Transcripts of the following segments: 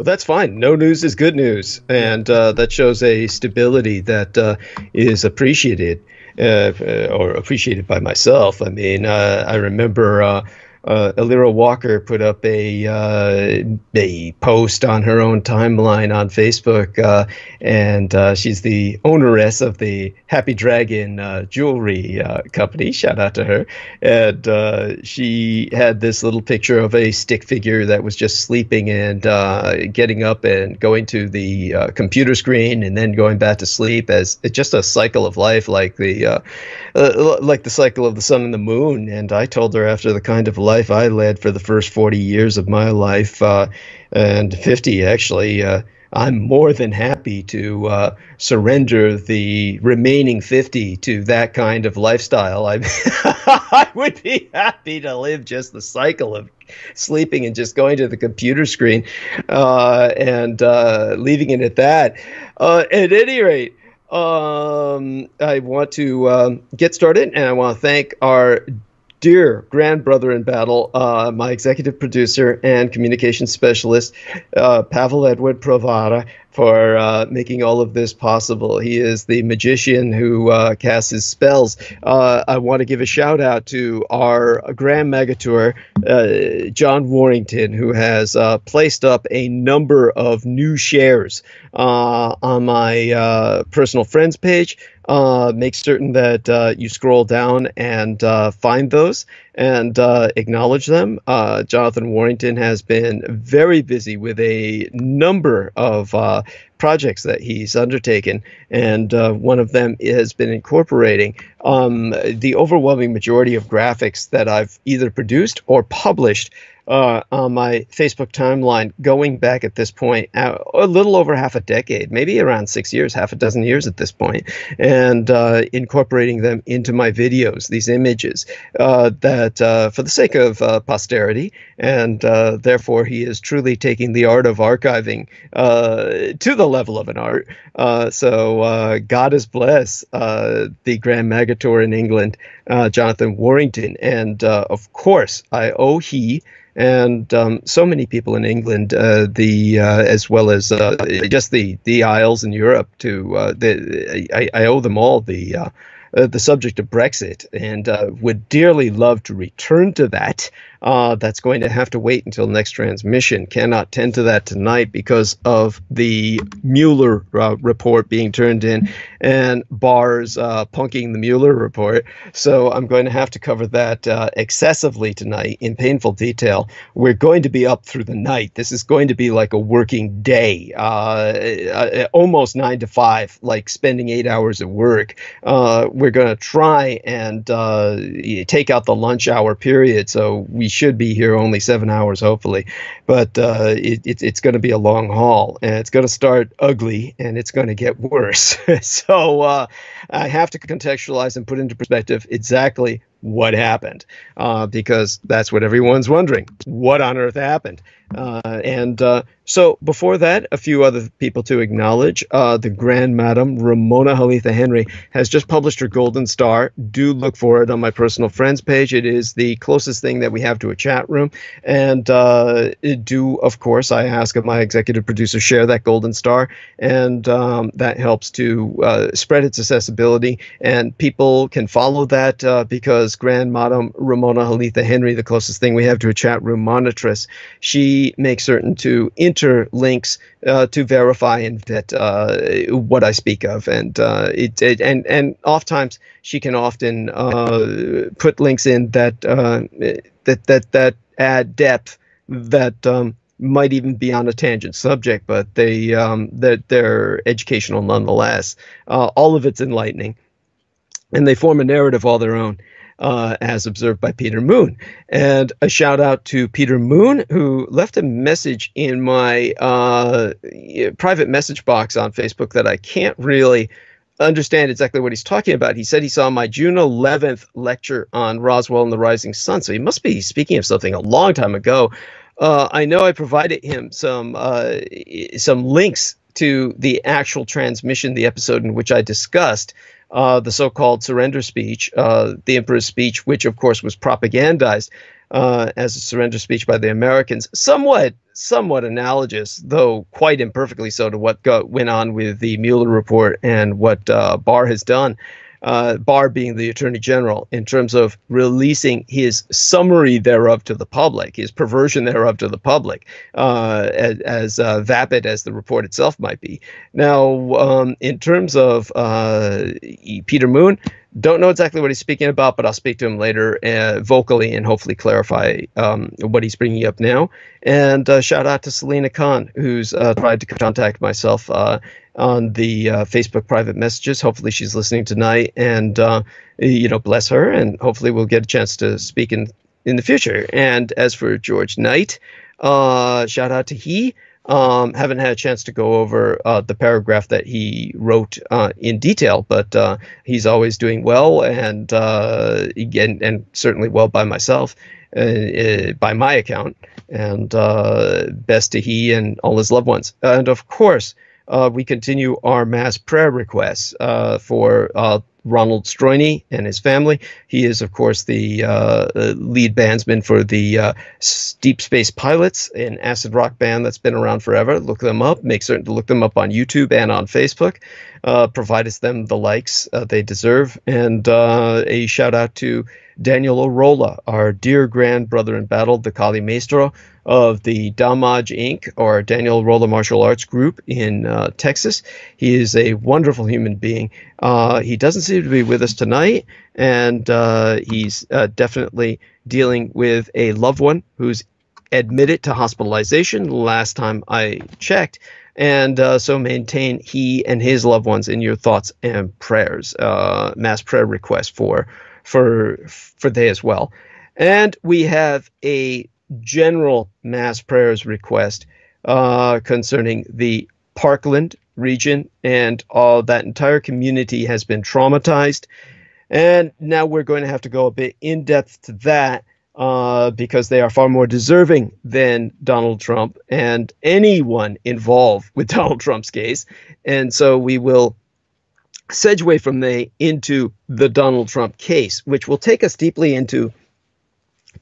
Well, that's fine. No news is good news, and uh, that shows a stability that uh, is appreciated uh, or appreciated by myself. I mean, uh, I remember uh, Walker put up a uh, a post on her own timeline on Facebook, uh, and uh, she's the owneress of the Happy Dragon uh, jewelry uh, company. Shout out to her! And she had this little picture of a stick figure that was just sleeping and getting up and going to the computer screen and then going back to sleep as it's just a cycle of life, like the like the cycle of the sun and the moon. And I told her after the kind of life I led for the first 40 years of my life, uh, and 50 actually, uh, I'm more than happy to uh, surrender the remaining 50 to that kind of lifestyle. I, I would be happy to live just the cycle of sleeping and just going to the computer screen uh, and uh, leaving it at that. Uh, at any rate, um, I want to um, get started and I want to thank our dear grand brother in battle, uh, my executive producer and communication specialist, uh, Pavel Edward Provara, for uh, making all of this possible. He is the magician who uh, casts his spells. Uh, I want to give a shout out to our Grand Magator, uh, John Warrington, who has uh, placed up a number of new shares uh, on my personal friends page. make certain that you scroll down and find those and acknowledge them. Jonathan Warrington has been very busy with a number of projects that he's undertaken, and uh, one of them has been incorporating um, the overwhelming majority of graphics that I've either produced or published uh, on my Facebook timeline going back at this point uh, a little over half a decade, maybe around six years, half a dozen years at this point, and uh, incorporating them into my videos, these images uh, that, uh, for the sake of uh, posterity, and therefore he is truly taking the art of archiving to the level of an art. so God is bless the Grand Magator in England, Jonathan Warrington, and of course I owe he and um, so many people in England, uh, the uh, as well as uh, just the the Isles in Europe. To uh, the, I, I, owe them all the uh, uh, the subject of Brexit, and would dearly love to return to that uh, that's going to have to wait until next transmission. Cannot tend to that tonight because of the Mueller uh, report being turned in and Barr's uh, punking the Mueller report. So I'm going to have to cover that uh, excessively tonight in painful detail. We're going to be up through the night. This is going to be like a working day, uh, uh, almost nine to five, like spending eight hours at work. we're going to try and take out the lunch hour period so we should be here only seven hours, hopefully. But uh, it, it, it's going to be a long haul, and it's going to start ugly, and it's going to get worse. so uh, I have to contextualize and put into perspective exactly what happened, uh, because that's what everyone's wondering. What on earth happened? Uh, and uh, so before that, a few other people to acknowledge. Uh, the Grand Madam Ramona Halitha Henry has just published her Golden Star. Do look for it on my personal friends page. It is the closest thing that we have to a chat room. And uh, do, of course, I ask of my executive producer share that Golden Star, and um, that helps to uh, spread its accessibility. And people can follow that uh, because Grand Madam Ramona Halitha Henry, the closest thing we have to a chat room monitress, she make certain to enter links uh, to verify and vet uh, what I speak of, and uh, it, it, and and oftentimes she can often uh, put links in that uh, that that that add depth that. Um, might even be on a tangent subject, but they um, that they're educational nonetheless. Uh, all of it's enlightening, and they form a narrative all their own uh, as observed by Peter Moon. And a shout out to Peter Moon, who left a message in my uh, private message box on Facebook that I can't really understand exactly what he's talking about. He said he saw my June 11th lecture on Roswell and the Rising Sun. So he must be speaking of something a long time ago. Uh, I know I provided him some uh, some links to the actual transmission, the episode in which I discussed uh, the so-called surrender speech, uh, the emperor's speech, which of course was propagandized. uh, as a surrender speech by the Americans, somewhat somewhat analogous, though quite imperfectly so, to what got, went on with the Mueller report and what uh, Barr has done. Uh, Barr being the Attorney General, in terms of releasing his summary thereof to the public, his perversion thereof to the public, uh, as, as uh, vapid as the report itself might be. Now, um, in terms of uh, Peter Moon, don't know exactly what he's speaking about, but I'll speak to him later uh, vocally and hopefully clarify um, what he's bringing up now. And uh, shout out to Selena Khan, who's uh, tried to contact myself uh, on the uh, Facebook private messages. Hopefully, she's listening tonight, and uh, you know, bless her, and hopefully, we'll get a chance to speak in in the future. And as for George Knight, shout out to he. Um, haven't had a chance to go over uh, the paragraph that he wrote uh, in detail, but uh, he's always doing well and, uh, and, and certainly well by myself, uh, uh, by my account, and best to he and all his loved ones. And of course, we continue our mass prayer requests for Ronald Stroine and his family. He is, of course, the uh, lead bandsman for the uh, Deep Space Pilots, an acid rock band that's been around forever. Look them up. Make certain to look them up on YouTube and on Facebook. Uh, provide us them the likes uh, they deserve. And uh, a shout out to Daniel Orola, our dear grand brother in battle, the Kali Maestro of the Damaj Inc., or Daniel Orola Martial Arts Group in uh, Texas. He is a wonderful human being. Uh, he doesn't seem to be with us tonight, and uh, he's uh, definitely dealing with a loved one who's admitted to hospitalization last time I checked. And uh, so maintain he and his loved ones in your thoughts and prayers. Uh, mass prayer request for for for they as well. And we have a general mass prayers request uh, concerning the Parkland region, and all that entire community has been traumatized. And now we're going to have to go a bit in depth to that uh, because they are far more deserving than Donald Trump and anyone involved with Donald Trump's case. And so we will segue from there into the Donald Trump case, which will take us deeply into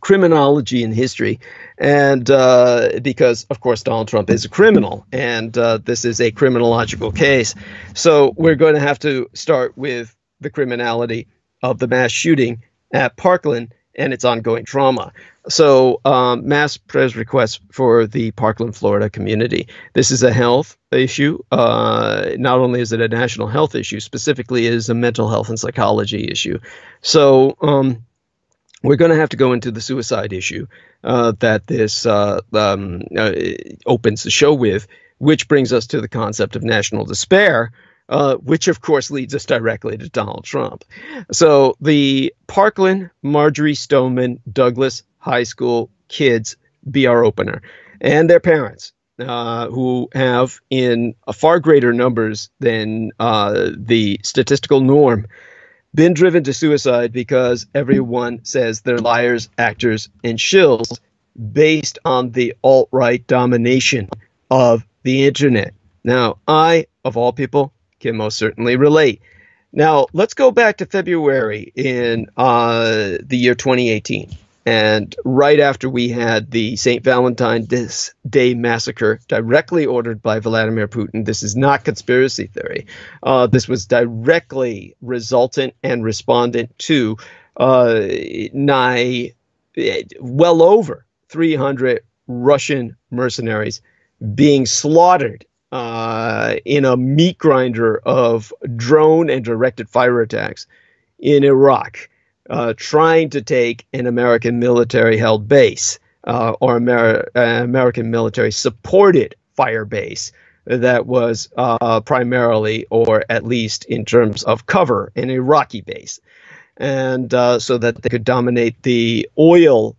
criminology and history. And uh, because, of course, Donald Trump is a criminal, and uh, this is a criminological case. So we're going to have to start with the criminality of the mass shooting at Parkland and its ongoing trauma. So, um, mass prayers requests for the Parkland, Florida community. This is a health issue. Uh, not only is it a national health issue, specifically, it is a mental health and psychology issue. So, um, we're going to have to go into the suicide issue uh, that this uh, um, uh, opens the show with, which brings us to the concept of national despair, uh, which of course leads us directly to Donald Trump. So the Parkland Marjory Stoneman Douglas High School kids be our opener, and their parents. Uh, who have, in far greater numbers than uh, the statistical norm, been driven to suicide because everyone says they're liars, actors, and shills based on the alt right domination of the internet. Now, I, of all people, can most certainly relate. Now, let's go back to February in uh, the year 2018. And right after we had the St. Valentine's Day massacre, directly ordered by Vladimir Putin, this is not conspiracy theory. Uh, this was directly resultant and respondent to uh, nigh, well over 300 Russian mercenaries being slaughtered uh, in a meat grinder of drone and directed fire attacks in Iraq uh, trying to take an American military held base uh, or uh, American military supported fire base that was uh, primarily, or at least in terms of cover, an Iraqi base. And so that they could dominate the oil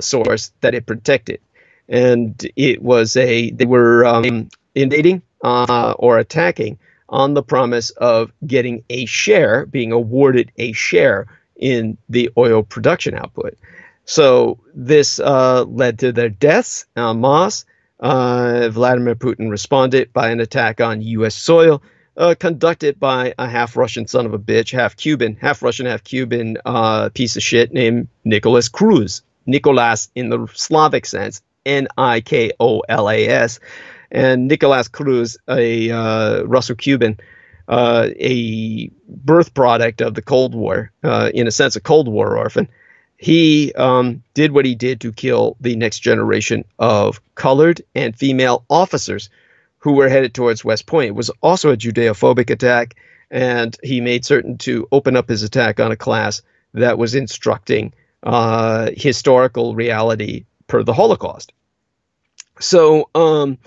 source that it protected. And it was a, they were um, invading or attacking on the promise of getting a share, being awarded a share in the oil production output. So this uh, led to their deaths en masse. Uh, Vladimir Putin responded by an attack on U.S. soil, uh, conducted by a half Russian son of a bitch, half Cuban, half Russian, half Cuban uh, piece of shit named Nikolas Cruz. Nikolas in the Slavic sense, N I K O L A S, and Nikolas Cruz, a uh, Russo Cuban, uh, a birth product of the Cold War, uh, in a sense, a Cold War orphan. He um, did what he did to kill the next generation of colored and female officers who were headed towards West Point. It was also a Judeophobic attack, and he made certain to open up his attack on a class that was instructing uh, historical reality per the Holocaust. So, um,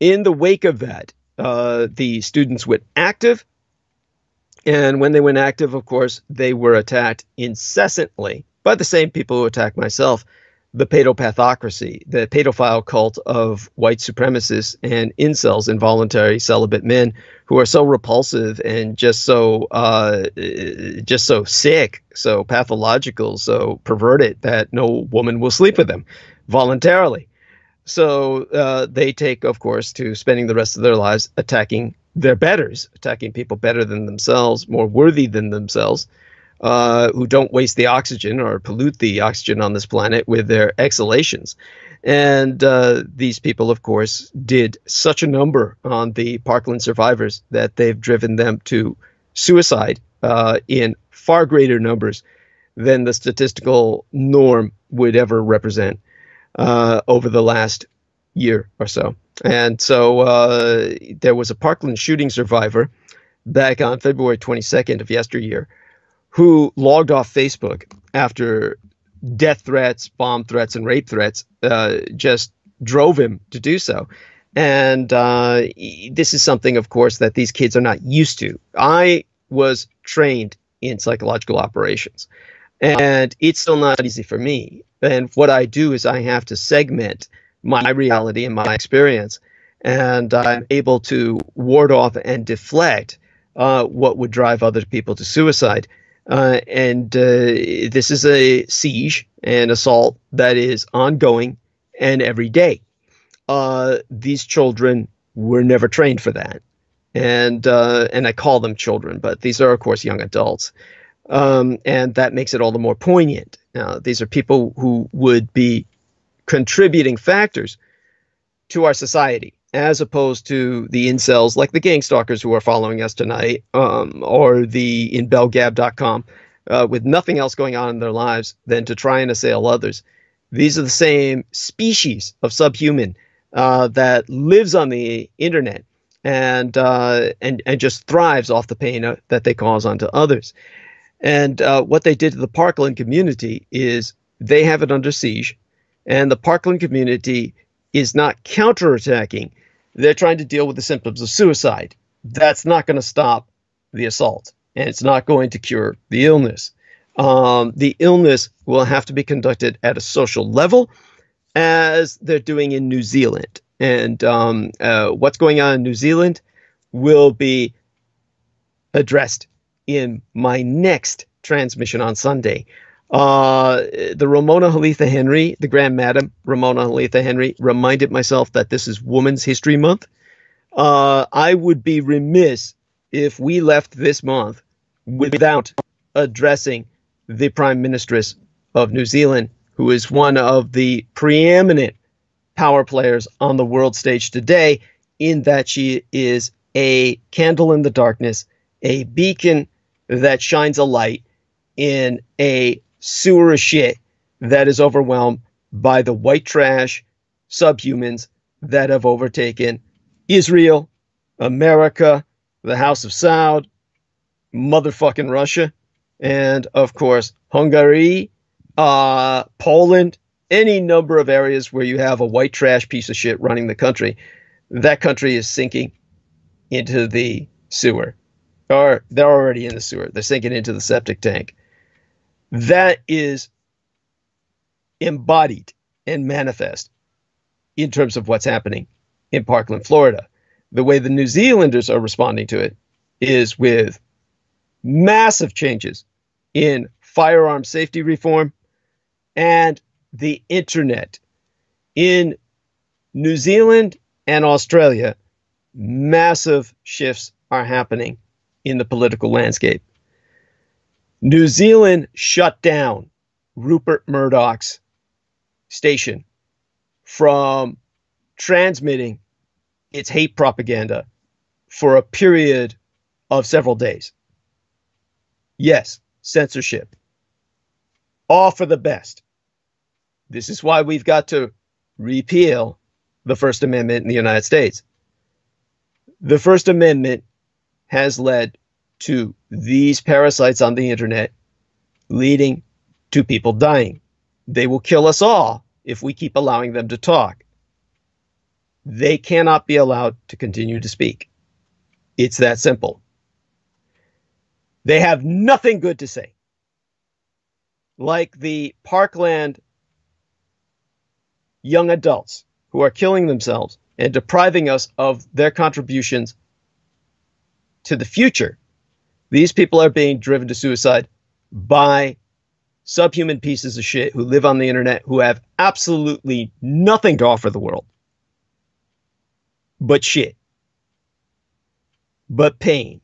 in the wake of that, uh, the students went active. And when they went active, of course, they were attacked incessantly by the same people who attacked myself the pedopathocracy, the pedophile cult of white supremacists and incels, involuntary celibate men who are so repulsive and just so uh, just so sick, so pathological, so perverted that no woman will sleep with them voluntarily. So uh, they take, of course, to spending the rest of their lives attacking their betters, attacking people better than themselves, more worthy than themselves, uh, who don't waste the oxygen or pollute the oxygen on this planet with their exhalations. And uh, these people, of course, did such a number on the Parkland survivors that they've driven them to suicide uh, in far greater numbers than the statistical norm would ever represent over the last year or so. And so uh, there was a Parkland shooting survivor back on February 22nd of yesteryear who logged off Facebook after death threats, bomb threats, and rape threats uh, just drove him to do so. And uh, this is something, of course, that these kids are not used to. I was trained in psychological operations, and it's still not easy for me. And what I do is I have to segment my reality and my experience, and I'm able to ward off and deflect uh, what would drive other people to suicide. Uh, and uh, this is a siege and assault that is ongoing and every day. Uh, these children were never trained for that, and uh, and I call them children, but these are of course young adults, um, and that makes it all the more poignant. Now, these are people who would be contributing factors to our society as opposed to the incels like the gang stalkers who are following us tonight um, or the in bellgab.com uh, with nothing else going on in their lives than to try and assail others. These are the same species of subhuman uh, that lives on the internet and, uh, and, and just thrives off the pain uh, that they cause onto others. And uh, what they did to the Parkland community is they have it under siege, and the Parkland community is not counterattacking they're trying to deal with the symptoms of suicide. That's not going to stop the assault, and it's not going to cure the illness. Um, the illness will have to be conducted at a social level, as they're doing in New Zealand. And um, uh, what's going on in New Zealand will be addressed in my next transmission on Sunday. Uh, the Ramona Halitha Henry, the Grand Madam Ramona Halitha Henry, reminded myself that this is Women's History Month. Uh, I would be remiss if we left this month without addressing the Prime Ministress of New Zealand, who is one of the preeminent power players on the world stage today, in that she is a candle in the darkness, a beacon that shines a light in a sewer of shit that is overwhelmed by the white trash subhumans that have overtaken Israel, America, the House of Saud, motherfucking Russia, and of course, Hungary, uh, Poland, any number of areas where you have a white trash piece of shit running the country. That country is sinking into the sewer. Or they're already in the sewer. They're sinking into the septic tank that is embodied and manifest in terms of what's happening in Parkland, Florida. The way the New Zealanders are responding to it is with massive changes in firearm safety reform and the internet. In New Zealand and Australia, massive shifts are happening in the political landscape. New Zealand shut down Rupert Murdoch's station from transmitting its hate propaganda for a period of several days. Yes, censorship. All for the best. This is why we've got to repeal the First Amendment in the United States. The First Amendment has led to these parasites on the internet leading to people dying. They will kill us all if we keep allowing them to talk. They cannot be allowed to continue to speak. It's that simple. They have nothing good to say. Like the Parkland young adults who are killing themselves and depriving us of their contributions to the future. These people are being driven to suicide by subhuman pieces of shit who live on the internet who have absolutely nothing to offer the world but shit, but pain.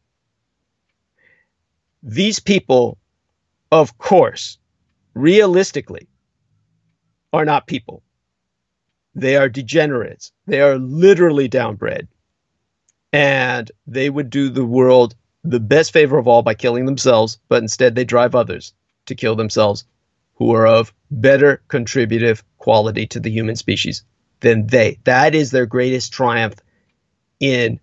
These people, of course, realistically, are not people. They are degenerates. They are literally downbred. And they would do the world the best favor of all by killing themselves, but instead they drive others to kill themselves who are of better contributive quality to the human species than they. That is their greatest triumph in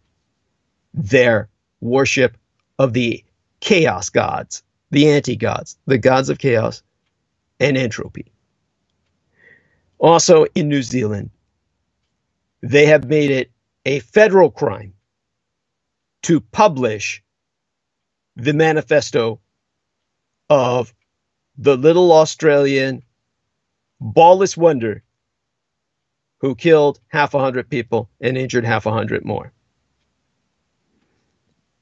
their worship of the chaos gods, the anti gods, the gods of chaos and entropy. Also in New Zealand, they have made it a federal crime to publish the manifesto of the little Australian ballless wonder who killed half a hundred people and injured half a hundred more.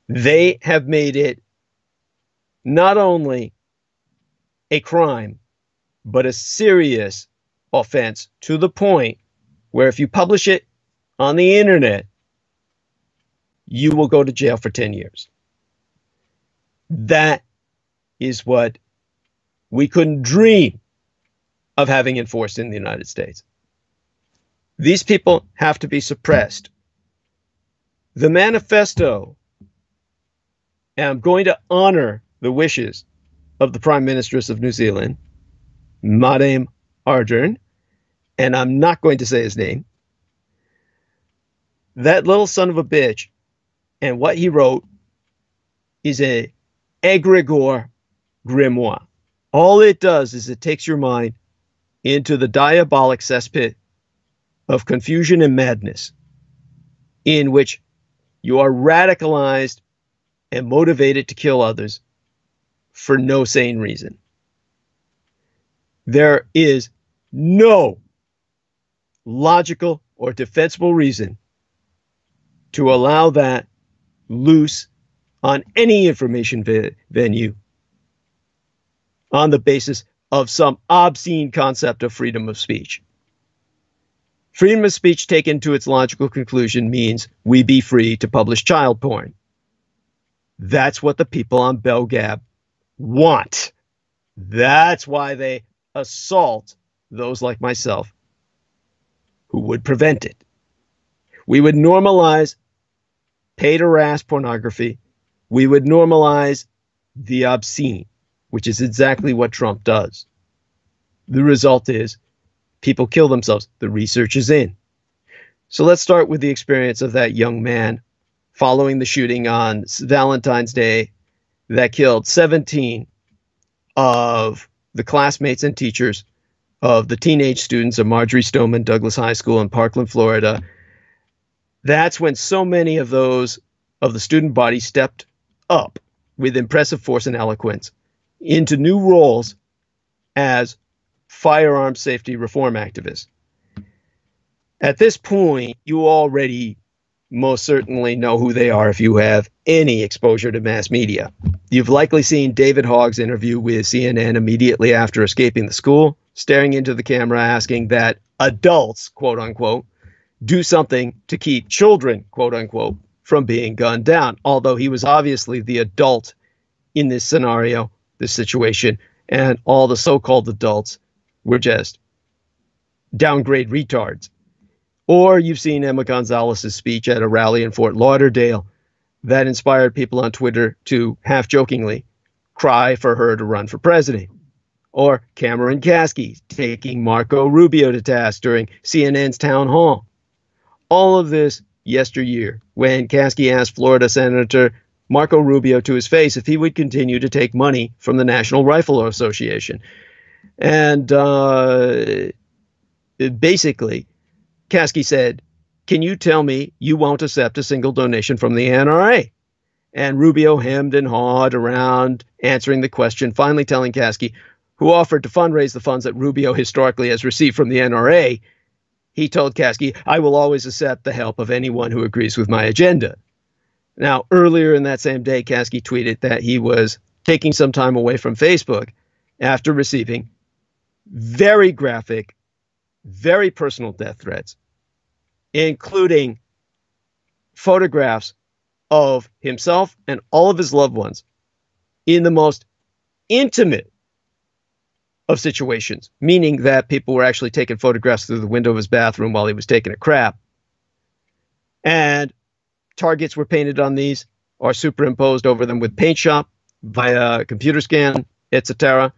They have made it not only a crime, but a serious offense to the point where if you publish it on the internet, you will go to jail for 10 years. That is what we couldn't dream of having enforced in the United States. These people have to be suppressed. The manifesto, and I'm going to honor the wishes of the Prime Minister of New Zealand, Madame Ardern, and I'm not going to say his name. That little son of a bitch and what he wrote is a egregore grimoire. All it does is it takes your mind into the diabolic cesspit of confusion and madness in which you are radicalized and motivated to kill others for no sane reason. There is no logical or defensible reason to allow that loose on any information ve- venue on the basis of some obscene concept of freedom of speech. Freedom of speech taken to its logical conclusion means we be free to publish child porn. That's what the people on BellGab want. That's why they assault those like myself who would prevent it. We would normalize paiderast pornography. We would normalize the obscene, which is exactly what Trump does. The result is people kill themselves. The research is in. So let's start with the experience of that young man following the shooting on Valentine's Day that killed 17 of the classmates and teachers of the teenage students of Marjory Stoneman Douglas High School in Parkland, Florida. That's when so many of those of the student body stepped up with impressive force and eloquence into new roles as firearm safety reform activists. At this point, you already most certainly know who they are if you have any exposure to mass media. You've likely seen David Hogg's interview with CNN immediately after escaping the school staring into the camera asking that adults, quote unquote, do something to keep children, quote unquote, from being gunned down. Although he was obviously the adult in this scenario, this situation, and all the so called adults were just downgrade retards. Or you've seen Emma Gonzalez's speech at a rally in Fort Lauderdale that inspired people on Twitter to half jokingly cry for her to run for president. Or Cameron Kasky taking Marco Rubio to task during CNN's town hall. All of this yesteryear when Kasky asked Florida Senator Marco Rubio to his face if he would continue to take money from the National Rifle Association. And uh, basically, Kasky said, Can you tell me you won't accept a single donation from the NRA? And Rubio hemmed and hawed around, answering the question, finally telling Kasky, who offered to fundraise the funds that Rubio historically has received from the NRA, he told Kasky, I will always accept the help of anyone who agrees with my agenda. Now, earlier in that same day, Kasky tweeted that he was taking some time away from Facebook after receiving very graphic, very personal death threats, including photographs of himself and all of his loved ones in the most intimate of situations, meaning that people were actually taking photographs through the window of his bathroom while he was taking a crap. And targets were painted on these or superimposed over them with paint shop via computer scan, etc.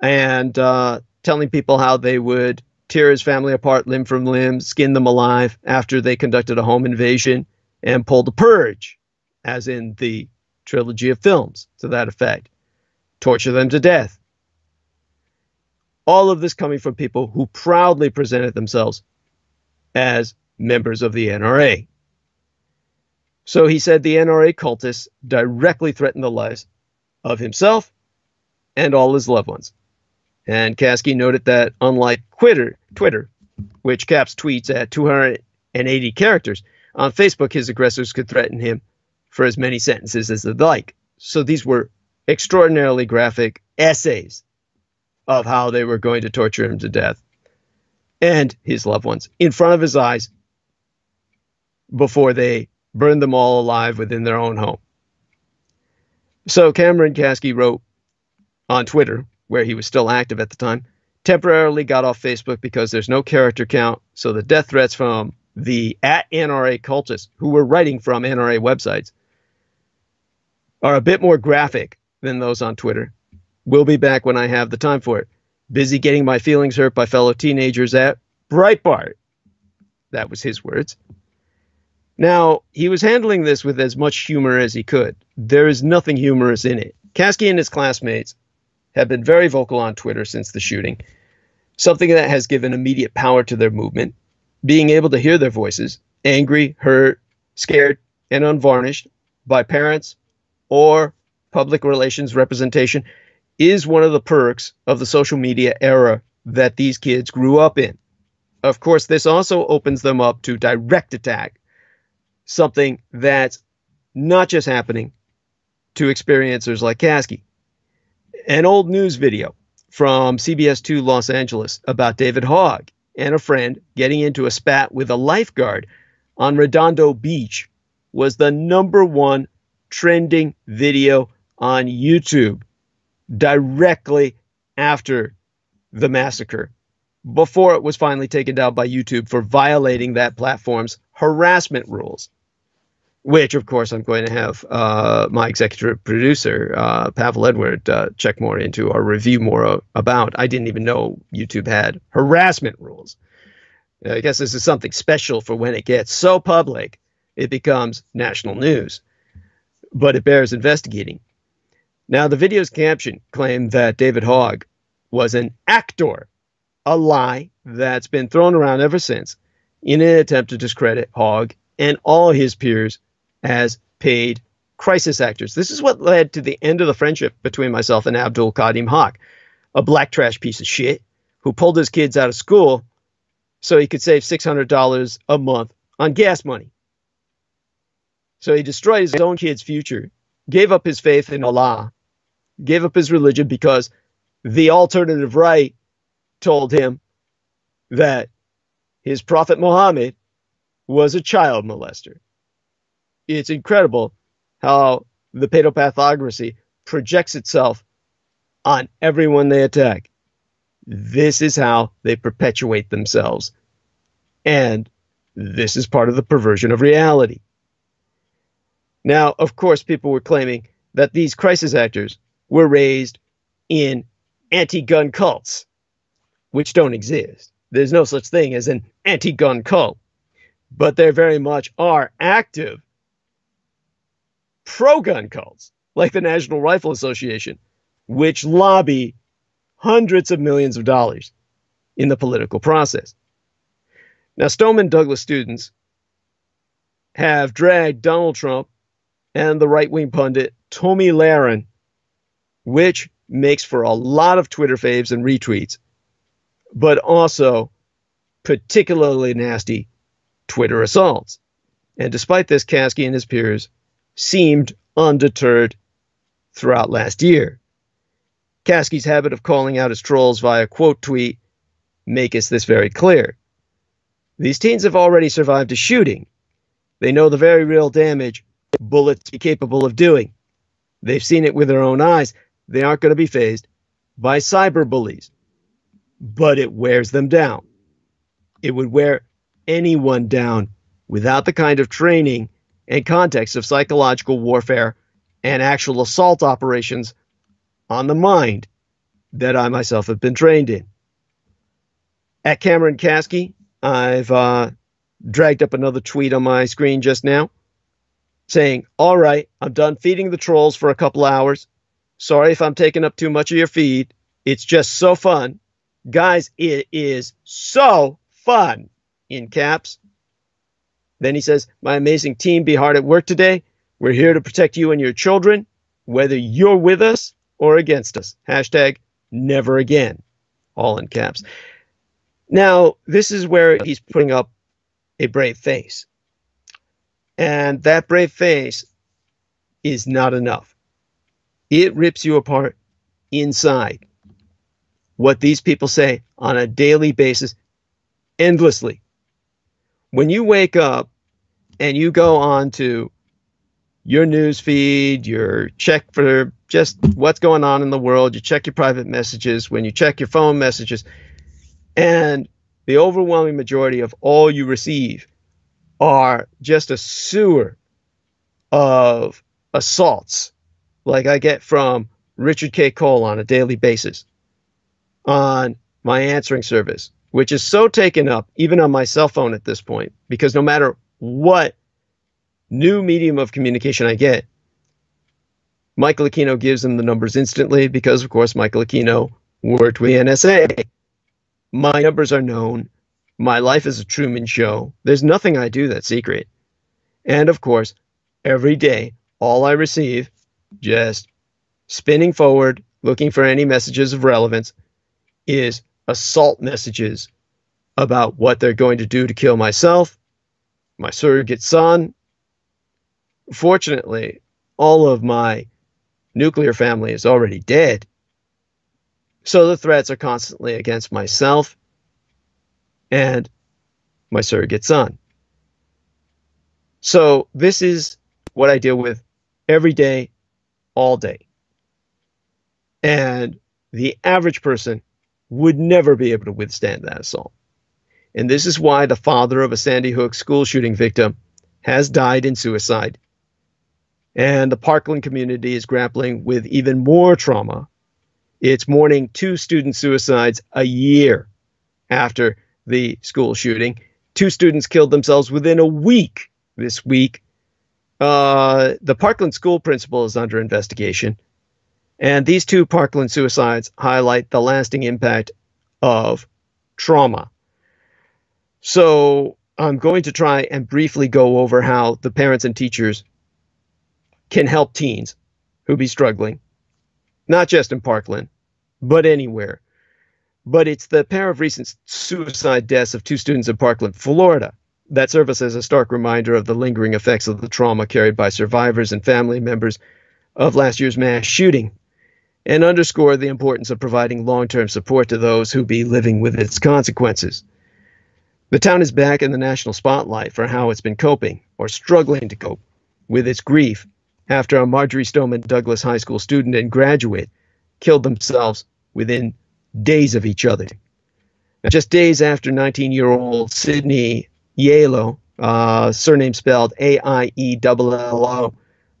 And uh, telling people how they would tear his family apart limb from limb, skin them alive after they conducted a home invasion and pulled a purge, as in the trilogy of films to that effect. Torture them to death. All of this coming from people who proudly presented themselves as members of the NRA. So he said the NRA cultists directly threatened the lives of himself and all his loved ones. And Kasky noted that unlike Twitter, Twitter, which caps tweets at 280 characters, on Facebook his aggressors could threaten him for as many sentences as they'd like. So these were extraordinarily graphic essays of how they were going to torture him to death and his loved ones in front of his eyes before they burned them all alive within their own home. So Cameron Kasky wrote on Twitter, where he was still active at the time, temporarily got off Facebook because there's no character count. So the death threats from the at NRA cultists who were writing from NRA websites are a bit more graphic than those on Twitter. We'll be back when I have the time for it. Busy getting my feelings hurt by fellow teenagers at Breitbart. That was his words. Now, he was handling this with as much humor as he could. There is nothing humorous in it. Kasky and his classmates have been very vocal on Twitter since the shooting, something that has given immediate power to their movement. Being able to hear their voices, angry, hurt, scared, and unvarnished by parents or public relations representation, is one of the perks of the social media era that these kids grew up in. Of course, this also opens them up to direct attack something that's not just happening to experiencers like Kasky. An old news video from CBS 2 Los Angeles about David Hogg and a friend getting into a spat with a lifeguard on Redondo Beach was the number one trending video on YouTube directly after the massacre, before it was finally taken down by YouTube for violating that platform's harassment rules which of course I'm going to have uh, my executive producer uh, Pavel Edward uh, check more into or review more about. I didn't even know YouTube had harassment rules. I guess this is something special for when it gets so public, it becomes national news. But it bears investigating. Now, the video's caption claimed that David Hogg was an actor, a lie that's been thrown around ever since in an attempt to discredit Hogg and all his peers as paid crisis actors. This is what led to the end of the friendship between myself and Abdul Qadim Haq, a black trash piece of shit who pulled his kids out of school so he could save $600 a month on gas money. So he destroyed his own kid's future, gave up his faith in Allah, gave up his religion because the alternative right told him that his prophet Muhammad was a child molester it's incredible how the paedopathocracy projects itself on everyone they attack. this is how they perpetuate themselves. And this is part of the perversion of reality. Now, of course, people were claiming that these crisis actors were raised in anti gun cults, which don't exist. There's no such thing as an anti gun cult, but there very much are active pro gun cults, like the National Rifle Association, which lobby hundreds of millions of dollars in the political process. Now, Stoneman Douglas students have dragged Donald Trump and the right wing pundit Tomi Lahren, which makes for a lot of Twitter faves and retweets, but also particularly nasty Twitter assaults. And despite this, Kasky and his peers seemed undeterred throughout last year. Kasky's habit of calling out his trolls via quote tweet make us this very clear. These teens have already survived a shooting. They know the very real damage bullets are capable of doing. They've seen it with their own eyes. They aren't going to be phased by cyber bullies. But it wears them down. It would wear anyone down without the kind of training and context of psychological warfare and actual assault operations on the mind that I myself have been trained in. At Cameron Kasky, I've uh, dragged up another tweet on my screen just now saying, All right, I'm done feeding the trolls for a couple hours. Sorry if I'm taking up too much of your feed. It's just so fun. Guys, it is so fun in caps. Then he says, My amazing team, be hard at work today. We're here to protect you and your children, whether you're with us or against us. Hashtag never again. All in caps. Now, this is where he's putting up a brave face. And that brave face is not enough. It rips you apart inside. What these people say on a daily basis, endlessly. When you wake up and you go on to your news feed, your check for just what's going on in the world, you check your private messages, when you check your phone messages, and the overwhelming majority of all you receive are just a sewer of assaults like I get from Richard K. Cole on a daily basis on my answering service, which is so taken up, even on my cell phone at this point, because no matter what new medium of communication I get, Michael Aquino gives them the numbers instantly because, of course, Michael Aquino worked with the NSA. My numbers are known. My life is a Truman Show. There's nothing I do that's secret. And of course, every day, all I receive, just spinning forward, looking for any messages of relevance, is assault messages about what they're going to do to kill myself, my surrogate son. Fortunately, all of my nuclear family is already dead. So the threats are constantly against myself and my surrogate son. So this is what I deal with every day, all day. And the average person would never be able to withstand that assault. And this is why the father of a Sandy Hook school shooting victim has died in suicide. And the Parkland community is grappling with even more trauma. It's mourning two student suicides a year after the school shooting. Two students killed themselves within a week this week. Uh, the Parkland school principal is under investigation. And these two Parkland suicides highlight the lasting impact of trauma. So I'm going to try and briefly go over how the parents and teachers can help teens who be struggling, not just in Parkland, but anywhere but it's the pair of recent suicide deaths of two students in Parkland, Florida, that serve us as a stark reminder of the lingering effects of the trauma carried by survivors and family members of last year's mass shooting, and underscore the importance of providing long term support to those who be living with its consequences. The town is back in the national spotlight for how it's been coping, or struggling to cope, with its grief after a Marjory Stoneman Douglas High School student and graduate killed themselves within days of each other. Just days after 19 year old Sydney Aiello, uh, surname spelled A I E L L O,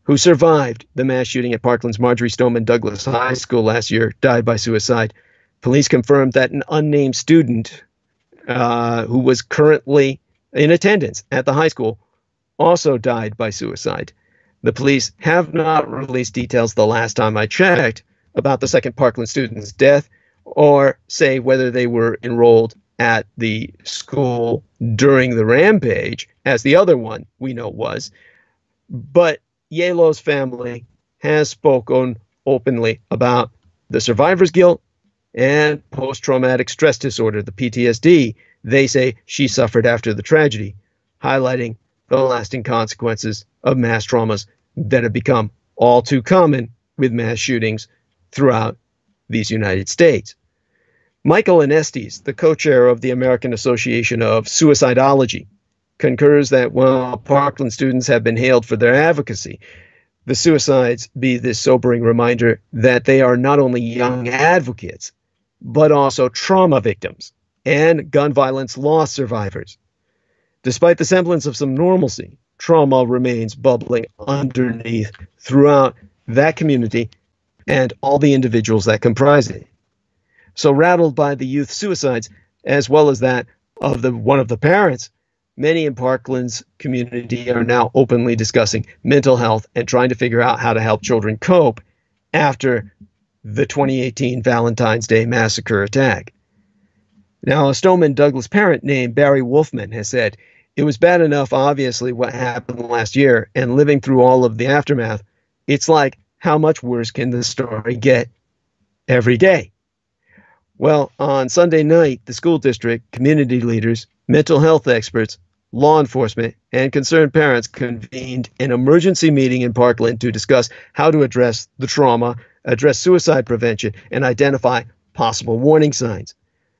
who survived the mass shooting at Parkland's Marjory Stoneman Douglas High School last year, died by suicide. Police confirmed that an unnamed student uh, who was currently in attendance at the high school also died by suicide. The police have not released details the last time I checked about the second Parkland student's death or say whether they were enrolled at the school during the rampage, as the other one we know was. But Aiello's family has spoken openly about the survivor's guilt and post traumatic stress disorder, the PTSD, they say she suffered after the tragedy, highlighting the lasting consequences of mass traumas that have become all too common with mass shootings throughout these United States. Michael Anestis, the co chair of the American Association of Suicidology, concurs that while Parkland students have been hailed for their advocacy, the suicides be this sobering reminder that they are not only young advocates, but also trauma victims and gun violence loss survivors. Despite the semblance of some normalcy, trauma remains bubbling underneath throughout that community and all the individuals that comprise it. So rattled by the youth suicides, as well as that of the one of the parents, many in Parkland's community are now openly discussing mental health and trying to figure out how to help children cope after the 2018 Valentine's Day massacre attack. Now, a Stoneman Douglas parent named Barry Wolfman has said, It was bad enough, obviously, what happened last year, and living through all of the aftermath, it's like, how much worse can the story get every day? Well, on Sunday night, the school district, community leaders, mental health experts, law enforcement, and concerned parents convened an emergency meeting in Parkland to discuss how to address the trauma, address suicide prevention, and identify possible warning signs.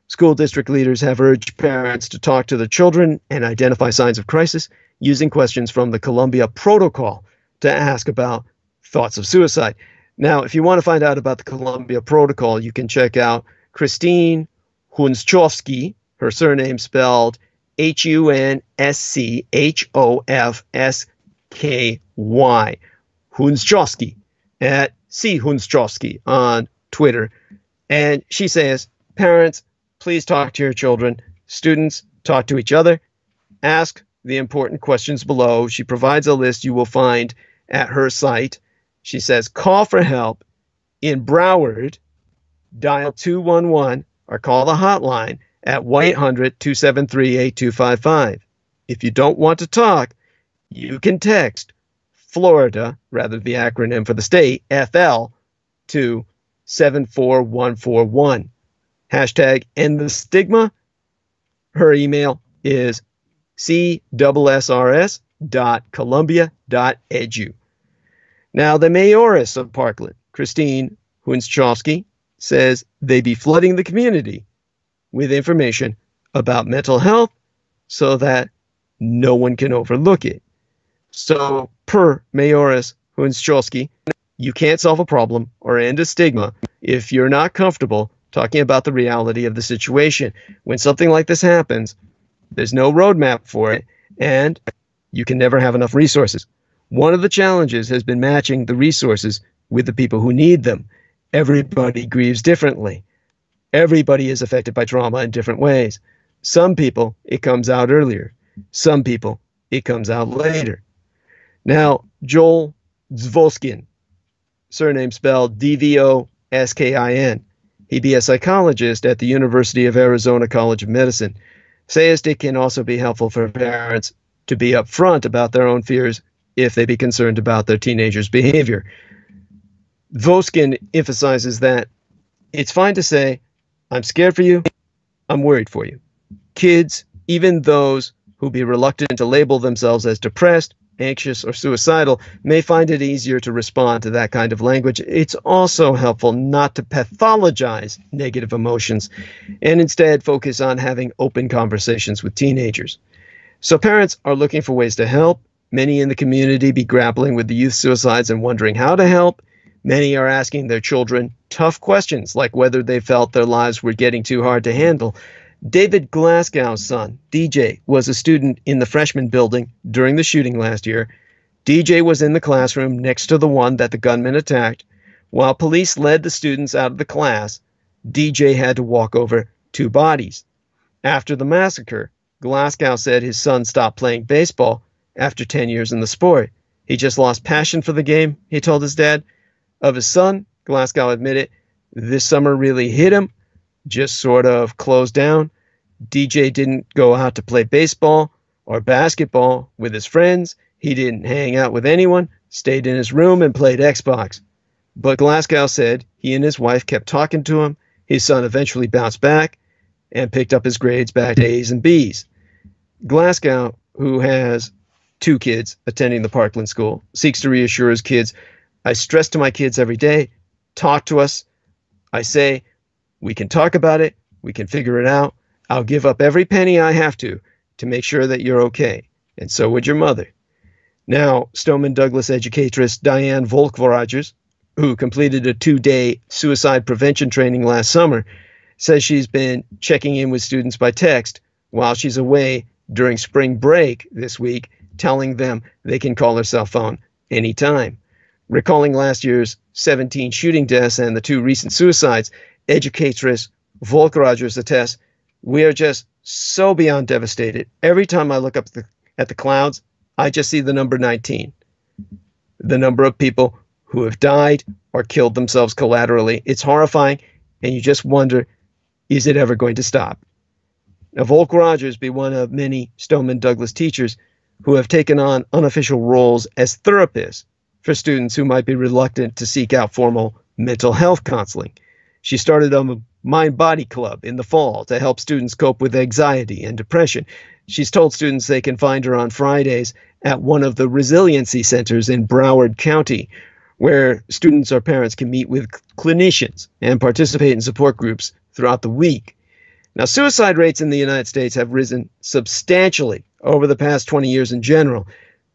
School district leaders have urged parents to talk to their children and identify signs of crisis using questions from the Columbia Protocol to ask about thoughts of suicide. Now, if you want to find out about the Columbia Protocol, you can check out Christine Hunschofsky, her surname spelled H U N S C H O F S K Y, Hunschofsky, at C Hunschofsky on Twitter. And she says, Parents, please talk to your children. Students, talk to each other. Ask the important questions below. She provides a list you will find at her site. She says, Call for help in Broward dial 211 or call the hotline at 1 800 273 8255. If you don't want to talk, you can text Florida, rather the acronym for the state, FL, to 74141. Hashtag end the stigma. Her email is cssrs.columbia.edu. Now, the mayoress of Parkland, Christine Hunschofsky, says they be flooding the community with information about mental health so that no one can overlook it. So, per Mayoress Hunschofsky, you can't solve a problem or end a stigma if you're not comfortable talking about the reality of the situation. When something like this happens, there's no roadmap for it, and you can never have enough resources. One of the challenges has been matching the resources with the people who need them everybody grieves differently. Everybody is affected by trauma in different ways. Some people, it comes out earlier. Some people, it comes out later. Now, Joel Dvoskin, surname spelled D V O S K I N, he'd be a psychologist at the University of Arizona College of Medicine, says it can also be helpful for parents to be upfront about their own fears if they be concerned about their teenager's behavior. Voskin emphasizes that it's fine to say, I'm scared for you, I'm worried for you. Kids, even those who be reluctant to label themselves as depressed, anxious, or suicidal, may find it easier to respond to that kind of language. It's also helpful not to pathologize negative emotions and instead focus on having open conversations with teenagers. So, parents are looking for ways to help. Many in the community be grappling with the youth suicides and wondering how to help Many are asking their children tough questions like whether they felt their lives were getting too hard to handle. David Glasgow's son, DJ, was a student in the freshman building during the shooting last year. DJ was in the classroom next to the one that the gunman attacked. While police led the students out of the class, DJ had to walk over two bodies. After the massacre, Glasgow said his son stopped playing baseball after 10 years in the sport. He just lost passion for the game, he told his dad. Of his son, Glasgow admitted this summer really hit him, just sort of closed down. DJ didn't go out to play baseball or basketball with his friends. He didn't hang out with anyone, stayed in his room and played Xbox. But Glasgow said he and his wife kept talking to him. His son eventually bounced back and picked up his grades back to A's and B's. Glasgow, who has two kids attending the Parkland School, seeks to reassure his kids I stress to my kids every day talk to us. I say, we can talk about it, we can figure it out. I'll give up every penny I have to to make sure that you're okay. And so would your mother. Now, Stoneman Douglas educatress Diane Volk Rogers, who completed a two day suicide prevention training last summer, says she's been checking in with students by text while she's away during spring break this week, telling them they can call her cell phone anytime. Recalling last year's 17 shooting deaths and the two recent suicides, educatress Volk Rogers attests, we are just so beyond devastated. Every time I look up the, at the clouds, I just see the number 19. The number of people who have died or killed themselves collaterally. It's horrifying, and you just wonder is it ever going to stop? Now, Volk Rogers be one of many Stoneman Douglas teachers who have taken on unofficial roles as therapists for students who might be reluctant to seek out formal mental health counseling. She started a mind body club in the fall to help students cope with anxiety and depression. She's told students they can find her on Fridays at one of the resiliency centers in Broward County, where students or parents can meet with clinicians and participate in support groups throughout the week. Now, suicide rates in the United States have risen substantially over the past 20 years in general,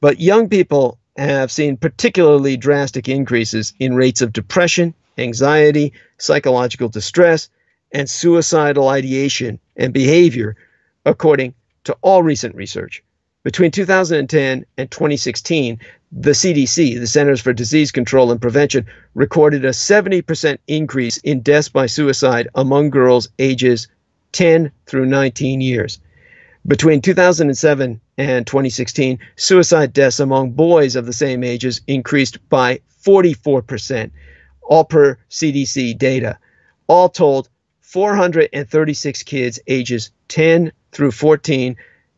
but young people have seen particularly drastic increases in rates of depression, anxiety, psychological distress, and suicidal ideation and behavior, according to all recent research. Between 2010 and 2016, the CDC, the Centers for Disease Control and Prevention, recorded a 70% increase in deaths by suicide among girls ages 10 through 19 years. Between 2007 and 2016, suicide deaths among boys of the same ages increased by 44%, all per CDC data. All told, 436 kids ages 10 through 14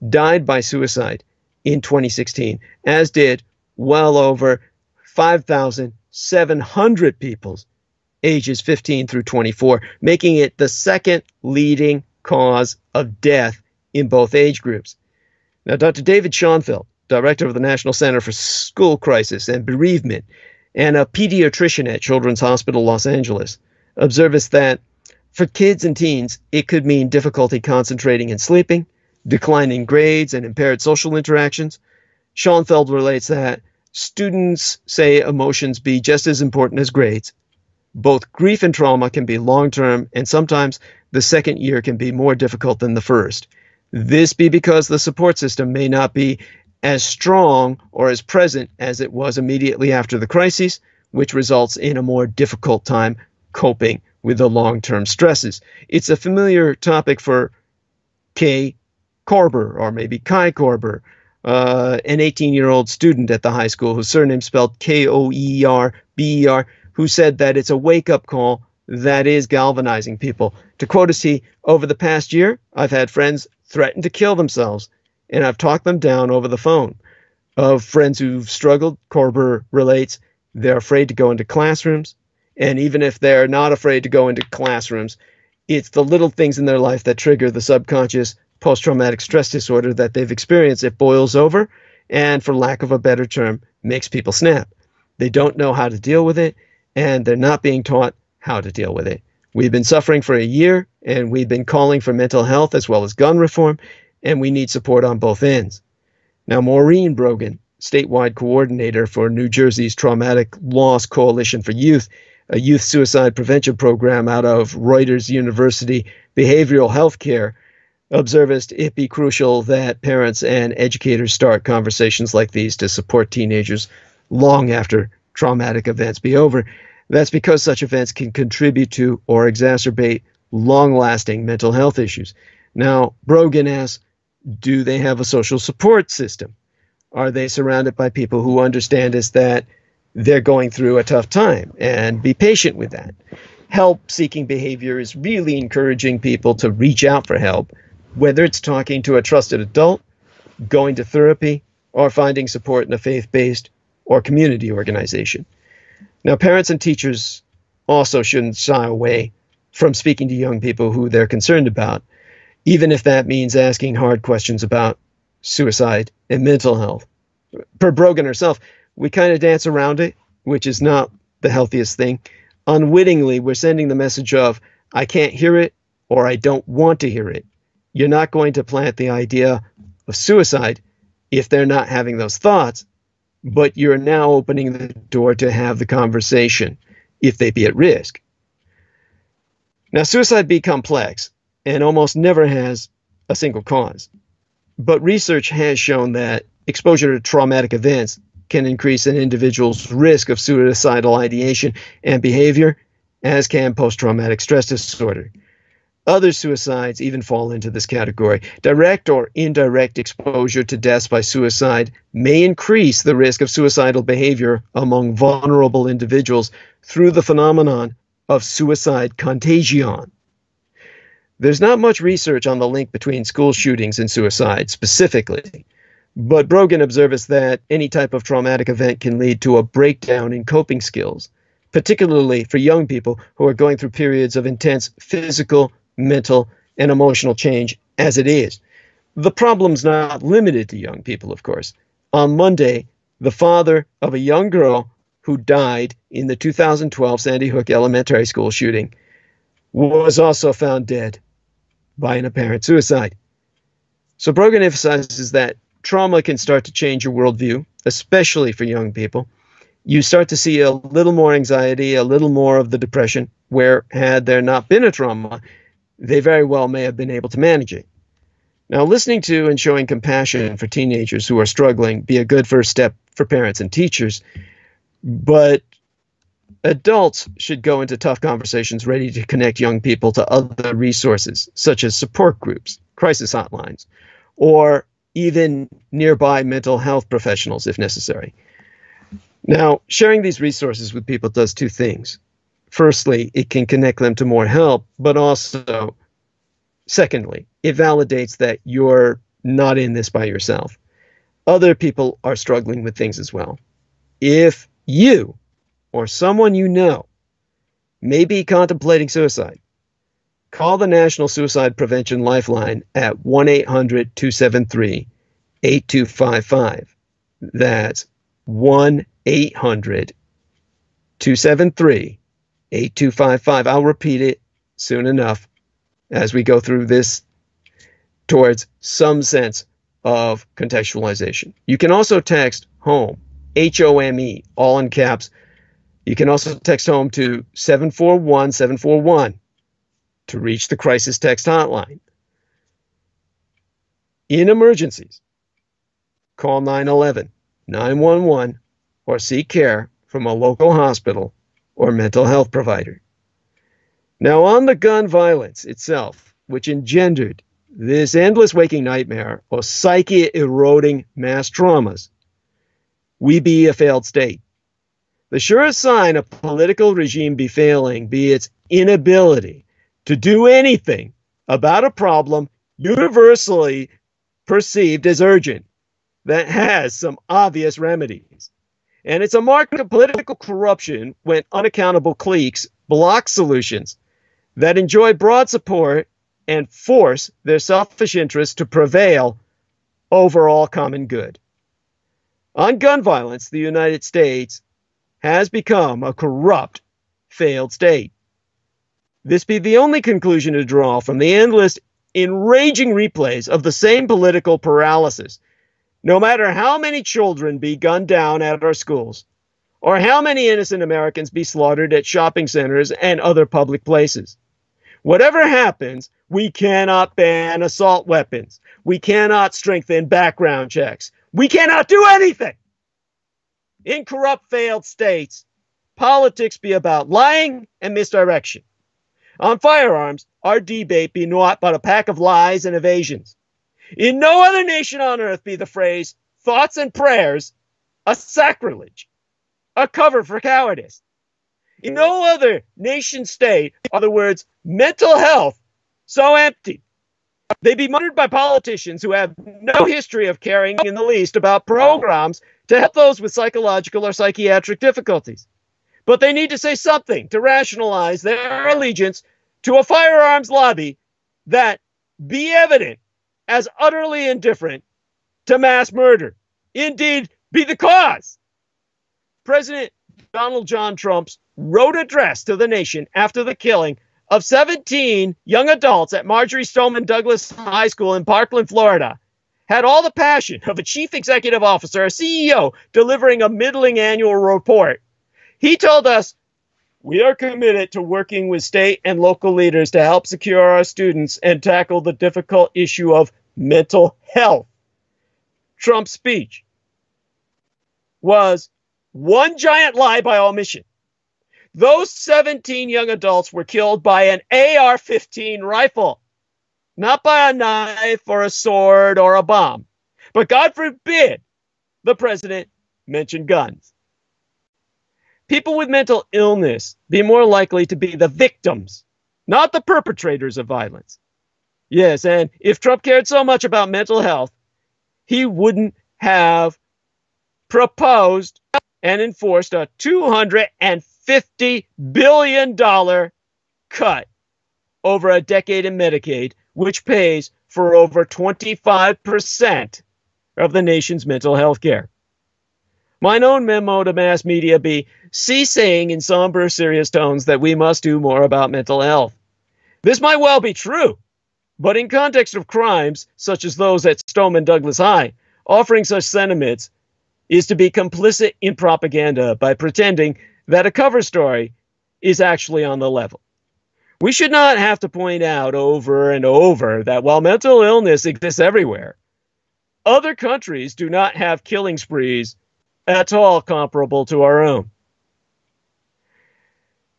died by suicide in 2016, as did well over 5,700 people ages 15 through 24, making it the second leading cause of death in both age groups. Now, Dr. David Schonfeld, director of the National Center for School Crisis and Bereavement, and a pediatrician at Children's Hospital Los Angeles, observes that for kids and teens, it could mean difficulty concentrating and sleeping, declining grades, and impaired social interactions. Schonfeld relates that students say emotions be just as important as grades. Both grief and trauma can be long term, and sometimes the second year can be more difficult than the first. This be because the support system may not be as strong or as present as it was immediately after the crisis, which results in a more difficult time coping with the long term stresses. It's a familiar topic for Kay Koerber, or maybe Kai Koerber, uh, an 18 year old student at the high school whose surname is spelled K O E R B E R, who said that it's a wake up call that is galvanizing people. To quote us, he, over the past year, I've had friends threaten to kill themselves, and I've talked them down over the phone. Of friends who've struggled, Koerber relates, they're afraid to go into classrooms. And even if they're not afraid to go into classrooms, it's the little things in their life that trigger the subconscious post traumatic stress disorder that they've experienced. It boils over, and for lack of a better term, makes people snap. They don't know how to deal with it, and they're not being taught how to deal with it. We've been suffering for a year, and we've been calling for mental health as well as gun reform, and we need support on both ends. Now, Maureen Brogan, statewide coordinator for New Jersey's Traumatic Loss Coalition for Youth, a youth suicide prevention program out of Rutgers University Behavioral Health Care, observed it be crucial that parents and educators start conversations like these to support teenagers long after traumatic events be over. That's because such events can contribute to or exacerbate long lasting mental health issues. Now, Brogan asks Do they have a social support system? Are they surrounded by people who understand is that they're going through a tough time and be patient with that? Help seeking behavior is really encouraging people to reach out for help, whether it's talking to a trusted adult, going to therapy, or finding support in a faith based or community organization. Now, parents and teachers also shouldn't shy away from speaking to young people who they're concerned about, even if that means asking hard questions about suicide and mental health. Per Brogan herself, we kind of dance around it, which is not the healthiest thing. Unwittingly, we're sending the message of, I can't hear it or I don't want to hear it. You're not going to plant the idea of suicide if they're not having those thoughts but you're now opening the door to have the conversation if they be at risk. Now, suicide be complex and almost never has a single cause. But research has shown that exposure to traumatic events can increase an individual's risk of suicidal ideation and behavior, as can post traumatic stress disorder. Other suicides even fall into this category. Direct or indirect exposure to deaths by suicide may increase the risk of suicidal behavior among vulnerable individuals through the phenomenon of suicide contagion. There's not much research on the link between school shootings and suicide specifically, but Brogan observes that any type of traumatic event can lead to a breakdown in coping skills, particularly for young people who are going through periods of intense physical, mental, and emotional change as it is. The problem's not limited to young people, of course. On Monday, the father of a young girl who died in the 2012 Sandy Hook Elementary School shooting was also found dead by an apparent suicide. So Brogan emphasizes that trauma can start to change your worldview, especially for young people. You start to see a little more anxiety, a little more of the depression, where had there not been a trauma, they very well may have been able to manage it. Now, listening to and showing compassion for teenagers who are struggling be a good first step for parents and teachers, but adults should go into tough conversations ready to connect young people to other resources, such as support groups, crisis hotlines, or even nearby mental health professionals if necessary. Now, sharing these resources with people does two things firstly, it can connect them to more help, but also, secondly, it validates that you're not in this by yourself. Other people are struggling with things as well. If you or someone you know may be contemplating suicide, call the National Suicide Prevention Lifeline at 1 800 273 8255. That's 1 800 273 8255. I'll repeat it soon enough as we go through this towards some sense of contextualization. You can also text home, H O M E, all in caps. You can also text home to 741 741 to reach the crisis text hotline. In emergencies, call 911, 911, or seek care from a local hospital or mental health provider. Now, on the gun violence itself, which engendered this endless waking nightmare or psyche eroding mass traumas, we be a failed state. The surest sign a political regime be failing be its inability to do anything about a problem universally perceived as urgent that has some obvious remedies. And it's a mark of political corruption when unaccountable cliques block solutions that enjoy broad support and force their selfish interests to prevail over all common good. On gun violence, the United States has become a corrupt, failed state. This be the only conclusion to draw from the endless, enraging replays of the same political paralysis no matter how many children be gunned down at our schools, or how many innocent Americans be slaughtered at shopping centers and other public places. Whatever happens, we cannot ban assault weapons. We cannot strengthen background checks. We cannot do anything. In corrupt, failed states, politics be about lying and misdirection. On firearms, our debate be naught but a pack of lies and evasions. In no other nation on earth be the phrase thoughts and prayers a sacrilege, a cover for cowardice. In no other nation state are the words mental health so empty. They be muttered by politicians who have no history of caring in the least about programs to help those with psychological or psychiatric difficulties. But they need to say something to rationalize their allegiance to a firearms lobby that be evident as utterly indifferent to mass murder. Indeed, be the cause. President Donald John Trump's wrote address to the nation after the killing of 17 young adults at Marjory Stoneman Douglas High School in Parkland, Florida, had all the passion of a chief executive officer, a CEO, delivering a middling annual report. He told us, We are committed to working with state and local leaders to help secure our students and tackle the difficult issue of mental health. Trump's speech was one giant lie by omission. Those 17 young adults were killed by an AR 15 rifle, not by a knife or a sword or a bomb. But God forbid the president mention guns. People with mental illness be more likely to be the victims, not the perpetrators of violence. Yes, and if Trump cared so much about mental health, he wouldn't have proposed and enforced a 250 $50 billion cut over a decade in Medicaid, which pays for over 25% of the nation's mental health care. My own memo to mass media be see saying in somber, serious tones that we must do more about mental health. This might well be true, but in context of crimes such as those at Stoneman Douglas High, offering such sentiments is to be complicit in propaganda by pretending that a cover story is actually on the level. We should not have to point out over and over that while mental illness exists everywhere, other countries do not have killing sprees at all comparable to our own.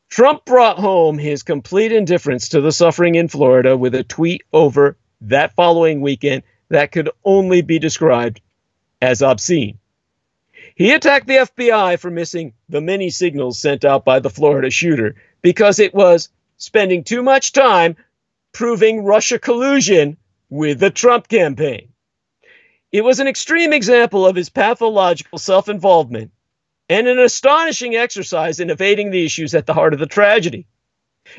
Trump brought home his complete indifference to the suffering in Florida with a tweet over that following weekend that could only be described as obscene. He attacked the FBI for missing the many signals sent out by the Florida shooter because it was spending too much time proving Russia collusion with the Trump campaign. It was an extreme example of his pathological self involvement and an astonishing exercise in evading the issues at the heart of the tragedy.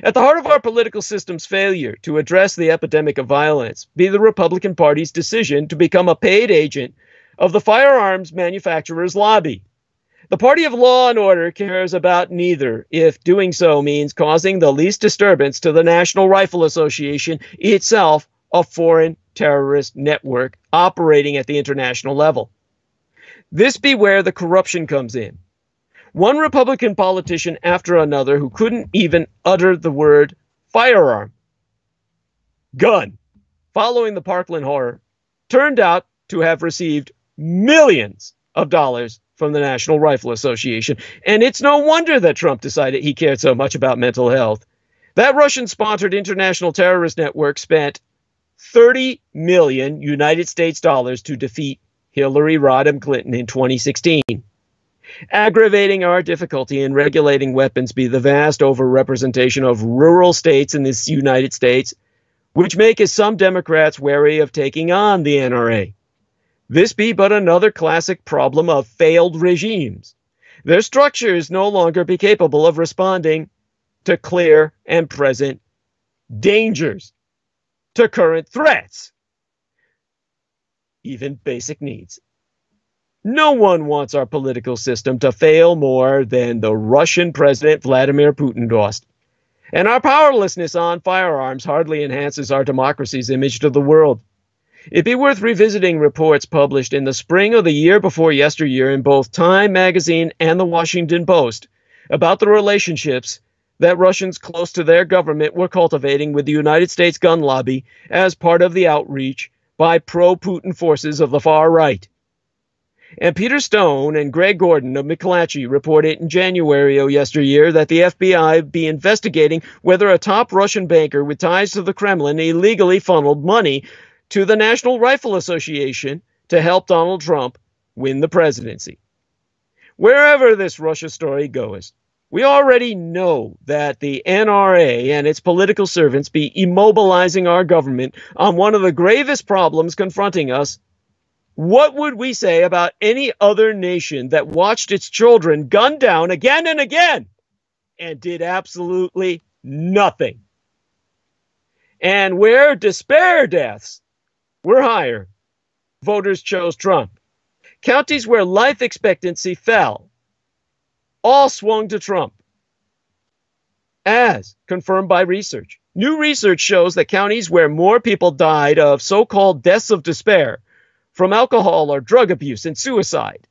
At the heart of our political system's failure to address the epidemic of violence be the Republican Party's decision to become a paid agent of the firearms manufacturers' lobby. The party of law and order cares about neither, if doing so means causing the least disturbance to the National Rifle Association, itself a foreign terrorist network operating at the international level. This be where the corruption comes in. One Republican politician after another who couldn't even utter the word firearm, gun, following the Parkland horror, turned out to have received millions of dollars from the National Rifle Association. And it's no wonder that Trump decided he cared so much about mental health. That Russian sponsored international terrorist network spent 30 million United States dollars to defeat Hillary Rodham Clinton in 2016. Aggravating our difficulty in regulating weapons be the vast overrepresentation of rural states in this United States, which make some Democrats wary of taking on the NRA. This be but another classic problem of failed regimes. Their structures no longer be capable of responding to clear and present dangers, to current threats, even basic needs. No one wants our political system to fail more than the Russian President Vladimir Putin does. And our powerlessness on firearms hardly enhances our democracy's image to the world. It'd be worth revisiting reports published in the spring of the year before yesteryear in both Time magazine and the Washington Post about the relationships that Russians close to their government were cultivating with the United States gun lobby as part of the outreach by pro Putin forces of the far right. And Peter Stone and Greg Gordon of McClatchy reported in January of yesteryear that the FBI be investigating whether a top Russian banker with ties to the Kremlin illegally funneled money to the National Rifle Association to help Donald Trump win the presidency. Wherever this Russia story goes, we already know that the NRA and its political servants be immobilizing our government on one of the gravest problems confronting us. What would we say about any other nation that watched its children gunned down again and again and did absolutely nothing? And where despair deaths were higher, voters chose Trump. Counties where life expectancy fell all swung to Trump, as confirmed by research. New research shows that counties where more people died of so called deaths of despair from alcohol or drug abuse and suicide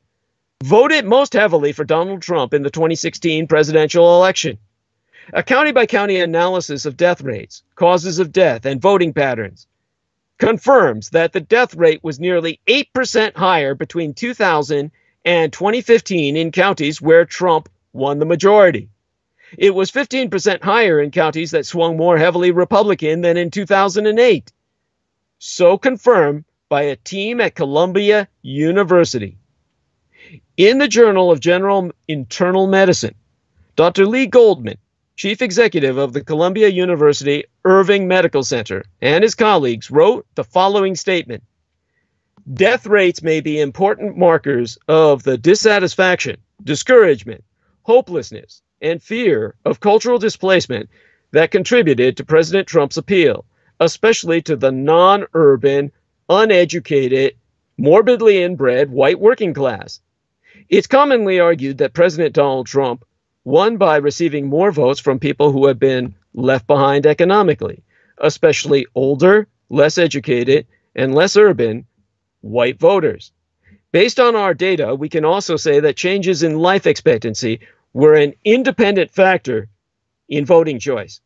voted most heavily for Donald Trump in the 2016 presidential election. A county by county analysis of death rates, causes of death, and voting patterns confirms that the death rate was nearly 8% higher between 2000 and 2015 in counties where Trump won the majority. It was 15% higher in counties that swung more heavily Republican than in 2008. So confirmed by a team at Columbia University. In the Journal of General Internal Medicine, Dr. Lee Goldman, chief executive of the Columbia University Irving Medical Center, and his colleagues wrote the following statement Death rates may be important markers of the dissatisfaction, discouragement, hopelessness, and fear of cultural displacement that contributed to President Trump's appeal, especially to the non urban, uneducated, morbidly inbred white working class. It's commonly argued that President Donald Trump won by receiving more votes from people who have been left behind economically, especially older, less educated, and less urban white voters. Based on our data, we can also say that changes in life expectancy were an independent factor in voting choice.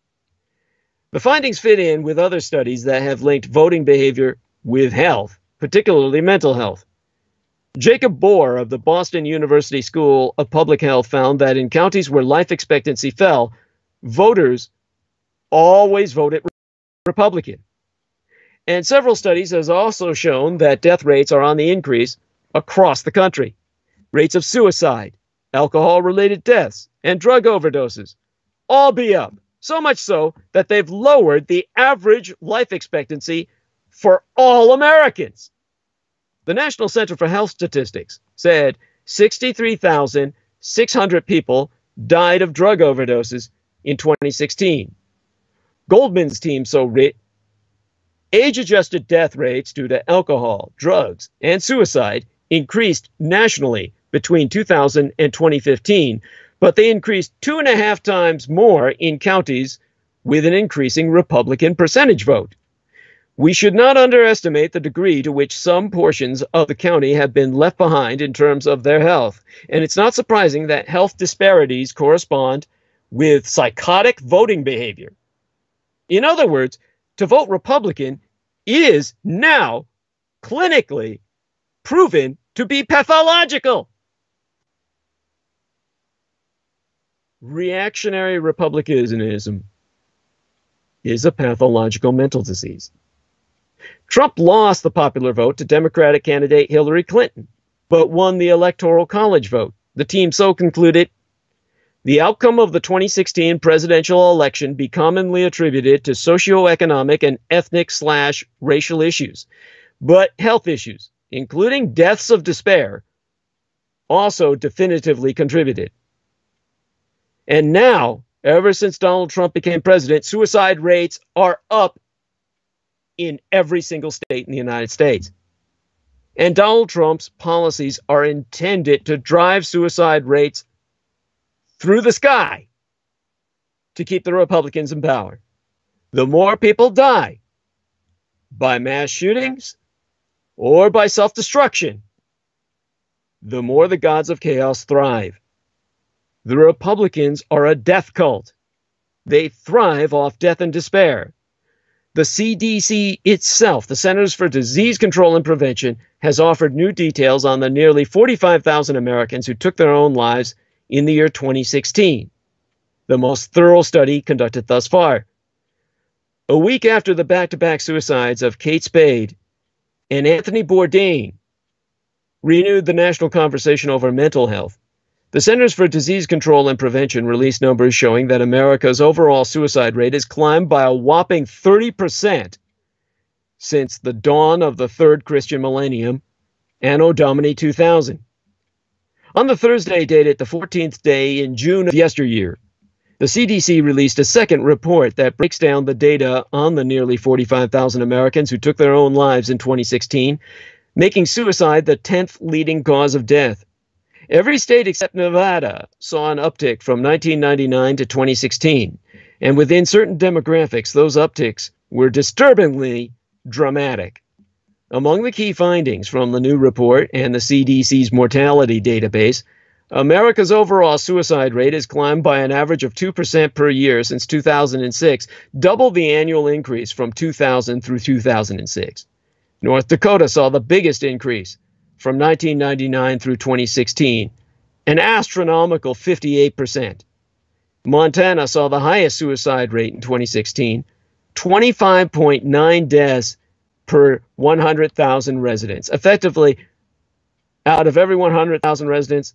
The findings fit in with other studies that have linked voting behavior with health, particularly mental health. Jacob Bor of the Boston University School of Public Health found that in counties where life expectancy fell, voters always voted Republican. And several studies has also shown that death rates are on the increase across the country. Rates of suicide, alcohol related deaths, and drug overdoses all be up. So much so that they've lowered the average life expectancy for all Americans. The National Center for Health Statistics said 63,600 people died of drug overdoses in 2016. Goldman's team so Age adjusted death rates due to alcohol, drugs, and suicide increased nationally between 2000 and 2015, but they increased two and a half times more in counties with an increasing Republican percentage vote. We should not underestimate the degree to which some portions of the county have been left behind in terms of their health, and it's not surprising that health disparities correspond with psychotic voting behavior. In other words, to vote Republican is now clinically proven to be pathological. Reactionary republicanism is a pathological mental disease. Trump lost the popular vote to Democratic candidate Hillary Clinton, but won the Electoral College vote. The team so concluded the outcome of the 2016 presidential election be commonly attributed to socioeconomic and ethnic slash racial issues, but health issues, including deaths of despair, also definitively contributed. And now, ever since Donald Trump became president, suicide rates are up in every single state in the United States. And Donald Trump's policies are intended to drive suicide rates through the sky to keep the Republicans in power. The more people die by mass shootings, or by self destruction, the more the gods of chaos thrive. The Republicans are a death cult. They thrive off death and despair. The CDC itself, the Centers for Disease Control and Prevention, has offered new details on the nearly 45,000 Americans who took their own lives in the year 2016, the most thorough study conducted thus far. A week after the back to back suicides of Kate Spade and Anthony Bourdain renewed the national conversation over mental health, the Centers for Disease Control and Prevention released numbers showing that America's overall suicide rate has climbed by a whopping 30% since the dawn of the third Christian millennium, Anno Domini 2000. On the Thursday dated the 14th day in June of yesteryear, the CDC released a second report that breaks down the data on the nearly 45,000 Americans who took their own lives in 2016, making suicide the 10th leading cause of death. Every state except Nevada saw an uptick from 1999 to 2016, and within certain demographics, those upticks were disturbingly dramatic. Among the key findings from the new report and the CDC's mortality database, America's overall suicide rate has climbed by an average of 2% per year since 2006, double the annual increase from 2000 through 2006. North Dakota saw the biggest increase, from 1999 through 2016, an astronomical 58%. Montana saw the highest suicide rate in 2016, 25.9 deaths per 100,000 residents. Effectively, out of every 100,000 residents,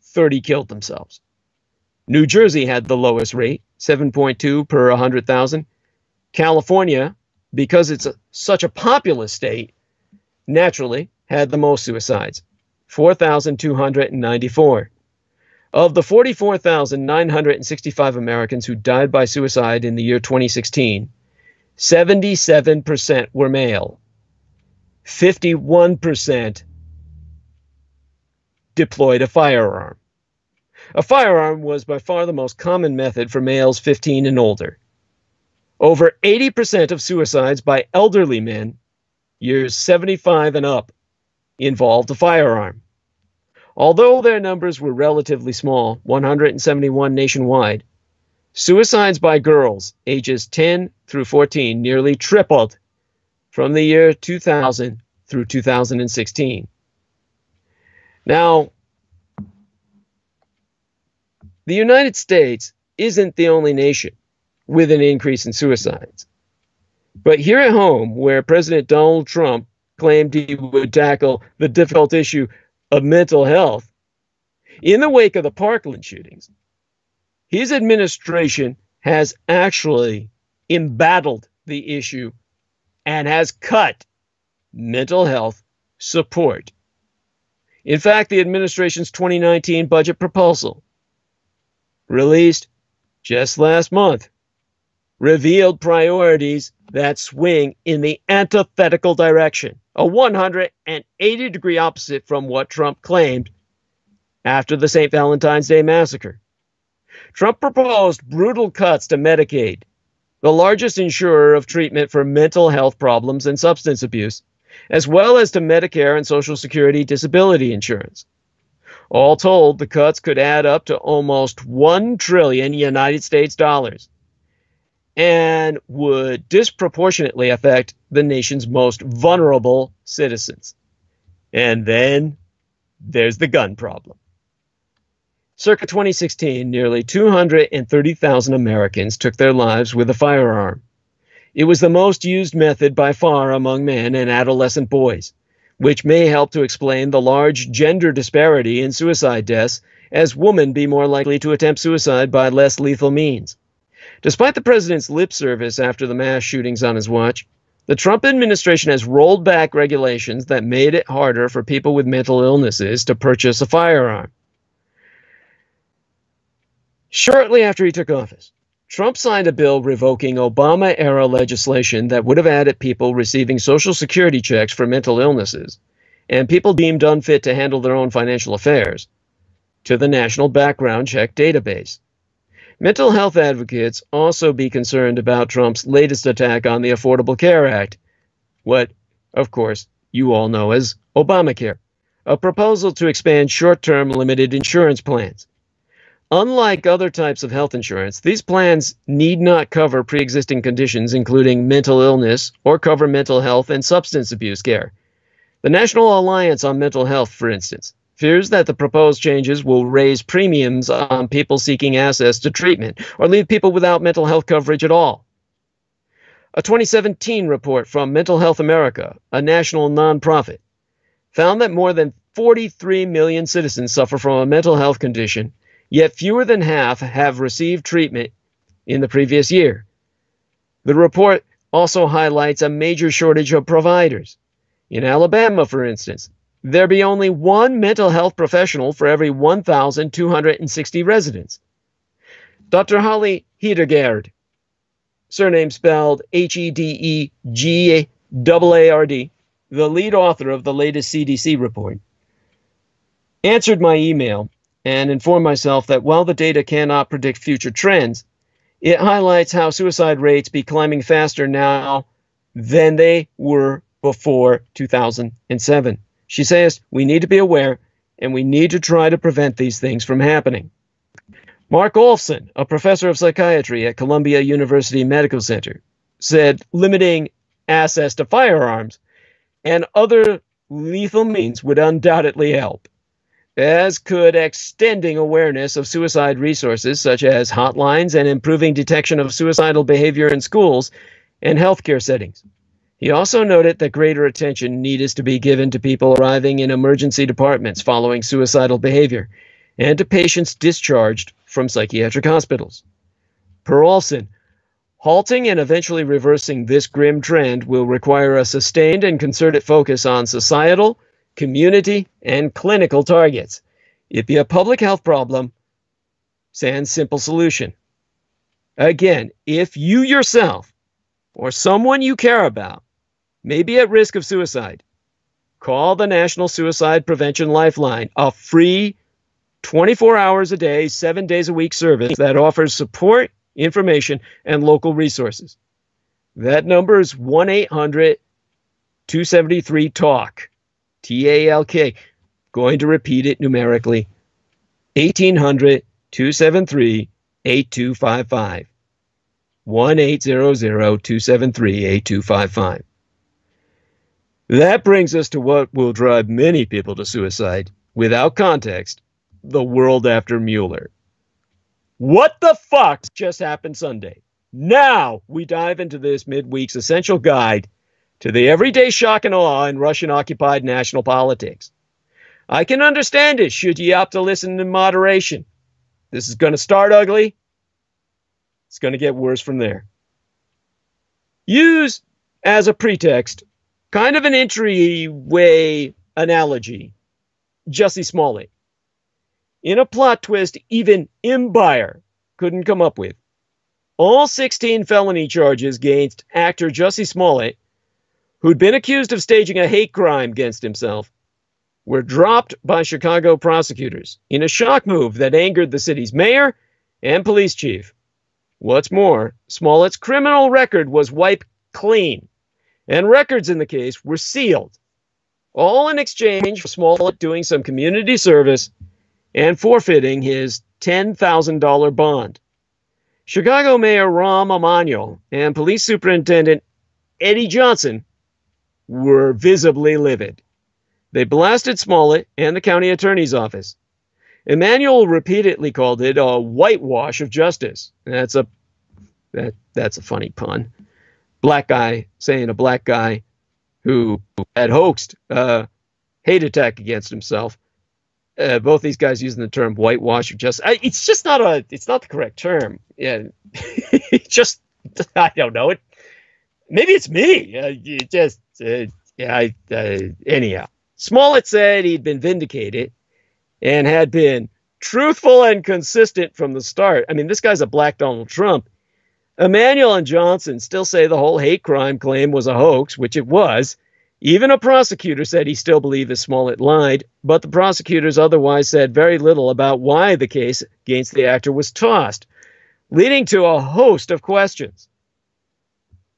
30 killed themselves. New Jersey had the lowest rate, 7.2 per 100,000. California, because it's a, such a populous state, naturally had the most suicides 4,294. Of the 44,965 Americans who died by suicide in the year 2016, 77% were male. 51% deployed a firearm. A firearm was by far the most common method for males 15 and older. Over 80% of suicides by elderly men, years 75 and up, involved a firearm. Although their numbers were relatively small, 171 nationwide, suicides by girls ages 10 through 14 nearly tripled from the year 2000 through 2016. Now, the United States isn't the only nation with an increase in suicides. But here at home, where President Donald Trump claimed he would tackle the difficult issue of mental health. In the wake of the Parkland shootings, his administration has actually embattled the issue and has cut mental health support. In fact, the administration's 2019 budget proposal, released just last month, revealed priorities that swing in the antithetical direction, a 180 degree opposite from what Trump claimed after the St. Valentine's Day massacre. Trump proposed brutal cuts to Medicaid, the largest insurer of treatment for mental health problems and substance abuse, as well as to Medicare and Social Security disability insurance. All told, the cuts could add up to almost 1 trillion United States dollars and would disproportionately affect the nation's most vulnerable citizens. And then there's the gun problem. Circa 2016, nearly 230,000 Americans took their lives with a firearm. It was the most used method by far among men and adolescent boys, which may help to explain the large gender disparity in suicide deaths, as women be more likely to attempt suicide by less lethal means. Despite the president's lip service after the mass shootings on his watch, the Trump administration has rolled back regulations that made it harder for people with mental illnesses to purchase a firearm. Shortly after he took office, Trump signed a bill revoking Obama era legislation that would have added people receiving Social Security checks for mental illnesses and people deemed unfit to handle their own financial affairs to the National Background Check Database. Mental health advocates also be concerned about Trump's latest attack on the Affordable Care Act, what, of course, you all know as Obamacare, a proposal to expand short term limited insurance plans. Unlike other types of health insurance, these plans need not cover pre existing conditions, including mental illness, or cover mental health and substance abuse care. The National Alliance on Mental Health, for instance, fears that the proposed changes will raise premiums on people seeking access to treatment or leave people without mental health coverage at all. A 2017 report from Mental Health America, a national nonprofit, found that more than 43 million citizens suffer from a mental health condition yet fewer than half have received treatment in the previous year. The report also highlights a major shortage of providers. In Alabama, for instance, there be only one mental health professional for every 1,260 residents. Dr. Holly Hedegaard, surname spelled H E D E G A A R D, the lead author of the latest CDC report, answered my email and inform myself that while the data cannot predict future trends, it highlights how suicide rates be climbing faster now than they were before 2007. She says we need to be aware and we need to try to prevent these things from happening. Mark Olfson, a professor of psychiatry at Columbia University Medical Center, said limiting access to firearms and other lethal means would undoubtedly help as could extending awareness of suicide resources such as hotlines and improving detection of suicidal behavior in schools and healthcare settings. He also noted that greater attention needs to be given to people arriving in emergency departments following suicidal behavior and to patients discharged from psychiatric hospitals. Per Olfson, halting and eventually reversing this grim trend will require a sustained and concerted focus on societal, community, and clinical targets. It be a public health problem, sans simple solution. Again, if you yourself or someone you care about may be at risk of suicide, call the National Suicide Prevention Lifeline, a free 24 hours a day, seven days a week service that offers support, information, and local resources. That number is 1 800 273 TALK. T A L K. Going to repeat it numerically 1800 273 8255. 1 273 8255. That brings us to what will drive many people to suicide without context the world after Mueller. What the fuck just happened Sunday? Now we dive into this midweek's essential guide to the everyday shock and awe in Russian occupied national politics. I can understand it should ye opt to listen in moderation. This is going to start ugly. It's going to get worse from there. Use as a pretext kind of an entryway analogy Jussie Smollett. In a plot twist even Empire couldn't come up with. All 16 felony charges against actor Jussie Smollett who'd been accused of staging a hate crime against himself, were dropped by Chicago prosecutors in a shock move that angered the city's mayor and police chief. What's more, Smollett's criminal record was wiped clean, and records in the case were sealed, all in exchange for Smollett doing some community service and forfeiting his $10,000 bond. Chicago Mayor Rahm Emanuel and Police Superintendent Eddie Johnson were visibly livid. They blasted Smollett and the county attorney's office. Emanuel repeatedly called it a whitewash of justice. That's a that that's a funny pun. Black guy saying a black guy who had hoaxed a hate attack against himself. Uh, both these guys using the term whitewash of justice. I, it's just not a. It's not the correct term. Yeah, just I don't know it. Maybe it's me. Uh, it just uh, I, uh, anyhow, Smollett said he'd been vindicated and had been truthful and consistent from the start. I mean, this guy's a black Donald Trump. Emanuel and Johnson still say the whole hate crime claim was a hoax, which it was. Even a prosecutor said he still believed that Smollett lied, but the prosecutors otherwise said very little about why the case against the actor was tossed, leading to a host of questions.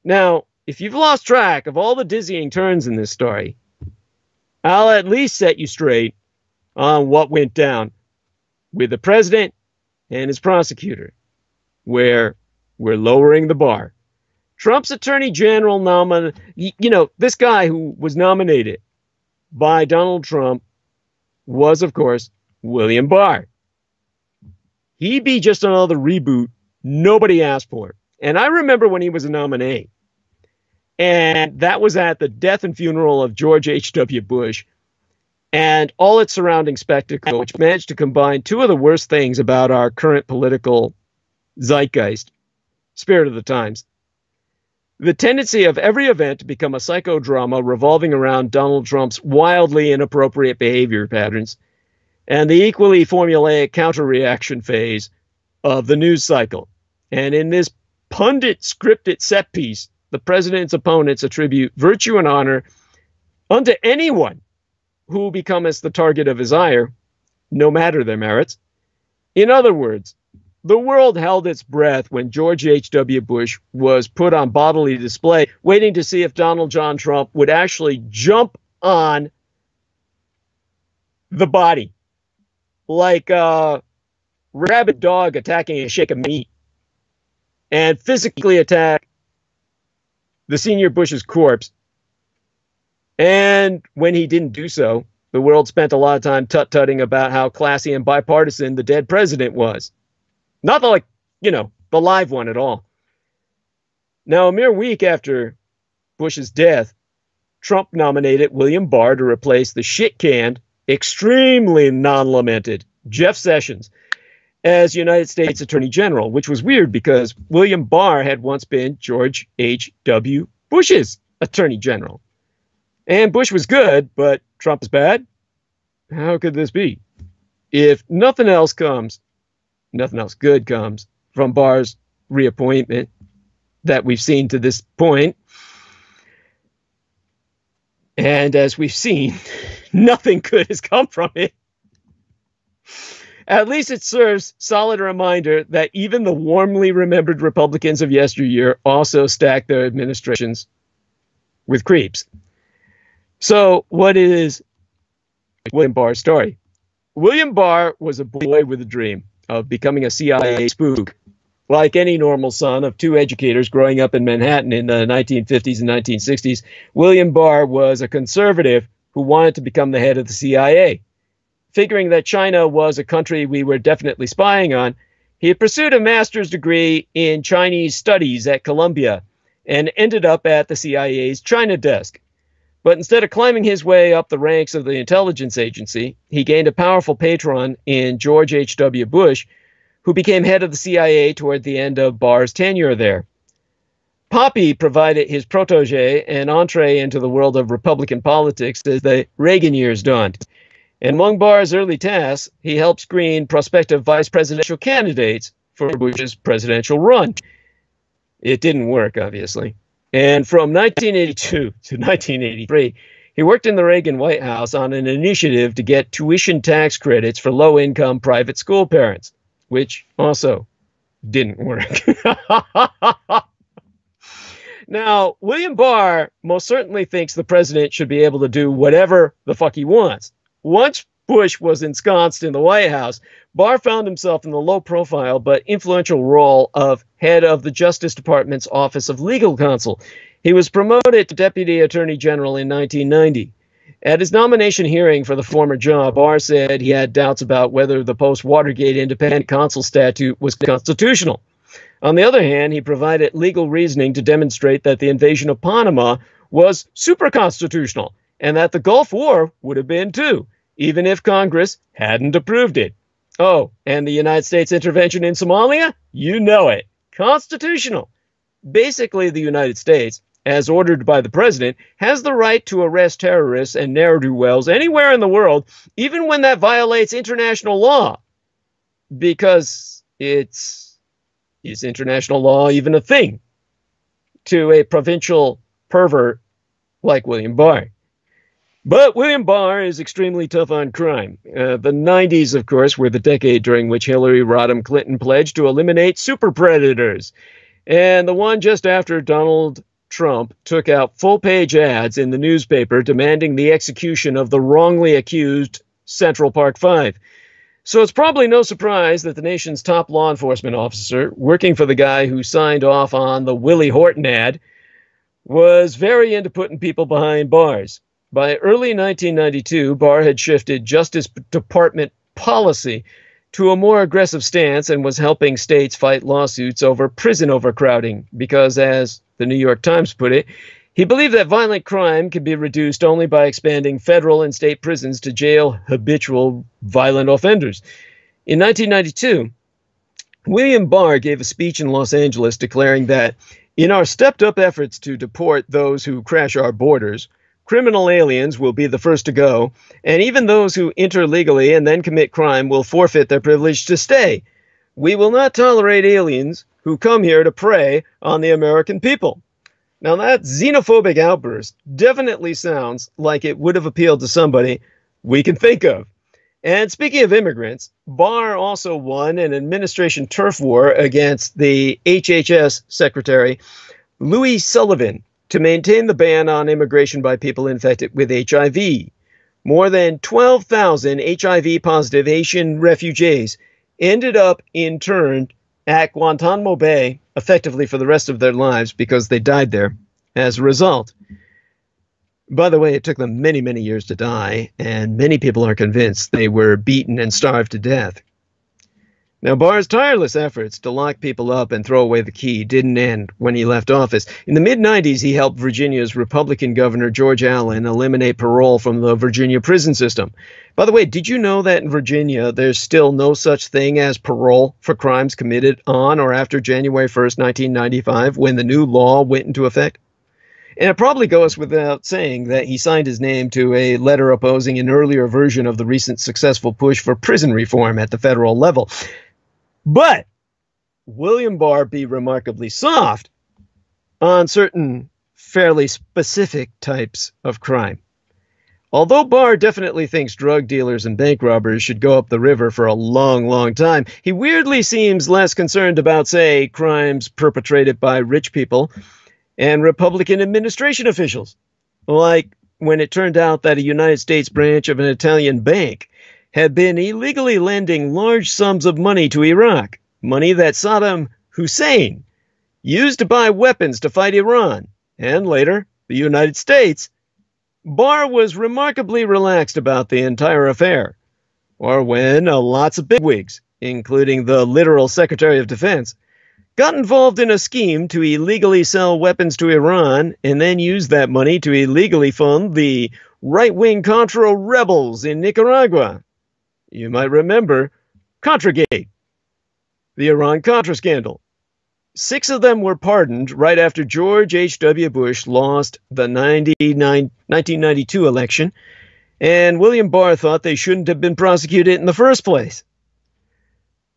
Now, if you've lost track of all the dizzying turns in this story, I'll at least set you straight on what went down with the president and his prosecutor, where we're lowering the bar. Trump's attorney general nominated, you know, this guy who was nominated by Donald Trump was, of course, William Barr. He'd be just another reboot nobody asked for. And I remember when he was a nominee, and that was at the death and funeral of George H.W. Bush and all its surrounding spectacle, which managed to combine two of the worst things about our current political zeitgeist spirit of the times. The tendency of every event to become a psychodrama revolving around Donald Trump's wildly inappropriate behavior patterns, and the equally formulaic counter-reaction phase of the news cycle. And in this pundit scripted set piece, the president's opponents attribute virtue and honor unto anyone who becometh the target of his ire, no matter their merits. In other words, the world held its breath when George H.W. Bush was put on bodily display, waiting to see if Donald John Trump would actually jump on the body like a rabid dog attacking a shake of meat and physically attack the senior Bush's corpse. And when he didn't do so, the world spent a lot of time tut tutting about how classy and bipartisan the dead president was. Not the, like, you know, the live one at all. Now, a mere week after Bush's death, Trump nominated William Barr to replace the shit canned, extremely non lamented Jeff Sessions as United States Attorney General, which was weird because William Barr had once been George H.W. Bush's Attorney General. And Bush was good, but Trump is bad? How could this be? If nothing else comes, nothing else good comes from Barr's reappointment that we've seen to this point, and as we've seen, nothing good has come from it. At least it serves solid reminder that even the warmly remembered Republicans of yesteryear also stacked their administrations with creeps. So, what is William Barr's story? William Barr was a boy with a dream of becoming a CIA spook. Like any normal son of two educators growing up in Manhattan in the 1950s and 1960s, William Barr was a conservative who wanted to become the head of the CIA figuring that China was a country we were definitely spying on, he had pursued a master's degree in Chinese studies at Columbia and ended up at the CIA's China desk. But instead of climbing his way up the ranks of the intelligence agency, he gained a powerful patron in George H.W. Bush, who became head of the CIA toward the end of Barr's tenure there. Poppy provided his protege an entree into the world of Republican politics as the Reagan years dawned. And among Barr's early tasks, he helped screen prospective vice presidential candidates for Bush's presidential run. It didn't work, obviously. And from 1982 to 1983, he worked in the Reagan White House on an initiative to get tuition tax credits for low income private school parents, which also didn't work. now, William Barr most certainly thinks the president should be able to do whatever the fuck he wants. Once Bush was ensconced in the White House, Barr found himself in the low profile but influential role of head of the Justice Department's Office of Legal Counsel. He was promoted to Deputy Attorney General in 1990. At his nomination hearing for the former job, Barr said he had doubts about whether the post Watergate independent counsel statute was constitutional. On the other hand, he provided legal reasoning to demonstrate that the invasion of Panama was supraconstitutional and that the Gulf War would have been too, even if Congress hadn't approved it. Oh, and the United States intervention in Somalia? You know it. Constitutional. Basically, the United States, as ordered by the president, has the right to arrest terrorists and ne'er do wells anywhere in the world, even when that violates international law. Because it's is international law even a thing to a provincial pervert like William Barr? But William Barr is extremely tough on crime. Uh, the 90s, of course, were the decade during which Hillary Rodham Clinton pledged to eliminate super predators. And the one just after Donald Trump took out full page ads in the newspaper demanding the execution of the wrongly accused Central Park Five. So it's probably no surprise that the nation's top law enforcement officer, working for the guy who signed off on the Willie Horton ad, was very into putting people behind bars. By early 1992, Barr had shifted Justice Department policy to a more aggressive stance and was helping states fight lawsuits over prison overcrowding because, as the New York Times put it, he believed that violent crime could be reduced only by expanding federal and state prisons to jail habitual violent offenders. In 1992, William Barr gave a speech in Los Angeles declaring that in our stepped up efforts to deport those who crash our borders, criminal aliens will be the first to go, and even those who enter legally and then commit crime will forfeit their privilege to stay. We will not tolerate aliens who come here to prey on the American people. Now, that xenophobic outburst definitely sounds like it would have appealed to somebody we can think of. And speaking of immigrants, Barr also won an administration turf war against the HHS Secretary Louis Sullivan to maintain the ban on immigration by people infected with HIV. More than 12,000 HIV positive Haitian refugees ended up interned at Guantanamo Bay effectively for the rest of their lives because they died there as a result. By the way, it took them many, many years to die, and many people are convinced they were beaten and starved to death. Now, Barr's tireless efforts to lock people up and throw away the key didn't end when he left office. In the mid 90s, he helped Virginia's Republican Governor George Allen eliminate parole from the Virginia prison system. By the way, did you know that in Virginia there's still no such thing as parole for crimes committed on or after January 1st, 1995, when the new law went into effect? And it probably goes without saying that he signed his name to a letter opposing an earlier version of the recent successful push for prison reform at the federal level. But William Barr be remarkably soft on certain fairly specific types of crime. Although Barr definitely thinks drug dealers and bank robbers should go up the river for a long, long time, he weirdly seems less concerned about, say, crimes perpetrated by rich people and Republican administration officials. Like when it turned out that a United States branch of an Italian bank had been illegally lending large sums of money to Iraq, money that Saddam Hussein used to buy weapons to fight Iran, and later the United States. Barr was remarkably relaxed about the entire affair. Or when uh, lots of bigwigs, including the literal Secretary of Defense, got involved in a scheme to illegally sell weapons to Iran and then use that money to illegally fund the right wing Contra rebels in Nicaragua. You might remember Contragate, the Iran Contra scandal. Six of them were pardoned right after George H.W. Bush lost the 1992 election, and William Barr thought they shouldn't have been prosecuted in the first place.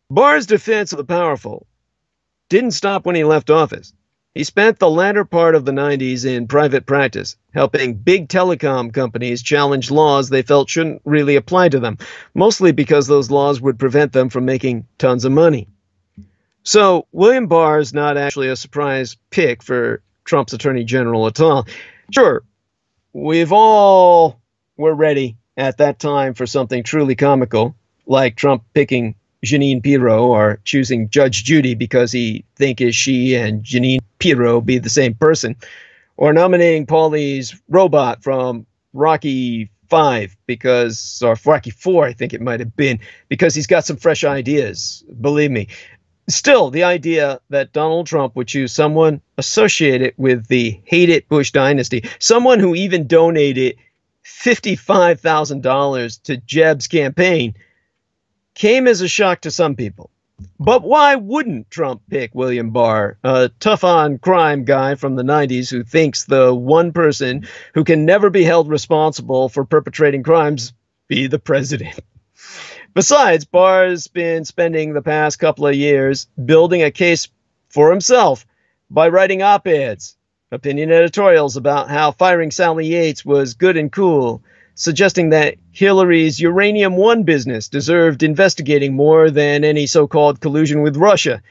Barr's defense of the powerful didn't stop when he left office. He spent the latter part of the 90s in private practice, helping big telecom companies challenge laws they felt shouldn't really apply to them, mostly because those laws would prevent them from making tons of money. So, William Barr is not actually a surprise pick for Trump's attorney general at all. Sure, we've all were ready at that time for something truly comical, like Trump picking Jeanine Pirro or choosing Judge Judy because he think is she and Jeanine Pirro be the same person, or nominating Paulie's robot from Rocky Five because, or Rocky Four, I think it might have been, because he's got some fresh ideas. Believe me. Still, the idea that Donald Trump would choose someone associated with the hated Bush dynasty, someone who even donated $55,000 to Jeb's campaign, came as a shock to some people. But why wouldn't Trump pick William Barr, a tough on crime guy from the 90s who thinks the one person who can never be held responsible for perpetrating crimes be the president? Besides, Barr's been spending the past couple of years building a case for himself by writing op eds, opinion editorials about how firing Sally Yates was good and cool suggesting that Hillary's Uranium One business deserved investigating more than any so called collusion with Russia,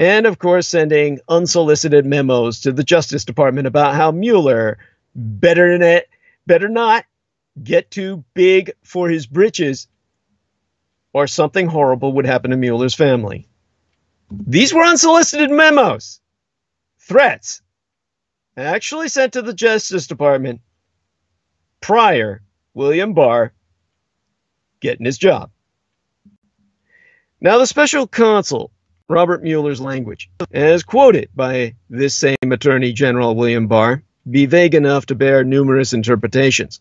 And of course, sending unsolicited memos to the Justice Department about how Mueller better net, better not get too big for his britches, or something horrible would happen to Mueller's family. These were unsolicited memos, threats, actually sent to the Justice Department prior William Barr getting his job. Now, the special counsel, Robert Mueller's language, as quoted by this same Attorney General William Barr, be vague enough to bear numerous interpretations.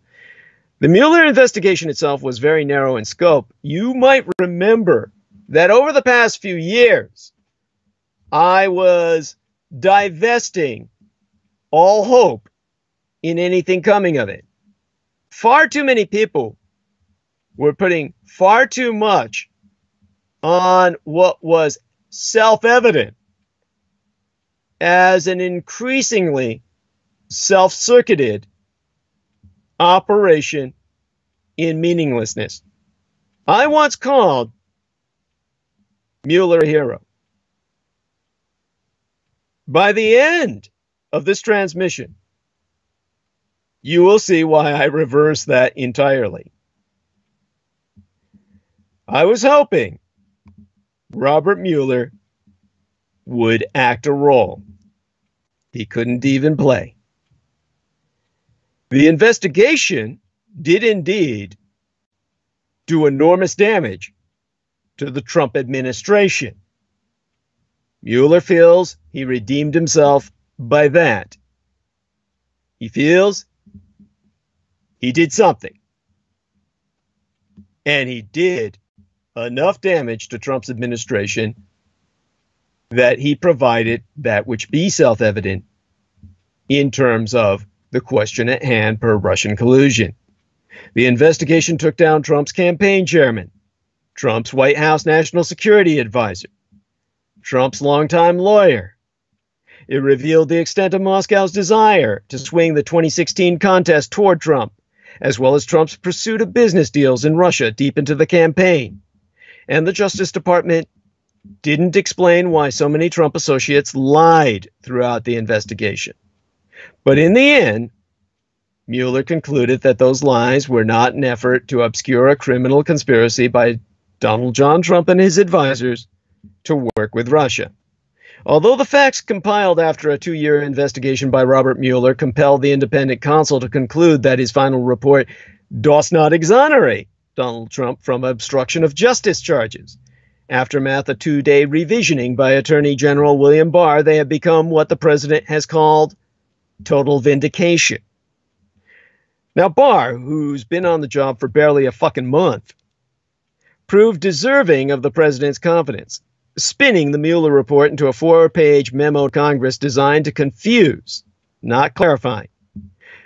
The Mueller investigation itself was very narrow in scope. You might remember that over the past few years, I was divesting all hope in anything coming of it. Far too many people were putting far too much on what was self evident as an increasingly self circuited operation in meaninglessness. I once called Mueller a hero. By the end of this transmission, you will see why I reverse that entirely. I was hoping Robert Mueller would act a role. He couldn't even play. The investigation did indeed do enormous damage to the Trump administration. Mueller feels he redeemed himself by that. He feels he did something. And he did enough damage to Trump's administration that he provided that which be self evident in terms of the question at hand per Russian collusion. The investigation took down Trump's campaign chairman, Trump's White House national security advisor, Trump's longtime lawyer. It revealed the extent of Moscow's desire to swing the 2016 contest toward Trump, as well as Trump's pursuit of business deals in Russia deep into the campaign. And the Justice Department didn't explain why so many Trump associates lied throughout the investigation. But in the end, Mueller concluded that those lies were not an effort to obscure a criminal conspiracy by Donald John Trump and his advisors to work with Russia. Although the facts compiled after a two year investigation by Robert Mueller compelled the independent counsel to conclude that his final report does not exonerate Donald Trump from obstruction of justice charges. Aftermath of two day revisioning by Attorney General William Barr, they have become what the president has called total vindication. Now, Barr, who's been on the job for barely a fucking month, proved deserving of the president's confidence, spinning the Mueller report into a four page memo to Congress designed to confuse, not clarify.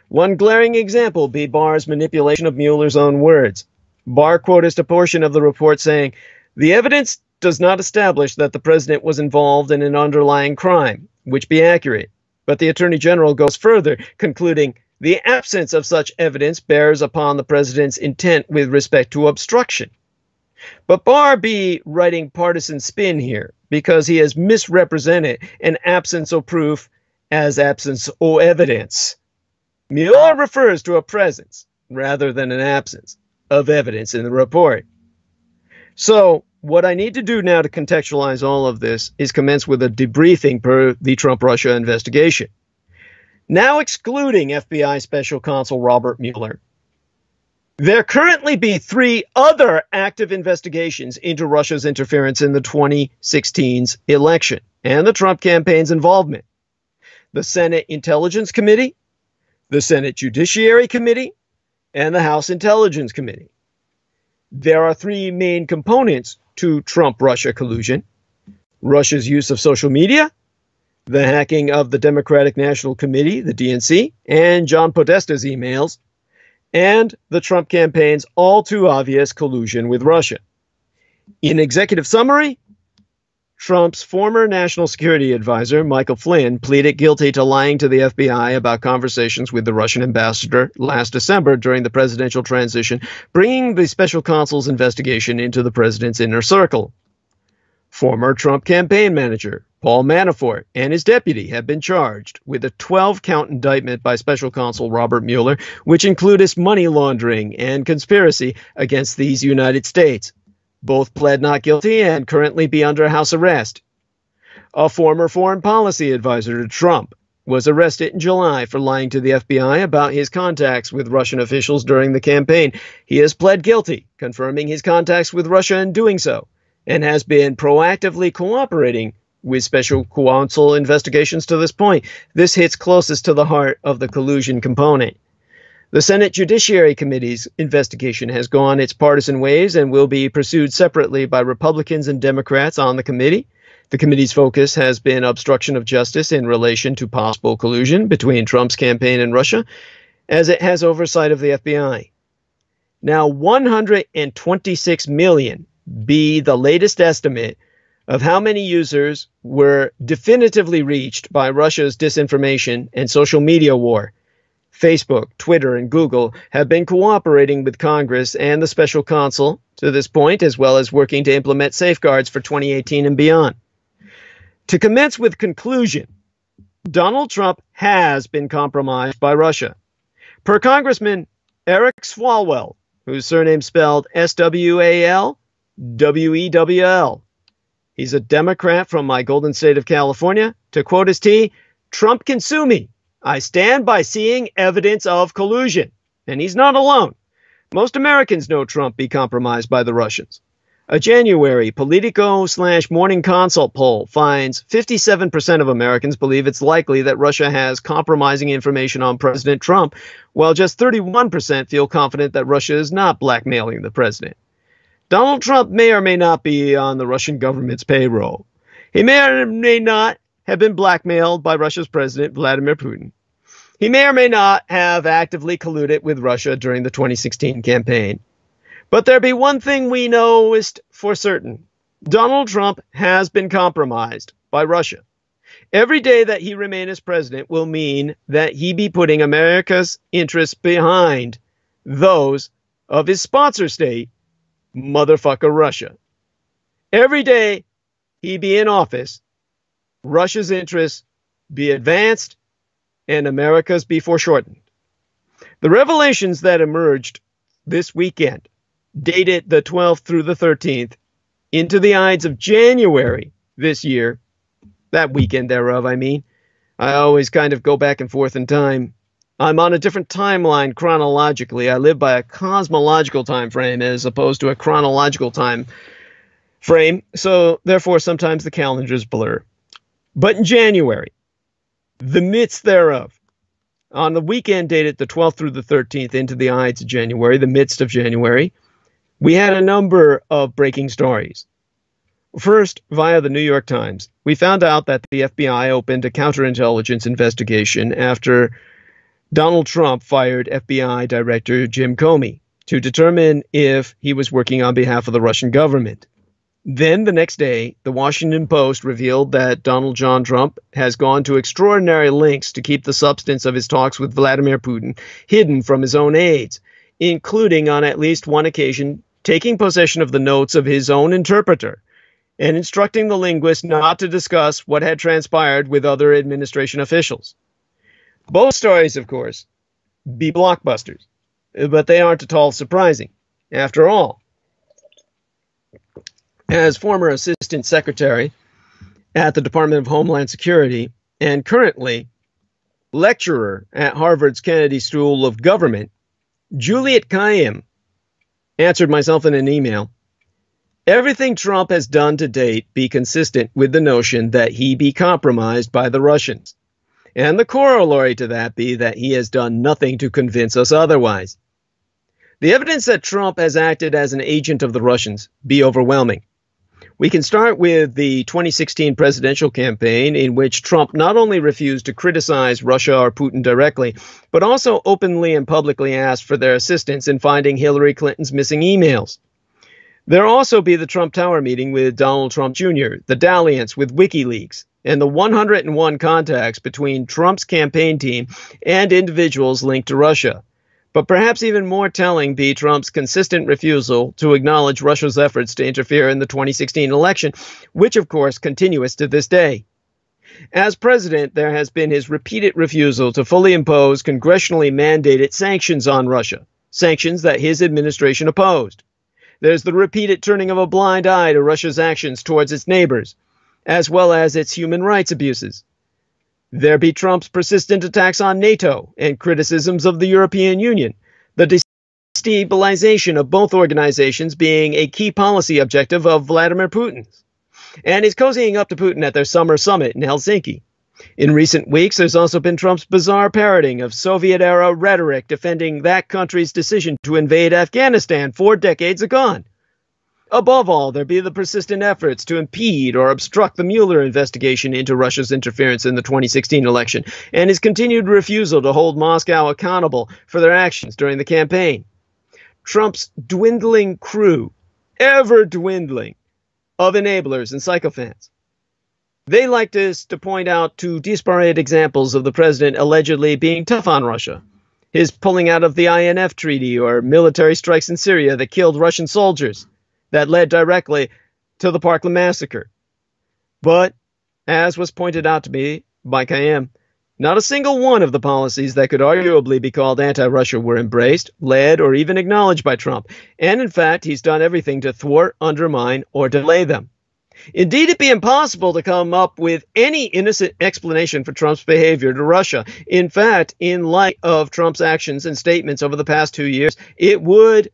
One glaring example be Barr's manipulation of Mueller's own words. Barr quoted a portion of the report saying, The evidence does not establish that the president was involved in an underlying crime, which be accurate. But the Attorney General goes further, concluding, the absence of such evidence bears upon the president's intent with respect to obstruction. But Barr be writing partisan spin here because he has misrepresented an absence of proof as absence of evidence. Mueller refers to a presence rather than an absence of evidence in the report. So, what I need to do now to contextualize all of this is commence with a debriefing per the Trump Russia investigation now excluding FBI Special Counsel Robert Mueller. There currently be three other active investigations into Russia's interference in the 2016's election and the Trump campaign's involvement. The Senate Intelligence Committee, the Senate Judiciary Committee, and the House Intelligence Committee. There are three main components to Trump Russia collusion Russia's use of social media, the hacking of the Democratic National Committee, the DNC, and John Podesta's emails, and the Trump campaign's all too obvious collusion with Russia. In executive summary, Trump's former national security advisor, Michael Flynn, pleaded guilty to lying to the FBI about conversations with the Russian ambassador last December during the presidential transition, bringing the special counsel's investigation into the president's inner circle. Former Trump campaign manager, Paul Manafort and his deputy have been charged with a 12 count indictment by special counsel Robert Mueller, which included money laundering and conspiracy against these United States. Both pled not guilty and currently be under house arrest. A former foreign policy advisor to Trump was arrested in July for lying to the FBI about his contacts with Russian officials during the campaign. He has pled guilty, confirming his contacts with Russia in doing so, and has been proactively cooperating with special counsel investigations to this point. This hits closest to the heart of the collusion component. The Senate Judiciary Committee's investigation has gone its partisan ways and will be pursued separately by Republicans and Democrats on the committee. The committee's focus has been obstruction of justice in relation to possible collusion between Trump's campaign and Russia, as it has oversight of the FBI. Now, 126 million be the latest estimate of how many users were definitively reached by Russia's disinformation and social media war. Facebook, Twitter, and Google have been cooperating with Congress and the special counsel to this point, as well as working to implement safeguards for 2018 and beyond. To commence with conclusion, Donald Trump has been compromised by Russia. Per Congressman Eric Swalwell, whose surname spelled S W A L W E W L, He's a Democrat from my golden state of California. To quote his T, Trump can sue me. I stand by seeing evidence of collusion. And he's not alone. Most Americans know Trump be compromised by the Russians. A January Politico slash Morning Consult poll finds 57% of Americans believe it's likely that Russia has compromising information on President Trump, while just 31% feel confident that Russia is not blackmailing the president. Donald Trump may or may not be on the Russian government's payroll. He may or may not have been blackmailed by Russia's president, Vladimir Putin. He may or may not have actively colluded with Russia during the 2016 campaign. But there be one thing we know for certain Donald Trump has been compromised by Russia. Every day that he remain as president will mean that he be putting America's interests behind those of his sponsor state, motherfucker Russia. Every day he be in office, Russia's interests be advanced and America's be foreshortened. The revelations that emerged this weekend, dated the 12th through the 13th, into the Ides of January this year, that weekend thereof, I mean. I always kind of go back and forth in time. I'm on a different timeline chronologically. I live by a cosmological time frame as opposed to a chronological time frame. So therefore, sometimes the calendars blur. But in January, the midst thereof, on the weekend dated the 12th through the 13th into the Ides of January, the midst of January, we had a number of breaking stories. First, via the New York Times, we found out that the FBI opened a counterintelligence investigation after Donald Trump fired FBI Director Jim Comey to determine if he was working on behalf of the Russian government. Then the next day, the Washington Post revealed that Donald John Trump has gone to extraordinary lengths to keep the substance of his talks with Vladimir Putin hidden from his own aides, including on at least one occasion taking possession of the notes of his own interpreter and instructing the linguist not to discuss what had transpired with other administration officials. Both stories, of course, be blockbusters, but they aren't at all surprising. After all, as former Assistant Secretary at the Department of Homeland Security and currently lecturer at Harvard's Kennedy School of Government, Juliet Kayyem answered myself in an email. Everything Trump has done to date be consistent with the notion that he be compromised by the Russians and the corollary to that be that he has done nothing to convince us otherwise. The evidence that Trump has acted as an agent of the Russians be overwhelming. We can start with the 2016 presidential campaign, in which Trump not only refused to criticize Russia or Putin directly, but also openly and publicly asked for their assistance in finding Hillary Clinton's missing emails. There also be the Trump Tower meeting with Donald Trump Jr., the dalliance with WikiLeaks, and the 101 contacts between Trump's campaign team and individuals linked to Russia. But perhaps even more telling be Trump's consistent refusal to acknowledge Russia's efforts to interfere in the 2016 election, which of course continues to this day. As president, there has been his repeated refusal to fully impose congressionally mandated sanctions on Russia, sanctions that his administration opposed. There's the repeated turning of a blind eye to Russia's actions towards its neighbors, as well as its human rights abuses. There be Trump's persistent attacks on NATO and criticisms of the European Union, the destabilization of both organizations being a key policy objective of Vladimir Putin's. And he's cozying up to Putin at their summer summit in Helsinki. In recent weeks, there's also been Trump's bizarre parroting of Soviet era rhetoric defending that country's decision to invade Afghanistan four decades agone. Above all, there be the persistent efforts to impede or obstruct the Mueller investigation into Russia's interference in the 2016 election, and his continued refusal to hold Moscow accountable for their actions during the campaign. Trump's dwindling crew, ever dwindling, of enablers and sycophants. They like us to point out two disparate examples of the president allegedly being tough on Russia. His pulling out of the INF treaty or military strikes in Syria that killed Russian soldiers that led directly to the Parkland massacre. But, as was pointed out to me by Kayyem, not a single one of the policies that could arguably be called anti Russia were embraced, led, or even acknowledged by Trump. And in fact, he's done everything to thwart, undermine, or delay them. Indeed, it'd be impossible to come up with any innocent explanation for Trump's behavior to Russia. In fact, in light of Trump's actions and statements over the past two years, it would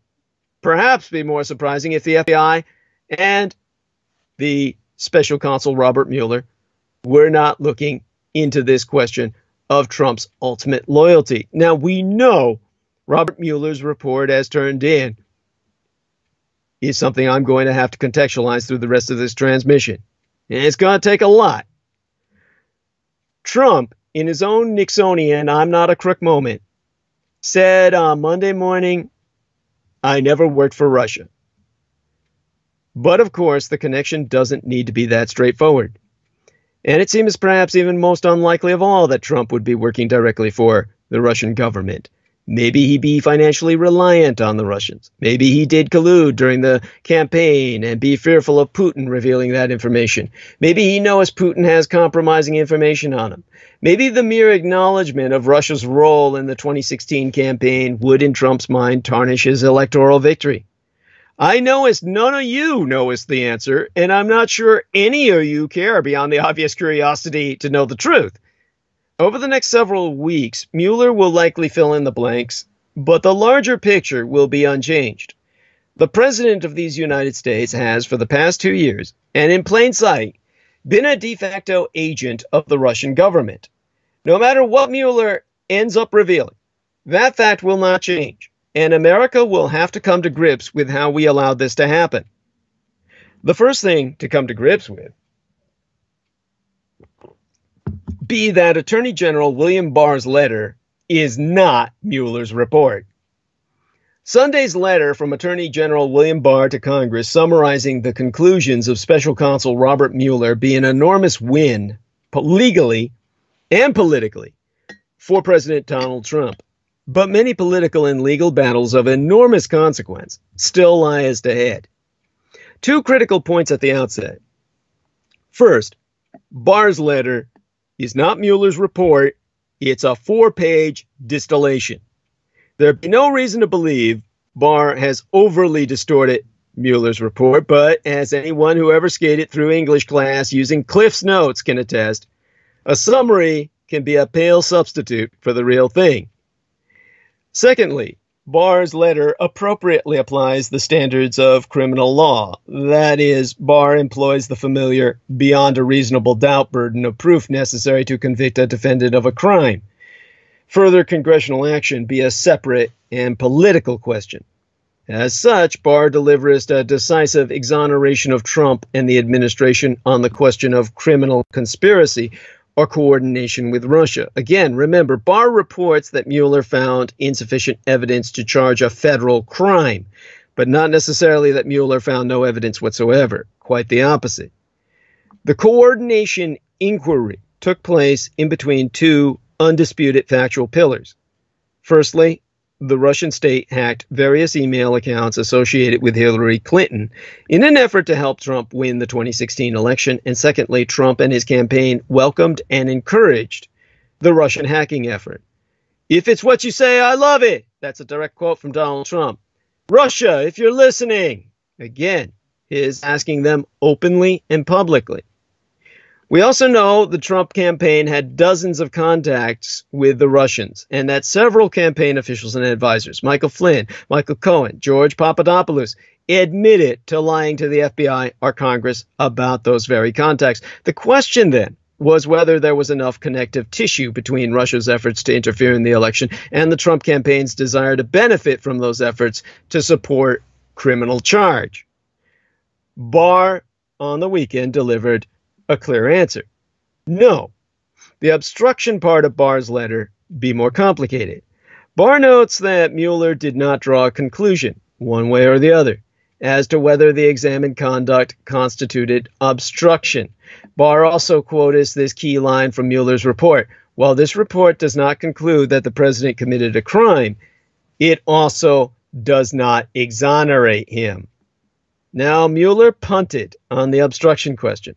perhaps be more surprising if the FBI and the special counsel Robert Mueller were not looking into this question of Trump's ultimate loyalty. Now, we know Robert Mueller's report, as turned in, is something I'm going to have to contextualize through the rest of this transmission. And it's going to take a lot. Trump, in his own Nixonian I'm not a crook moment, said on Monday morning I never worked for Russia. But of course, the connection doesn't need to be that straightforward. And it seems perhaps even most unlikely of all that Trump would be working directly for the Russian government. Maybe he be financially reliant on the Russians. Maybe he did collude during the campaign and be fearful of Putin revealing that information. Maybe he knows Putin has compromising information on him. Maybe the mere acknowledgement of Russia's role in the 2016 campaign would, in Trump's mind, tarnish his electoral victory. I knowest none of you knowest the answer, and I'm not sure any of you care beyond the obvious curiosity to know the truth. Over the next several weeks, Mueller will likely fill in the blanks, but the larger picture will be unchanged. The President of these United States has, for the past two years, and in plain sight, been a de facto agent of the Russian government. No matter what Mueller ends up revealing, that fact will not change, and America will have to come to grips with how we allowed this to happen. The first thing to come to grips with be that Attorney General William Barr's letter is not Mueller's report. Sunday's letter from Attorney General William Barr to Congress summarizing the conclusions of Special Counsel Robert Mueller be an enormous win, legally and politically, for President Donald Trump. But many political and legal battles of enormous consequence still lie as ahead. Two critical points at the outset. First, Barr's letter is not Mueller's report, it's a four page distillation. There'd be no reason to believe Barr has overly distorted Mueller's report, but as anyone who ever skated through English class using Cliff's notes can attest, a summary can be a pale substitute for the real thing. Secondly, Barr's letter appropriately applies the standards of criminal law. That is, Barr employs the familiar beyond a reasonable doubt burden of proof necessary to convict a defendant of a crime. Further congressional action be a separate and political question. As such, Barr delivers a decisive exoneration of Trump and the administration on the question of criminal conspiracy, or coordination with Russia. Again, remember, Barr reports that Mueller found insufficient evidence to charge a federal crime, but not necessarily that Mueller found no evidence whatsoever. Quite the opposite. The coordination inquiry took place in between two undisputed factual pillars. Firstly, the Russian state hacked various email accounts associated with Hillary Clinton in an effort to help Trump win the 2016 election. And secondly, Trump and his campaign welcomed and encouraged the Russian hacking effort. If it's what you say, I love it. That's a direct quote from Donald Trump. Russia, if you're listening, again, is asking them openly and publicly. We also know the Trump campaign had dozens of contacts with the Russians, and that several campaign officials and advisors, Michael Flynn, Michael Cohen, George Papadopoulos, admitted to lying to the FBI or Congress about those very contacts. The question then was whether there was enough connective tissue between Russia's efforts to interfere in the election and the Trump campaign's desire to benefit from those efforts to support criminal charge. Barr on the weekend delivered a clear answer. No. The obstruction part of Barr's letter be more complicated. Barr notes that Mueller did not draw a conclusion, one way or the other, as to whether the examined conduct constituted obstruction. Barr also quotes this key line from Mueller's report. While this report does not conclude that the president committed a crime, it also does not exonerate him. Now, Mueller punted on the obstruction question.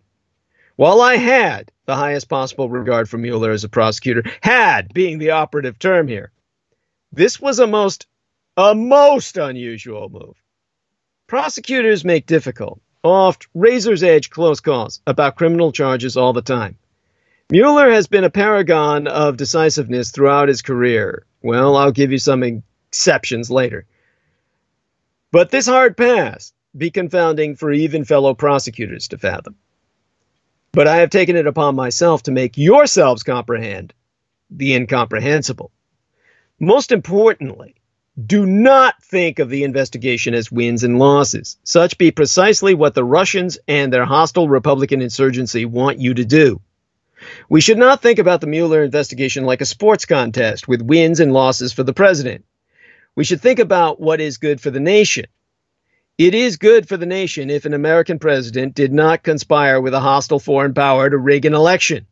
While I had the highest possible regard for Mueller as a prosecutor, had being the operative term here, this was a most, a most unusual move. Prosecutors make difficult, oft razor's edge close calls about criminal charges all the time. Mueller has been a paragon of decisiveness throughout his career. Well, I'll give you some exceptions later. But this hard pass be confounding for even fellow prosecutors to fathom. But I have taken it upon myself to make yourselves comprehend the incomprehensible. Most importantly, do not think of the investigation as wins and losses. Such be precisely what the Russians and their hostile Republican insurgency want you to do. We should not think about the Mueller investigation like a sports contest with wins and losses for the president. We should think about what is good for the nation it is good for the nation if an American president did not conspire with a hostile foreign power to rig an election.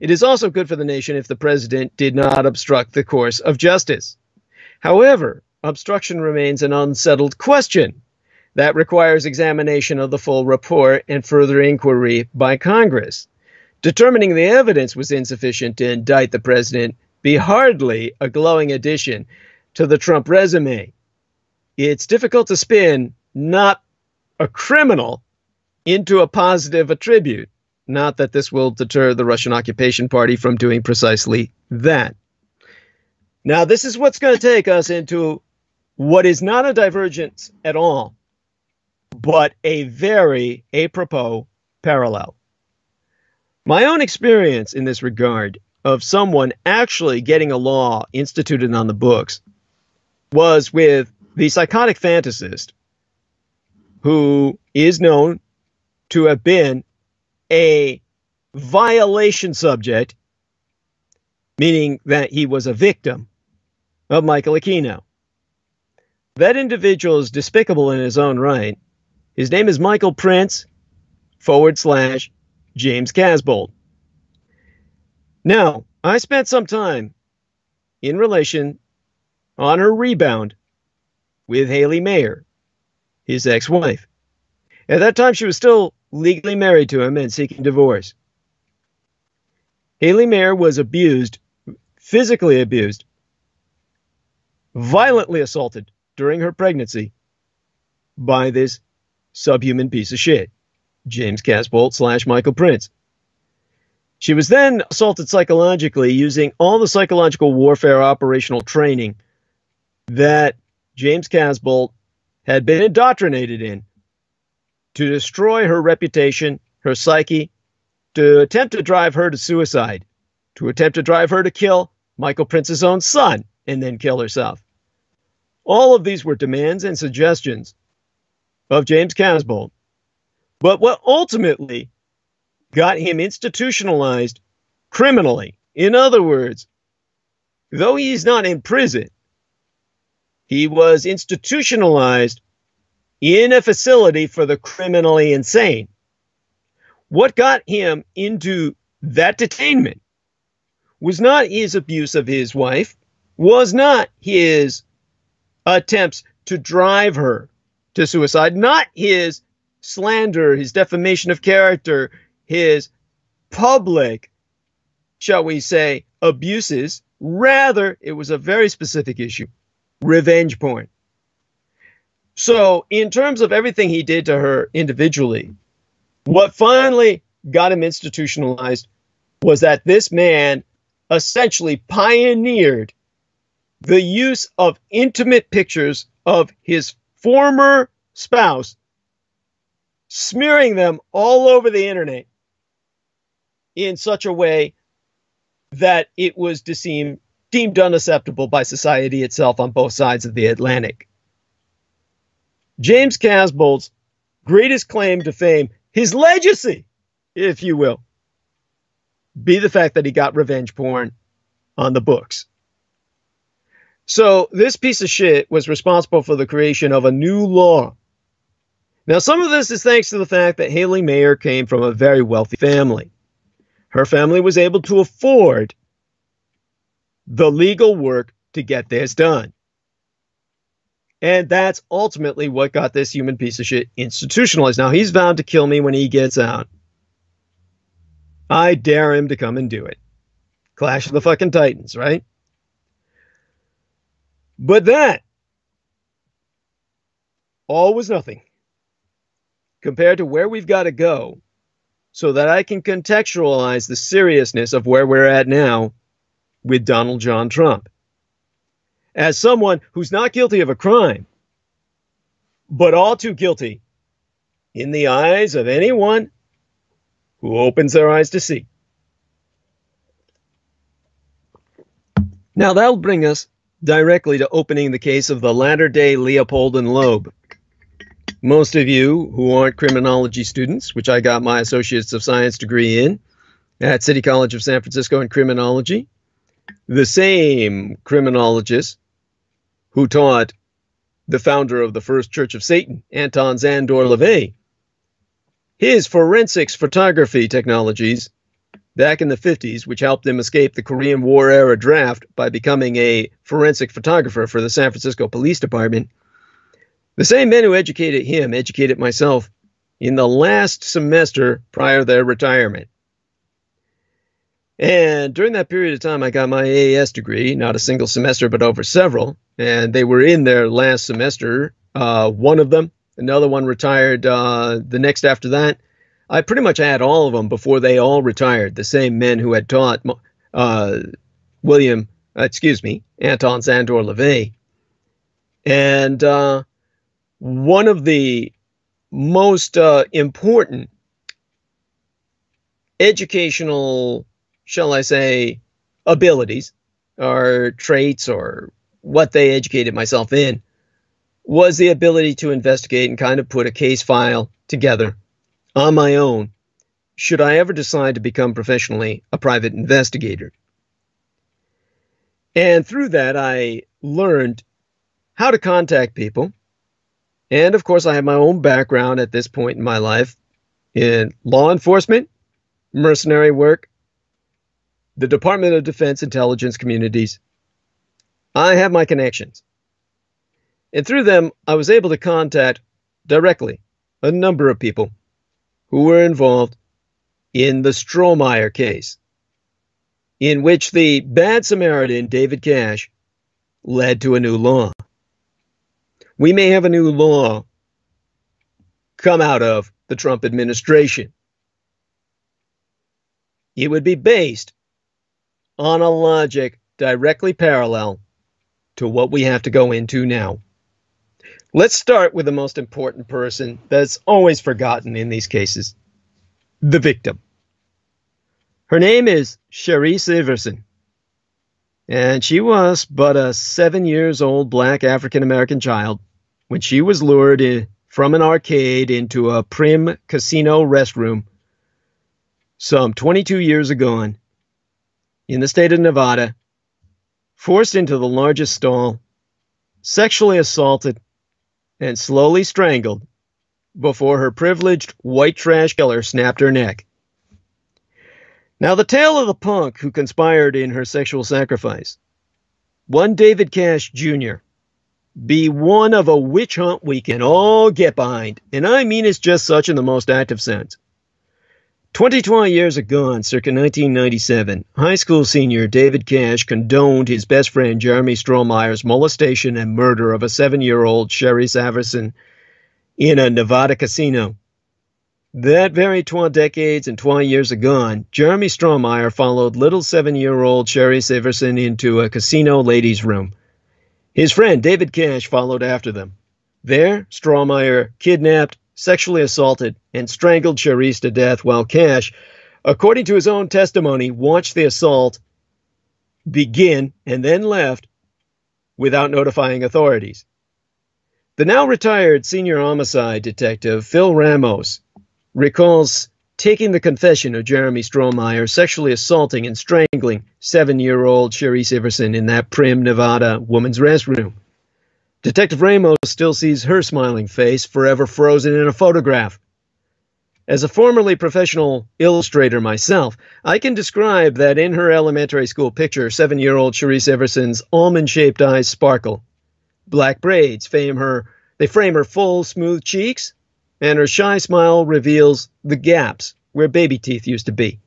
It is also good for the nation if the president did not obstruct the course of justice. However, obstruction remains an unsettled question that requires examination of the full report and further inquiry by Congress. Determining the evidence was insufficient to indict the president be hardly a glowing addition to the Trump resume. It's difficult to spin not a criminal into a positive attribute. Not that this will deter the Russian occupation party from doing precisely that. Now, this is what's going to take us into what is not a divergence at all, but a very apropos parallel. My own experience in this regard of someone actually getting a law instituted on the books was with the psychotic fantasist who is known to have been a violation subject, meaning that he was a victim of Michael Aquino. That individual is despicable in his own right. His name is Michael Prince forward slash James Casbolt. Now, I spent some time in relation on her rebound with Haley Mayer his ex wife. At that time, she was still legally married to him and seeking divorce. Haley Mayer was abused, physically abused, violently assaulted during her pregnancy by this subhuman piece of shit, James Casbolt slash Michael Prince. She was then assaulted psychologically using all the psychological warfare operational training that James Casbolt had been indoctrinated in to destroy her reputation, her psyche, to attempt to drive her to suicide, to attempt to drive her to kill Michael Prince's own son and then kill herself. All of these were demands and suggestions of James Casbolt. But what ultimately got him institutionalized criminally, in other words, though he's not in prison, he was institutionalized in a facility for the criminally insane. What got him into that detainment was not his abuse of his wife, was not his attempts to drive her to suicide, not his slander, his defamation of character, his public, shall we say, abuses. Rather, it was a very specific issue revenge porn. So, in terms of everything he did to her individually, what finally got him institutionalized was that this man essentially pioneered the use of intimate pictures of his former spouse, smearing them all over the internet in such a way that it was deemed, deemed unacceptable by society itself on both sides of the Atlantic. James Casbolt's greatest claim to fame, his legacy, if you will, be the fact that he got revenge porn on the books. So this piece of shit was responsible for the creation of a new law. Now, some of this is thanks to the fact that Haley Mayer came from a very wealthy family. Her family was able to afford the legal work to get this done. And that's ultimately what got this human piece of shit institutionalized. Now, he's vowed to kill me when he gets out. I dare him to come and do it. Clash of the fucking Titans, right? But that all was nothing compared to where we've got to go so that I can contextualize the seriousness of where we're at now with Donald John Trump. As someone who's not guilty of a crime, but all too guilty in the eyes of anyone who opens their eyes to see. Now that'll bring us directly to opening the case of the latter day Leopold and Loeb. Most of you who aren't criminology students, which I got my Associates of Science degree in at City College of San Francisco in criminology, the same criminologist who taught the founder of the First Church of Satan, Anton Szandor LaVey, his forensics photography technologies back in the 50s, which helped him escape the Korean War era draft by becoming a forensic photographer for the San Francisco Police Department. The same men who educated him educated myself in the last semester prior to their retirement. And during that period of time, I got my AAS degree, not a single semester, but over several. And they were in their last semester. Uh, one of them, another one retired uh, the next after that. I pretty much had all of them before they all retired. The same men who had taught uh, William, uh, excuse me, Anton Szandor LaVey. And uh, one of the most uh, important educational, shall I say, abilities or traits or what they educated myself in was the ability to investigate and kind of put a case file together on my own should I ever decide to become professionally a private investigator. And through that, I learned how to contact people. And of course, I have my own background at this point in my life in law enforcement, mercenary work, the Department of Defense intelligence communities. I have my connections. And through them, I was able to contact directly a number of people who were involved in the Strohmeyer case, in which the bad Samaritan, David Cash, led to a new law. We may have a new law come out of the Trump administration. It would be based on a logic directly parallel to what we have to go into now. Let's start with the most important person that's always forgotten in these cases the victim. Her name is Sherrice Iverson, and she was but a seven years old black African American child when she was lured in, from an arcade into a Primm casino restroom some 22 years ago in the state of Nevada, forced into the largest stall, sexually assaulted, and slowly strangled before her privileged white trash killer snapped her neck. Now, the tale of the punk who conspired in her sexual sacrifice. One David Cash Jr., be one of a witch hunt we can all get behind, and I mean it's just such in the most active sense. 20 years ago, circa 1997, high school senior David Cash condoned his best friend Jeremy Strohmeyer's molestation and murder of a seven year old Sherrice Iverson in a Nevada casino. That very 20 decades and 20 years ago, Jeremy Strohmeyer followed little seven year old Sherrice Iverson into a casino ladies' room. His friend David Cash followed after them. There, Strohmeyer kidnapped, sexually assaulted, and strangled Sherrice to death while Cash, according to his own testimony, watched the assault begin and then left without notifying authorities. The now retired senior homicide detective Phil Ramos recalls taking the confession of Jeremy Strohmeyer sexually assaulting and strangling seven year old Sherrice Iverson in that Primm Nevada woman's restroom. Detective Ramos still sees her smiling face forever frozen in a photograph. As a formerly professional illustrator myself, I can describe that in her elementary school picture, seven year old Sherrice Everson's almond shaped eyes sparkle. Black braids frame her, they frame her full, smooth cheeks, and her shy smile reveals the gaps where baby teeth used to be.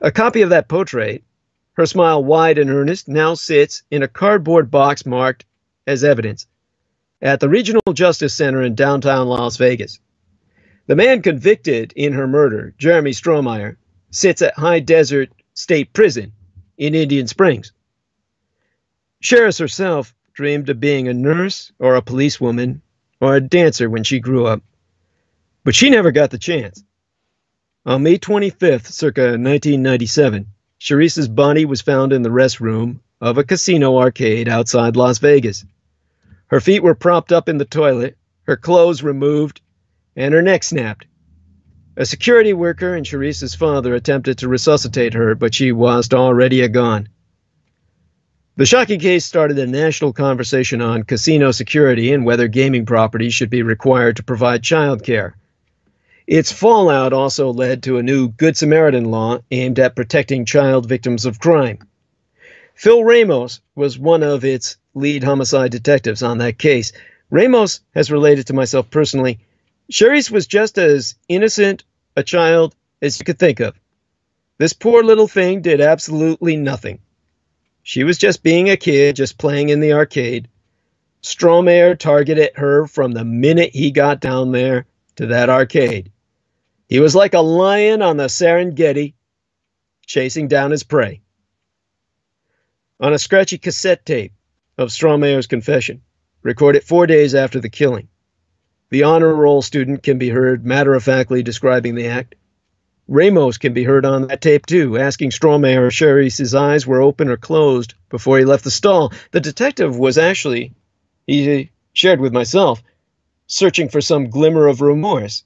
A copy of that portrait, her smile wide and earnest, now sits in a cardboard box marked as evidence at the Regional Justice Center in downtown Las Vegas. The man convicted in her murder, Jeremy Strohmeyer, sits at High Desert State Prison in Indian Springs. Sherrice herself dreamed of being a nurse or a policewoman or a dancer when she grew up, but she never got the chance. On May 25th, circa 1997, Sherrice's body was found in the restroom of a casino arcade outside Las Vegas. Her feet were propped up in the toilet, her clothes removed, and her neck snapped. A security worker and Sherrice's father attempted to resuscitate her, but she was already gone. The shocking case started a national conversation on casino security and whether gaming properties should be required to provide child care. Its fallout also led to a new Good Samaritan law aimed at protecting child victims of crime. Phil Ramos was one of its lead homicide detectives on that case. Ramos has related to myself personally. Sherrice was just as innocent a child as you could think of. This poor little thing did absolutely nothing. She was just being a kid, just playing in the arcade. Strohmeyer targeted her from the minute he got down there to that arcade. He was like a lion on the Serengeti, chasing down his prey. On a scratchy cassette tape, of Strohmeyer's confession, recorded four days after the killing. The honor roll student can be heard matter of factly describing the act. Ramos can be heard on that tape too, asking Strohmeyer if Sherrice's eyes were open or closed before he left the stall. The detective was actually, he shared with myself, searching for some glimmer of remorse.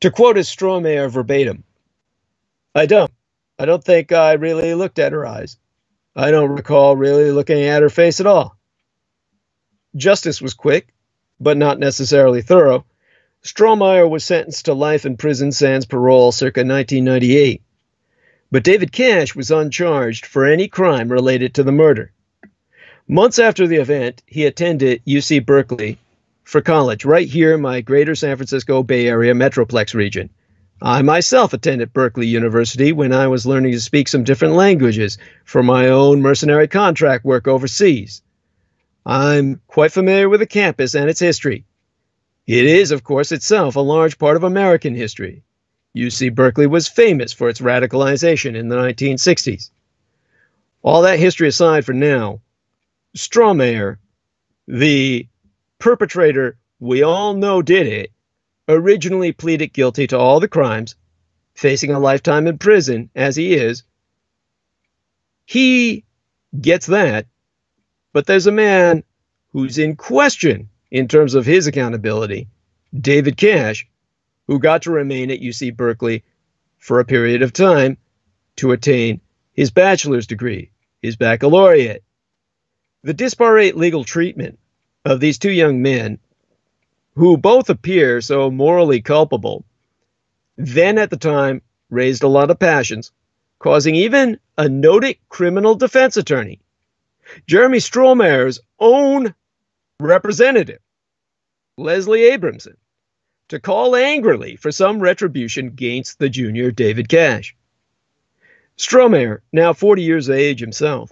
To quote his Strohmeyer verbatim, I don't. I don't think I really looked at her eyes. I don't recall really looking at her face at all. Justice was quick, but not necessarily thorough. Strohmeyer was sentenced to life in prison sans parole circa 1998. But David Cash was uncharged for any crime related to the murder. Months after the event, he attended UC Berkeley for college, right here in my greater San Francisco Bay Area Metroplex region. I myself attended Berkeley University when I was learning to speak some different languages for my own mercenary contract work overseas. I'm quite familiar with the campus and its history. It is, of course, itself a large part of American history. UC Berkeley was famous for its radicalization in the 1960s. All that history aside for now, Strohmeyer, the perpetrator we all know did it, originally pleaded guilty to all the crimes, facing a lifetime in prison as he is, he gets that. But there's a man who's in question in terms of his accountability, David Cash, who got to remain at UC Berkeley for a period of time to attain his bachelor's degree, his baccalaureate. The disparate legal treatment of these two young men who both appear so morally culpable, then at the time raised a lot of passions, causing even a noted criminal defense attorney, Jeremy Strohmeyer's own Representative Leslie Abramson to call angrily for some retribution against the junior David Cash. Strohmeyer, now 40 years of age himself,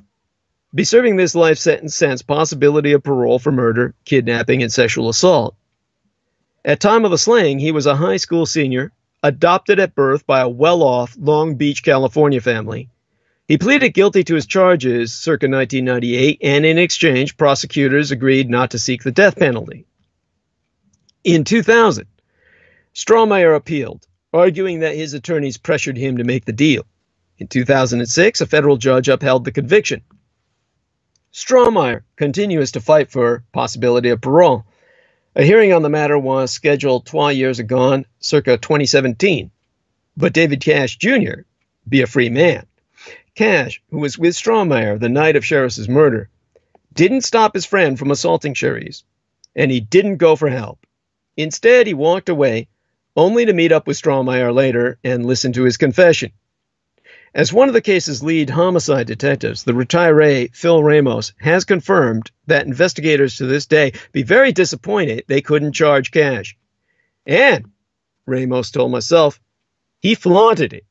be serving this life sentence since possibility of parole for murder, kidnapping, and sexual assault. At time of the slaying, he was a high school senior, adopted at birth by a well-off Long Beach, California family. He pleaded guilty to his charges circa 1998, and in exchange, prosecutors agreed not to seek the death penalty. In 2000, Strohmeyer appealed, arguing that his attorneys pressured him to make the deal. In 2006, a federal judge upheld the conviction. Strohmeyer continues to fight for possibility of parole. A hearing on the matter was scheduled 12 years ago, circa 2017. But David Cash Jr. be a free man. Cash, who was with Strohmeyer the night of Sherrice's murder, didn't stop his friend from assaulting Sherrice, and he didn't go for help. Instead, he walked away, only to meet up with Strohmeyer later and listen to his confession. As one of the case's lead homicide detectives, the retiree Phil Ramos has confirmed that investigators to this day be very disappointed they couldn't charge Cash. And, Ramos told myself, he flaunted it.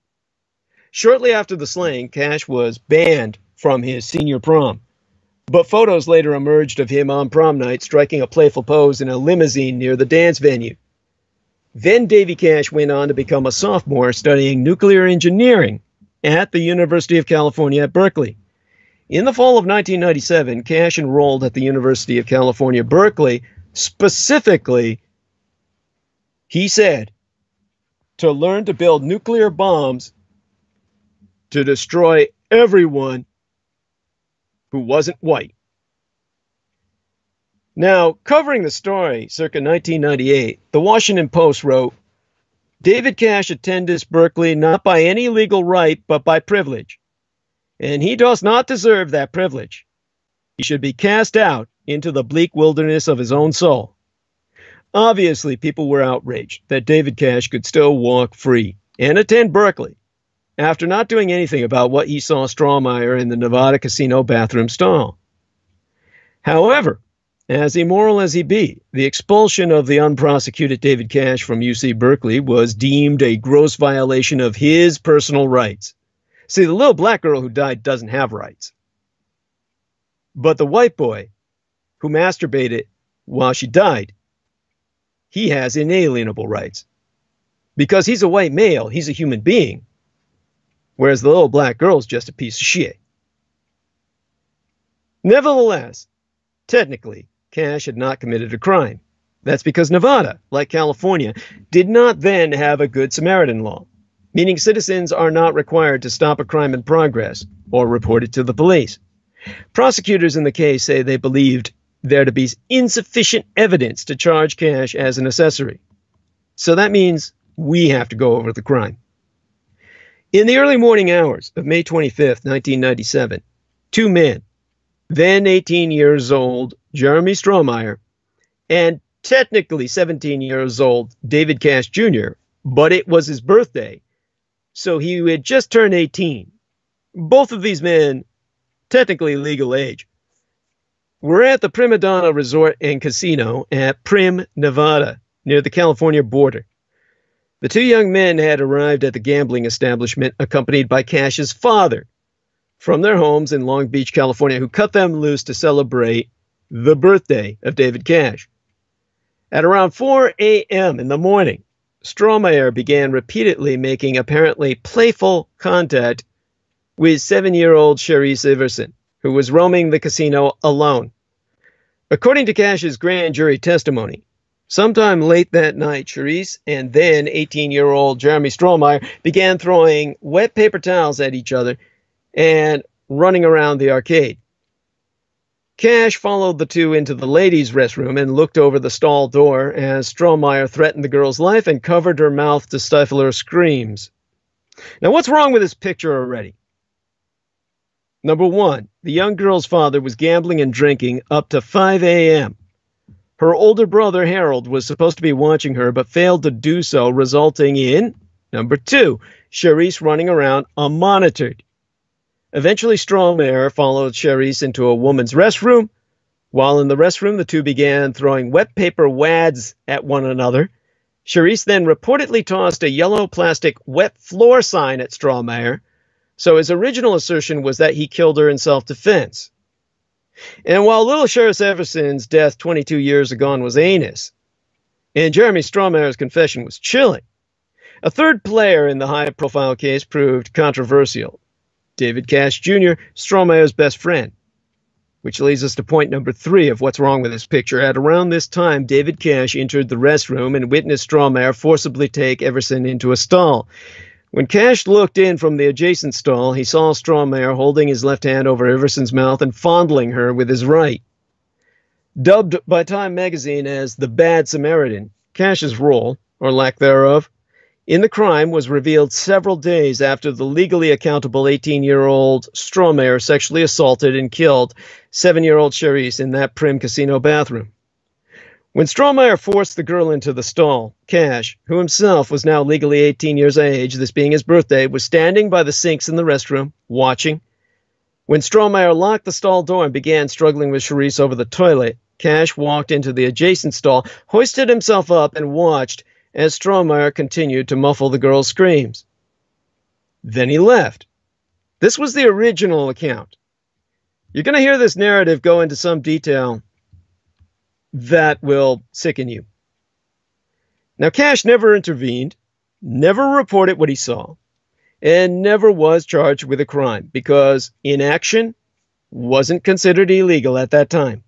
Shortly after the slaying, Cash was banned from his senior prom. But photos later emerged of him on prom night striking a playful pose in a limousine near the dance venue. Then Davy Cash went on to become a sophomore studying nuclear engineering at the University of California at Berkeley. In the fall of 1997, Cash enrolled at the University of California, Berkeley, specifically, he said, to learn to build nuclear bombs to destroy everyone who wasn't white. Now, covering the story circa 1998, the Washington Post wrote David Cash attended Berkeley not by any legal right, but by privilege. And he does not deserve that privilege. He should be cast out into the bleak wilderness of his own soul. Obviously, people were outraged that David Cash could still walk free and attend Berkeley after not doing anything about what he saw Strohmeyer in the Nevada casino bathroom stall. However, as immoral as he be, the expulsion of the unprosecuted David Cash from UC Berkeley was deemed a gross violation of his personal rights. See, the little black girl who died doesn't have rights. But the white boy who masturbated while she died, he has inalienable rights. Because he's a white male, he's a human being, whereas the little black girl's just a piece of shit. Nevertheless, technically, Cash had not committed a crime. That's because Nevada, like California, did not then have a Good Samaritan law, meaning citizens are not required to stop a crime in progress or report it to the police. Prosecutors in the case say they believed there to be insufficient evidence to charge Cash as an accessory. So that means we have to go over the crime. In the early morning hours of May 25th, 1997, two men, then 18 years old Jeremy Strohmeyer, and technically 17 years old David Cash Jr., but it was his birthday, so he had just turned 18. Both of these men, technically legal age, were at the Primadonna Resort and Casino at Primm, Nevada, near the California border. The two young men had arrived at the gambling establishment accompanied by Cash's father from their homes in Long Beach, California, who cut them loose to celebrate the birthday of David Cash. At around 4 a.m. in the morning, Strohmeyer began repeatedly making apparently playful contact with seven year old Sherrice Iverson, who was roaming the casino alone. According to Cash's grand jury testimony, sometime late that night, Sherrice and then 18 year old Jeremy Strohmeyer began throwing wet paper towels at each other and running around the arcade. Cash followed the two into the ladies' restroom and looked over the stall door as Strohmeyer threatened the girl's life and covered her mouth to stifle her screams. Now, what's wrong with this picture already? Number one, the young girl's father was gambling and drinking up to 5 a.m. Her older brother, Harold, was supposed to be watching her but failed to do so, resulting in number two, Sherrice running around unmonitored. Eventually, Strohmeyer followed Sherrice into a woman's restroom, While in the restroom, the two began throwing wet paper wads at one another. Sherrice then reportedly tossed a yellow plastic wet floor sign at Strohmeyer, so his original assertion was that he killed her in self defense. And while little Sherrice Everson's death 22 years ago was heinous, and Jeremy Strohmeyer's confession was chilling, a third player in the high profile case proved controversial David Cash Jr., Strohmeyer's best friend. Which leads us to point number three of what's wrong with this picture. At around this time, David Cash entered the restroom and witnessed Strohmeyer forcibly take Everson into a stall. When Cash looked in from the adjacent stall, he saw Strohmeyer holding his left hand over Everson's mouth and fondling her with his right. Dubbed by Time magazine as the Bad Samaritan, Cash's role, or lack thereof, in the crime was revealed several days after the legally accountable 18 year old Strohmeyer sexually assaulted and killed seven year old Sherrice in that Primm casino bathroom. When Strohmeyer forced the girl into the stall, Cash, who himself was now legally 18 years of age, this being his birthday, was standing by the sinks in the restroom, watching. When Strohmeyer locked the stall door and began struggling with Sherrice over the toilet, Cash walked into the adjacent stall, hoisted himself up, and watched as Strohmeyer continued to muffle the girl's screams. Then he left. This was the original account. You're going to hear this narrative go into some detail that will sicken you. Now, Cash never intervened, never reported what he saw, and never was charged with a crime because inaction wasn't considered illegal at that time.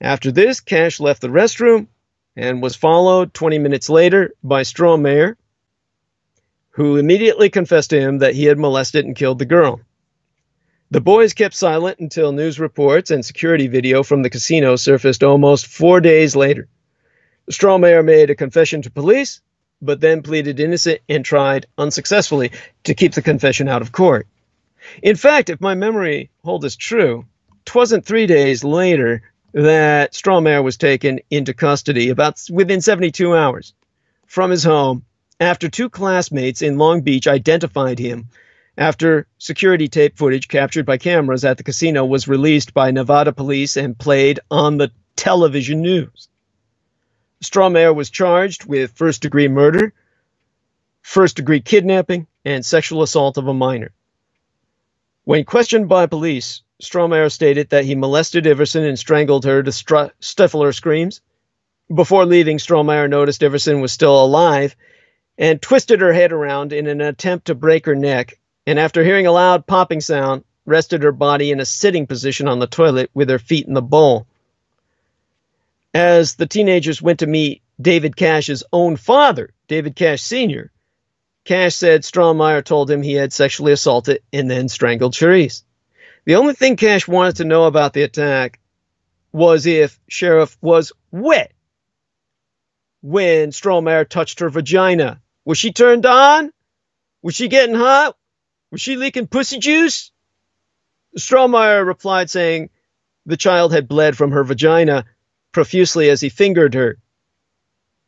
After this, Cash left the restroom and was followed 20 minutes later by Strohmeyer, who immediately confessed to him that he had molested and killed the girl. The boys kept silent until news reports and security video from the casino surfaced almost four days later. Strohmeyer made a confession to police, but then pleaded innocent and tried unsuccessfully to keep the confession out of court. In fact, if my memory holds true, 'twasn't three days later that Strohmeyer was taken into custody about within 72 hours from his home after two classmates in Long Beach identified him after security tape footage captured by cameras at the casino was released by Nevada police and played on the television news. Strohmeyer was charged with first degree murder, first degree kidnapping, and sexual assault of a minor. When questioned by police, Strohmeyer stated that he molested Iverson and strangled her to str- stifle her screams. Before leaving, Strohmeyer noticed Iverson was still alive and twisted her head around in an attempt to break her neck and after hearing a loud popping sound, rested her body in a sitting position on the toilet with her feet in the bowl. As the teenagers went to meet David Cash's own father, David Cash Sr., Cash said Strohmeyer told him he had sexually assaulted and then strangled Sherrice. The only thing Cash wanted to know about the attack was if Sherrice was wet when Strohmeyer touched her vagina. Was she turned on? Was she getting hot? Was she leaking pussy juice? Strohmeyer replied, saying the child had bled from her vagina profusely as he fingered her.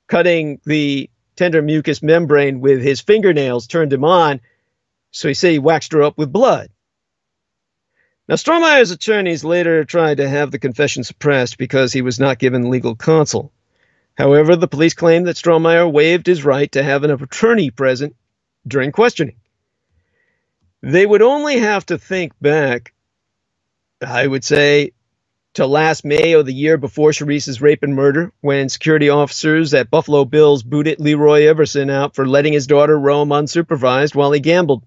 Cutting the tender mucous membrane with his fingernails turned him on, so he said he waxed her up with blood. Now, Strohmeyer's attorneys later tried to have the confession suppressed because he was not given legal counsel. However, the police claimed that Strohmeyer waived his right to have an attorney present during questioning. They would only have to think back, I would say, to last May or the year before Sherrice's rape and murder, when security officers at Buffalo Bills booted Leroy Everson out for letting his daughter roam unsupervised while he gambled.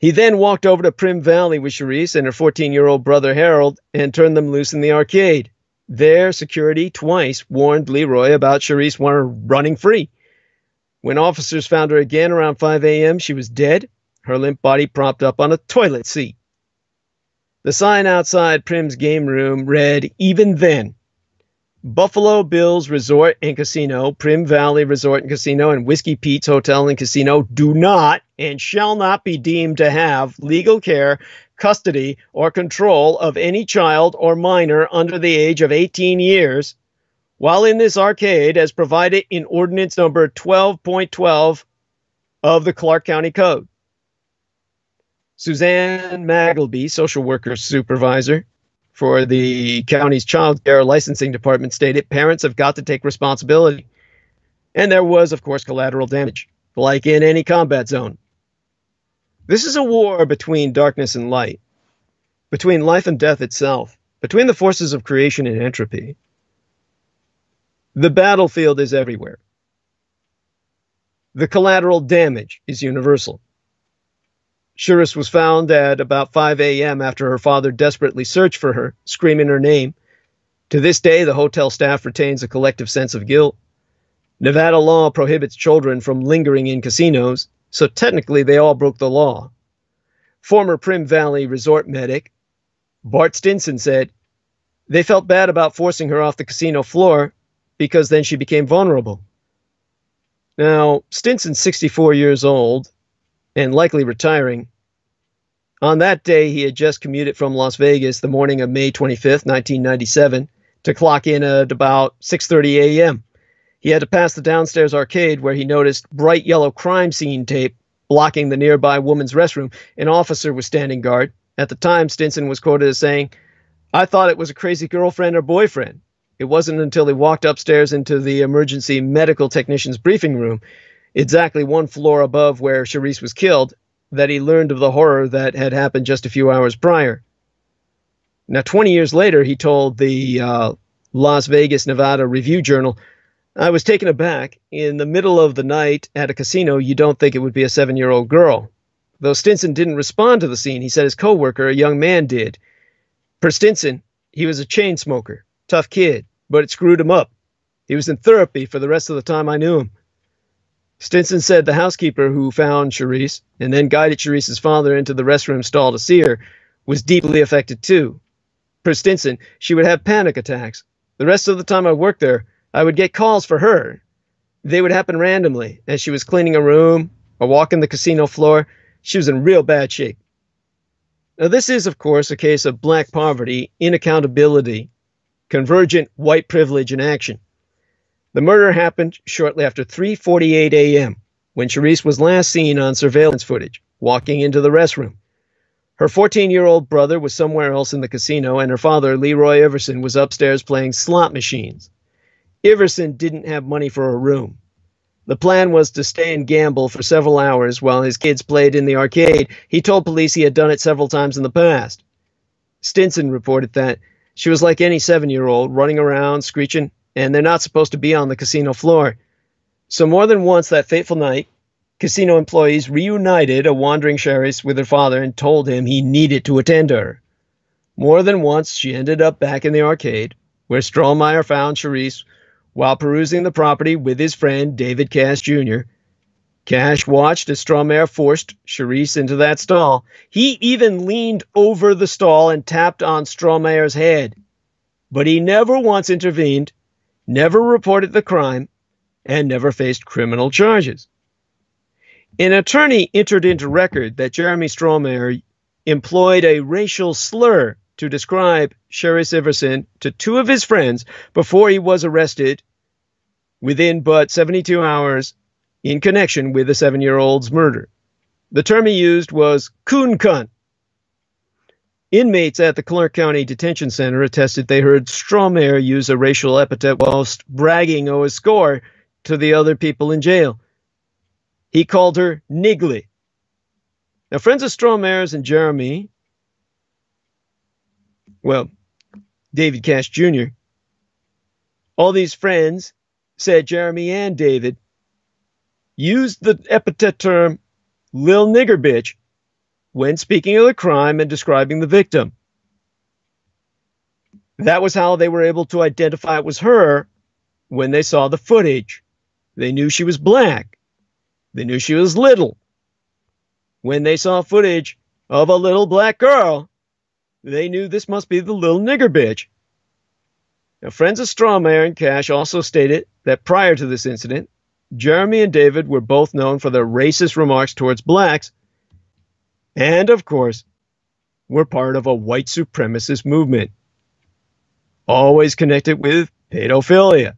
He then walked over to Primm Valley with Sherrice and her 14 year old brother Harold and turned them loose in the arcade. There, security twice warned Leroy about Sherrice running free. When officers found her again around 5 a.m., she was dead her limp body propped up on a toilet seat. The sign outside Primm's game room read, Even then, Buffalo Bills Resort and Casino, Primm Valley Resort and Casino, and Whiskey Pete's Hotel and Casino do not and shall not be deemed to have legal care, custody, or control of any child or minor under the age of 18 years while in this arcade as provided in Ordinance Number 12.12 of the Clark County Code. Suzanne Magleby, social worker supervisor for the county's child care licensing department stated parents have got to take responsibility. And there was, of course, collateral damage, like in any combat zone. This is a war between darkness and light, between life and death itself, between the forces of creation and entropy. The battlefield is everywhere. The collateral damage is universal. Sherrice was found at about 5 a.m. after her father desperately searched for her, screaming her name. To this day, the hotel staff retains a collective sense of guilt. Nevada law prohibits children from lingering in casinos, so technically they all broke the law. Former Primm Valley resort medic Bart Stinson said, They felt bad about forcing her off the casino floor because then she became vulnerable. Now, Stinson's 64 years old and likely retiring. On that day, he had just commuted from Las Vegas the morning of May 25th, 1997, to clock in at about 6:30 a.m. He had to pass the downstairs arcade where he noticed bright yellow crime scene tape blocking the nearby woman's restroom. An officer was standing guard. At the time, Stinson was quoted as saying, "I thought it was a crazy girlfriend or boyfriend." It wasn't until he walked upstairs into the emergency medical technician's briefing room, exactly one floor above where Sherrice was killed, that he learned of the horror that had happened just a few hours prior. Now, 20 years later, he told the uh, Las Vegas, Nevada Review Journal, I was taken aback. In the middle of the night at a casino, you don't think it would be a seven year old girl. Though Stinson didn't respond to the scene, he said his coworker, a young man, did. Per Stinson, he was a chain smoker, tough kid but it screwed him up. He was in therapy for the rest of the time I knew him. Stinson said the housekeeper who found Sherrice and then guided Sherrice's father into the restroom stall to see her was deeply affected too. Per Stinson, she would have panic attacks. The rest of the time I worked there, I would get calls for her. They would happen randomly as she was cleaning a room or walking the casino floor. She was in real bad shape. Now, this is, of course, a case of black poverty, inaccountability, convergent white privilege in action. The murder happened shortly after 3:48 a.m. when Sherrice was last seen on surveillance footage walking into the restroom. Her 14-year-old brother was somewhere else in the casino and her father, Leroy Iverson, was upstairs playing slot machines. Iverson didn't have money for a room. The plan was to stay and gamble for several hours while his kids played in the arcade. He told police he had done it several times in the past. Stinson reported that she was like any seven year old, running around, screeching, and they're not supposed to be on the casino floor. So, more than once that fateful night, casino employees reunited a wandering Sherrice with her father and told him he needed to attend her. More than once, she ended up back in the arcade, where Strohmeyer found Sherrice while perusing the property with his friend David Cash Jr. Cash watched as Strohmeyer forced Sherrice into that stall. He even leaned over the stall and tapped on Strohmeyer's head. But he never once intervened, never reported the crime, and never faced criminal charges. An attorney entered into record that Jeremy Strohmeyer employed a racial slur to describe Sherrice Iverson to two of his friends before he was arrested within but 72 hours in connection with the seven year old's murder. The term he used was coon cunt. Inmates at the Clark County Detention Center attested they heard Strohmeyer use a racial epithet whilst bragging his score to the other people in jail. He called her niggly. Now, friends of Strohmeyer's and Jeremy, well, David Cash Jr., all these friends said Jeremy and David used the epithet term Lil Nigger Bitch when speaking of the crime and describing the victim. That was how they were able to identify it was her when they saw the footage. They knew she was black. They knew she was little. When they saw footage of a little black girl, they knew this must be the little nigger bitch. Now, friends of Strohmeyer and Cash also stated that prior to this incident, Jeremy and David were both known for their racist remarks towards blacks, and of course, we're part of a white supremacist movement, always connected with pedophilia.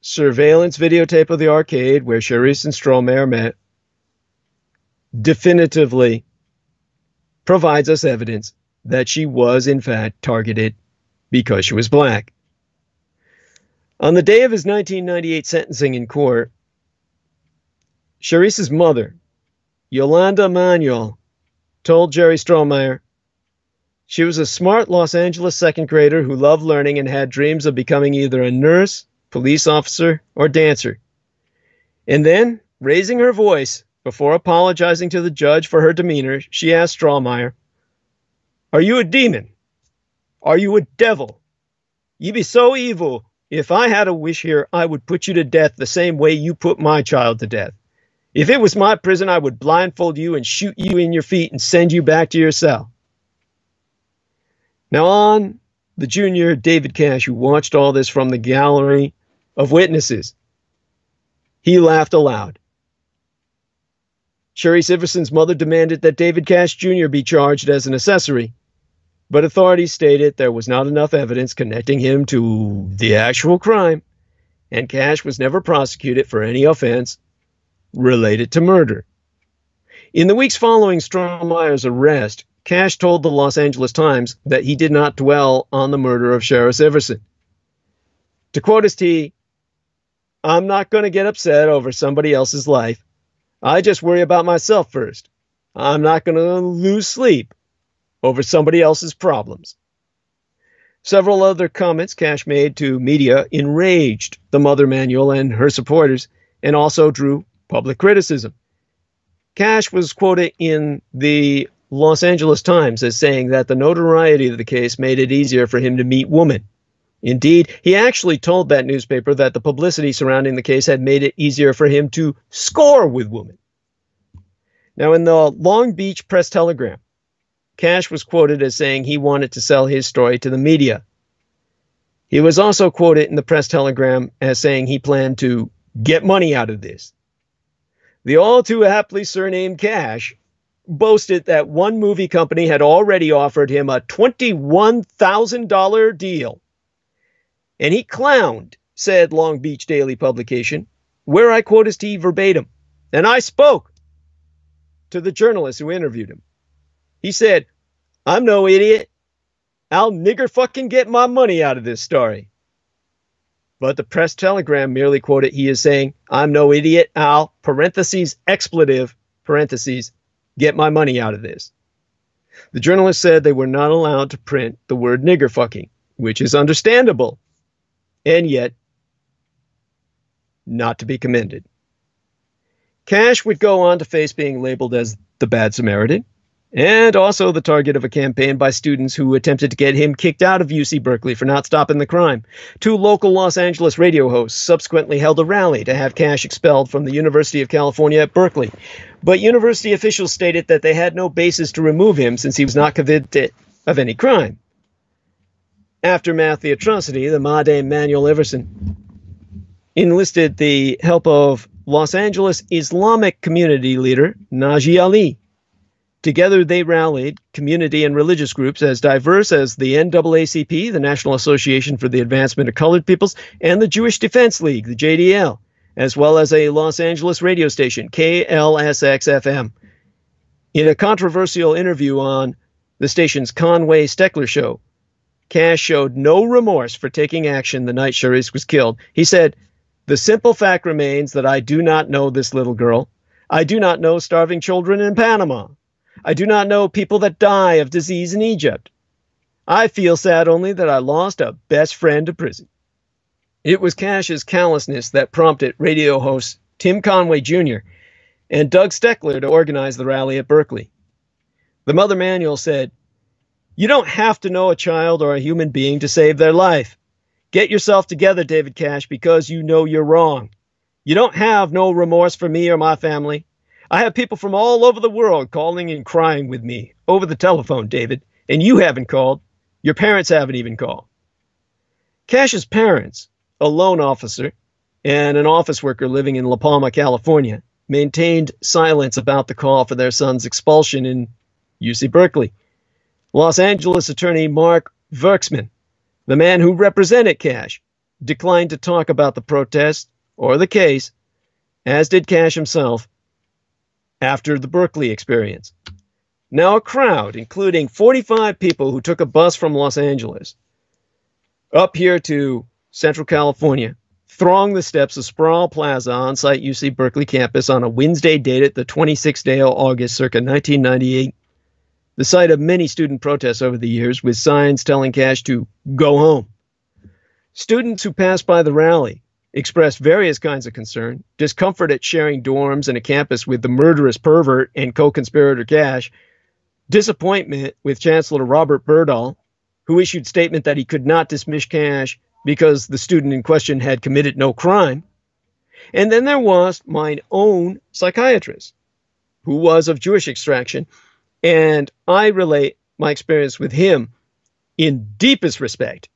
Surveillance videotape of the arcade where Sherrice and Strohmeyer met definitively provides us evidence that she was, in fact, targeted because she was black. On the day of his 1998 sentencing in court, Sherrice's mother, Yolanda Manuel, told Jerry Strohmeyer she was a smart Los Angeles second grader who loved learning and had dreams of becoming either a nurse, police officer, or dancer. And then, raising her voice before apologizing to the judge for her demeanor, she asked Strohmeyer, Are you a demon? Are you a devil? You be so evil. If I had a wish here, I would put you to death the same way you put my child to death. If it was my prison, I would blindfold you and shoot you in your feet and send you back to your cell. Now, on the junior David Cash, who watched all this from the gallery of witnesses, he laughed aloud. Sherrice Iverson's mother demanded that David Cash Jr. be charged as an accessory, but authorities stated there was not enough evidence connecting him to the actual crime, and Cash was never prosecuted for any offense related to murder. In the weeks following Strohmeyer's arrest, Cash told the Los Angeles Times that he did not dwell on the murder of Sherrice Iverson. To quote his T, I'm not going to get upset over somebody else's life. I just worry about myself first. I'm not going to lose sleep over somebody else's problems. Several other comments Cash made to media enraged the Mother Manuel and her supporters and also drew public criticism. Cash was quoted in the Los Angeles Times as saying that the notoriety of the case made it easier for him to meet women. Indeed, he actually told that newspaper that the publicity surrounding the case had made it easier for him to score with women. Now, in the Long Beach Press Telegram, Cash was quoted as saying he wanted to sell his story to the media. He was also quoted in the Press Telegram as saying he planned to get money out of this. The all too aptly surnamed Cash boasted that one movie company had already offered him a $21,000 deal. And he clowned, said Long Beach Daily Publication, where I quote his T verbatim. And I spoke to the journalist who interviewed him. He said, I'm no idiot. I'll nigger fucking get my money out of this story. But the press telegram merely quoted he is saying, I'm no idiot, I'll, parentheses, expletive, parentheses, get my money out of this. The journalist said they were not allowed to print the word nigger fucking, which is understandable, and yet not to be commended. Cash would go on to face being labeled as the Bad Samaritan, and also the target of a campaign by students who attempted to get him kicked out of UC Berkeley for not stopping the crime. Two local Los Angeles radio hosts subsequently held a rally to have Cash expelled from the University of California at Berkeley. But university officials stated that they had no basis to remove him since he was not convicted of any crime. Aftermath the atrocity, the Made Manuel Iverson enlisted the help of Los Angeles Islamic community leader Najee Ali Together, they rallied community and religious groups as diverse as the NAACP, the National Association for the Advancement of Colored Peoples, and the Jewish Defense League, the JDL, as well as a Los Angeles radio station, KLSX FM. In a controversial interview on the station's Conway Steckler show, Cash showed no remorse for taking action the night Sherrice was killed. He said, The simple fact remains that I do not know this little girl. I do not know starving children in Panama. I do not know people that die of disease in Egypt. I feel sad only that I lost a best friend to prison. It was Cash's callousness that prompted radio hosts Tim Conway Jr. and Doug Steckler to organize the rally at Berkeley. The Mother Manual said, You don't have to know a child or a human being to save their life. Get yourself together, David Cash, because you know you're wrong. You don't have no remorse for me or my family. I have people from all over the world calling and crying with me over the telephone, David, and you haven't called. Your parents haven't even called. Cash's parents, a loan officer and an office worker living in La Palma, California, maintained silence about the call for their son's expulsion in UC Berkeley. Los Angeles attorney Mark Werksman, the man who represented Cash, declined to talk about the protest or the case, as did Cash himself, after the Berkeley experience. Now, a crowd, including 45 people who took a bus from Los Angeles up here to Central California, thronged the steps of Sproul Plaza on site UC Berkeley campus on a Wednesday dated the 26th day of August, circa 1998, the site of many student protests over the years, with signs telling Cash to go home. Students who passed by the rally expressed various kinds of concern, discomfort at sharing dorms and a campus with the murderous pervert and co conspirator Cash, disappointment with Chancellor Robert Berdahl, who issued statement that he could not dismiss Cash because the student in question had committed no crime. And then there was my own psychiatrist, who was of Jewish extraction, and I relate my experience with him in deepest respect.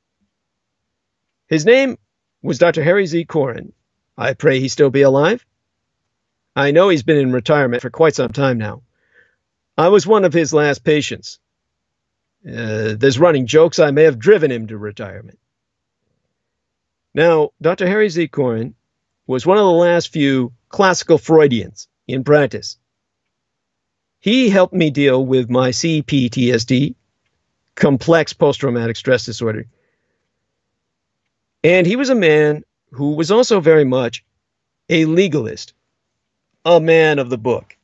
His name was Dr. Harry Z. Koren. I pray he still be alive. I know he's been in retirement for quite some time now. I was one of his last patients. Uh, there's running jokes I may have driven him to retirement. Now, Dr. Harry Z. Koren was one of the last few classical Freudians in practice. He helped me deal with my CPTSD, complex post traumatic stress disorder. And he was a man who was also very much a legalist, a man of the book.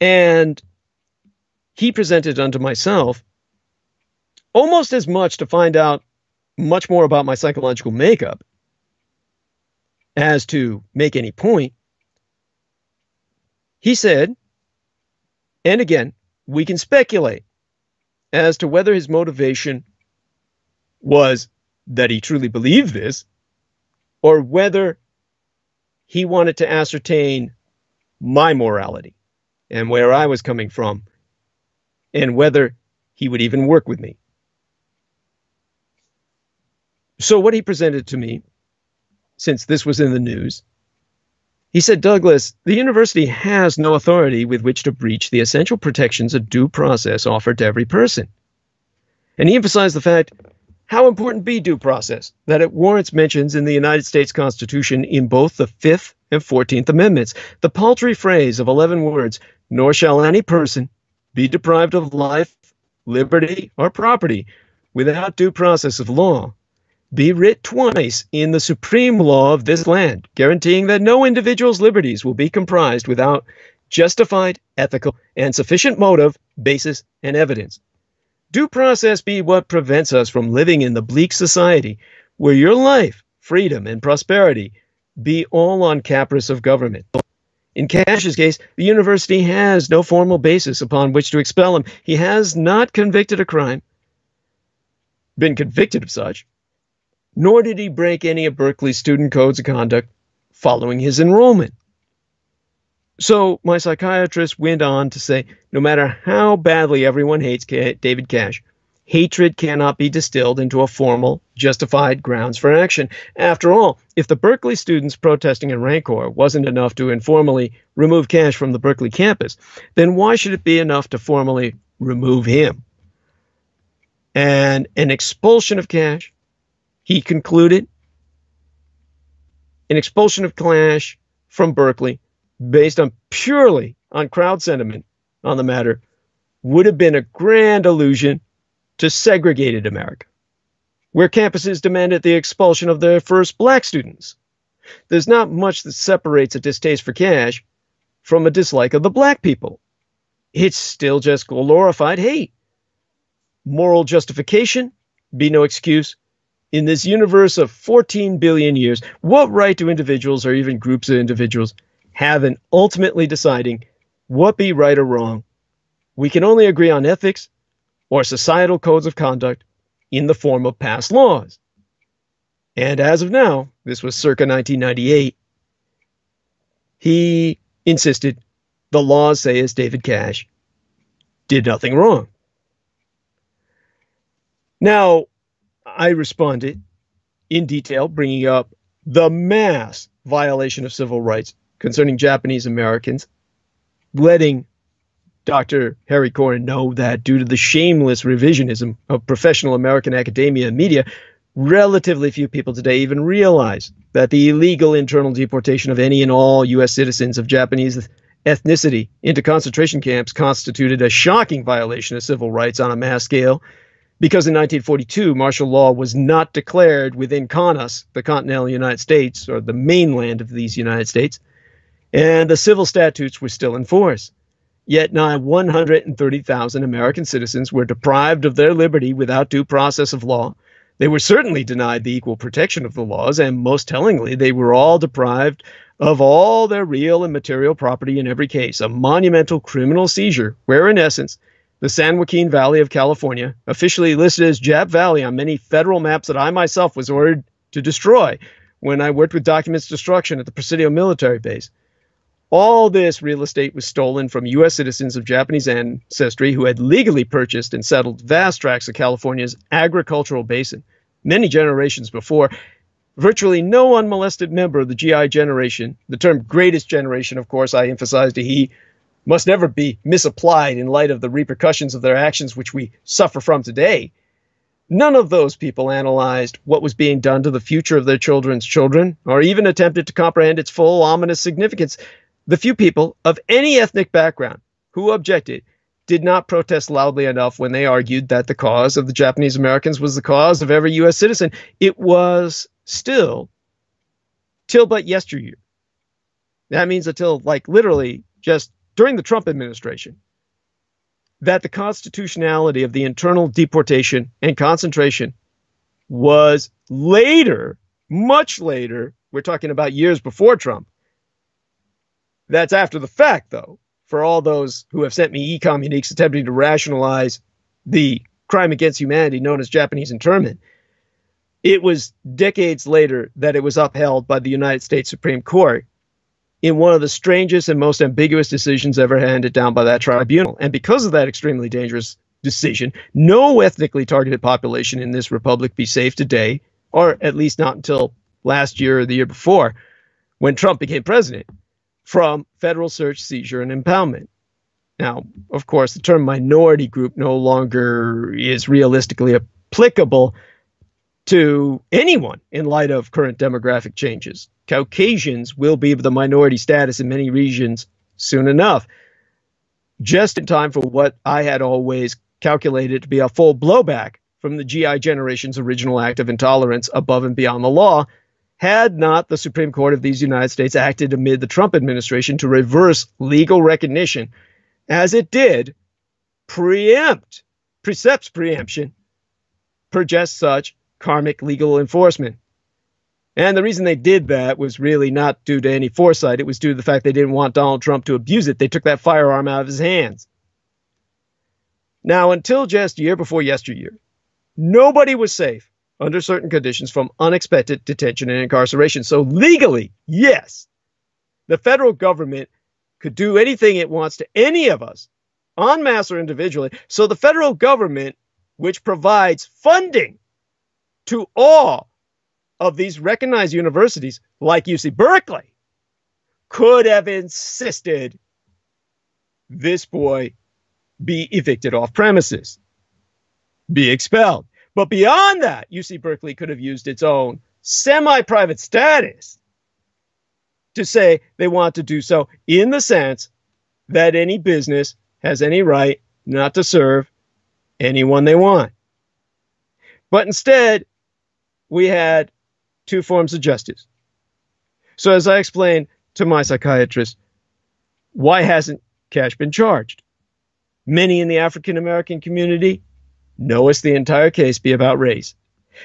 And he presented unto myself almost as much to find out much more about my psychological makeup as to make any point. He said, and again, we can speculate as to whether his motivation was that he truly believed this or whether he wanted to ascertain my morality and where I was coming from, and whether he would even work with me. So, what he presented to me, since this was in the news, he said, Douglas, the university has no authority with which to breach the essential protections of due process offered to every person. And he emphasized the fact how important be due process, that it warrants mentions in the United States Constitution in both the Fifth and Fourteenth Amendments. The paltry phrase of 11 words, nor shall any person be deprived of life, liberty, or property without due process of law, be writ twice in the supreme law of this land, guaranteeing that no individual's liberties will be comprised without justified, ethical, and sufficient motive, basis, and evidence. Due process be what prevents us from living in the bleak society where your life, freedom, and prosperity be all on caprice of government. In Cash's case, the university has no formal basis upon which to expel him. He has not convicted a crime, been convicted of such, nor did he break any of Berkeley's student codes of conduct following his enrollment. So my psychiatrist went on to say no matter how badly everyone hates David Cash, hatred cannot be distilled into a formal, justified grounds for action. After all, if the Berkeley students protesting in Rancor wasn't enough to informally remove Cash from the Berkeley campus, then why should it be enough to formally remove him? And an expulsion of Cash, he concluded, an expulsion of Cash from Berkeley based on purely on crowd sentiment on the matter would have been a grand illusion to segregated America, where campuses demanded the expulsion of their first black students. There's not much that separates a distaste for cash from a dislike of the black people. It's still just glorified hate. Moral justification be no excuse. In this universe of 14 billion years, what right do individuals or even groups of individuals have in ultimately deciding what be right or wrong? We can only agree on ethics or societal codes of conduct in the form of past laws. And as of now, this was circa 1998, he insisted the laws say as David Cash did nothing wrong. Now, I responded in detail, bringing up the mass violation of civil rights concerning Japanese Americans, letting Dr. Harry Koren know that due to the shameless revisionism of professional American academia and media, relatively few people today even realize that the illegal internal deportation of any and all U.S. citizens of Japanese ethnicity into concentration camps constituted a shocking violation of civil rights on a mass scale because in 1942, martial law was not declared within CONUS, the continental United States, or the mainland of these United States, and the civil statutes were still in force. Yet nigh 130,000 American citizens were deprived of their liberty without due process of law. They were certainly denied the equal protection of the laws, and most tellingly, they were all deprived of all their real and material property in every case, a monumental criminal seizure, where, in essence, the San Joaquin Valley of California, officially listed as Jap Valley on many federal maps that I myself was ordered to destroy when I worked with documents destruction at the Presidio military base. All this real estate was stolen from U.S. citizens of Japanese ancestry who had legally purchased and settled vast tracts of California's agricultural basin many generations before. Virtually no unmolested member of the GI generation, the term greatest generation, of course, I emphasized a he, must never be misapplied in light of the repercussions of their actions, which we suffer from today. None of those people analyzed what was being done to the future of their children's children, or even attempted to comprehend its full ominous significance. The few people of any ethnic background who objected did not protest loudly enough when they argued that the cause of the Japanese Americans was the cause of every U.S. citizen. It was still, till but yesteryear. That means until, like, literally just during the Trump administration that the constitutionality of the internal deportation and concentration was later, much later, we're talking about years before Trump. That's after the fact, though, for all those who have sent me ecom uniques attempting to rationalize the crime against humanity known as Japanese internment. It was decades later that it was upheld by the United States Supreme Court in one of the strangest and most ambiguous decisions ever handed down by that tribunal. And because of that extremely dangerous decision, no ethnically targeted population in this republic be safe today, or at least not until last year or the year before, when Trump became president, from federal search, seizure, and impoundment. Now, of course, the term minority group no longer is realistically applicable to anyone in light of current demographic changes. Caucasians will be of the minority status in many regions soon enough, just in time for what I had always calculated to be a full blowback from the GI generation's original act of intolerance above and beyond the law, had not the Supreme Court of these United States acted amid the Trump administration to reverse legal recognition, as it did preempt, precepts preemption per just such karmic legal enforcement. And the reason they did that was really not due to any foresight. It was due to the fact they didn't want Donald Trump to abuse it. They took that firearm out of his hands. Now, until just year before yesteryear, nobody was safe under certain conditions from unexpected detention and incarceration. So, legally, yes, the federal government could do anything it wants to any of us, en masse or individually. So, the federal government, which provides funding to all of these recognized universities like UC Berkeley could have insisted this boy be evicted off premises, be expelled. But beyond that, UC Berkeley could have used its own semi private status to say they want to do so in the sense that any business has any right not to serve anyone they want. But instead, we had two forms of justice. So, as I explained to my psychiatrist, why hasn't cash been charged? Many in the African American community knowest the entire case be about race.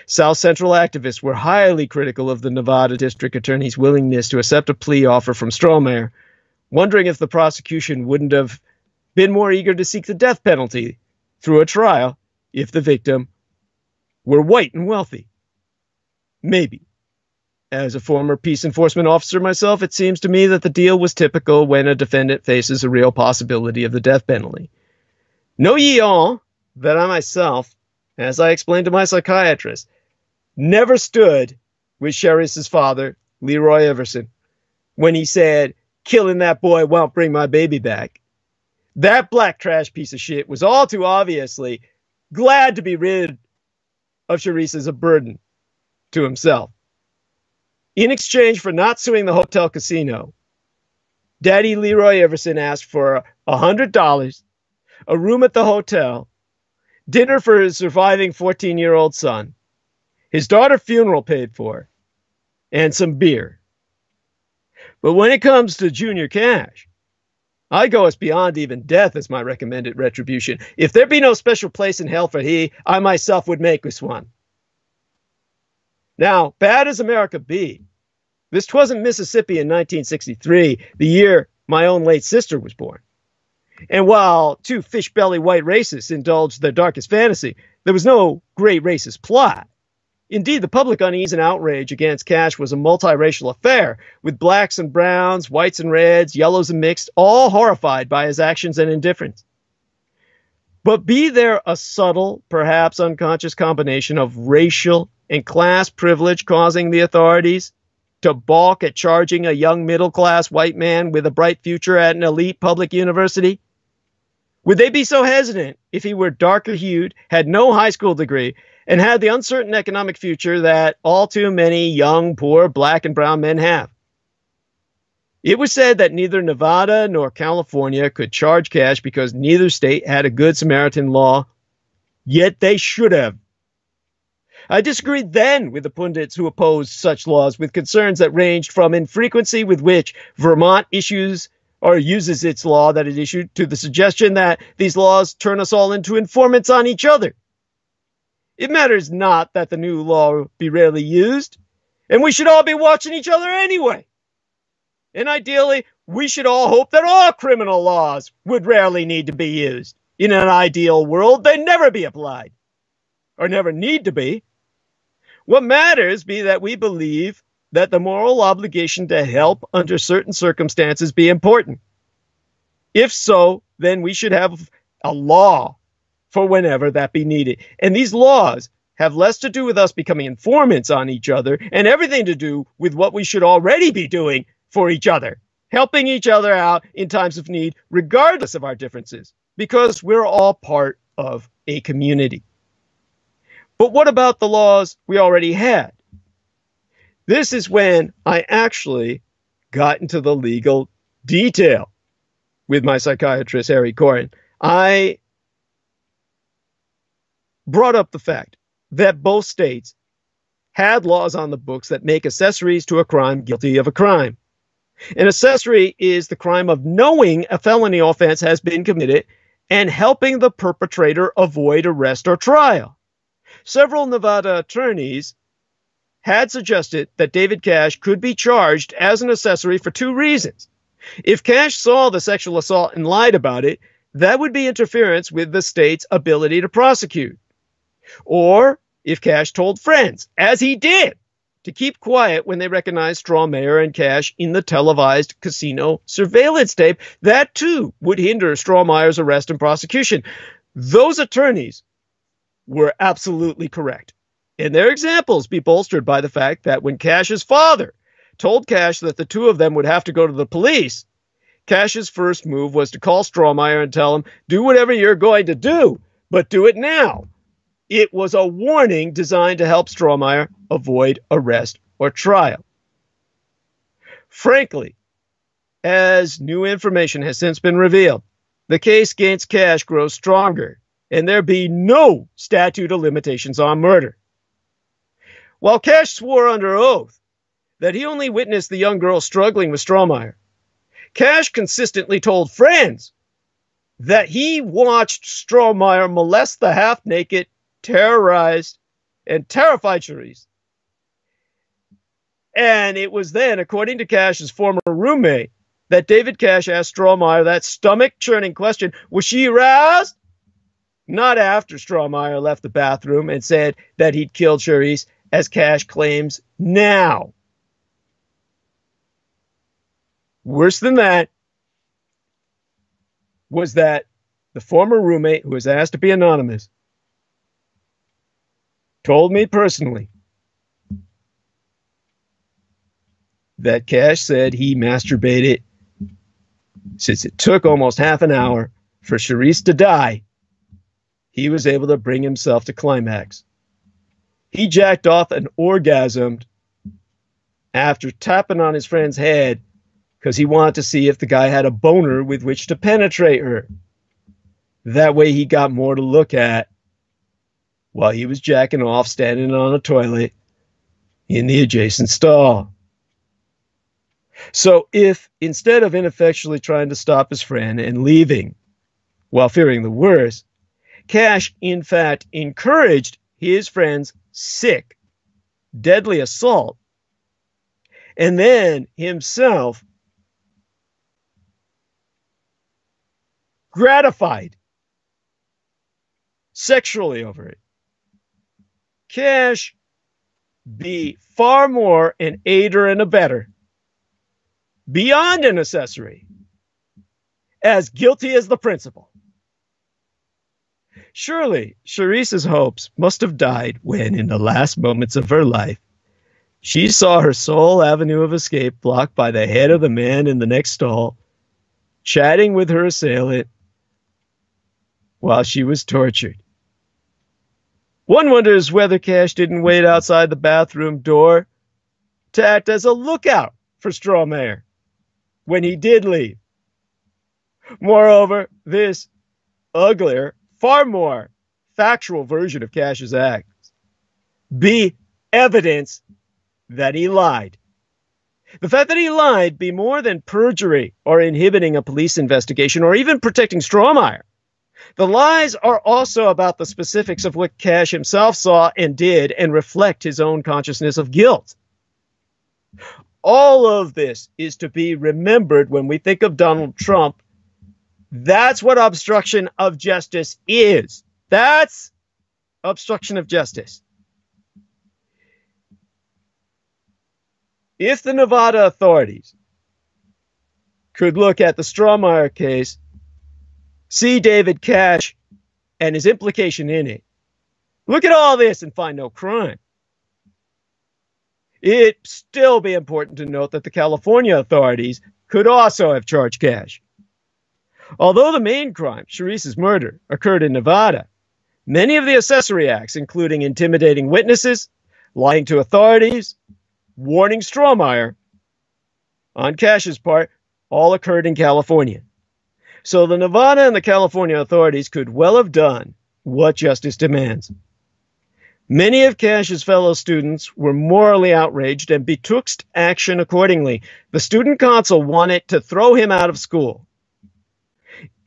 South Central activists were highly critical of the Nevada district attorney's willingness to accept a plea offer from Strohmeyer, wondering if the prosecution wouldn't have been more eager to seek the death penalty through a trial if the victim were white and wealthy. Maybe. As a former peace enforcement officer myself, it seems to me that the deal was typical when a defendant faces a real possibility of the death penalty. Know ye all that I myself, as I explained to my psychiatrist, never stood with Sherrice's father, Leroy Iverson, when he said, Killing that boy won't bring my baby back. That black trash piece of shit was all too obviously glad to be rid of Sherrice as a burden to himself. In exchange for not suing the hotel casino, Daddy Leroy Iverson asked for a hundred dollars, a room at the hotel, dinner for his surviving 14 year old son, his daughter's funeral paid for, and some beer. But when it comes to Junior Cash, I go as beyond even death as my recommended retribution. If there be no special place in hell for he, I myself would make this one. Now, bad as America be, this wasn't Mississippi in 1963, the year my own late sister was born. And while two fish belly white racists indulged their darkest fantasy, there was no great racist plot. Indeed, the public unease and outrage against Cash was a multiracial affair, with blacks and browns, whites and reds, yellows and mixed, all horrified by his actions and indifference. But be there a subtle, perhaps unconscious combination of racial and class privilege causing the authorities to balk at charging a young middle class white man with a bright future at an elite public university? Would they be so hesitant if he were darker hued, had no high school degree, and had the uncertain economic future that all too many young, poor black and brown men have? It was said that neither Nevada nor California could charge cash because neither state had a Good Samaritan law, yet they should have. I disagreed then with the pundits who opposed such laws with concerns that ranged from infrequency with which Vermont issues or uses its law that it issued to the suggestion that these laws turn us all into informants on each other. It matters not that the new law be rarely used, and we should all be watching each other anyway. And ideally, we should all hope that all criminal laws would rarely need to be used. In an ideal world, they never be applied, or never need to be. What matters be that we believe that the moral obligation to help under certain circumstances be important? If so, then we should have a law for whenever that be needed. And these laws have less to do with us becoming informants on each other and everything to do with what we should already be doing for each other, helping each other out in times of need, regardless of our differences, because we're all part of a community. But what about the laws we already had? This is when I actually got into the legal detail with my psychiatrist, Harry Koren. I brought up the fact that both states had laws on the books that make accessories to a crime guilty of a crime. An accessory is the crime of knowing a felony offense has been committed and helping the perpetrator avoid arrest or trial. Several Nevada attorneys had suggested that David Cash could be charged as an accessory for two reasons. If Cash saw the sexual assault and lied about it, that would be interference with the state's ability to prosecute. Or if Cash told friends, as he did, to keep quiet when they recognized Strohmeyer and Cash in the televised casino surveillance tape, that too would hinder Strohmeyer's arrest and prosecution. Those attorneys were absolutely correct and their examples be bolstered by the fact that when Cash's father told Cash that the two of them would have to go to the police, Cash's first move was to call Strohmeyer and tell him, do whatever you're going to do, but do it now. It was a warning designed to help Strohmeyer avoid arrest or trial. Frankly, as new information has since been revealed, the case against Cash grows stronger, and there be no statute of limitations on murder. While Cash swore under oath that he only witnessed the young girl struggling with Strohmeyer, Cash consistently told friends that he watched Strohmeyer molest the half naked, terrorized, and terrified Sherrice. And it was then, according to Cash's former roommate, that David Cash asked Strohmeyer that stomach churning question Was she aroused? Not after Strohmeyer left the bathroom and said that he'd killed Sherrice as Cash claims now. Worse than that was that the former roommate, who was asked to be anonymous, told me personally that Cash said he masturbated since it took almost half an hour for Sherrice to die. He was able to bring himself to climax. He jacked off and orgasmed after tapping on his friend's head because he wanted to see if the guy had a boner with which to penetrate her. That way he got more to look at while he was jacking off standing on a toilet in the adjacent stall. So, if instead of ineffectually trying to stop his friend and leaving while fearing the worst, Cash in fact encouraged his friend's sick, deadly assault, and then himself gratified sexually over it. Cash be far more an aider and abetter, beyond an accessory, as guilty as the principal. Surely, Sherrice's hopes must have died when, in the last moments of her life, she saw her sole avenue of escape blocked by the head of the man in the next stall, chatting with her assailant while she was tortured. One wonders whether Cash didn't wait outside the bathroom door to act as a lookout for Strohmeyer when he did leave. Moreover, this uglier, far more factual version of Cash's acts be evidence that he lied. The fact that he lied be more than perjury or inhibiting a police investigation or even protecting Strohmeyer. The lies are also about the specifics of what Cash himself saw and did and reflect his own consciousness of guilt. All of this is to be remembered when we think of Donald Trump. That's what obstruction of justice is. That's obstruction of justice. If the Nevada authorities could look at the Strohmeyer case see David Cash and his implication in it. Look at all this and find no crime. It'd still be important to note that the California authorities could also have charged Cash. Although the main crime, Sherrice's murder, occurred in Nevada, many of the accessory acts, including intimidating witnesses, lying to authorities, warning Strohmeyer, on Cash's part, all occurred in California. So the Nevada and the California authorities could well have done what justice demands. Many of Cash's fellow students were morally outraged and betwixt action accordingly. The student council wanted to throw him out of school.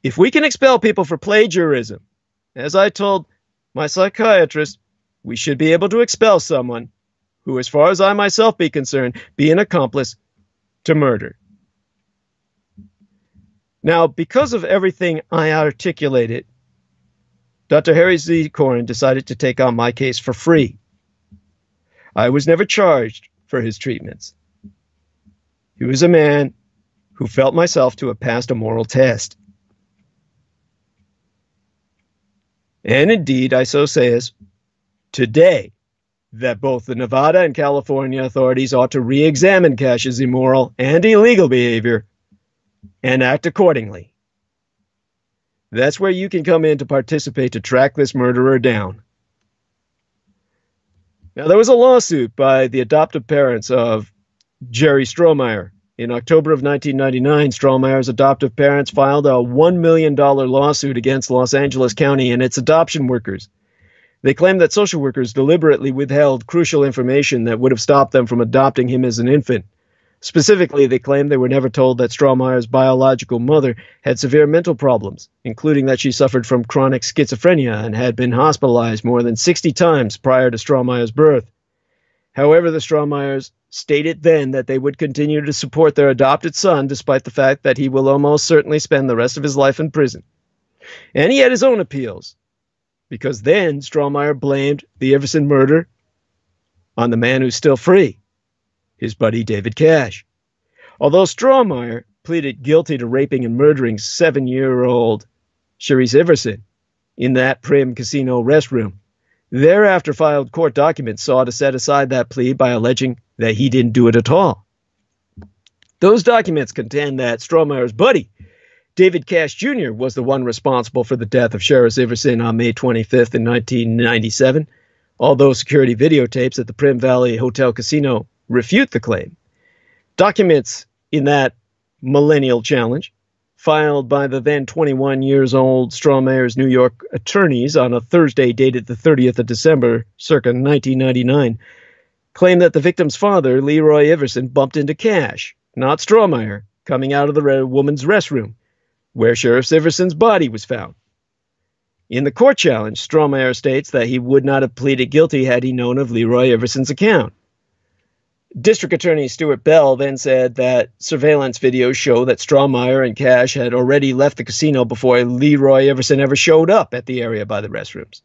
If we can expel people for plagiarism, as I told my psychiatrist, we should be able to expel someone who, as far as I myself be concerned, be an accomplice to murder. Now, because of everything I articulated, Dr. Harry Z. Koren decided to take on my case for free. I was never charged for his treatments. He was a man who felt myself to have passed a moral test. And indeed, I so says today that both the Nevada and California authorities ought to re examine Cash's immoral and illegal behavior and act accordingly. That's where you can come in to participate to track this murderer down. Now, there was a lawsuit by the adoptive parents of Jerry Strohmeyer. In October of 1999, Strohmeyer's adoptive parents filed a $1 million lawsuit against Los Angeles County and its adoption workers. They claimed that social workers deliberately withheld crucial information that would have stopped them from adopting him as an infant. Specifically, they claimed they were never told that Strohmeyer's biological mother had severe mental problems, including that she suffered from chronic schizophrenia and had been hospitalized more than 60 times prior to Strohmeyer's birth. However, the Strohmeyers stated then that they would continue to support their adopted son despite the fact that he will almost certainly spend the rest of his life in prison. And he had his own appeals, because then Strohmeyer blamed the Iverson murder on the man who's still free his buddy David Cash. Although Strohmeyer pleaded guilty to raping and murdering seven year old Sherrice Iverson in that Primm casino restroom, thereafter filed court documents sought to set aside that plea by alleging that he didn't do it at all. Those documents contend that Strohmeyer's buddy, David Cash Jr., was the one responsible for the death of Sherrice Iverson on May 25th in 1997, although security videotapes at the Primm Valley Hotel Casino refute the claim. Documents in that millennial challenge filed by the then 21 years old Strohmeyer's New York attorneys on a Thursday dated the 30th of December, circa 1999, claimed that the victim's father, Leroy Iverson, bumped into Cash, not Strohmeyer, coming out of the woman's restroom, where Sherrice Iverson's body was found. In the court challenge, Strohmeyer states that he would not have pleaded guilty had he known of Leroy Iverson's account. District Attorney Stuart Bell then said that surveillance videos show that Strohmeyer and Cash had already left the casino before Leroy Iverson ever showed up at the area by the restrooms.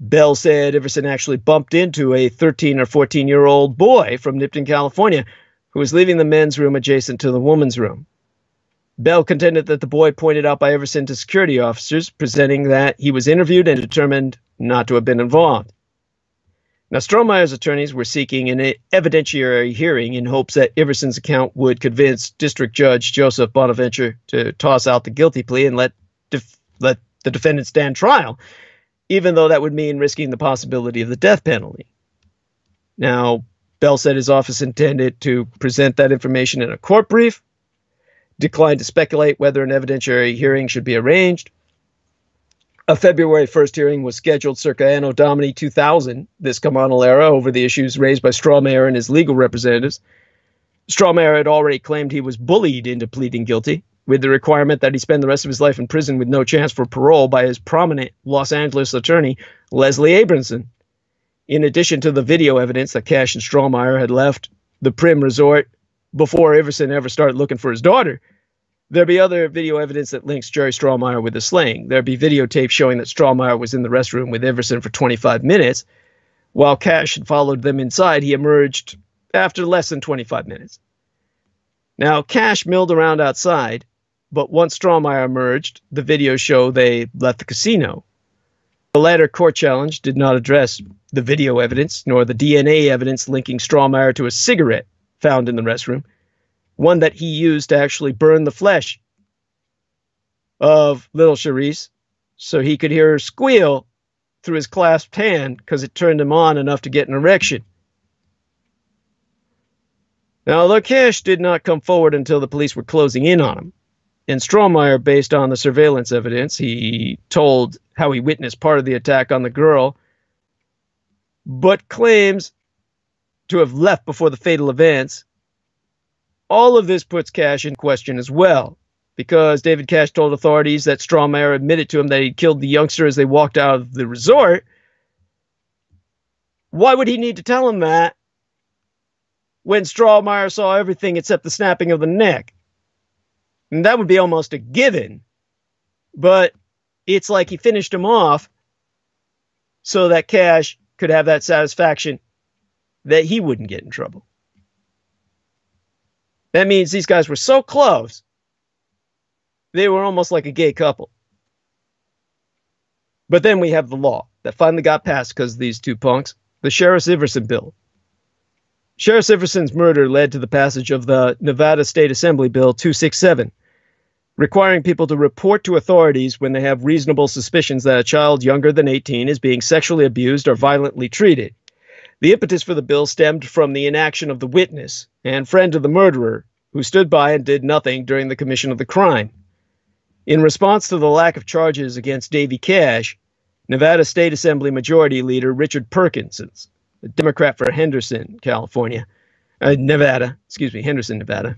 Bell said Iverson actually bumped into a 13 or 14 year old boy from Nipton, California, who was leaving the men's room adjacent to the woman's room. Bell contended that the boy pointed out by Iverson to security officers, presenting that he was interviewed and determined not to have been involved. Now, Strohmeyer's attorneys were seeking an evidentiary hearing in hopes that Iverson's account would convince District Judge Joseph Bonaventure to toss out the guilty plea and let def- let the defendant stand trial, even though that would mean risking the possibility of the death penalty. Now, Bell said his office intended to present that information in a court brief, declined to speculate whether an evidentiary hearing should be arranged, a February 1st hearing was scheduled circa Anno Domini 2000, this Comonal era, over the issues raised by Strohmeyer and his legal representatives. Strohmeyer had already claimed he was bullied into pleading guilty, with the requirement that he spend the rest of his life in prison with no chance for parole by his prominent Los Angeles attorney, Leslie Abramson. In addition to the video evidence that Cash and Strohmeyer had left the Primm Resort before Iverson ever started looking for his daughter, There'd be other video evidence that links Jerry Strohmeyer with the slaying. There'd be videotape showing that Strohmeyer was in the restroom with Iverson for 25 minutes. While Cash had followed them inside, he emerged after less than 25 minutes. Now, Cash milled around outside, but once Strohmeyer emerged, the videos show they left the casino. The latter court challenge did not address the video evidence nor the DNA evidence linking Strohmeyer to a cigarette found in the restroom one that he used to actually burn the flesh of little Sherrice so he could hear her squeal through his clasped hand because it turned him on enough to get an erection. Now, Lakesh did not come forward until the police were closing in on him. And Strohmeyer, based on the surveillance evidence, he told how he witnessed part of the attack on the girl, but claims to have left before the fatal events all of this puts Cash in question as well, because David Cash told authorities that Strohmeyer admitted to him that he killed the youngster as they walked out of the resort. Why would he need to tell him that when Strohmeyer saw everything except the snapping of the neck? And that would be almost a given. But it's like he finished him off so that Cash could have that satisfaction that he wouldn't get in trouble. That means these guys were so close, they were almost like a gay couple. But then we have the law that finally got passed because of these two punks the Sherrice Iverson bill. Sherrice Iverson's murder led to the passage of the Nevada State Assembly Bill 267, requiring people to report to authorities when they have reasonable suspicions that a child younger than 18 is being sexually abused or violently treated. The impetus for the bill stemmed from the inaction of the witness and friend of the murderer, who stood by and did nothing during the commission of the crime. In response to the lack of charges against Davy Cash, Nevada State Assembly Majority Leader Richard Perkins, a Democrat for Henderson, California, uh, Nevada, excuse me, Henderson, Nevada,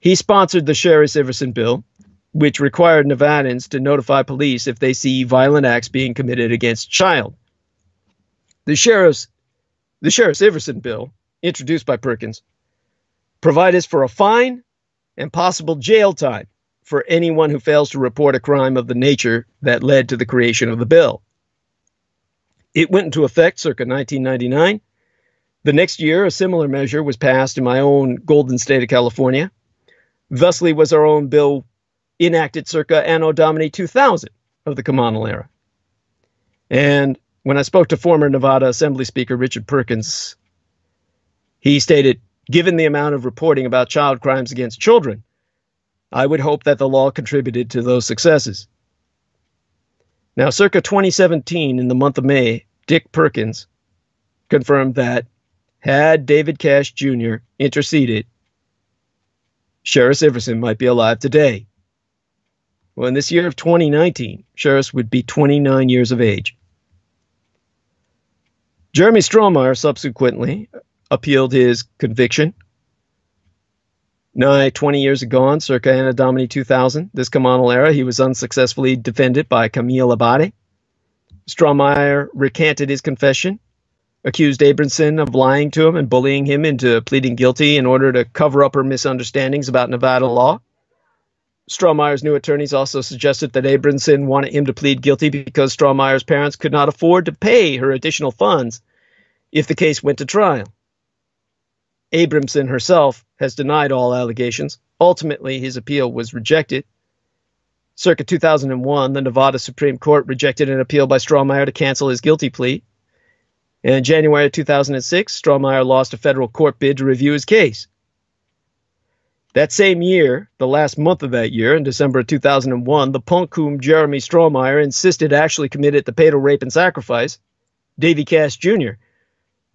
he sponsored the Sherrice Iverson bill, which required Nevadans to notify police if they see violent acts being committed against child. The sheriff's the Sherrice Iverson bill, introduced by Perkins, provides for a fine and possible jail time for anyone who fails to report a crime of the nature that led to the creation of the bill. It went into effect circa 1999. The next year, a similar measure was passed in my own golden state of California. Thusly, was our own bill enacted circa Anno Domini 2000 of the Comonal era. And when I spoke to former Nevada Assembly Speaker Richard Perkins, he stated, given the amount of reporting about child crimes against children, I would hope that the law contributed to those successes. Now, circa 2017, in the month of May, Dick Perkins confirmed that had David Cash Jr. interceded, Sherrice Iverson might be alive today. Well, in this year of 2019, Sherrice would be 29 years of age. Jeremy Strohmeyer subsequently appealed his conviction. Nigh 20 years ago, circa Anno Domini 2000, this communal era, he was unsuccessfully defended by Camille Abate. Strohmeyer recanted his confession, accused Abramson of lying to him and bullying him into pleading guilty in order to cover up her misunderstandings about Nevada law. Strohmeyer's new attorneys also suggested that Abramson wanted him to plead guilty because Strohmeyer's parents could not afford to pay her additional funds if the case went to trial. Abramson herself has denied all allegations. Ultimately, his appeal was rejected. Circa 2001, the Nevada Supreme Court rejected an appeal by Strohmeyer to cancel his guilty plea. In January 2006, Strohmeyer lost a federal court bid to review his case. That same year, the last month of that year, in December of 2001, the punk whom Jeremy Strohmeyer insisted actually committed the fatal rape and sacrifice, Davy Cash Jr.,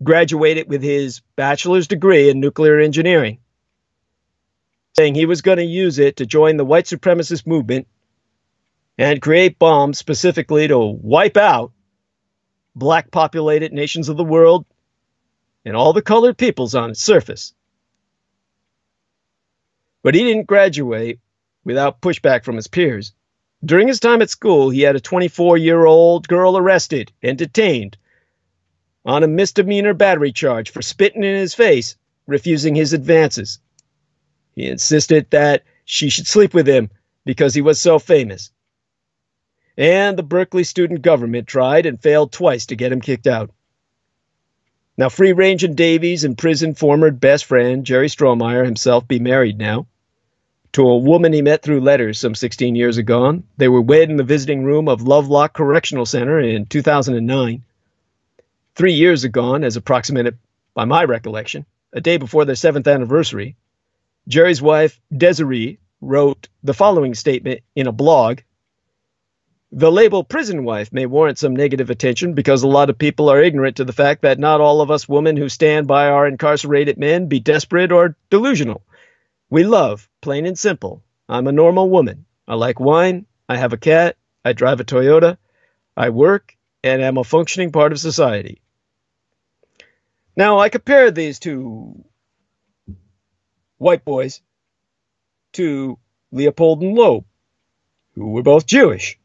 graduated with his bachelor's degree in nuclear engineering, saying he was going to use it to join the white supremacist movement and create bombs specifically to wipe out black populated nations of the world and all the colored peoples on its surface. But he didn't graduate without pushback from his peers. During his time at school, he had a 24 year old girl arrested and detained on a misdemeanor battery charge for spitting in his face, refusing his advances. He insisted that she should sleep with him because he was so famous. And the Berkeley student government tried and failed twice to get him kicked out. Now, Free Range and Davies imprisoned former best friend Jerry Strohmeyer himself be married now to a woman he met through letters some 16 years ago. They were wed in the visiting room of Lovelock Correctional Center in 2009. Three years ago, as approximated by my recollection, a day before their seventh anniversary, Jerry's wife, Desiree, wrote the following statement in a blog. The label prison wife may warrant some negative attention because a lot of people are ignorant to the fact that not all of us women who stand by our incarcerated men be desperate or delusional. We love, plain and simple. I'm a normal woman. I like wine. I have a cat. I drive a Toyota. I work and am a functioning part of society. Now, I compare these two white boys to Leopold and Loeb, who were both Jewish.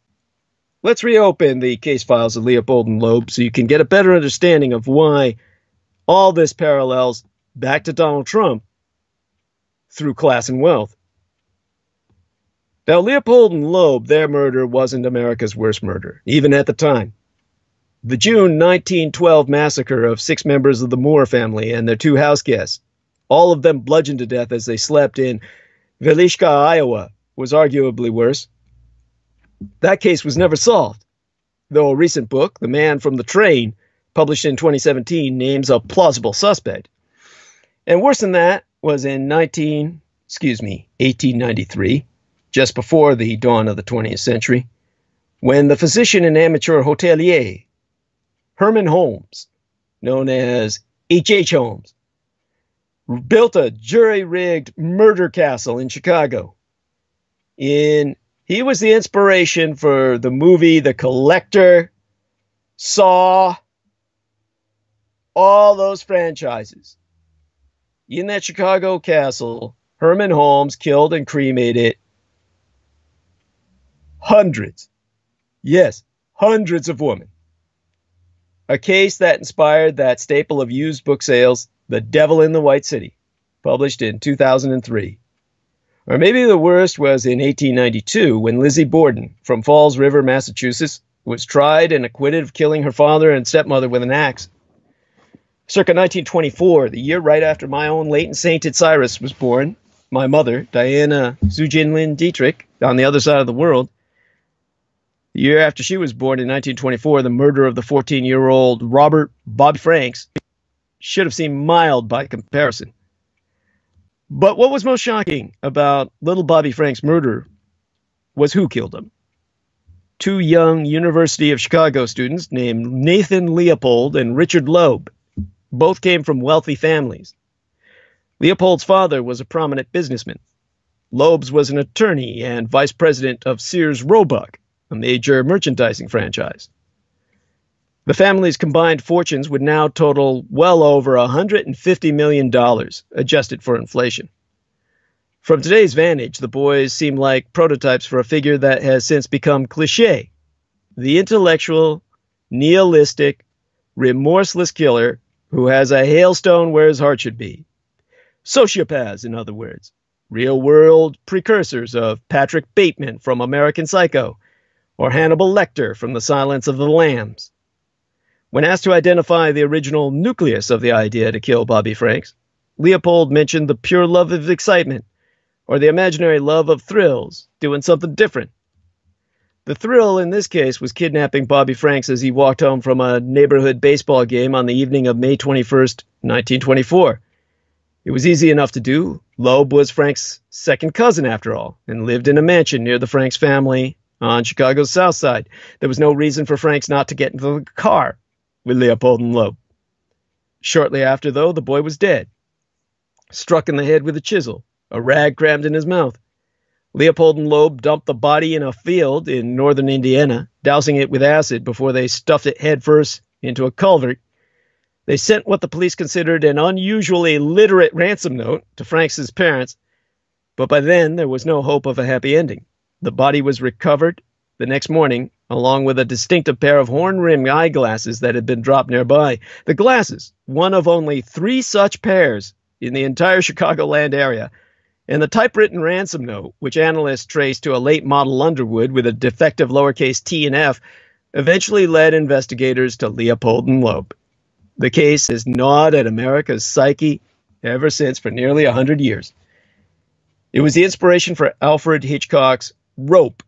Let's reopen the case files of Leopold and Loeb so you can get a better understanding of why all this parallels back to Donald Trump through class and wealth. Now, Leopold and Loeb, their murder wasn't America's worst murder, even at the time. The June 1912 massacre of six members of the Moore family and their two house guests, all of them bludgeoned to death as they slept in Villisca, Iowa, was arguably worse. That case was never solved, though a recent book, The Man from the Train, published in 2017, names a plausible suspect. And worse than that, was in 19, excuse me, 1893, just before the dawn of the 20th century, when the physician and amateur hotelier Herman Holmes, known as H. H. Holmes, built a jury-rigged murder castle in Chicago. In he was the inspiration for the movie The Collector, Saw, all those franchises in that Chicago castle, Herman Holmes killed and cremated hundreds, yes, hundreds of women. A case that inspired that staple of used book sales, The Devil in the White City, published in 2003. Or maybe the worst was in 1892 when Lizzie Borden from Falls River, Massachusetts, was tried and acquitted of killing her father and stepmother with an axe. Circa 1924, the year right after my own late and sainted Cyrus was born, my mother, Diana Zujinlin Dietrich, on the other side of the world, the year after she was born in 1924, the murder of the 14 year old Robert Bob Franks should have seemed mild by comparison. But what was most shocking about little Bobby Frank's murder was who killed him. Two young University of Chicago students named Nathan Leopold and Richard Loeb both came from wealthy families. Leopold's father was a prominent businessman. Loeb's was an attorney and vice president of Sears Roebuck, a major merchandising franchise. The family's combined fortunes would now total well over $150 million, adjusted for inflation. From today's vantage, the boys seem like prototypes for a figure that has since become cliche the intellectual, nihilistic, remorseless killer who has a hailstone where his heart should be. Sociopaths, in other words, real world precursors of Patrick Bateman from American Psycho or Hannibal Lecter from The Silence of the Lambs. When asked to identify the original nucleus of the idea to kill Bobby Franks, Leopold mentioned the pure love of excitement, or the imaginary love of thrills, doing something different. The thrill in this case was kidnapping Bobby Franks as he walked home from a neighborhood baseball game on the evening of May 21st, 1924. It was easy enough to do. Loeb was Frank's second cousin, after all, and lived in a mansion near the Franks family on Chicago's south side. There was no reason for Franks not to get into the car with Leopold and Loeb. Shortly after, though, the boy was dead, struck in the head with a chisel, a rag crammed in his mouth. Leopold and Loeb dumped the body in a field in northern Indiana, dousing it with acid before they stuffed it headfirst into a culvert. They sent what the police considered an unusually literate ransom note to Franks's parents, but by then there was no hope of a happy ending. The body was recovered the next morning along with a distinctive pair of horn rimmed eyeglasses that had been dropped nearby. The glasses, one of only three such pairs in the entire Chicagoland area, and the typewritten ransom note, which analysts traced to a late model Underwood with a defective lowercase t and f, eventually led investigators to Leopold and Loeb. The case has gnawed at America's psyche ever since for nearly a hundred years. It was the inspiration for Alfred Hitchcock's Rope,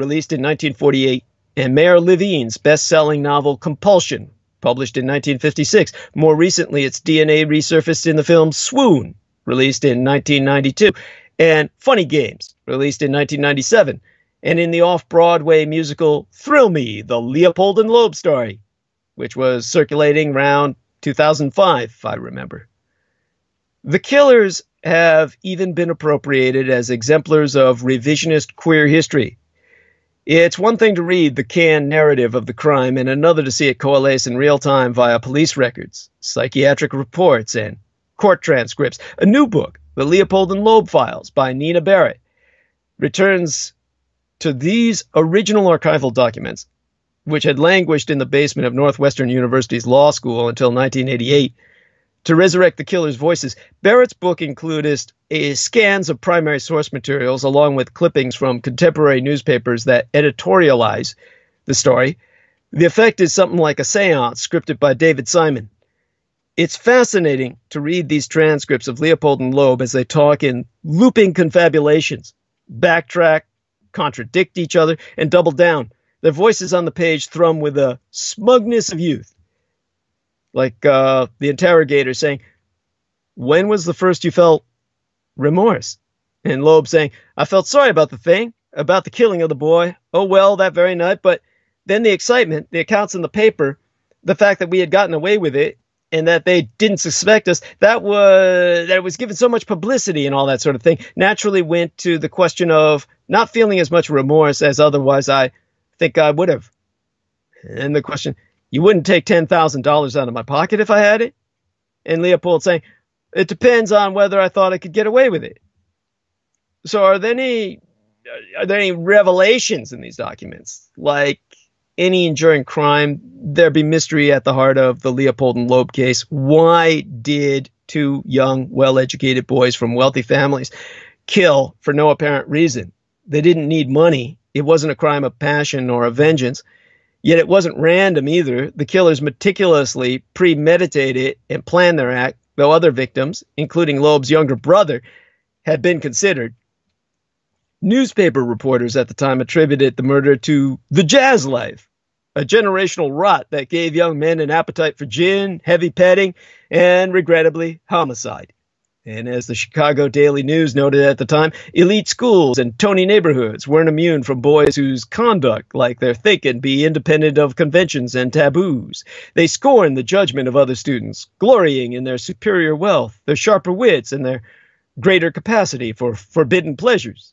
released in 1948, and Meyer Levine's best selling novel Compulsion, published in 1956. More recently, its DNA resurfaced in the film Swoon, released in 1992, and Funny Games, released in 1997, and in the off Broadway musical Thrill Me, the Leopold and Loeb story, which was circulating around 2005, if I remember. The killers have even been appropriated as exemplars of revisionist queer history, it's one thing to read the canned narrative of the crime and another to see it coalesce in real time via police records, psychiatric reports, and court transcripts. A new book, The Leopold and Loeb Files by Nina Barrett, returns to these original archival documents, which had languished in the basement of Northwestern University's law school until 1988 to resurrect the killer's voices. Barrett's book included scans of primary source materials along with clippings from contemporary newspapers that editorialize the story. The effect is something like a seance scripted by David Simon. It's fascinating to read these transcripts of Leopold and Loeb as they talk in looping confabulations, backtrack, contradict each other, and double down. Their voices on the page thrum with the smugness of youth like uh, the interrogator saying, When was the first you felt remorse? And Loeb saying, I felt sorry about the thing, about the killing of the boy. Oh, well, that very night. But then the excitement, the accounts in the paper, the fact that we had gotten away with it and that they didn't suspect us, that was that was given so much publicity and all that sort of thing, naturally went to the question of not feeling as much remorse as otherwise I think I would have. And the question, you wouldn't take $10,000 out of my pocket if I had it? And Leopold saying, It depends on whether I thought I could get away with it. So are there any are there any revelations in these documents? Like any enduring crime, there be mystery at the heart of the Leopold and Loeb case. Why did two young, well educated boys from wealthy families kill for no apparent reason? They didn't need money. It wasn't a crime of passion or of vengeance. Yet it wasn't random either. The killers meticulously premeditated and planned their act, though other victims, including Loeb's younger brother, had been considered. Newspaper reporters at the time attributed the murder to the jazz life, a generational rot that gave young men an appetite for gin, heavy petting, and regrettably, homicide. And as the Chicago Daily News noted at the time, elite schools and Tony neighborhoods weren't immune from boys whose conduct, like their thinking, be independent of conventions and taboos. They scorned the judgment of other students, glorying in their superior wealth, their sharper wits, and their greater capacity for forbidden pleasures.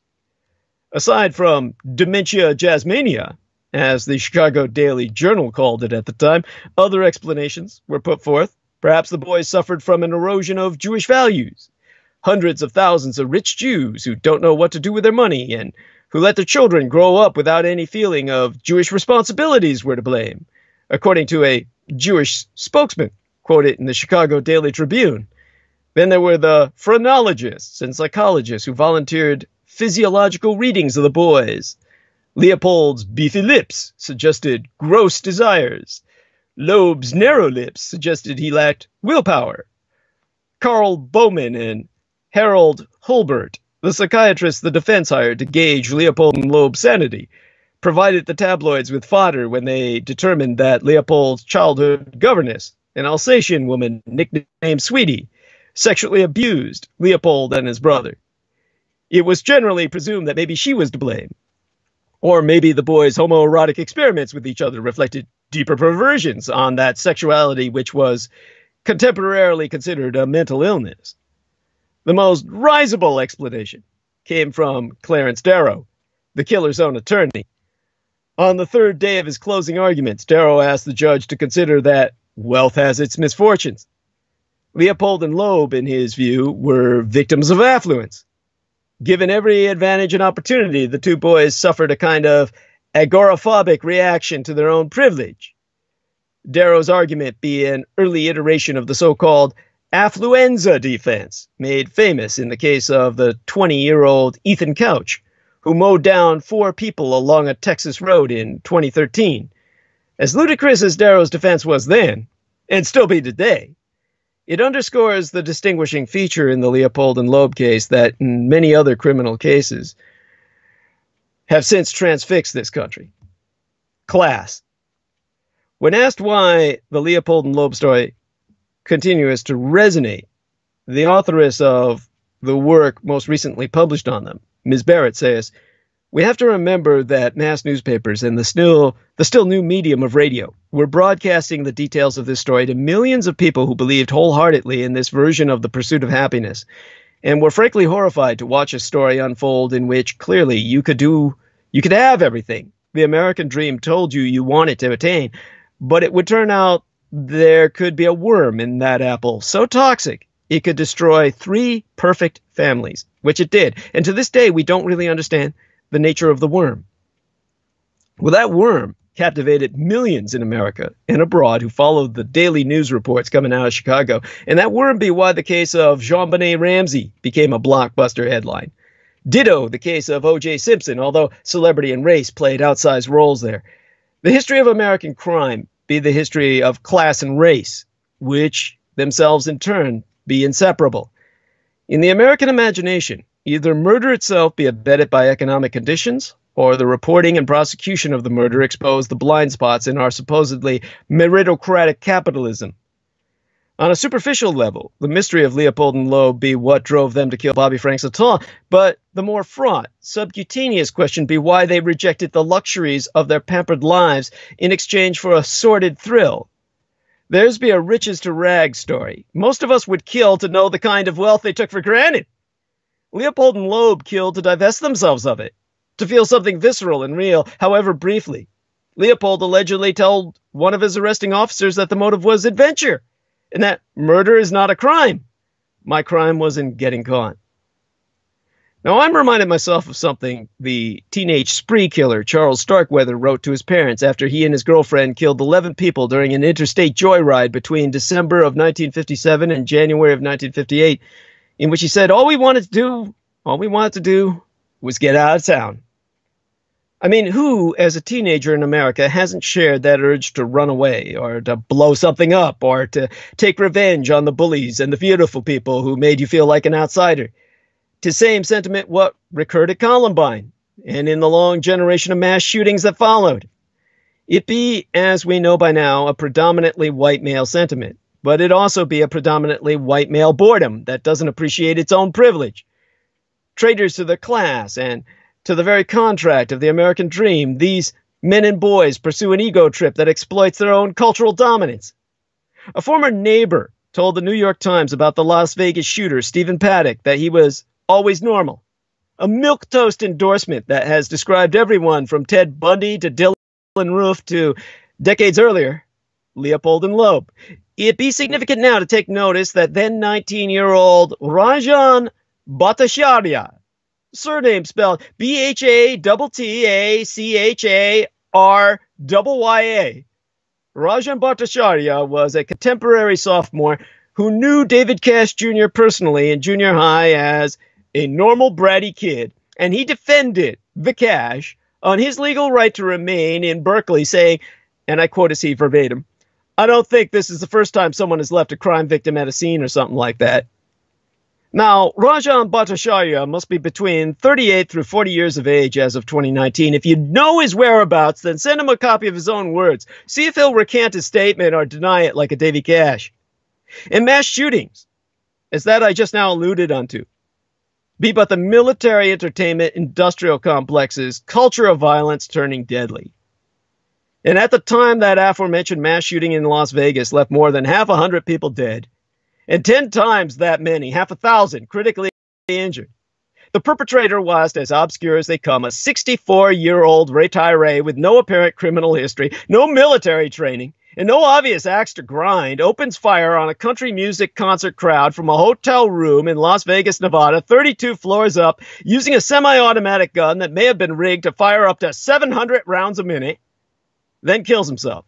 Aside from dementia jazzmania, as the Chicago Daily Journal called it at the time, other explanations were put forth. Perhaps the boys suffered from an erosion of Jewish values. Hundreds of thousands of rich Jews who don't know what to do with their money and who let their children grow up without any feeling of Jewish responsibilities were to blame, according to a Jewish spokesman quoted in the Chicago Daily Tribune. Then there were the phrenologists and psychologists who volunteered physiological readings of the boys. Leopold's beefy lips suggested gross desires. Loeb's narrow lips suggested he lacked willpower. Karl Bowman and Harold Hulbert the psychiatrist the defense hired to gauge Leopold and Loeb's sanity provided the tabloids with fodder when they determined that Leopold's childhood governess, an Alsatian woman nicknamed Sweetie, sexually abused Leopold and his brother. It was generally presumed that maybe she was to blame. Or maybe the boys' homoerotic experiments with each other reflected deeper perversions on that sexuality which was contemporarily considered a mental illness. The most risible explanation came from Clarence Darrow, the killer's own attorney. On the third day of his closing arguments, Darrow asked the judge to consider that wealth has its misfortunes. Leopold and Loeb, in his view, were victims of affluence. Given every advantage and opportunity, the two boys suffered a kind of agoraphobic reaction to their own privilege. Darrow's argument be an early iteration of the so called affluenza defense, made famous in the case of the 20 year old Ethan Couch, who mowed down four people along a Texas road in 2013. As ludicrous as Darrow's defense was then, and still be today, it underscores the distinguishing feature in the Leopold and Loeb case that in many other criminal cases have since transfixed this country class. When asked why the Leopold and Loeb story continues to resonate. The authoress of the work most recently published on them, Ms. Barrett, says, we have to remember that mass newspapers and the still the still new medium of radio were broadcasting the details of this story to millions of people who believed wholeheartedly in this version of the pursuit of happiness and we were frankly horrified to watch a story unfold in which clearly you could do you could have everything the American dream told you you wanted to attain, but it would turn out there could be a worm in that apple so toxic it could destroy three perfect families, which it did. And to this day, we don't really understand the nature of the worm. Well, that worm captivated millions in America and abroad who followed the daily news reports coming out of Chicago. And that wouldn't be why the case of JonBenét Ramsey became a blockbuster headline. Ditto the case of O.J. Simpson, although celebrity and race played outsized roles there. The history of American crime be the history of class and race, which themselves in turn be inseparable. In the American imagination, either murder itself be abetted by economic conditions, or the reporting and prosecution of the murder expose the blind spots in our supposedly meritocratic capitalism. On a superficial level, the mystery of Leopold and Loeb be what drove them to kill Bobby Frank Saton, but the more fraught, subcutaneous question be why they rejected the luxuries of their pampered lives in exchange for a sordid thrill. Theirs be a riches to rags story. Most of us would kill to know the kind of wealth they took for granted. Leopold and Loeb killed to divest themselves of it, to feel something visceral and real, however briefly. Leopold allegedly told one of his arresting officers that the motive was adventure and that murder is not a crime. My crime was in getting caught. Now, I'm reminded myself of something the teenage spree killer Charles Starkweather wrote to his parents after he and his girlfriend killed 11 people during an interstate joyride between December of 1957 and January of 1958, in which he said, All we wanted to do, all we wanted to do was get out of town. I mean, who, as a teenager in America, hasn't shared that urge to run away or to blow something up or to take revenge on the bullies and the beautiful people who made you feel like an outsider? To same sentiment what recurred at Columbine and in the long generation of mass shootings that followed. It be, as we know by now, a predominantly white male sentiment, but it also be a predominantly white male boredom that doesn't appreciate its own privilege. Traitors to the class and to the very contract of the American dream, these men and boys pursue an ego trip that exploits their own cultural dominance. A former neighbor told the New York Times about the Las Vegas shooter, Stephen Paddock, that he was always normal. A milquetoast endorsement that has described everyone from Ted Bundy to Dylann Roof to decades earlier, Leopold and Loeb. It be significant now to take notice that then 19 year old Rajan Bhattacharya, surname spelled B H A T T A C H A R Y A, Rajan Bhattacharya was a contemporary sophomore who knew David Cash Jr. personally in junior high as a normal bratty kid, and he defended the Cash on his legal right to remain in Berkeley, saying, and I quote as he verbatim, I don't think this is the first time someone has left a crime victim at a scene or something like that. Now, Rajan Bhattacharya must be between 38 through 40 years of age as of 2019. If you know his whereabouts, then send him a copy of his own words. See if he'll recant his statement or deny it like a Davy Cash. In mass shootings, as that I just now alluded unto, be but the military entertainment industrial complexes, culture of violence turning deadly. And at the time that aforementioned mass shooting in Las Vegas left more than half a hundred people dead, and 10 times that many, half a thousand, critically injured. The perpetrator was, as obscure as they come, a 64 year old retiree with no apparent criminal history, no military training, and no obvious axe to grind, opens fire on a country music concert crowd from a hotel room in Las Vegas, Nevada, 32 floors up, using a semi automatic gun that may have been rigged to fire up to 700 rounds a minute, then kills himself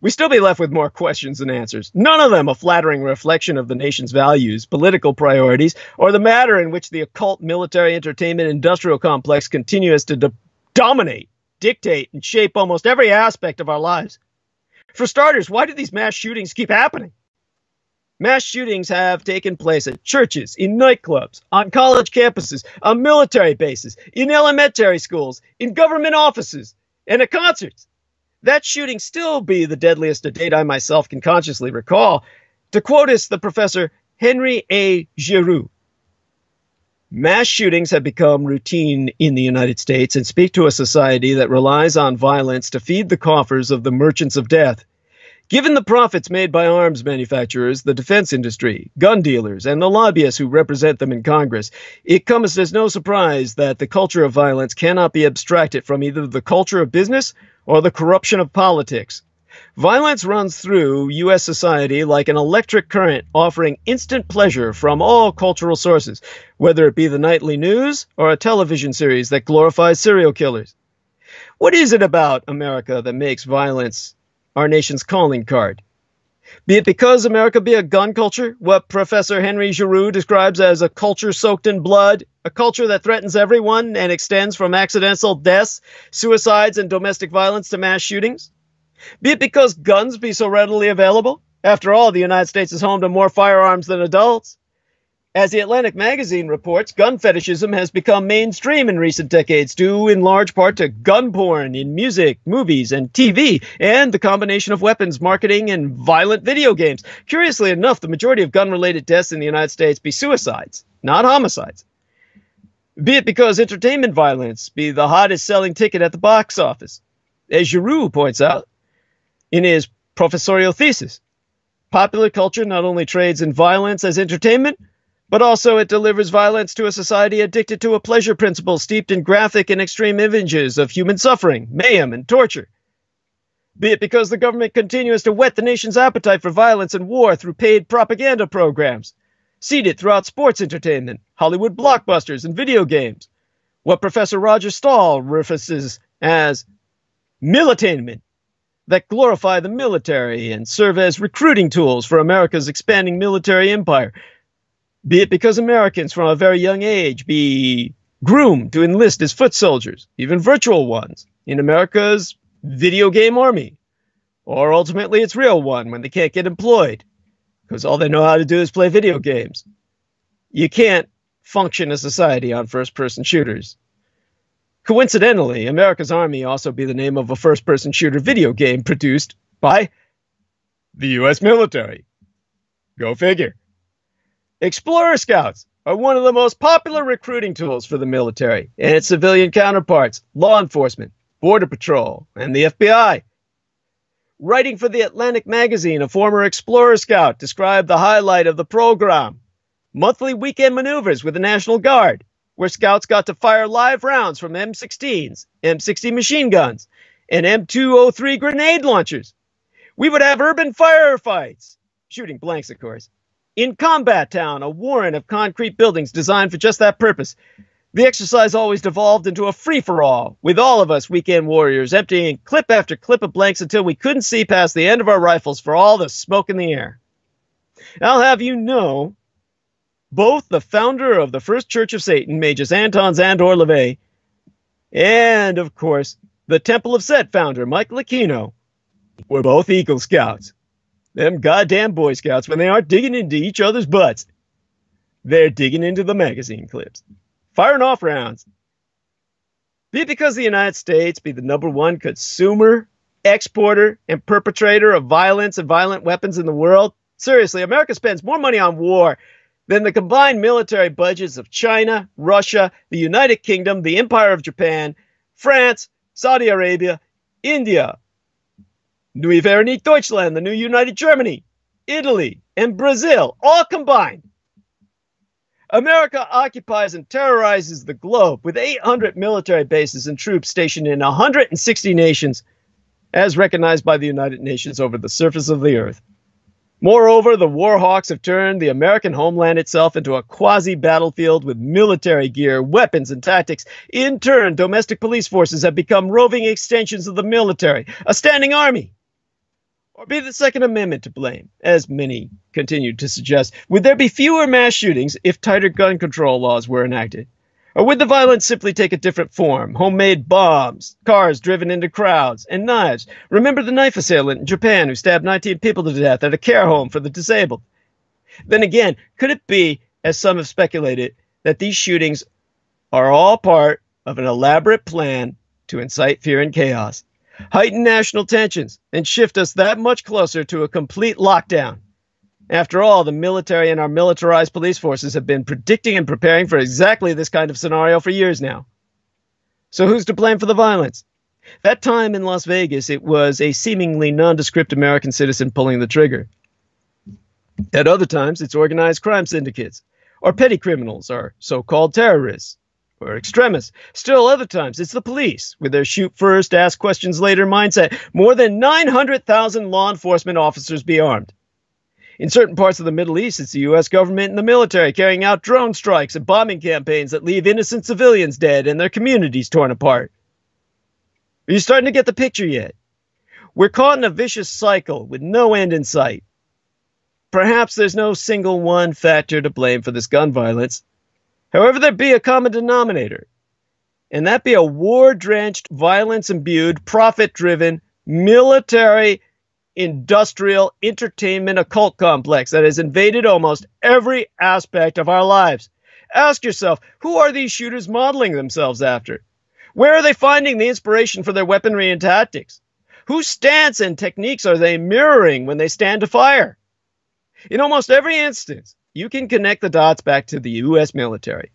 we still be left with more questions than answers. None of them a flattering reflection of the nation's values, political priorities, or the matter in which the occult military entertainment industrial complex continues to do- dominate, dictate, and shape almost every aspect of our lives. For starters, why do these mass shootings keep happening? Mass shootings have taken place at churches, in nightclubs, on college campuses, on military bases, in elementary schools, in government offices, and at concerts that shooting still be the deadliest to date I myself can consciously recall. To quote us the professor Henry A. Giroux, mass shootings have become routine in the United States and speak to a society that relies on violence to feed the coffers of the merchants of death. Given the profits made by arms manufacturers, the defense industry, gun dealers, and the lobbyists who represent them in Congress, it comes as no surprise that the culture of violence cannot be abstracted from either the culture of business or the corruption of politics. Violence runs through U.S. society like an electric current, offering instant pleasure from all cultural sources, whether it be the nightly news or a television series that glorifies serial killers. What is it about America that makes violence our nation's calling card. Be it because America be a gun culture, what Professor Henry Giroux describes as a culture soaked in blood, a culture that threatens everyone and extends from accidental deaths, suicides, and domestic violence to mass shootings? Be it because guns be so readily available? After all, the United States is home to more firearms than adults. As the Atlantic magazine reports, gun fetishism has become mainstream in recent decades, due in large part to gun porn in music, movies, and TV, and the combination of weapons marketing and violent video games. Curiously enough, the majority of gun related deaths in the United States be suicides, not homicides. Be it because entertainment violence be the hottest selling ticket at the box office. As Giroux points out in his professorial thesis, popular culture not only trades in violence as entertainment, but also it delivers violence to a society addicted to a pleasure principle steeped in graphic and extreme images of human suffering, mayhem, and torture. Be it because the government continues to whet the nation's appetite for violence and war through paid propaganda programs, seeded throughout sports entertainment, Hollywood blockbusters, and video games. What Professor Roger Stahl references as militainment that glorify the military and serve as recruiting tools for America's expanding military empire, be it because Americans from a very young age be groomed to enlist as foot soldiers, even virtual ones, in America's video game army, or ultimately its real one when they can't get employed because all they know how to do is play video games. You can't function a society on first person shooters. Coincidentally, America's Army also be the name of a first person shooter video game produced by the US military. Go figure. Explorer Scouts are one of the most popular recruiting tools for the military and its civilian counterparts, law enforcement, Border Patrol, and the FBI. Writing for the Atlantic magazine, a former Explorer Scout described the highlight of the program monthly weekend maneuvers with the National Guard, where scouts got to fire live rounds from M16s, M60 machine guns, and M203 grenade launchers. We would have urban firefights, shooting blanks, of course, in Combat Town, a warren of concrete buildings designed for just that purpose. The exercise always devolved into a free for all, with all of us weekend warriors emptying clip after clip of blanks until we couldn't see past the end of our rifles for all the smoke in the air. I'll have you know, both the founder of the First Church of Satan, Magus Anton Szandor LaVey, and, of course, the Temple of Set founder, Michael Aquino, were both Eagle Scouts. Them goddamn Boy Scouts, when they aren't digging into each other's butts, they're digging into the magazine clips firing off rounds. Be it because the United States be the number one consumer, exporter, and perpetrator of violence and violent weapons in the world. Seriously, America spends more money on war than the combined military budgets of China, Russia, the United Kingdom, the Empire of Japan, France, Saudi Arabia, India, Neue Vereinigte Deutschland, the new United Germany, Italy, and Brazil, all combined. America occupies and terrorizes the globe with 800 military bases and troops stationed in 160 nations, as recognized by the United Nations over the surface of the earth. Moreover, the war hawks have turned the American homeland itself into a quasi battlefield with military gear, weapons, and tactics. In turn, domestic police forces have become roving extensions of the military, a standing army or be the Second Amendment to blame, as many continue to suggest? Would there be fewer mass shootings if tighter gun control laws were enacted? Or would the violence simply take a different form? Homemade bombs, cars driven into crowds, and knives. Remember the knife assailant in Japan who stabbed 19 people to death at a care home for the disabled? Then again, could it be, as some have speculated, that these shootings are all part of an elaborate plan to incite fear and chaos? Heighten national tensions, and shift us that much closer to a complete lockdown. After all, the military and our militarized police forces have been predicting and preparing for exactly this kind of scenario for years now. So who's to blame for the violence? That time in Las Vegas, it was a seemingly nondescript American citizen pulling the trigger. At other times, it's organized crime syndicates, or petty criminals, or so called terrorists or extremists. Still, other times, it's the police with their shoot first, ask questions later mindset. More than 900,000 law enforcement officers be armed. In certain parts of the Middle East, it's the U.S. government and the military carrying out drone strikes and bombing campaigns that leave innocent civilians dead and their communities torn apart. Are you starting to get the picture yet? We're caught in a vicious cycle with no end in sight. Perhaps there's no single one factor to blame for this gun violence. However, there be a common denominator, and that be a war drenched, violence imbued, profit driven, military, industrial, entertainment, occult complex that has invaded almost every aspect of our lives. Ask yourself who are these shooters modeling themselves after? Where are they finding the inspiration for their weaponry and tactics? Whose stance and techniques are they mirroring when they stand to fire? In almost every instance, you can connect the dots back to the U.S. military.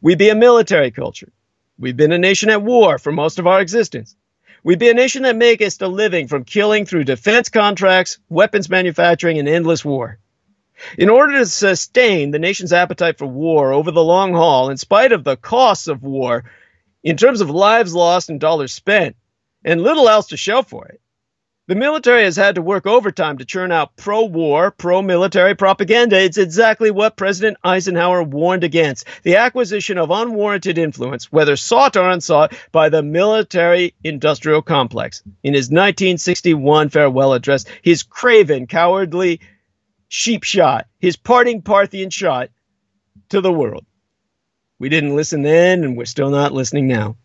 We be a military culture. We've been a nation at war for most of our existence. We be a nation that makes us a living from killing through defense contracts, weapons manufacturing, and endless war. In order to sustain the nation's appetite for war over the long haul, in spite of the costs of war, in terms of lives lost and dollars spent, and little else to show for it, the military has had to work overtime to churn out pro war, pro military propaganda. It's exactly what President Eisenhower warned against the acquisition of unwarranted influence, whether sought or unsought, by the military industrial complex. In his 1961 farewell address, his craven, cowardly sheep shot, his parting Parthian shot to the world. We didn't listen then, and we're still not listening now.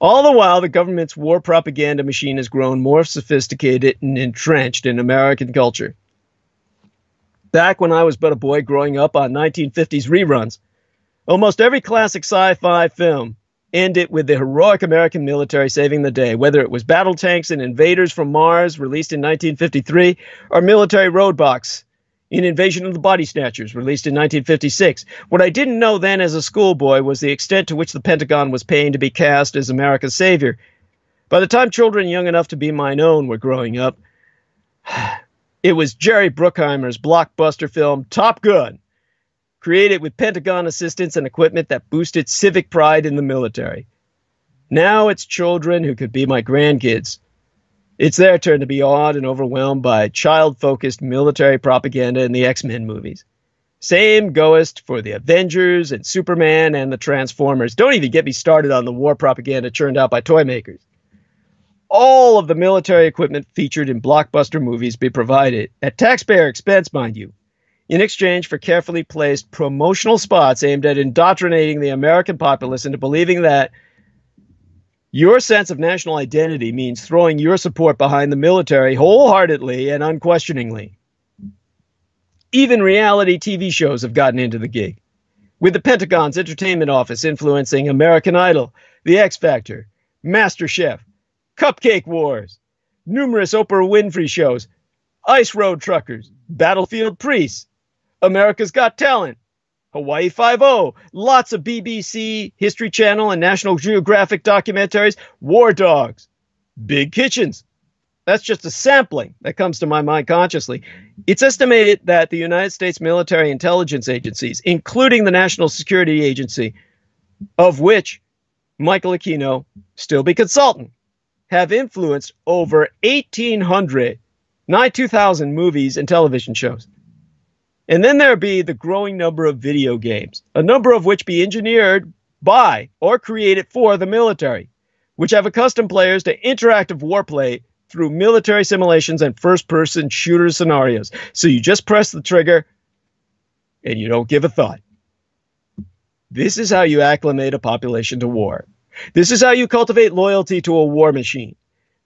All the while, the government's war propaganda machine has grown more sophisticated and entrenched in American culture. Back when I was but a boy growing up on 1950s reruns, almost every classic sci fi film ended with the heroic American military saving the day, whether it was battle tanks and invaders from Mars, released in 1953, or military roadblocks in Invasion of the Body Snatchers, released in 1956. What I didn't know then as a schoolboy was the extent to which the Pentagon was paying to be cast as America's savior. By the time children young enough to be mine own were growing up, It was Jerry Bruckheimer's blockbuster film Top Gun, created with Pentagon assistance and equipment that boosted civic pride in the military. Now it's children who could be my grandkids. It's their turn to be awed and overwhelmed by child focused military propaganda in the X Men movies. Same goest for the Avengers and Superman and the Transformers. Don't even get me started on the war propaganda churned out by toy makers. All of the military equipment featured in blockbuster movies be provided, at taxpayer expense, mind you, in exchange for carefully placed promotional spots aimed at indoctrinating the American populace into believing that your sense of national identity means throwing your support behind the military wholeheartedly and unquestioningly. Even reality TV shows have gotten into the gig, with the Pentagon's entertainment office influencing American Idol, The X Factor, MasterChef, Cupcake Wars, numerous Oprah Winfrey shows, Ice Road Truckers, Battlefield Priests, America's Got Talent, Hawaii Five-O, lots of BBC, History Channel, and National Geographic documentaries, War Dogs, Big Kitchens, that's just a sampling that comes to my mind consciously. It's estimated that the United States military intelligence agencies, including the National Security Agency, of which Michael Aquino still be consultant, have influenced over 1,800, nigh 2,000 movies and television shows. And then there be the growing number of video games, a number of which be engineered by or created for the military, which have accustomed players to interactive warplay through military simulations and first person shooter scenarios. So you just press the trigger and you don't give a thought. This is how you acclimate a population to war. This is how you cultivate loyalty to a war machine.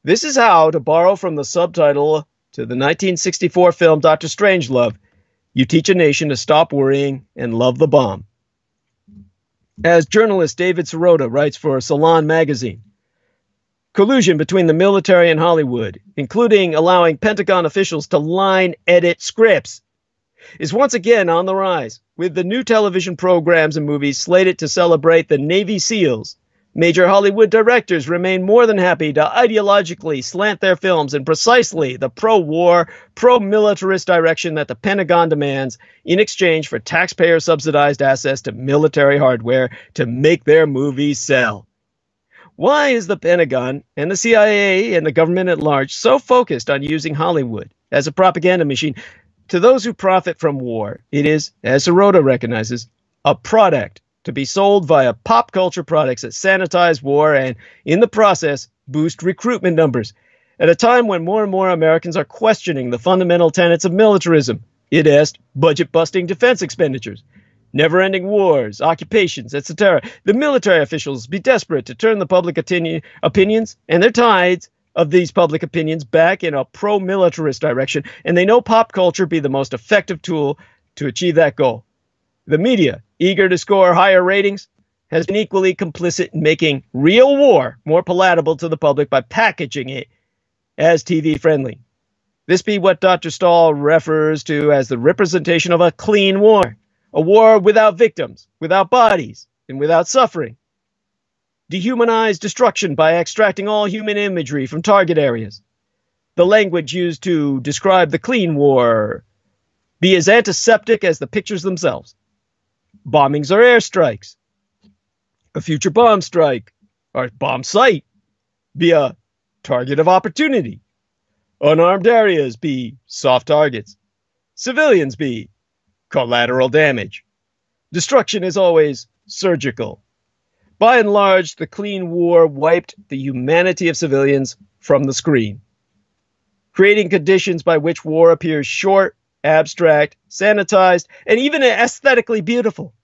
This is how, to borrow from the subtitle to the 1964 film Doctor Strangelove, you teach a nation to stop worrying and love the bomb. As journalist David Sirota writes for Salon magazine, collusion between the military and Hollywood, including allowing Pentagon officials to line edit scripts, is once again on the rise, with the new television programs and movies slated to celebrate the Navy SEALs. Major Hollywood directors remain more than happy to ideologically slant their films in precisely the pro war, pro militarist direction that the Pentagon demands in exchange for taxpayer subsidized access to military hardware to make their movies sell. Why is the Pentagon and the CIA and the government at large so focused on using Hollywood as a propaganda machine? To those who profit from war, it is, as Sirota recognizes, a product to be sold via pop culture products that sanitize war and, in the process, boost recruitment numbers. At a time when more and more Americans are questioning the fundamental tenets of militarism, it is budget busting defense expenditures never ending wars, occupations, etc. The military officials be desperate to turn the public opinion, opinions and their tides of these public opinions back in a pro militarist direction, and they know pop culture be the most effective tool to achieve that goal. The media, eager to score higher ratings, has been equally complicit in making real war more palatable to the public by packaging it as TV friendly. This be what Dr. Stahl refers to as the representation of a clean war a war without victims, without bodies, and without suffering. Dehumanize destruction by extracting all human imagery from target areas. The language used to describe the clean war be as antiseptic as the pictures themselves. Bombings are airstrikes. A future bomb strike or bomb site be a target of opportunity. Unarmed areas be soft targets. Civilians be collateral damage. Destruction is always surgical. By and large, the clean war wiped the humanity of civilians from the screen, creating conditions by which war appears short, abstract, sanitized, and even aesthetically beautiful.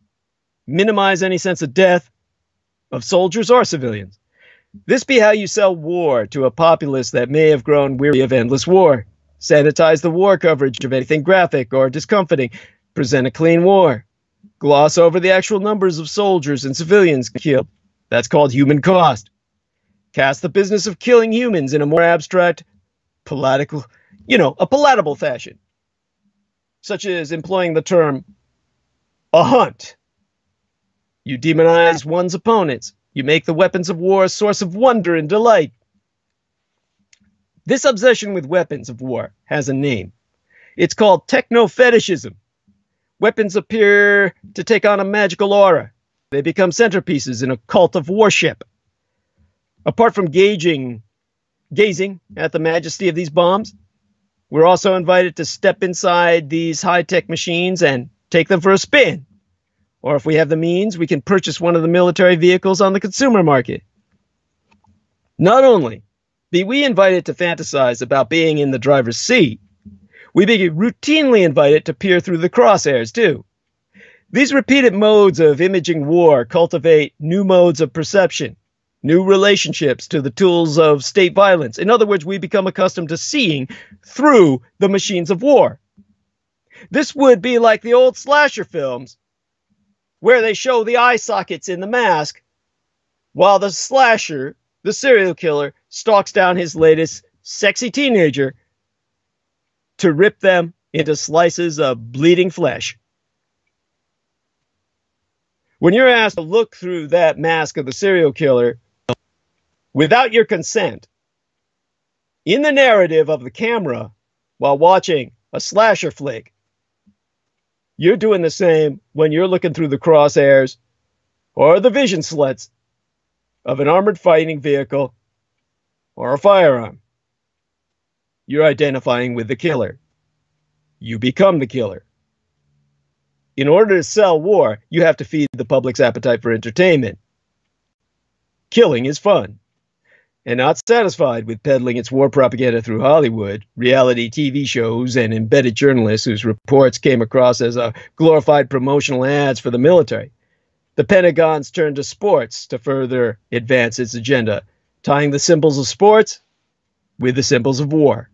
Minimize any sense of death of soldiers or civilians. This be how you sell war to a populace that may have grown weary of endless war. Sanitize the war coverage of anything graphic or discomforting present a clean war, gloss over the actual numbers of soldiers and civilians killed. That's called human cost. Cast the business of killing humans in a more abstract, political, you know, a palatable fashion, such as employing the term a hunt. You demonize one's opponents. You make the weapons of war a source of wonder and delight. This obsession with weapons of war has a name. It's called techno fetishism. Weapons appear to take on a magical aura. They become centerpieces in a cult of worship. Apart from gauging, gazing at the majesty of these bombs, we're also invited to step inside these high tech machines and take them for a spin. Or if we have the means, we can purchase one of the military vehicles on the consumer market. Not only be we invited to fantasize about being in the driver's seat, we be routinely invited to peer through the crosshairs, too. These repeated modes of imaging war cultivate new modes of perception, new relationships to the tools of state violence. In other words, we become accustomed to seeing through the machines of war. This would be like the old slasher films where they show the eye sockets in the mask while the slasher, the serial killer, stalks down his latest sexy teenager to rip them into slices of bleeding flesh. When you're asked to look through that mask of the serial killer without your consent, in the narrative of the camera while watching a slasher flick, you're doing the same when you're looking through the crosshairs or the vision slits of an armored fighting vehicle or a firearm. You're identifying with the killer. You become the killer. In order to sell war, you have to feed the public's appetite for entertainment. Killing is fun. And not satisfied with peddling its war propaganda through Hollywood, reality TV shows, and embedded journalists whose reports came across as a glorified promotional ads for the military, the Pentagon's turned to sports to further advance its agenda, tying the symbols of sports with the symbols of war.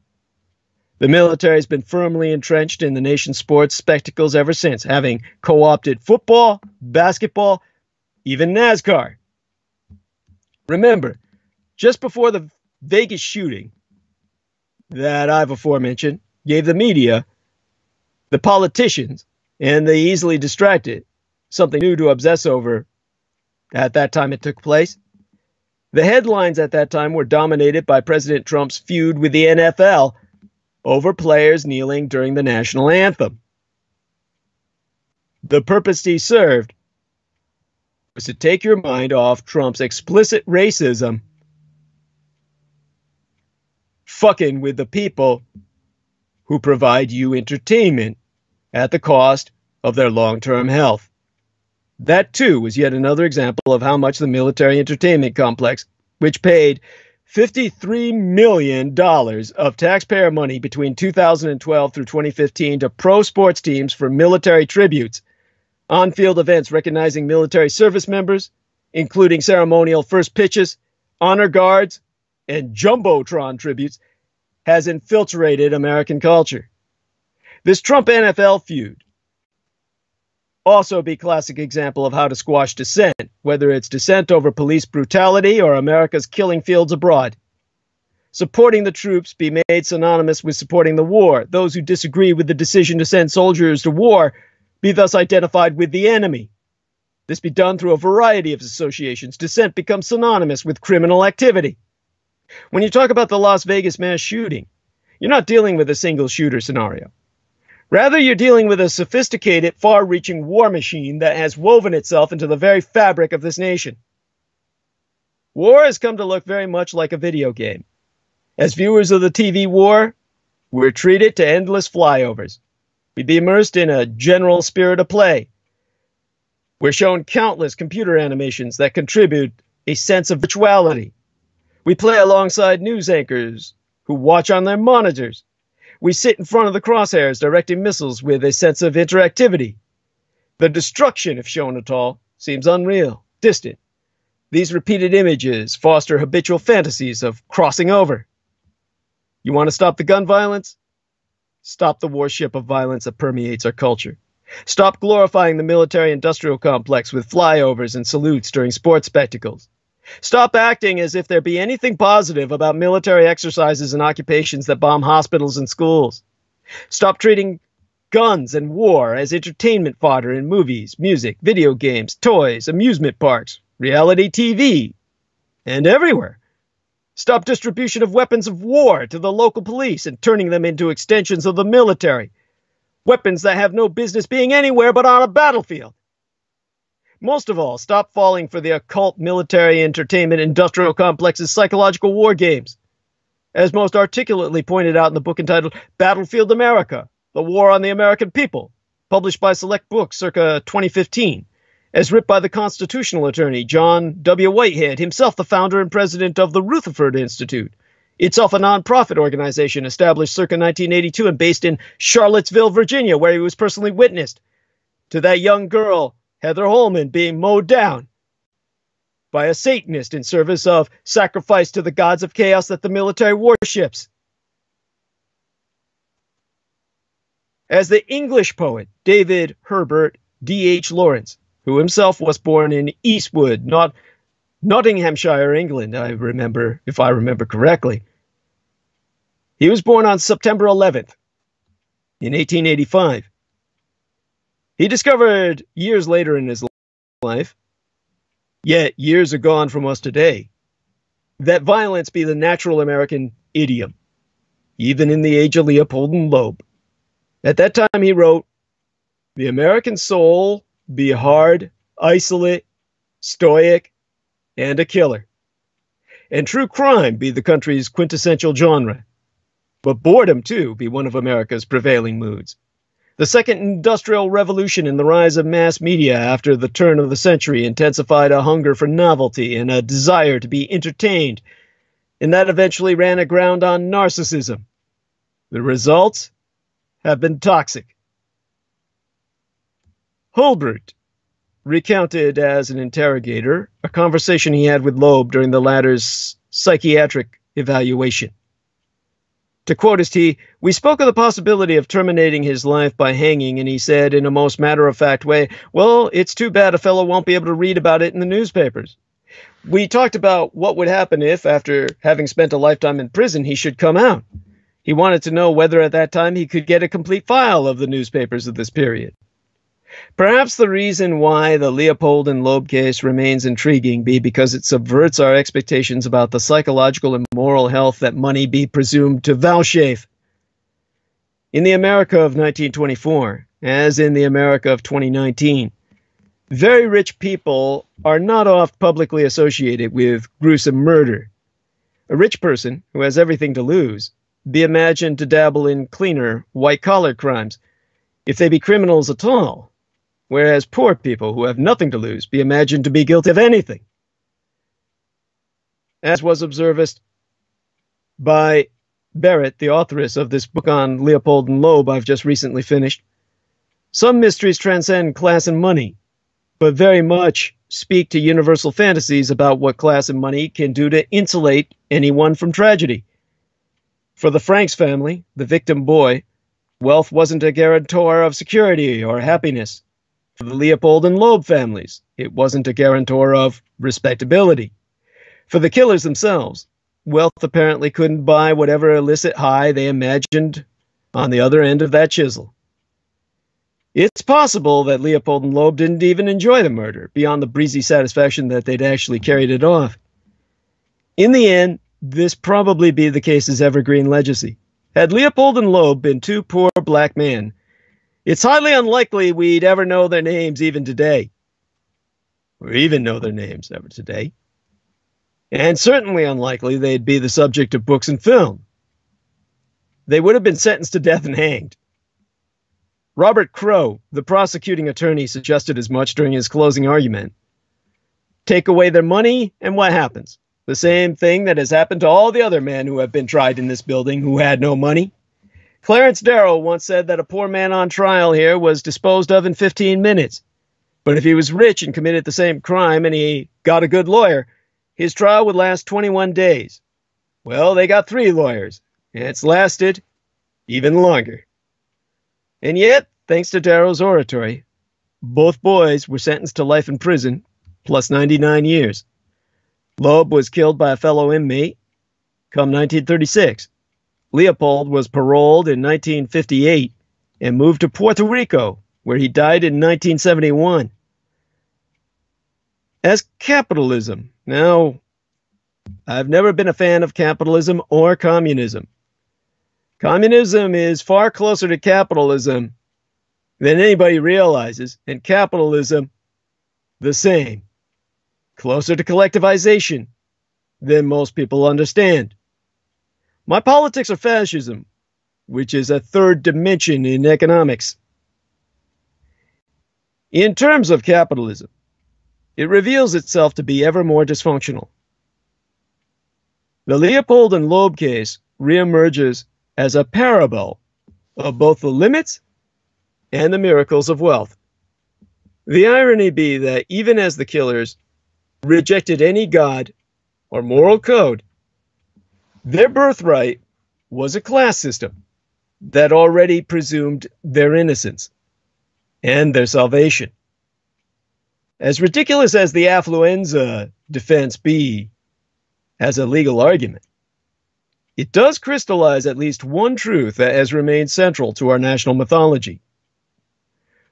The military has been firmly entrenched in the nation's sports spectacles ever since, having co opted football, basketball, even NASCAR. Remember, just before the Vegas shooting that I've aforementioned gave the media, the politicians, and the easily distracted something new to obsess over at that time it took place. The headlines at that time were dominated by President Trump's feud with the NFL over players kneeling during the national anthem. The purpose he served was to take your mind off Trump's explicit racism fucking with the people who provide you entertainment at the cost of their long term health. That, too, was yet another example of how much the military entertainment complex, which paid $53 million of taxpayer money between 2012 through 2015 to pro sports teams for military tributes, on field events recognizing military service members, including ceremonial first pitches, honor guards, and Jumbotron tributes has infiltrated American culture. This Trump NFL feud also be classic example of how to squash dissent, whether it's dissent over police brutality or America's killing fields abroad. Supporting the troops be made synonymous with supporting the war. Those who disagree with the decision to send soldiers to war be thus identified with the enemy. This be done through a variety of associations. Dissent becomes synonymous with criminal activity. When you talk about the Las Vegas mass shooting, you're not dealing with a single shooter scenario. Rather, you're dealing with a sophisticated, far reaching war machine that has woven itself into the very fabric of this nation. War has come to look very much like a video game. As viewers of the TV war, we're treated to endless flyovers. We'd be immersed in a general spirit of play. We're shown countless computer animations that contribute a sense of virtuality. We play alongside news anchors who watch on their monitors. We sit in front of the crosshairs directing missiles with a sense of interactivity. The destruction, if shown at all, seems unreal, distant. These repeated images foster habitual fantasies of crossing over. You want to stop the gun violence? Stop the warship of violence that permeates our culture. Stop glorifying the military industrial complex with flyovers and salutes during sports spectacles. Stop acting as if there be anything positive about military exercises and occupations that bomb hospitals and schools. Stop treating guns and war as entertainment fodder in movies, music, video games, toys, amusement parks, reality TV, and everywhere. Stop distribution of weapons of war to the local police and turning them into extensions of the military. Weapons that have no business being anywhere but on a battlefield. Most of all, stop falling for the occult military entertainment industrial complex's psychological war games. As most articulately pointed out in the book entitled Battlefield America The War on the American People, published by Select Books circa 2015 as writ by the constitutional attorney John W. Whitehead, himself the founder and president of the Rutherford Institute, itself a nonprofit organization established circa 1982 and based in Charlottesville, Virginia, where he was personally witnessed to that young girl, Heather Holman, being mowed down by a Satanist in service of sacrifice to the gods of chaos that the military worships. As the English poet David Herbert D.H. Lawrence who himself was born in Eastwood, not Nottinghamshire, England, I remember, if I remember correctly. He was born on September 11th in 1885. He discovered years later in his life, yet years are gone from us today, that violence be the natural American idiom, even in the age of Leopold and Loeb. At that time, he wrote, The American soul be hard, isolate, stoic, and a killer. And true crime be the country's quintessential genre. But boredom, too, be one of America's prevailing moods. The second industrial revolution and the rise of mass media after the turn of the century intensified a hunger for novelty and a desire to be entertained, and that eventually ran aground on narcissism. The results have been toxic. Holbrook recounted as an interrogator a conversation he had with Loeb during the latter's psychiatric evaluation. To quote his T, we spoke of the possibility of terminating his life by hanging, and he said in a most matter of fact way, Well, it's too bad a fellow won't be able to read about it in the newspapers. We talked about what would happen if, after having spent a lifetime in prison, he should come out. He wanted to know whether at that time he could get a complete file of the newspapers of this period. Perhaps the reason why the Leopold and Loeb case remains intriguing be because it subverts our expectations about the psychological and moral health that money be presumed to vouchsafe. In the America of 1924, as in the America of 2019, very rich people are not oft publicly associated with gruesome murder. A rich person who has everything to lose be imagined to dabble in cleaner, white collar crimes, if they be criminals at all whereas poor people who have nothing to lose be imagined to be guilty of anything. As was observed by Barrett, the authoress of this book on Leopold and Loeb I've just recently finished, some mysteries transcend class and money, but very much speak to universal fantasies about what class and money can do to insulate anyone from tragedy. For the Franks family, the victim boy, wealth wasn't a guarantor of security or happiness. For the Leopold and Loeb families, it wasn't a guarantor of respectability. For the killers themselves, wealth apparently couldn't buy whatever illicit high they imagined on the other end of that chisel. It's possible that Leopold and Loeb didn't even enjoy the murder, beyond the breezy satisfaction that they'd actually carried it off. In the end, this probably be the case's evergreen legacy. Had Leopold and Loeb been two poor black men it's highly unlikely we'd ever know their names even today, or even know their names ever today. And certainly unlikely they'd be the subject of books and film. They would have been sentenced to death and hanged. Robert Crowe, the prosecuting attorney, suggested as much during his closing argument. Take away their money, and what happens? The same thing that has happened to all the other men who have been tried in this building who had no money. Clarence Darrow once said that a poor man on trial here was disposed of in 15 minutes. But if he was rich and committed the same crime and he got a good lawyer, his trial would last 21 days. Well, they got three lawyers, and it's lasted even longer. And yet, thanks to Darrow's oratory, both boys were sentenced to life in prison plus 99 years. Loeb was killed by a fellow inmate come 1936. Leopold was paroled in 1958 and moved to Puerto Rico, where he died in 1971. As capitalism now I've never been a fan of capitalism or communism. Communism is far closer to capitalism than anybody realizes, and capitalism, the same. Closer to collectivization than most people understand. My politics are fascism, which is a third dimension in economics. In terms of capitalism, it reveals itself to be ever more dysfunctional. The Leopold and Loeb case reemerges as a parable of both the limits and the miracles of wealth. The irony be that even as the killers rejected any God or moral code, their birthright was a class system that already presumed their innocence and their salvation. As ridiculous as the affluenza defense be as a legal argument, it does crystallize at least one truth that has remained central to our national mythology.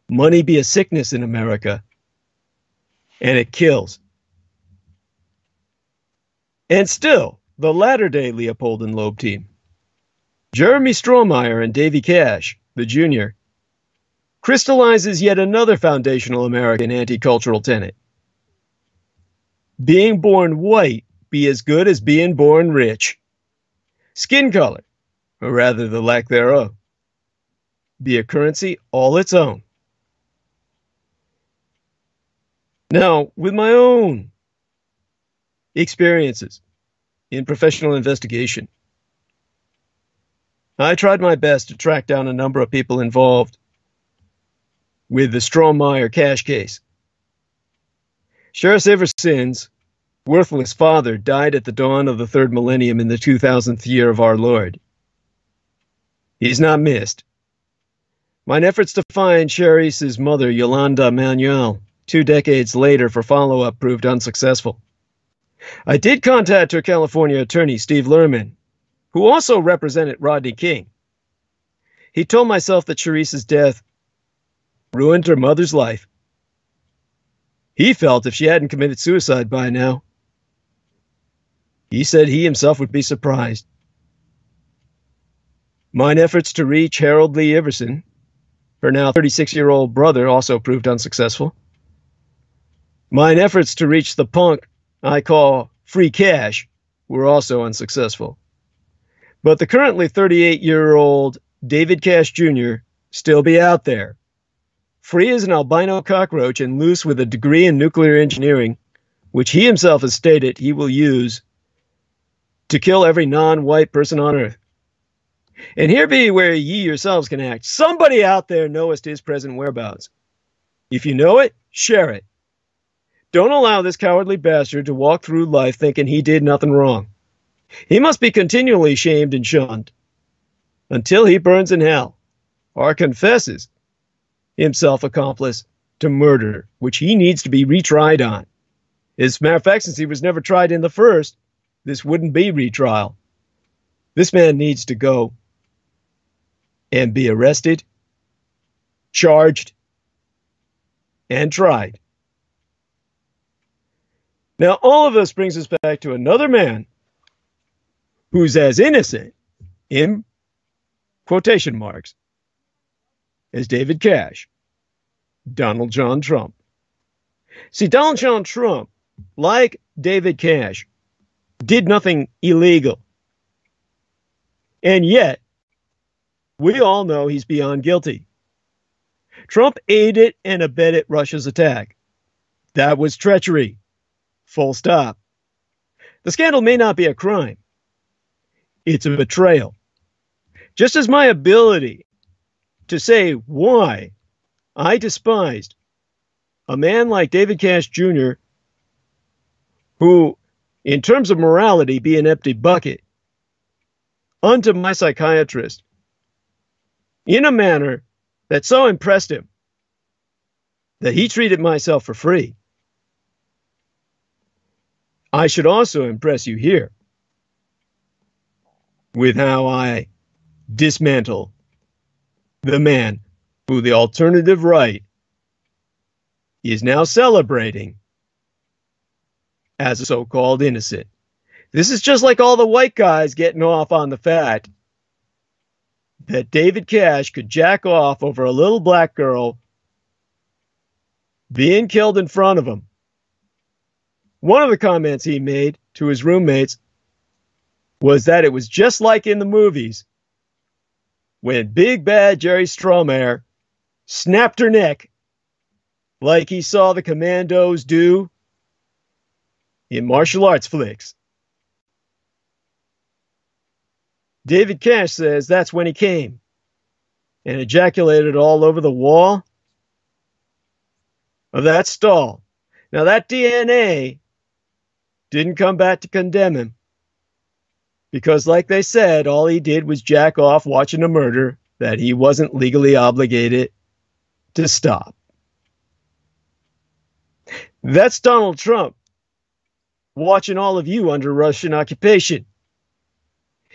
Money be a sickness in America, and it kills. And still, the latter day Leopold and Loeb team, Jeremy Strohmeyer and Davy Cash, the junior, crystallizes yet another foundational American anti cultural tenet. Being born white be as good as being born rich. Skin color, or rather the lack thereof, be a currency all its own. Now, with my own experiences in professional investigation, I tried my best to track down a number of people involved with the Strohmeyer cash case. Sherrice Iverson's worthless father died at the dawn of the third millennium in the 2000th year of our Lord. He's not missed. Mine efforts to find Sherrice's mother, Yolanda Manuel, two decades later for follow up proved unsuccessful. I did contact her California attorney, Steve Lerman, who also represented Rodney King. He told myself that Sherrice's death ruined her mother's life. He felt if she hadn't committed suicide by now, he said he himself would be surprised. Mine efforts to reach Harold Lee Iverson, her now 36 year old brother, also proved unsuccessful. Mine efforts to reach the punk I call free cash were also unsuccessful. But the currently 38 year old David Cash Jr. still be out there, free as an albino cockroach and loose with a degree in nuclear engineering, which he himself has stated he will use to kill every non white person on earth. And here be where ye yourselves can act. Somebody out there knowest his present whereabouts. If you know it, share it. Don't allow this cowardly bastard to walk through life thinking he did nothing wrong. He must be continually shamed and shunned until he burns in hell or confesses himself accomplice to murder, which he needs to be retried on. As a matter of fact, since he was never tried in the first, this wouldn't be retrial. This man needs to go and be arrested, charged, and tried. Now, all of this brings us back to another man who's as innocent, in quotation marks, as David Cash, Donald John Trump. See, Donald John Trump, like David Cash, did nothing illegal. And yet, we all know he's beyond guilty. Trump aided and abetted Russia's attack. That was treachery. Full stop. The scandal may not be a crime, it's a betrayal. Just as my ability to say why I despised a man like David Cash Jr., who in terms of morality, be an empty bucket unto my psychiatrist in a manner that so impressed him that he treated myself for free. I should also impress you here with how I dismantle the man who the alternative right is now celebrating as a so called innocent. This is just like all the white guys getting off on the fact that David Cash could jack off over a little black girl being killed in front of him. One of the comments he made to his roommates was that it was just like in the movies when Big Bad Jerry Strohmeyer snapped her neck like he saw the commandos do in martial arts flicks. David Cash says that's when he came and ejaculated all over the wall of that stall. Now, that DNA didn't come back to condemn him because, like they said, all he did was jack off watching a murder that he wasn't legally obligated to stop. That's Donald Trump watching all of you under Russian occupation.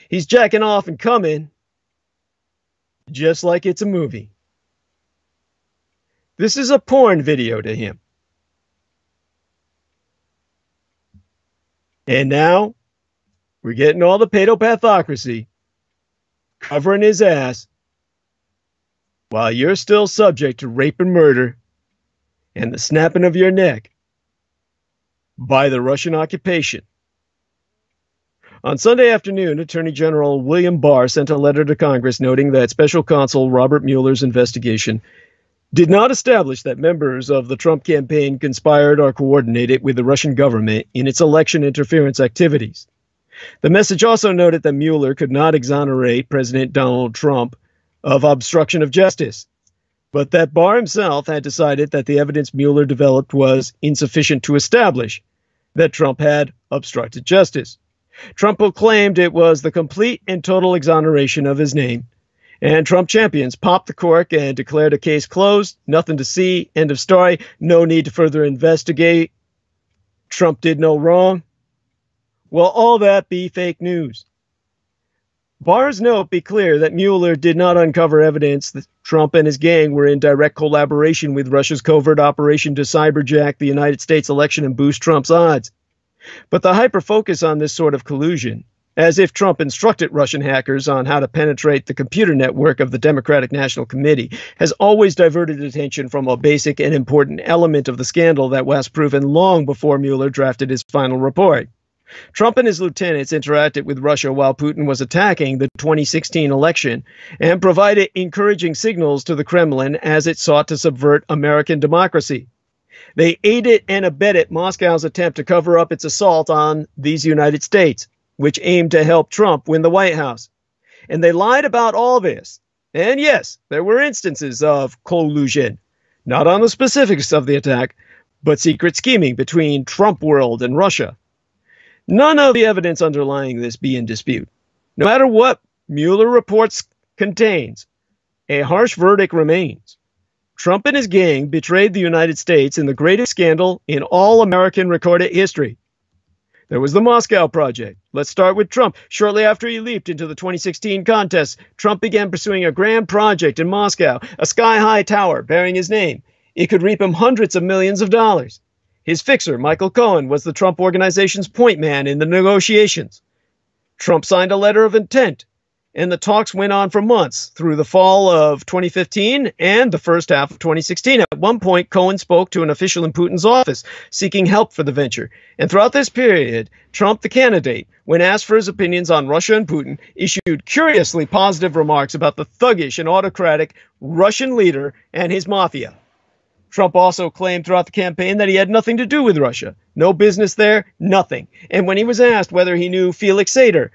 He's jacking off and coming just like it's a movie. This is a porn video to him. And now we're getting all the paedopathocracy covering his ass while you're still subject to rape and murder and the snapping of your neck by the Russian occupation. On Sunday afternoon, Attorney General William Barr sent a letter to Congress noting that Special Counsel Robert Mueller's investigation did not establish that members of the Trump campaign conspired or coordinated with the Russian government in its election interference activities. The message also noted that Mueller could not exonerate President Donald Trump of obstruction of justice, but that Barr himself had decided that the evidence Mueller developed was insufficient to establish that Trump had obstructed justice. Trump proclaimed it was the complete and total exoneration of his name. And Trump champions popped the cork and declared a case closed. Nothing to see. End of story. No need to further investigate. Trump did no wrong. Will all that be fake news. Barr's note be clear that Mueller did not uncover evidence that Trump and his gang were in direct collaboration with Russia's covert operation to cyberjack the United States election and boost Trump's odds. But the hyper focus on this sort of collusion, as if Trump instructed Russian hackers on how to penetrate the computer network of the Democratic National Committee, has always diverted attention from a basic and important element of the scandal that was proven long before Mueller drafted his final report. Trump and his lieutenants interacted with Russia while Putin was attacking the 2016 election and provided encouraging signals to the Kremlin as it sought to subvert American democracy. They aided and abetted Moscow's attempt to cover up its assault on these United States, which aimed to help Trump win the White House. And they lied about all this. And yes, there were instances of collusion, not on the specifics of the attack, but secret scheming between Trump world and Russia. None of the evidence underlying this be in dispute. No matter what Mueller reports contains, a harsh verdict remains. Trump and his gang betrayed the United States in the greatest scandal in all American recorded history. There was the Moscow Project. Let's start with Trump. Shortly after he leaped into the 2016 contest, Trump began pursuing a grand project in Moscow, a sky high tower bearing his name. It could reap him hundreds of millions of dollars. His fixer, Michael Cohen, was the Trump organization's point man in the negotiations. Trump signed a letter of intent and the talks went on for months through the fall of 2015 and the first half of 2016. At one point, Cohen spoke to an official in Putin's office seeking help for the venture. And throughout this period, Trump, the candidate, when asked for his opinions on Russia and Putin, issued curiously positive remarks about the thuggish and autocratic Russian leader and his mafia. Trump also claimed throughout the campaign that he had nothing to do with Russia. No business there, nothing. And when he was asked whether he knew Felix Sater,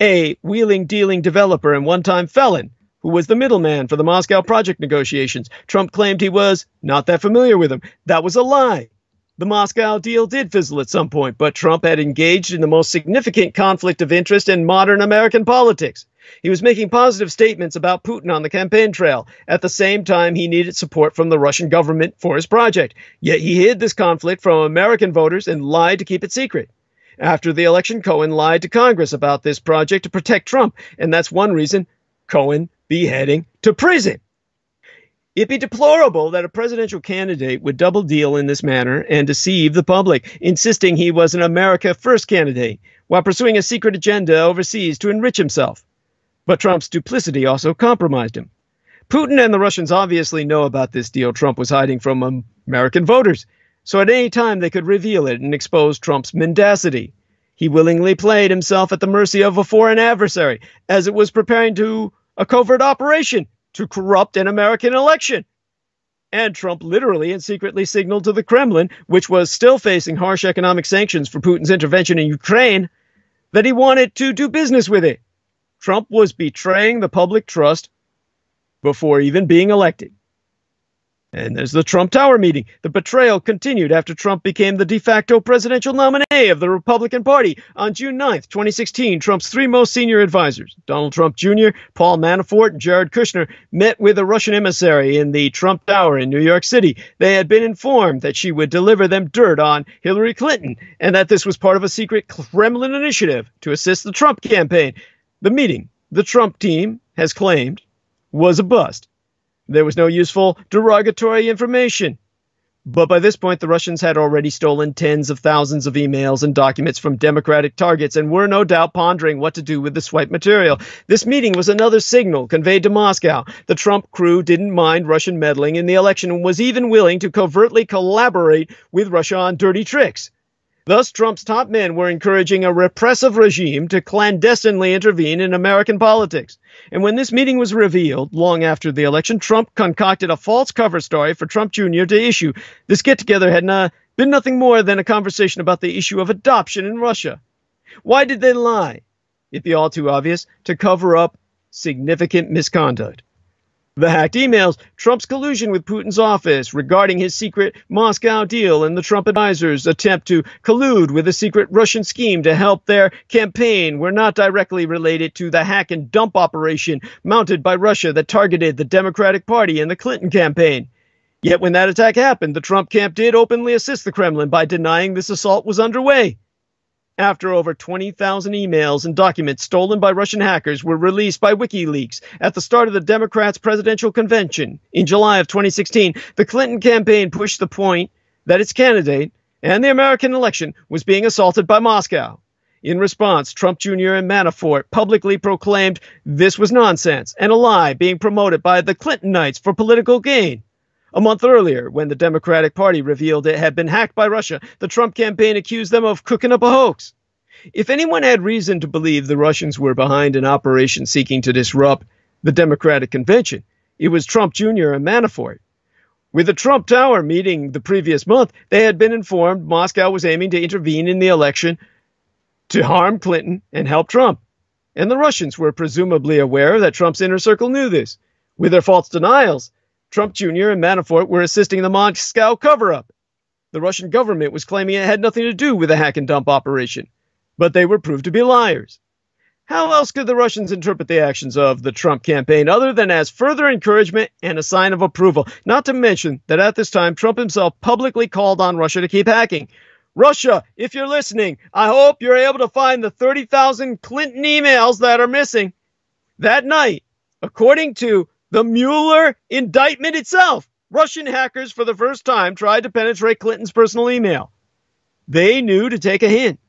a wheeling dealing developer and one time felon who was the middleman for the Moscow project negotiations. Trump claimed he was not that familiar with him. That was a lie. The Moscow deal did fizzle at some point, but Trump had engaged in the most significant conflict of interest in modern American politics. He was making positive statements about Putin on the campaign trail. At the same time, he needed support from the Russian government for his project. Yet he hid this conflict from American voters and lied to keep it secret. After the election, Cohen lied to Congress about this project to protect Trump, and that's one reason Cohen be heading to prison. It'd be deplorable that a presidential candidate would double deal in this manner and deceive the public, insisting he was an America First candidate, while pursuing a secret agenda overseas to enrich himself. But Trump's duplicity also compromised him. Putin and the Russians obviously know about this deal Trump was hiding from American voters, so at any time they could reveal it and expose Trump's mendacity. He willingly played himself at the mercy of a foreign adversary as it was preparing to a covert operation to corrupt an American election. And Trump literally and secretly signaled to the Kremlin, which was still facing harsh economic sanctions for Putin's intervention in Ukraine, that he wanted to do business with it. Trump was betraying the public trust before even being elected. And there's the Trump Tower meeting. The betrayal continued after Trump became the de facto presidential nominee of the Republican Party. On June 9th, 2016, Trump's three most senior advisors, Donald Trump Jr., Paul Manafort, and Jared Kushner, met with a Russian emissary in the Trump Tower in New York City. They had been informed that she would deliver them dirt on Hillary Clinton and that this was part of a secret Kremlin initiative to assist the Trump campaign. The meeting, the Trump team has claimed, was a bust. There was no useful derogatory information. But by this point, the Russians had already stolen tens of thousands of emails and documents from Democratic targets and were no doubt pondering what to do with the swipe material. This meeting was another signal conveyed to Moscow. The Trump crew didn't mind Russian meddling in the election and was even willing to covertly collaborate with Russia on dirty tricks. Thus, Trump's top men were encouraging a repressive regime to clandestinely intervene in American politics. And when this meeting was revealed, long after the election, Trump concocted a false cover story for Trump Jr. to issue. This get together had not been nothing more than a conversation about the issue of adoption in Russia. Why did they lie? It'd be all too obvious to cover up significant misconduct. The hacked emails, Trump's collusion with Putin's office regarding his secret Moscow deal, and the Trump advisors' attempt to collude with a secret Russian scheme to help their campaign were not directly related to the hack and dump operation mounted by Russia that targeted the Democratic Party and the Clinton campaign. Yet when that attack happened, the Trump camp did openly assist the Kremlin by denying this assault was underway after over 20,000 emails and documents stolen by Russian hackers were released by WikiLeaks at the start of the Democrats' presidential convention in July of 2016, the Clinton campaign pushed the point that its candidate and the American election was being assaulted by Moscow. In response, Trump Jr. and Manafort publicly proclaimed this was nonsense and a lie being promoted by the Clintonites for political gain. A month earlier, when the Democratic Party revealed it had been hacked by Russia, the Trump campaign accused them of cooking up a hoax. If anyone had reason to believe the Russians were behind an operation seeking to disrupt the Democratic convention, it was Trump Jr. and Manafort. With the Trump Tower meeting the previous month, they had been informed Moscow was aiming to intervene in the election to harm Clinton and help Trump. And the Russians were presumably aware that Trump's inner circle knew this. With their false denials, Trump Jr. and Manafort were assisting the Moscow cover up. The Russian government was claiming it had nothing to do with the hack and dump operation, but they were proved to be liars. How else could the Russians interpret the actions of the Trump campaign other than as further encouragement and a sign of approval? Not to mention that at this time, Trump himself publicly called on Russia to keep hacking. Russia, if you're listening, I hope you're able to find the 30,000 Clinton emails that are missing. That night, according to the Mueller indictment itself. Russian hackers, for the first time, tried to penetrate Clinton's personal email. They knew to take a hint.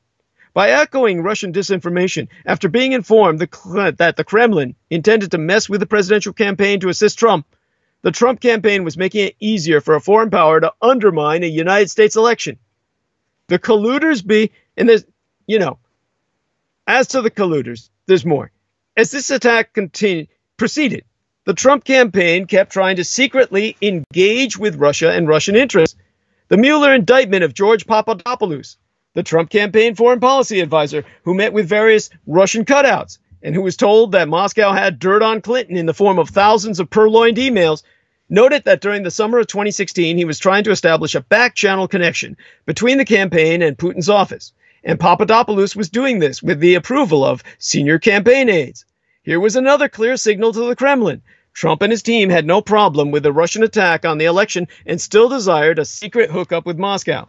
By echoing Russian disinformation after being informed the, that the Kremlin intended to mess with the presidential campaign to assist Trump, the Trump campaign was making it easier for a foreign power to undermine a United States election. The colluders be, and there's, you know, as to the colluders, there's more. As this attack continued, proceeded, the Trump campaign kept trying to secretly engage with Russia and Russian interests. The Mueller indictment of George Papadopoulos, the Trump campaign foreign policy advisor, who met with various Russian cutouts and who was told that Moscow had dirt on Clinton in the form of thousands of purloined emails, noted that during the summer of 2016 he was trying to establish a back channel connection between the campaign and Putin's office. And Papadopoulos was doing this with the approval of senior campaign aides. Here was another clear signal to the Kremlin. Trump and his team had no problem with the Russian attack on the election and still desired a secret hookup with Moscow.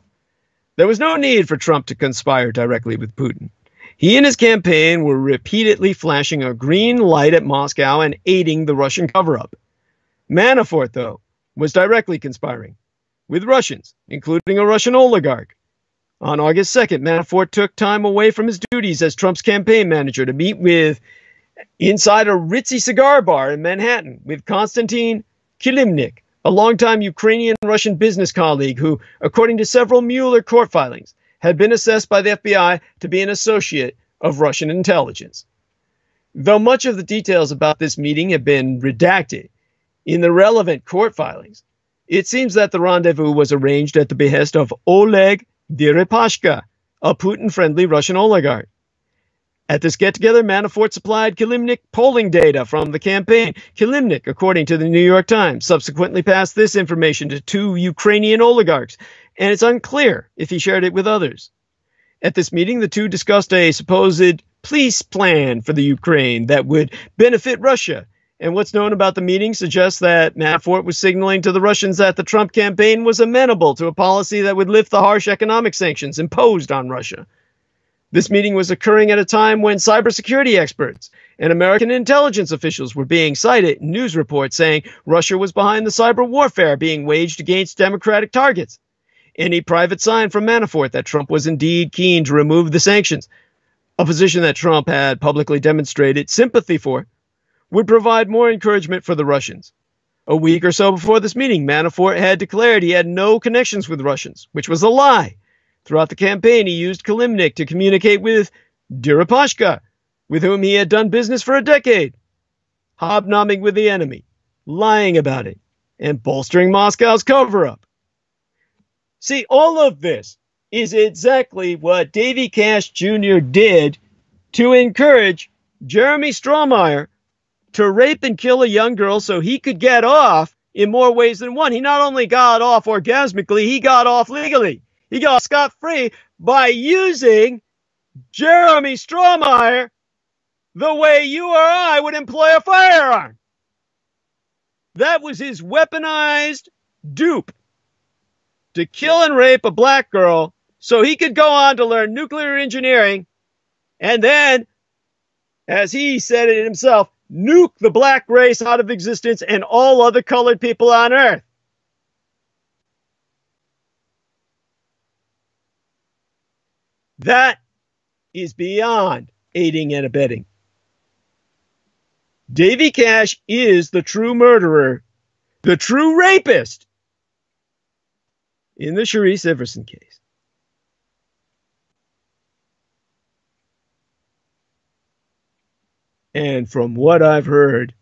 There was no need for Trump to conspire directly with Putin. He and his campaign were repeatedly flashing a green light at Moscow and aiding the Russian cover up. Manafort, though, was directly conspiring with Russians, including a Russian oligarch. On August 2nd, Manafort took time away from his duties as Trump's campaign manager to meet with inside a ritzy cigar bar in Manhattan with Konstantin Kilimnik, a longtime Ukrainian Russian business colleague who, according to several Mueller court filings, had been assessed by the FBI to be an associate of Russian intelligence. Though much of the details about this meeting have been redacted in the relevant court filings, it seems that the rendezvous was arranged at the behest of Oleg Deripaska, a Putin friendly Russian oligarch. At this get together, Manafort supplied Kilimnik polling data from the campaign. Kilimnik, according to the New York Times, subsequently passed this information to two Ukrainian oligarchs, and it's unclear if he shared it with others. At this meeting, the two discussed a supposed peace plan for the Ukraine that would benefit Russia. And what's known about the meeting suggests that Manafort was signaling to the Russians that the Trump campaign was amenable to a policy that would lift the harsh economic sanctions imposed on Russia. This meeting was occurring at a time when cybersecurity experts and American intelligence officials were being cited in news reports saying Russia was behind the cyber warfare being waged against democratic targets. Any private sign from Manafort that Trump was indeed keen to remove the sanctions, a position that Trump had publicly demonstrated sympathy for, would provide more encouragement for the Russians. A week or so before this meeting, Manafort had declared he had no connections with Russians, which was a lie. Throughout the campaign, he used Kilimnik to communicate with Deripaska, with whom he had done business for a decade, hobnobbing with the enemy, lying about it, and bolstering Moscow's cover up. See, all of this is exactly what Davy Cash Jr. did to encourage Jeremy Strohmeyer to rape and kill a young girl so he could get off in more ways than one. He not only got off orgasmically, he got off legally. He got scot free by using Jeremy Strohmeyer the way you or I would employ a firearm. That was his weaponized dupe to kill and rape a black girl so he could go on to learn nuclear engineering and then, as he said it himself, nuke the black race out of existence and all other colored people on earth. That is beyond aiding and abetting. Davy Cash is the true murderer, the true rapist in the Sherrice Iverson case. And from what I've heard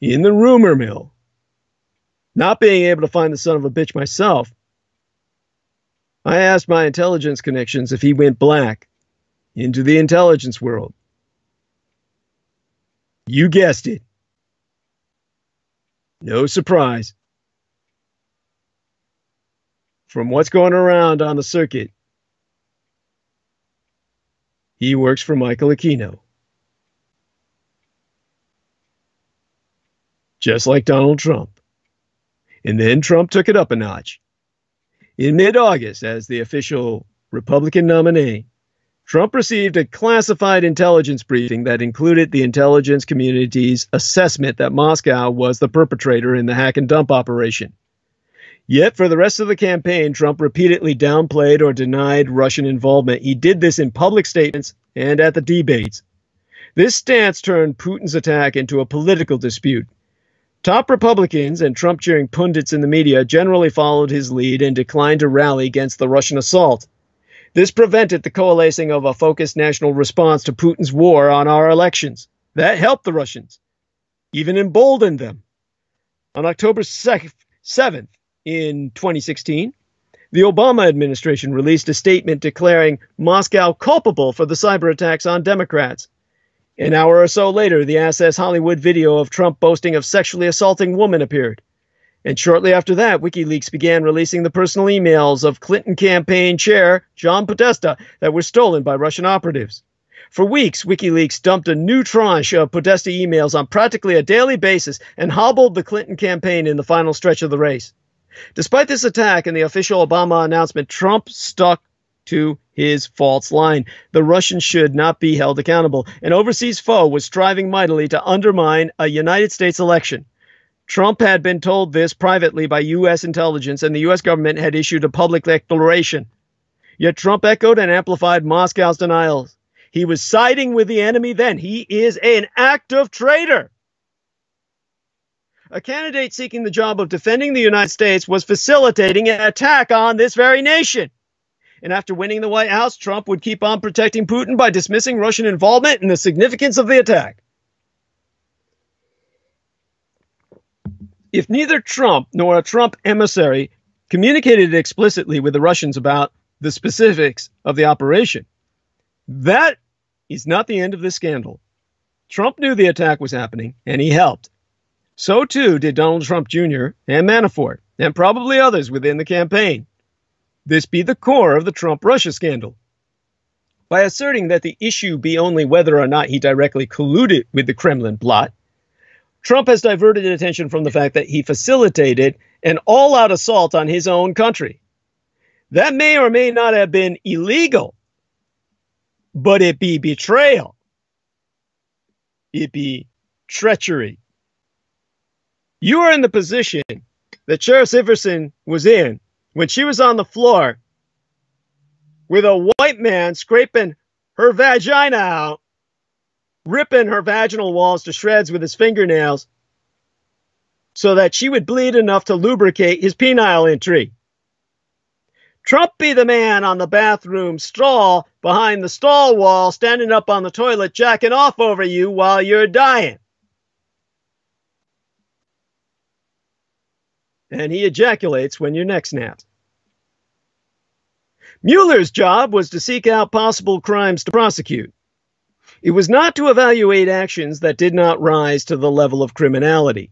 in the rumor mill, not being able to find the son of a bitch myself, I asked my intelligence connections if he went black into the intelligence world. You guessed it. No surprise. From what's going around on the circuit, he works for Michael Aquino. Just like Donald Trump. And then Trump took it up a notch. In mid August, as the official Republican nominee, Trump received a classified intelligence briefing that included the intelligence community's assessment that Moscow was the perpetrator in the hack and dump operation. Yet, for the rest of the campaign, Trump repeatedly downplayed or denied Russian involvement. He did this in public statements and at the debates. This stance turned Putin's attack into a political dispute Top Republicans and Trump cheering pundits in the media generally followed his lead and declined to rally against the Russian assault. This prevented the coalescing of a focused national response to Putin's war on our elections. That helped the Russians, even emboldened them. On October 7th in 2016, the Obama administration released a statement declaring Moscow culpable for the cyber attacks on Democrats. An hour or so later, the Access Hollywood video of Trump boasting of sexually assaulting women appeared. And shortly after that, WikiLeaks began releasing the personal emails of Clinton campaign chair John Podesta that were stolen by Russian operatives. For weeks, WikiLeaks dumped a new tranche of Podesta emails on practically a daily basis and hobbled the Clinton campaign in the final stretch of the race. Despite this attack and the official Obama announcement, Trump stuck to his false line. The Russians should not be held accountable. An overseas foe was striving mightily to undermine a United States election. Trump had been told this privately by U.S. intelligence, and the U.S. government had issued a public declaration. Yet Trump echoed and amplified Moscow's denials. He was siding with the enemy then. He is an active traitor. A candidate seeking the job of defending the United States was facilitating an attack on this very nation. And after winning the White House, Trump would keep on protecting Putin by dismissing Russian involvement and the significance of the attack. If neither Trump nor a Trump emissary communicated explicitly with the Russians about the specifics of the operation, that is not the end of this scandal. Trump knew the attack was happening and he helped. So too did Donald Trump Jr. and Manafort, and probably others within the campaign. This be the core of the Trump Russia scandal. By asserting that the issue be only whether or not he directly colluded with the Kremlin plot, Trump has diverted attention from the fact that he facilitated an all out assault on his own country. That may or may not have been illegal, but it be betrayal. It be treachery. You are in the position that Sherrice Iverson was in when she was on the floor with a white man scraping her vagina out, ripping her vaginal walls to shreds with his fingernails so that she would bleed enough to lubricate his penile entry. Trump be the man on the bathroom stall behind the stall wall, standing up on the toilet, jacking off over you while you're dying. And he ejaculates when your neck snaps. Mueller's job was to seek out possible crimes to prosecute. It was not to evaluate actions that did not rise to the level of criminality,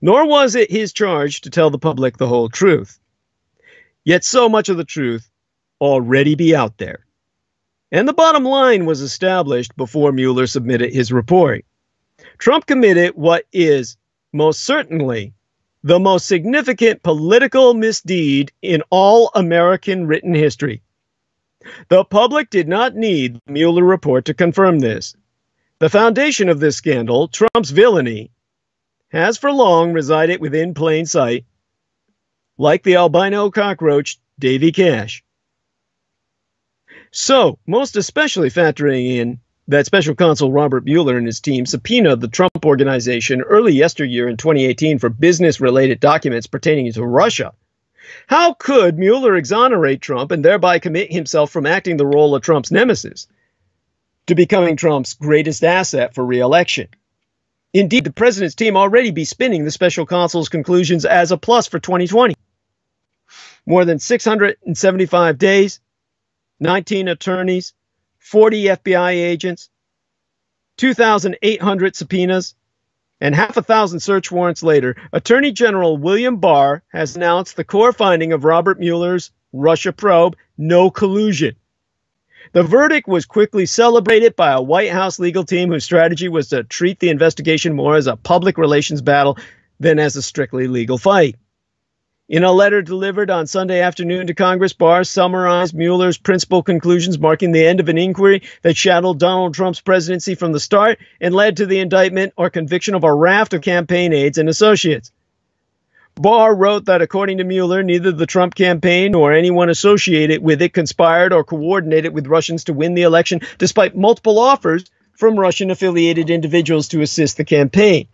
nor was it his charge to tell the public the whole truth. Yet so much of the truth already be out there. And the bottom line was established before Mueller submitted his report. Trump committed what is most certainly the most significant political misdeed in all American written history. The public did not need the Mueller report to confirm this. The foundation of this scandal, Trump's villainy, has for long resided within plain sight, like the albino cockroach Davy Cash. So, most especially factoring in that special counsel Robert Mueller and his team subpoenaed the Trump organization early yesteryear in 2018 for business related documents pertaining to Russia. How could Mueller exonerate Trump and thereby commit himself from acting the role of Trump's nemesis to becoming Trump's greatest asset for reelection? Indeed, the president's team already be spinning the special counsel's conclusions as a plus for 2020. More than 675 days, 19 attorneys, 40 FBI agents, 2,800 subpoenas, and half a thousand search warrants later, Attorney General William Barr has announced the core finding of Robert Mueller's Russia probe no collusion. The verdict was quickly celebrated by a White House legal team whose strategy was to treat the investigation more as a public relations battle than as a strictly legal fight. In a letter delivered on Sunday afternoon to Congress, Barr summarized Mueller's principal conclusions, marking the end of an inquiry that shadowed Donald Trump's presidency from the start and led to the indictment or conviction of a raft of campaign aides and associates. Barr wrote that according to Mueller, neither the Trump campaign nor anyone associated with it conspired or coordinated with Russians to win the election, despite multiple offers from Russian affiliated individuals to assist the campaign.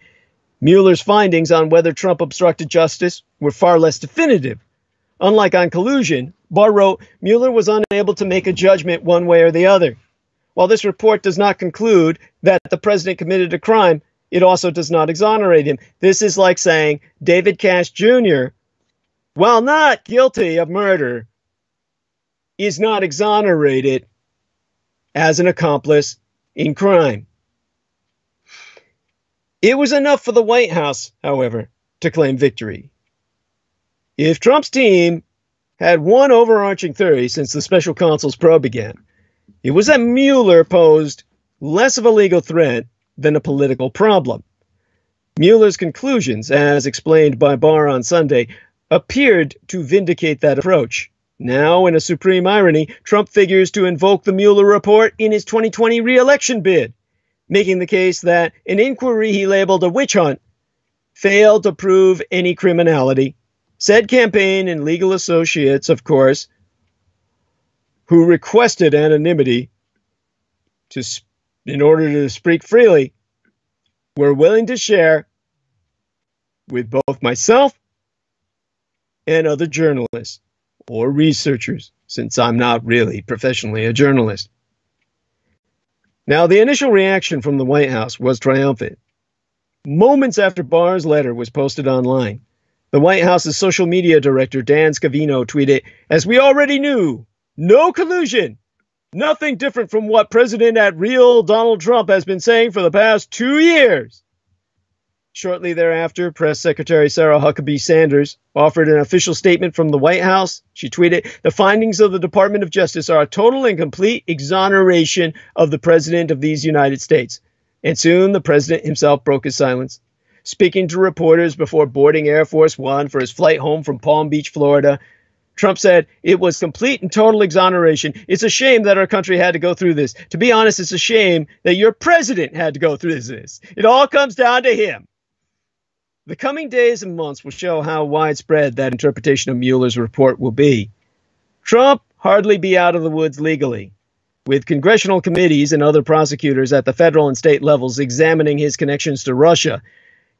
Mueller's findings on whether Trump obstructed justice were far less definitive. Unlike on collusion, Barr wrote Mueller was unable to make a judgment one way or the other. While this report does not conclude that the president committed a crime, it also does not exonerate him. This is like saying David Cash Jr., while not guilty of murder, is not exonerated as an accomplice in crime. It was enough for the White House, however, to claim victory. If Trump's team had one overarching theory since the special counsel's probe began, it was that Mueller posed less of a legal threat than a political problem. Mueller's conclusions, as explained by Barr on Sunday, appeared to vindicate that approach. Now, in a supreme irony, Trump figures to invoke the Mueller report in his 2020 reelection bid making the case that an inquiry he labeled a witch hunt failed to prove any criminality. Said campaign and legal associates, of course, who requested anonymity to, in order to speak freely, were willing to share with both myself and other journalists or researchers, since I'm not really professionally a journalist. Now, the initial reaction from the White House was triumphant. Moments after Barr's letter was posted online, the White House's social media director, Dan Scavino, tweeted, As we already knew, no collusion. Nothing different from what President at real Donald Trump has been saying for the past two years. Shortly thereafter, Press Secretary Sarah Huckabee Sanders offered an official statement from the White House. She tweeted, The findings of the Department of Justice are a total and complete exoneration of the President of these United States. And soon the President himself broke his silence. Speaking to reporters before boarding Air Force One for his flight home from Palm Beach, Florida, Trump said it was complete and total exoneration. It's a shame that our country had to go through this. To be honest, it's a shame that your president had to go through this. It all comes down to him. The coming days and months will show how widespread that interpretation of Mueller's report will be. Trump hardly be out of the woods legally, with congressional committees and other prosecutors at the federal and state levels examining his connections to Russia,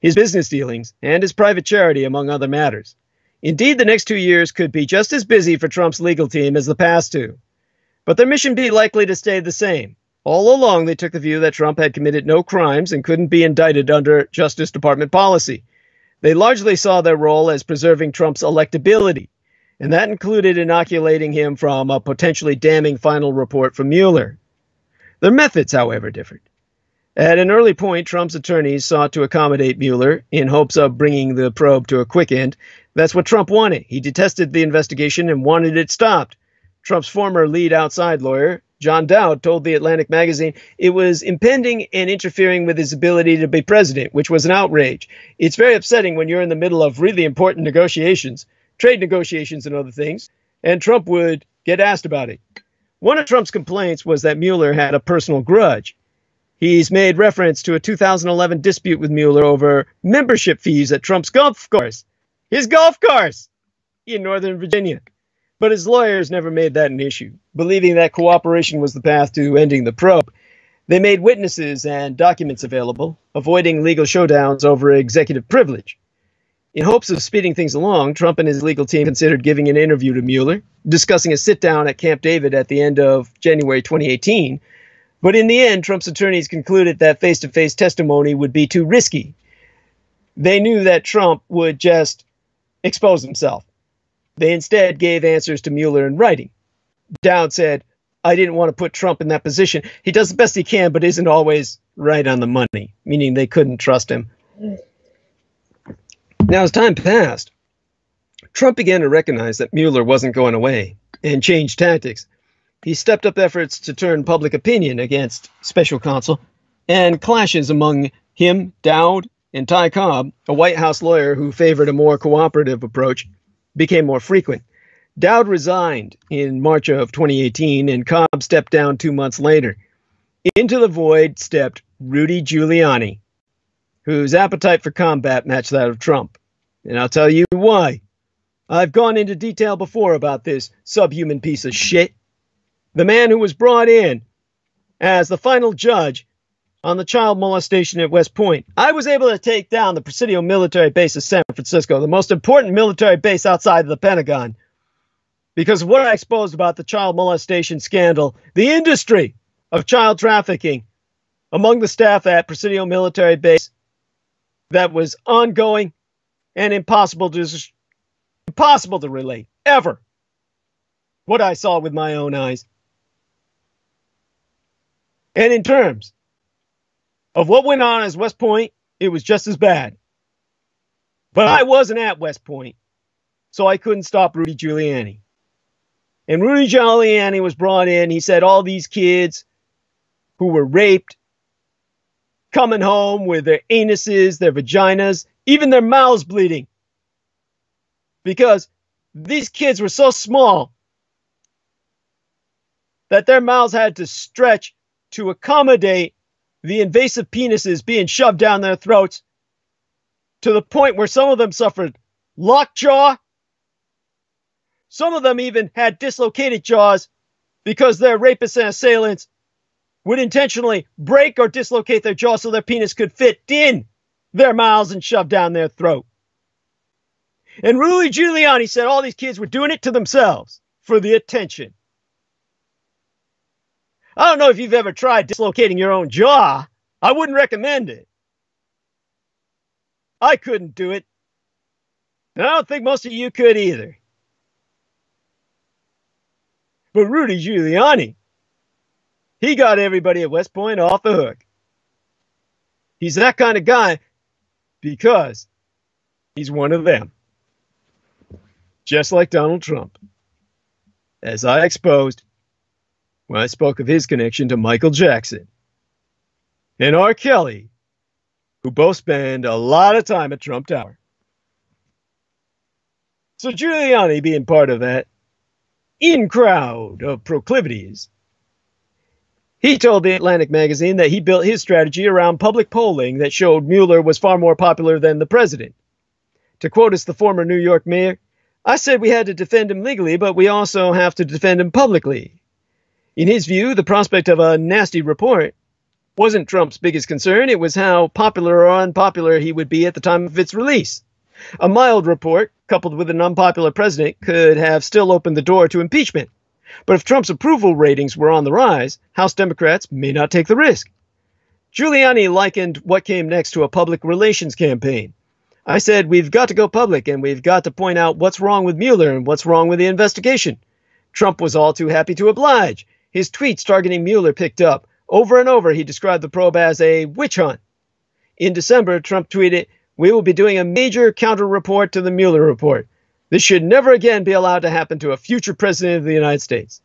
his business dealings, and his private charity, among other matters. Indeed, the next two years could be just as busy for Trump's legal team as the past two. But their mission be likely to stay the same all along, they took the view that Trump had committed no crimes and couldn't be indicted under Justice Department policy. They largely saw their role as preserving Trump's electability, and that included inoculating him from a potentially damning final report from Mueller. Their methods, however, differed. At an early point, Trump's attorneys sought to accommodate Mueller in hopes of bringing the probe to a quick end. That's what Trump wanted. He detested the investigation and wanted it stopped. Trump's former lead outside lawyer, John Dowd told the Atlantic magazine it was impending and interfering with his ability to be president, which was an outrage. It's very upsetting when you're in the middle of really important negotiations, trade negotiations and other things, and Trump would get asked about it. One of Trump's complaints was that Mueller had a personal grudge. He's made reference to a 2011 dispute with Mueller over membership fees at Trump's golf course, his golf course in Northern Virginia. But his lawyers never made that an issue, believing that cooperation was the path to ending the probe. They made witnesses and documents available, avoiding legal showdowns over executive privilege. In hopes of speeding things along, Trump and his legal team considered giving an interview to Mueller, discussing a sit down at Camp David at the end of January 2018. But in the end, Trump's attorneys concluded that face to face testimony would be too risky. They knew that Trump would just expose himself. They instead gave answers to Mueller in writing. Dowd said, I didn't want to put Trump in that position. He does the best he can, but isn't always right on the money, meaning they couldn't trust him. Now, as time passed, Trump began to recognize that Mueller wasn't going away and changed tactics. He stepped up efforts to turn public opinion against special counsel, and clashes among him, Dowd, and Ty Cobb, a White House lawyer who favored a more cooperative approach, became more frequent. Dowd resigned in March of 2018, and Cobb stepped down two months later. Into the void stepped Rudy Giuliani, whose appetite for combat matched that of Trump. And I'll tell you why. I've gone into detail before about this subhuman piece of shit. The man who was brought in as the final judge on the child molestation at West Point. I was able to take down the Presidio military base of San Francisco, the most important military base outside of the Pentagon, because of what I exposed about the child molestation scandal, the industry of child trafficking among the staff at Presidio military base that was ongoing and impossible to impossible to relate ever what I saw with my own eyes. And in terms of what went on at West Point, it was just as bad. But I wasn't at West Point, so I couldn't stop Rudy Giuliani. And Rudy Giuliani was brought in. He said all these kids who were raped coming home with their anuses, their vaginas, even their mouths bleeding. Because these kids were so small that their mouths had to stretch to accommodate the invasive penises being shoved down their throats to the point where some of them suffered lockjaw. Some of them even had dislocated jaws because their rapists and assailants would intentionally break or dislocate their jaw so their penis could fit in their mouths and shove down their throat. And Rudy Giuliani said all these kids were doing it to themselves for the attention. I don't know if you've ever tried dislocating your own jaw. I wouldn't recommend it. I couldn't do it. And I don't think most of you could either. But Rudy Giuliani, he got everybody at West Point off the hook. He's that kind of guy because he's one of them. Just like Donald Trump. As I exposed when I spoke of his connection to Michael Jackson and R. Kelly, who both spend a lot of time at Trump Tower. So Giuliani being part of that in crowd of proclivities. He told the Atlantic magazine that he built his strategy around public polling that showed Mueller was far more popular than the president. To quote us the former New York mayor, I said we had to defend him legally, but we also have to defend him publicly. In his view, the prospect of a nasty report wasn't Trump's biggest concern, it was how popular or unpopular he would be at the time of its release. A mild report, coupled with an unpopular president, could have still opened the door to impeachment. But if Trump's approval ratings were on the rise, House Democrats may not take the risk. Giuliani likened what came next to a public relations campaign. I said, We've got to go public and we've got to point out what's wrong with Mueller and what's wrong with the investigation. Trump was all too happy to oblige. His tweets targeting Mueller picked up. Over and over, he described the probe as a witch hunt. In December, Trump tweeted, we will be doing a major counter report to the Mueller report. This should never again be allowed to happen to a future president of the United States.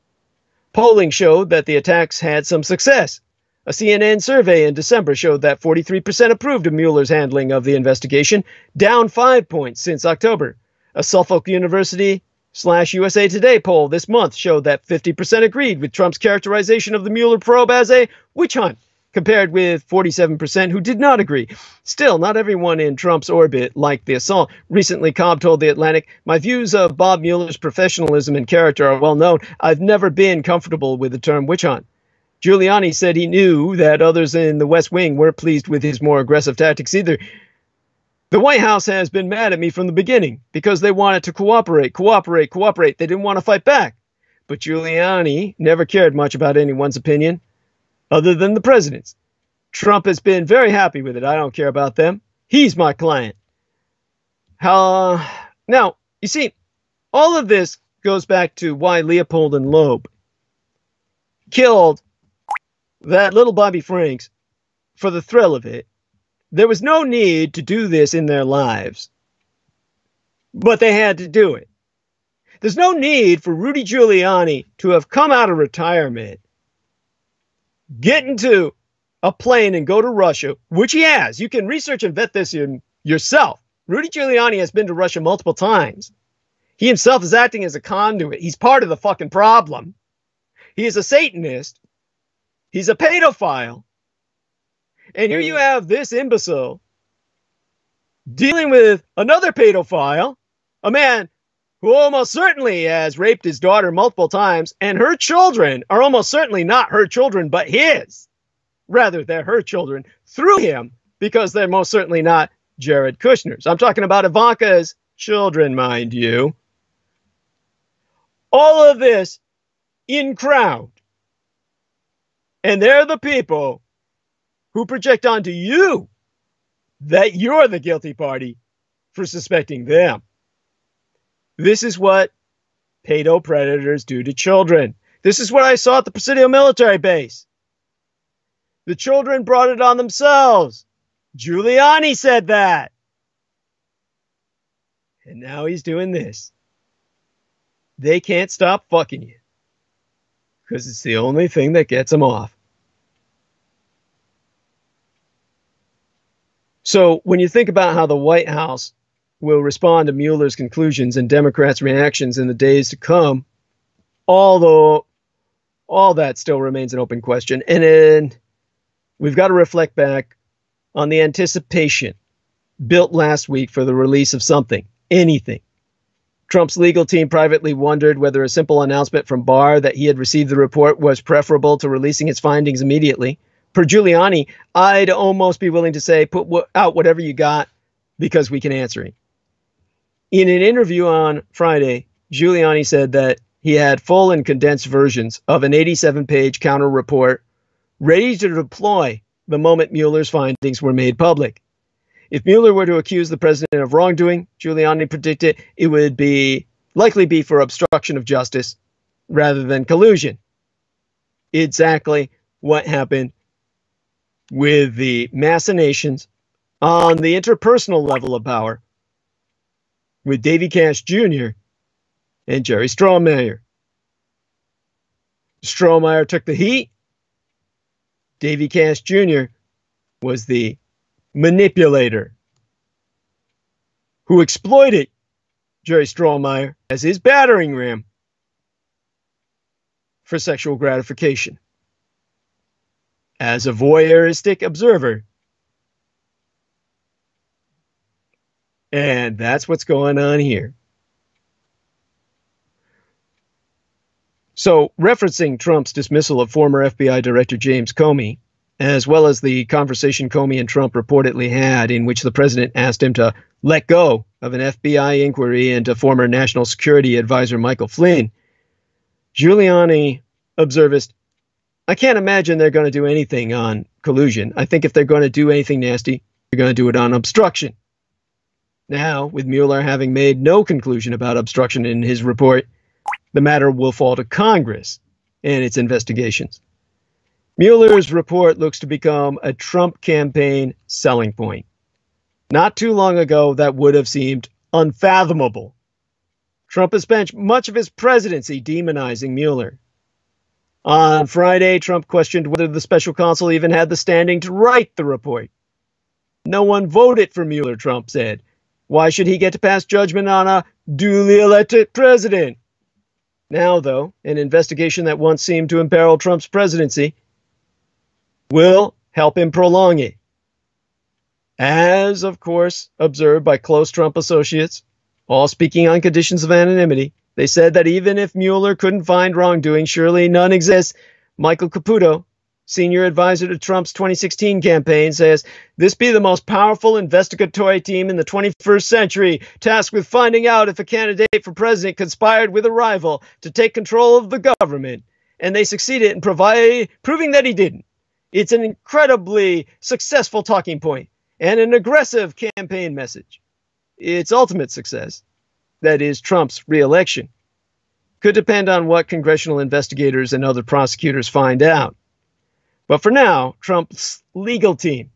Polling showed that the attacks had some success. A CNN survey in December showed that 43% approved of Mueller's handling of the investigation, down five points since October. A Suffolk University slash USA Today poll this month showed that 50% agreed with Trump's characterization of the Mueller probe as a witch hunt compared with 47% who did not agree. Still, not everyone in Trump's orbit liked the assault. Recently, Cobb told The Atlantic, My views of Bob Mueller's professionalism and character are well known. I've never been comfortable with the term witch hunt. Giuliani said he knew that others in the West Wing weren't pleased with his more aggressive tactics either. The White House has been mad at me from the beginning because they wanted to cooperate, cooperate, cooperate. They didn't want to fight back. But Giuliani never cared much about anyone's opinion other than the president's. Trump has been very happy with it. I don't care about them. He's my client. Uh, now, you see, all of this goes back to why Leopold and Loeb killed that little Bobby Franks for the thrill of it. There was no need to do this in their lives, but they had to do it. There's no need for Rudy Giuliani to have come out of retirement get into a plane and go to Russia, which he has. You can research and vet this in, yourself. Rudy Giuliani has been to Russia multiple times. He himself is acting as a conduit. He's part of the fucking problem. He is a Satanist. He's a pedophile. And here you have this imbecile dealing with another pedophile, a man who almost certainly has raped his daughter multiple times, and her children are almost certainly not her children, but his. Rather, they're her children through him because they're most certainly not Jared Kushner's. I'm talking about Ivanka's children, mind you. All of this in crowd. And they're the people who project onto you that you're the guilty party for suspecting them. This is what pedo predators do to children. This is what I saw at the Presidio military base. The children brought it on themselves. Giuliani said that. And now he's doing this. They can't stop fucking you because it's the only thing that gets them off. So when you think about how the White House will respond to Mueller's conclusions and Democrats' reactions in the days to come, although all that still remains an open question. And then we've got to reflect back on the anticipation built last week for the release of something, anything. Trump's legal team privately wondered whether a simple announcement from Barr that he had received the report was preferable to releasing its findings immediately. Per Giuliani, I'd almost be willing to say, put out whatever you got because we can answer it. In an interview on Friday, Giuliani said that he had full and condensed versions of an 87 page counter report ready to deploy the moment Mueller's findings were made public. If Mueller were to accuse the president of wrongdoing, Giuliani predicted it would be likely be for obstruction of justice rather than collusion. Exactly what happened with the machinations on the interpersonal level of power with Davy Cash Jr. and Jerry Strohmeyer. Strohmeyer took the heat. Davy Cash Jr. was the manipulator who exploited Jerry Strohmeyer as his battering ram for sexual gratification. As a voyeuristic observer, and that's what's going on here. So, referencing Trump's dismissal of former FBI Director James Comey, as well as the conversation Comey and Trump reportedly had, in which the president asked him to let go of an FBI inquiry into former National Security Advisor Michael Flynn, Giuliani observed, I can't imagine they're going to do anything on collusion. I think if they're going to do anything nasty, they're going to do it on obstruction. Now, with Mueller having made no conclusion about obstruction in his report, the matter will fall to Congress and its investigations. Mueller's report looks to become a Trump campaign selling point. Not too long ago, that would have seemed unfathomable. Trump has spent much of his presidency demonizing Mueller. On Friday, Trump questioned whether the special counsel even had the standing to write the report. No one voted for Mueller, Trump said. Why should he get to pass judgment on a duly elected president? Now, though, an investigation that once seemed to imperil Trump's presidency will help him prolong it. As, of course, observed by close Trump associates, all speaking on conditions of anonymity, they said that even if Mueller couldn't find wrongdoing, surely none exists. Michael Caputo, senior advisor to Trump's 2016 campaign, says this be the most powerful investigatory team in the 21st century, tasked with finding out if a candidate for president conspired with a rival to take control of the government. And they succeeded in proving that he didn't. It's an incredibly successful talking point and an aggressive campaign message. Its ultimate success, that is, Trump's reelection, could depend on what congressional investigators and other prosecutors find out. But for now, Trump's legal team,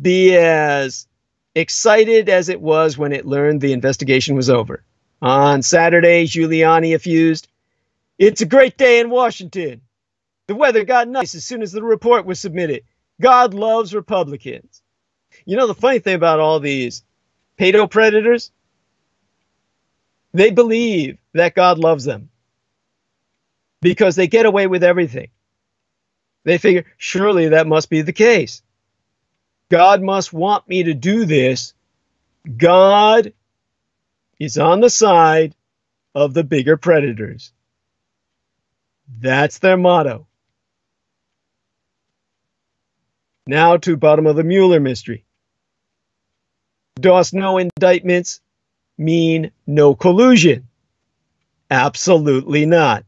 be as excited as it was when it learned the investigation was over. On Saturday, Giuliani effused, It's a great day in Washington. The weather got nice as soon as the report was submitted. God loves Republicans. You know, the funny thing about all these pedo predators, they believe that God loves them because they get away with everything. They figure, surely that must be the case. God must want me to do this. God is on the side of the bigger predators. That's their motto. Now to bottom of the Mueller mystery. Does no indictments mean no collusion? Absolutely not.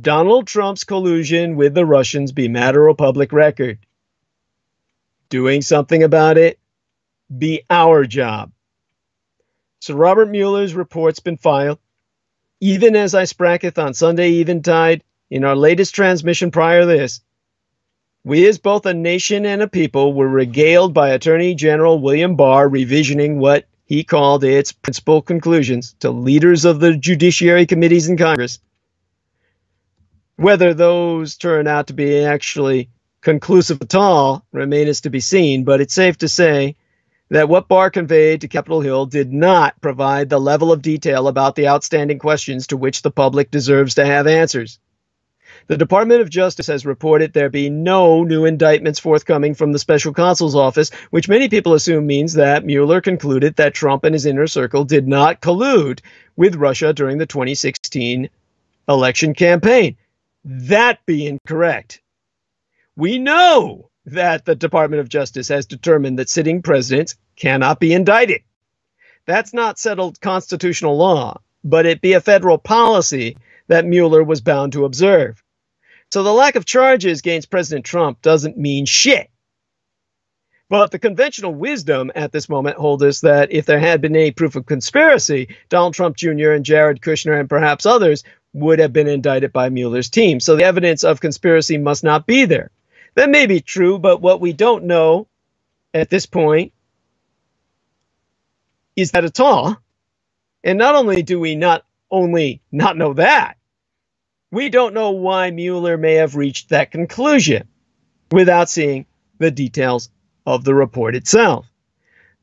Donald Trump's collusion with the Russians be matter of public record. Doing something about it be our job. So Robert Mueller's report's been filed. Even as I spracketh on Sunday eventide in our latest transmission prior to this, we, as both a nation and a people, were regaled by Attorney General William Barr revisioning what he called its principal conclusions to leaders of the judiciary committees in Congress. Whether those turn out to be actually conclusive at all remains to be seen, but it's safe to say that what Barr conveyed to Capitol Hill did not provide the level of detail about the outstanding questions to which the public deserves to have answers. The Department of Justice has reported there be no new indictments forthcoming from the special counsel's office, which many people assume means that Mueller concluded that Trump and his inner circle did not collude with Russia during the 2016 election campaign. That being correct. We know that the Department of Justice has determined that sitting presidents cannot be indicted. That's not settled constitutional law, but it be a federal policy that Mueller was bound to observe. So the lack of charges against President Trump doesn't mean shit. But the conventional wisdom at this moment holds us that if there had been any proof of conspiracy, Donald Trump Jr. and Jared Kushner and perhaps others would have been indicted by Mueller's team. So the evidence of conspiracy must not be there. That may be true, but what we don't know at this point is that at all. And not only do we not only not know that, we don't know why Mueller may have reached that conclusion without seeing the details of the report itself.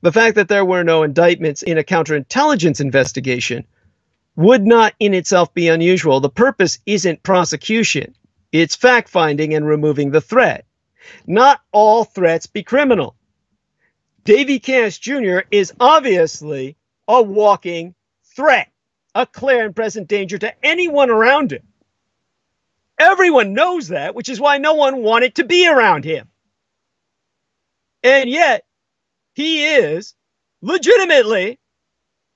The fact that there were no indictments in a counterintelligence investigation would not in itself be unusual. The purpose isn't prosecution, it's fact finding and removing the threat. Not all threats be criminal. Davy Cash Jr. is obviously a walking threat, a clear and present danger to anyone around him. Everyone knows that, which is why no one wanted to be around him. And yet, he is legitimately,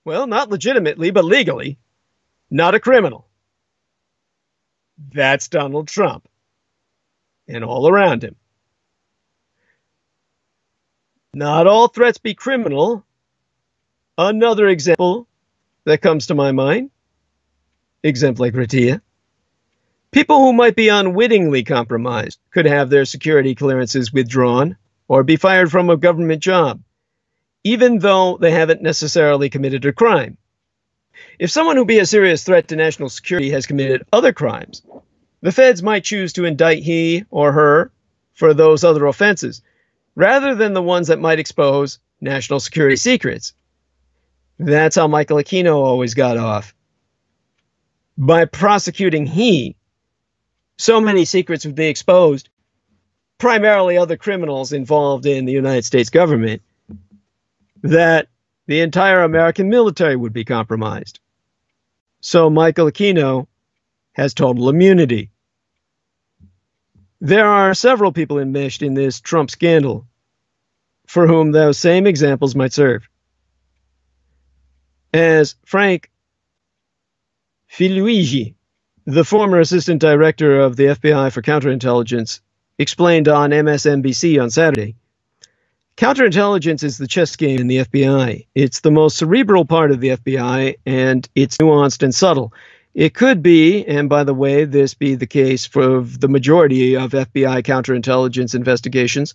well, not legitimately, but legally, not a criminal. That's Donald Trump and all around him. Not all threats be criminal. Another example that comes to my mind, exempla gratia. People who might be unwittingly compromised could have their security clearances withdrawn or be fired from a government job, even though they haven't necessarily committed a crime. If someone who be a serious threat to national security has committed other crimes, the feds might choose to indict he or her for those other offenses, rather than the ones that might expose national security secrets. That's how Michael Aquino always got off. By prosecuting he, so many secrets would be exposed, primarily other criminals involved in the United States government, that the entire American military would be compromised. So Michael Aquino has total immunity. There are several people enmeshed in this Trump scandal for whom those same examples might serve. As Frank Figliuzzi, the former assistant director of the FBI for counterintelligence, explained on MSNBC on Saturday, counterintelligence is the chess game in the FBI. It's the most cerebral part of the FBI, and it's nuanced and subtle. It could be, and by the way, this be the case for the majority of FBI counterintelligence investigations,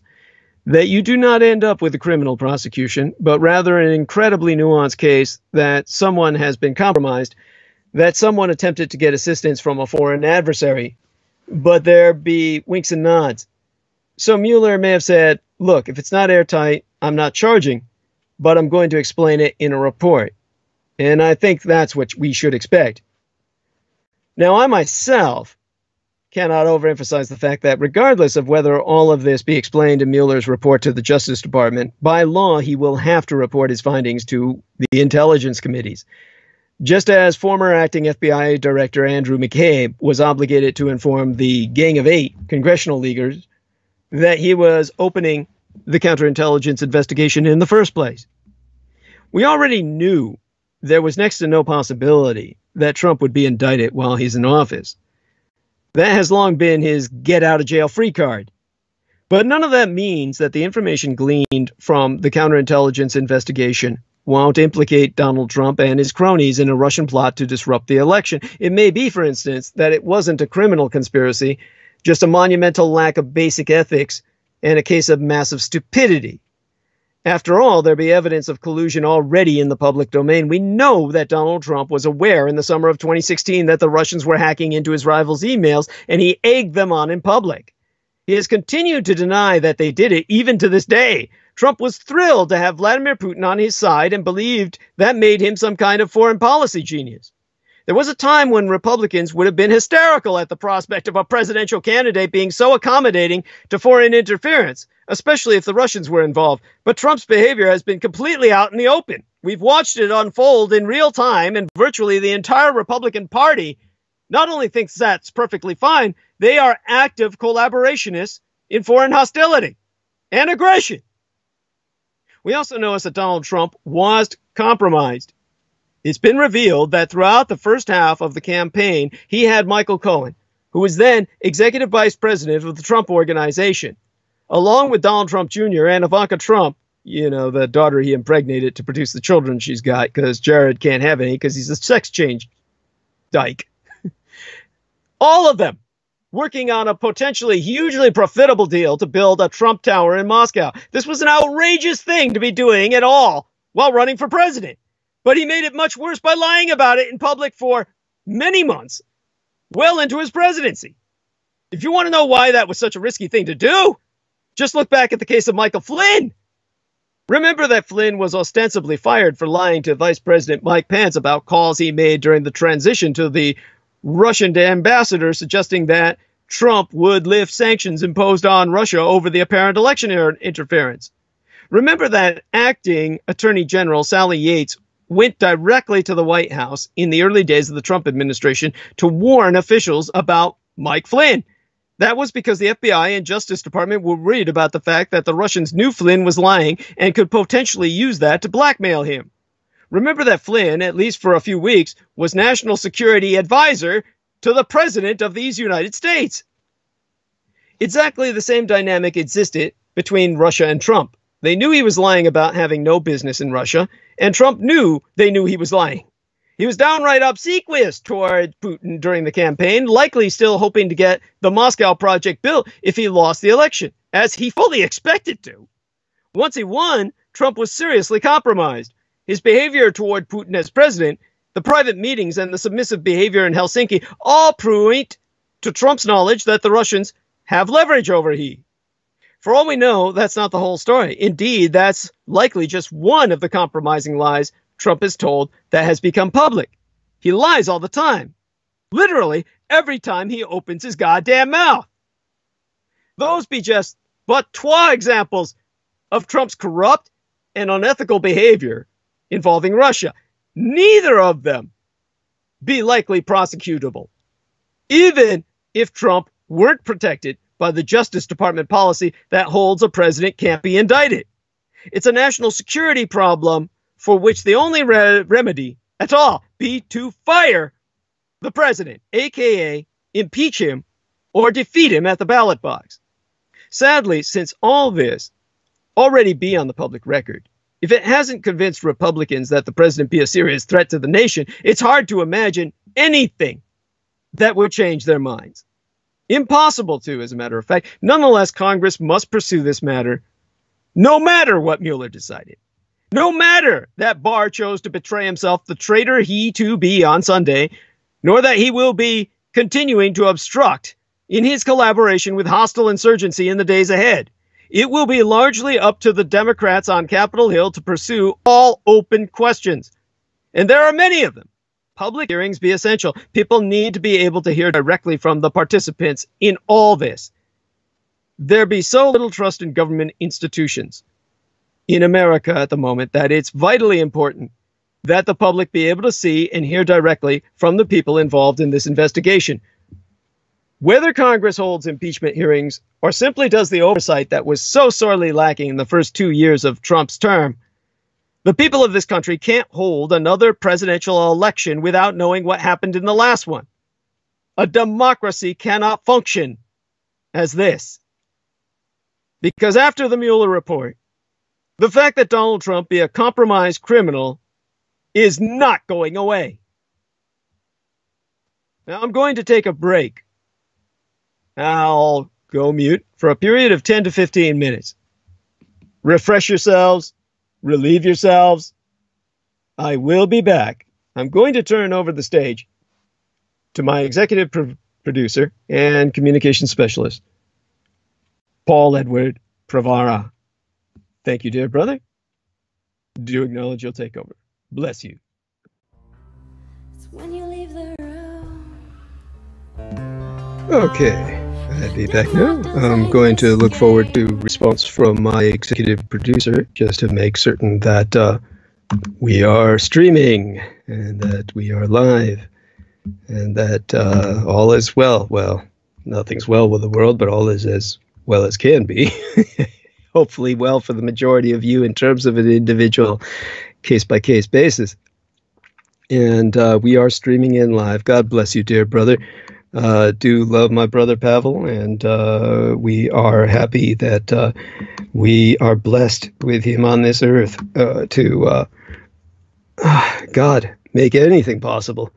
that you do not end up with a criminal prosecution, but rather an incredibly nuanced case that someone has been compromised, that someone attempted to get assistance from a foreign adversary, but there be winks and nods. So Mueller may have said, look, if it's not airtight, I'm not charging, but I'm going to explain it in a report. And I think that's what we should expect. Now, I myself cannot overemphasize the fact that, regardless of whether all of this be explained in Mueller's report to the Justice Department, by law he will have to report his findings to the intelligence committees. Just as former acting FBI Director Andrew McCabe was obligated to inform the Gang of Eight congressional leaguers that he was opening the counterintelligence investigation in the first place. We already knew there was next to no possibility that Trump would be indicted while he's in office. That has long been his get out of jail free card. But none of that means that the information gleaned from the counterintelligence investigation won't implicate Donald Trump and his cronies in a Russian plot to disrupt the election. It may be, for instance, that it wasn't a criminal conspiracy, just a monumental lack of basic ethics and a case of massive stupidity. After all, there be evidence of collusion already in the public domain. We know that Donald Trump was aware in the summer of 2016 that the Russians were hacking into his rivals' emails, and he egged them on in public. He has continued to deny that they did it even to this day. Trump was thrilled to have Vladimir Putin on his side and believed that made him some kind of foreign policy genius. There was a time when Republicans would have been hysterical at the prospect of a presidential candidate being so accommodating to foreign interference, especially if the Russians were involved. But Trump's behavior has been completely out in the open. We've watched it unfold in real time, and virtually the entire Republican Party not only thinks that's perfectly fine, they are active collaborationists in foreign hostility and aggression. We also notice that Donald Trump was compromised it's been revealed that throughout the first half of the campaign, he had Michael Cohen, who was then executive vice president of the Trump Organization, along with Donald Trump Jr. and Ivanka Trump, you know, the daughter he impregnated to produce the children she's got because Jared can't have any because he's a sex change dyke. All of them working on a potentially hugely profitable deal to build a Trump Tower in Moscow. This was an outrageous thing to be doing at all while running for president. But he made it much worse by lying about it in public for many months, well into his presidency. If you want to know why that was such a risky thing to do, just look back at the case of Michael Flynn. Remember that Flynn was ostensibly fired for lying to Vice President Mike Pence about calls he made during the transition to the Russian ambassador, suggesting that Trump would lift sanctions imposed on Russia over the apparent election interference. Remember that acting Attorney General Sally Yates went directly to the White House in the early days of the Trump administration to warn officials about Mike Flynn. That was because the FBI and Justice Department were worried about the fact that the Russians knew Flynn was lying and could potentially use that to blackmail him. Remember that Flynn, at least for a few weeks, was national security advisor to the President of these United States. Exactly the same dynamic existed between Russia and Trump. They knew he was lying about having no business in Russia, and Trump knew they knew he was lying. He was downright obsequious toward Putin during the campaign, likely still hoping to get the Moscow project built if he lost the election, as he fully expected to. Once he won, Trump was seriously compromised. His behavior toward Putin as president, the private meetings, and the submissive behavior in Helsinki all point to Trump's knowledge that the Russians have leverage over he. For all we know, that's not the whole story. Indeed, that's likely just one of the compromising lies Trump has told that has become public. He lies all the time. Literally, every time he opens his goddamn mouth. Those be just but trois examples of Trump's corrupt and unethical behavior involving Russia. Neither of them be likely prosecutable, even if Trump weren't protected by the Justice Department policy that holds a president can't be indicted. It's a national security problem for which the only re- remedy at all be to fire the president, aka impeach him or defeat him at the ballot box. Sadly, since all this already be on the public record, if it hasn't convinced Republicans that the president be a serious threat to the nation, it's hard to imagine anything that would change their minds. Impossible to, as a matter of fact. Nonetheless, Congress must pursue this matter, no matter what Mueller decided. No matter that Barr chose to betray himself, the traitor he to be on Sunday, nor that he will be continuing to obstruct in his collaboration with hostile insurgency in the days ahead. It will be largely up to the Democrats on Capitol Hill to pursue all open questions. And there are many of them public hearings be essential. People need to be able to hear directly from the participants in all this. There be so little trust in government institutions in America at the moment that it's vitally important that the public be able to see and hear directly from the people involved in this investigation. Whether Congress holds impeachment hearings or simply does the oversight that was so sorely lacking in the first two years of Trump's term the people of this country can't hold another presidential election without knowing what happened in the last one. A democracy cannot function as this. Because after the Mueller report, the fact that Donald Trump be a compromised criminal is not going away. Now I'm going to take a break. I'll go mute for a period of 10 to 15 minutes. Refresh yourselves, relieve yourselves. I will be back. I'm going to turn over the stage to my executive pro- producer and communication specialist, Paul Edward Pravara. Thank you, dear brother. Do acknowledge you'll take over. Bless you. It's When you leave the room. Okay, Be back now. I'm going to look forward to response from my executive producer just to make certain that uh, we are streaming and that we are live and that uh, all is well. Well, nothing's well with the world, but all is as well as can be. Hopefully, well for the majority of you in terms of an individual case by case basis. And uh, we are streaming in live. God bless you, dear brother. Uh, do love my brother Pavel, and uh, we are happy that uh, we are blessed with him on this earth uh, to, uh, God, make anything possible.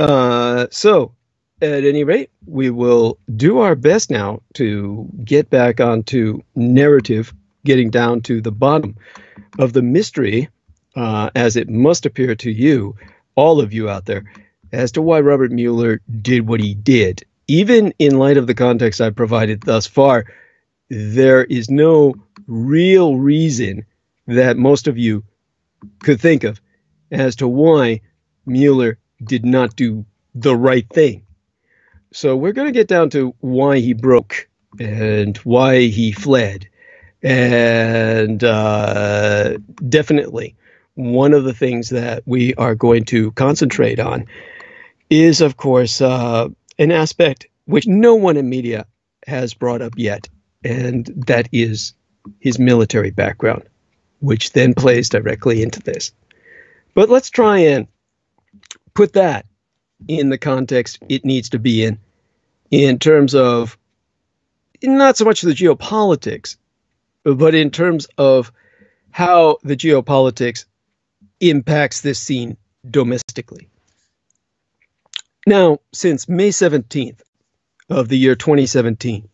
Uh, so, at any rate, we will do our best now to get back onto narrative, getting down to the bottom of the mystery, as it must appear to you, all of you out there, as to why Robert Mueller did what he did. Even in light of the context I've provided thus far, there is no real reason that most of you could think of as to why Mueller did not do the right thing. So we're going to get down to why he broke and why he fled. And uh, definitely, one of the things that we are going to concentrate on is, of course, uh, an aspect which no one in media has brought up yet, and that is his military background, which then plays directly into this. But let's try and put that in the context it needs to be in, in terms of not so much the geopolitics, but in terms of how the geopolitics impacts this scene domestically. Now, since May 17th of the year 2017,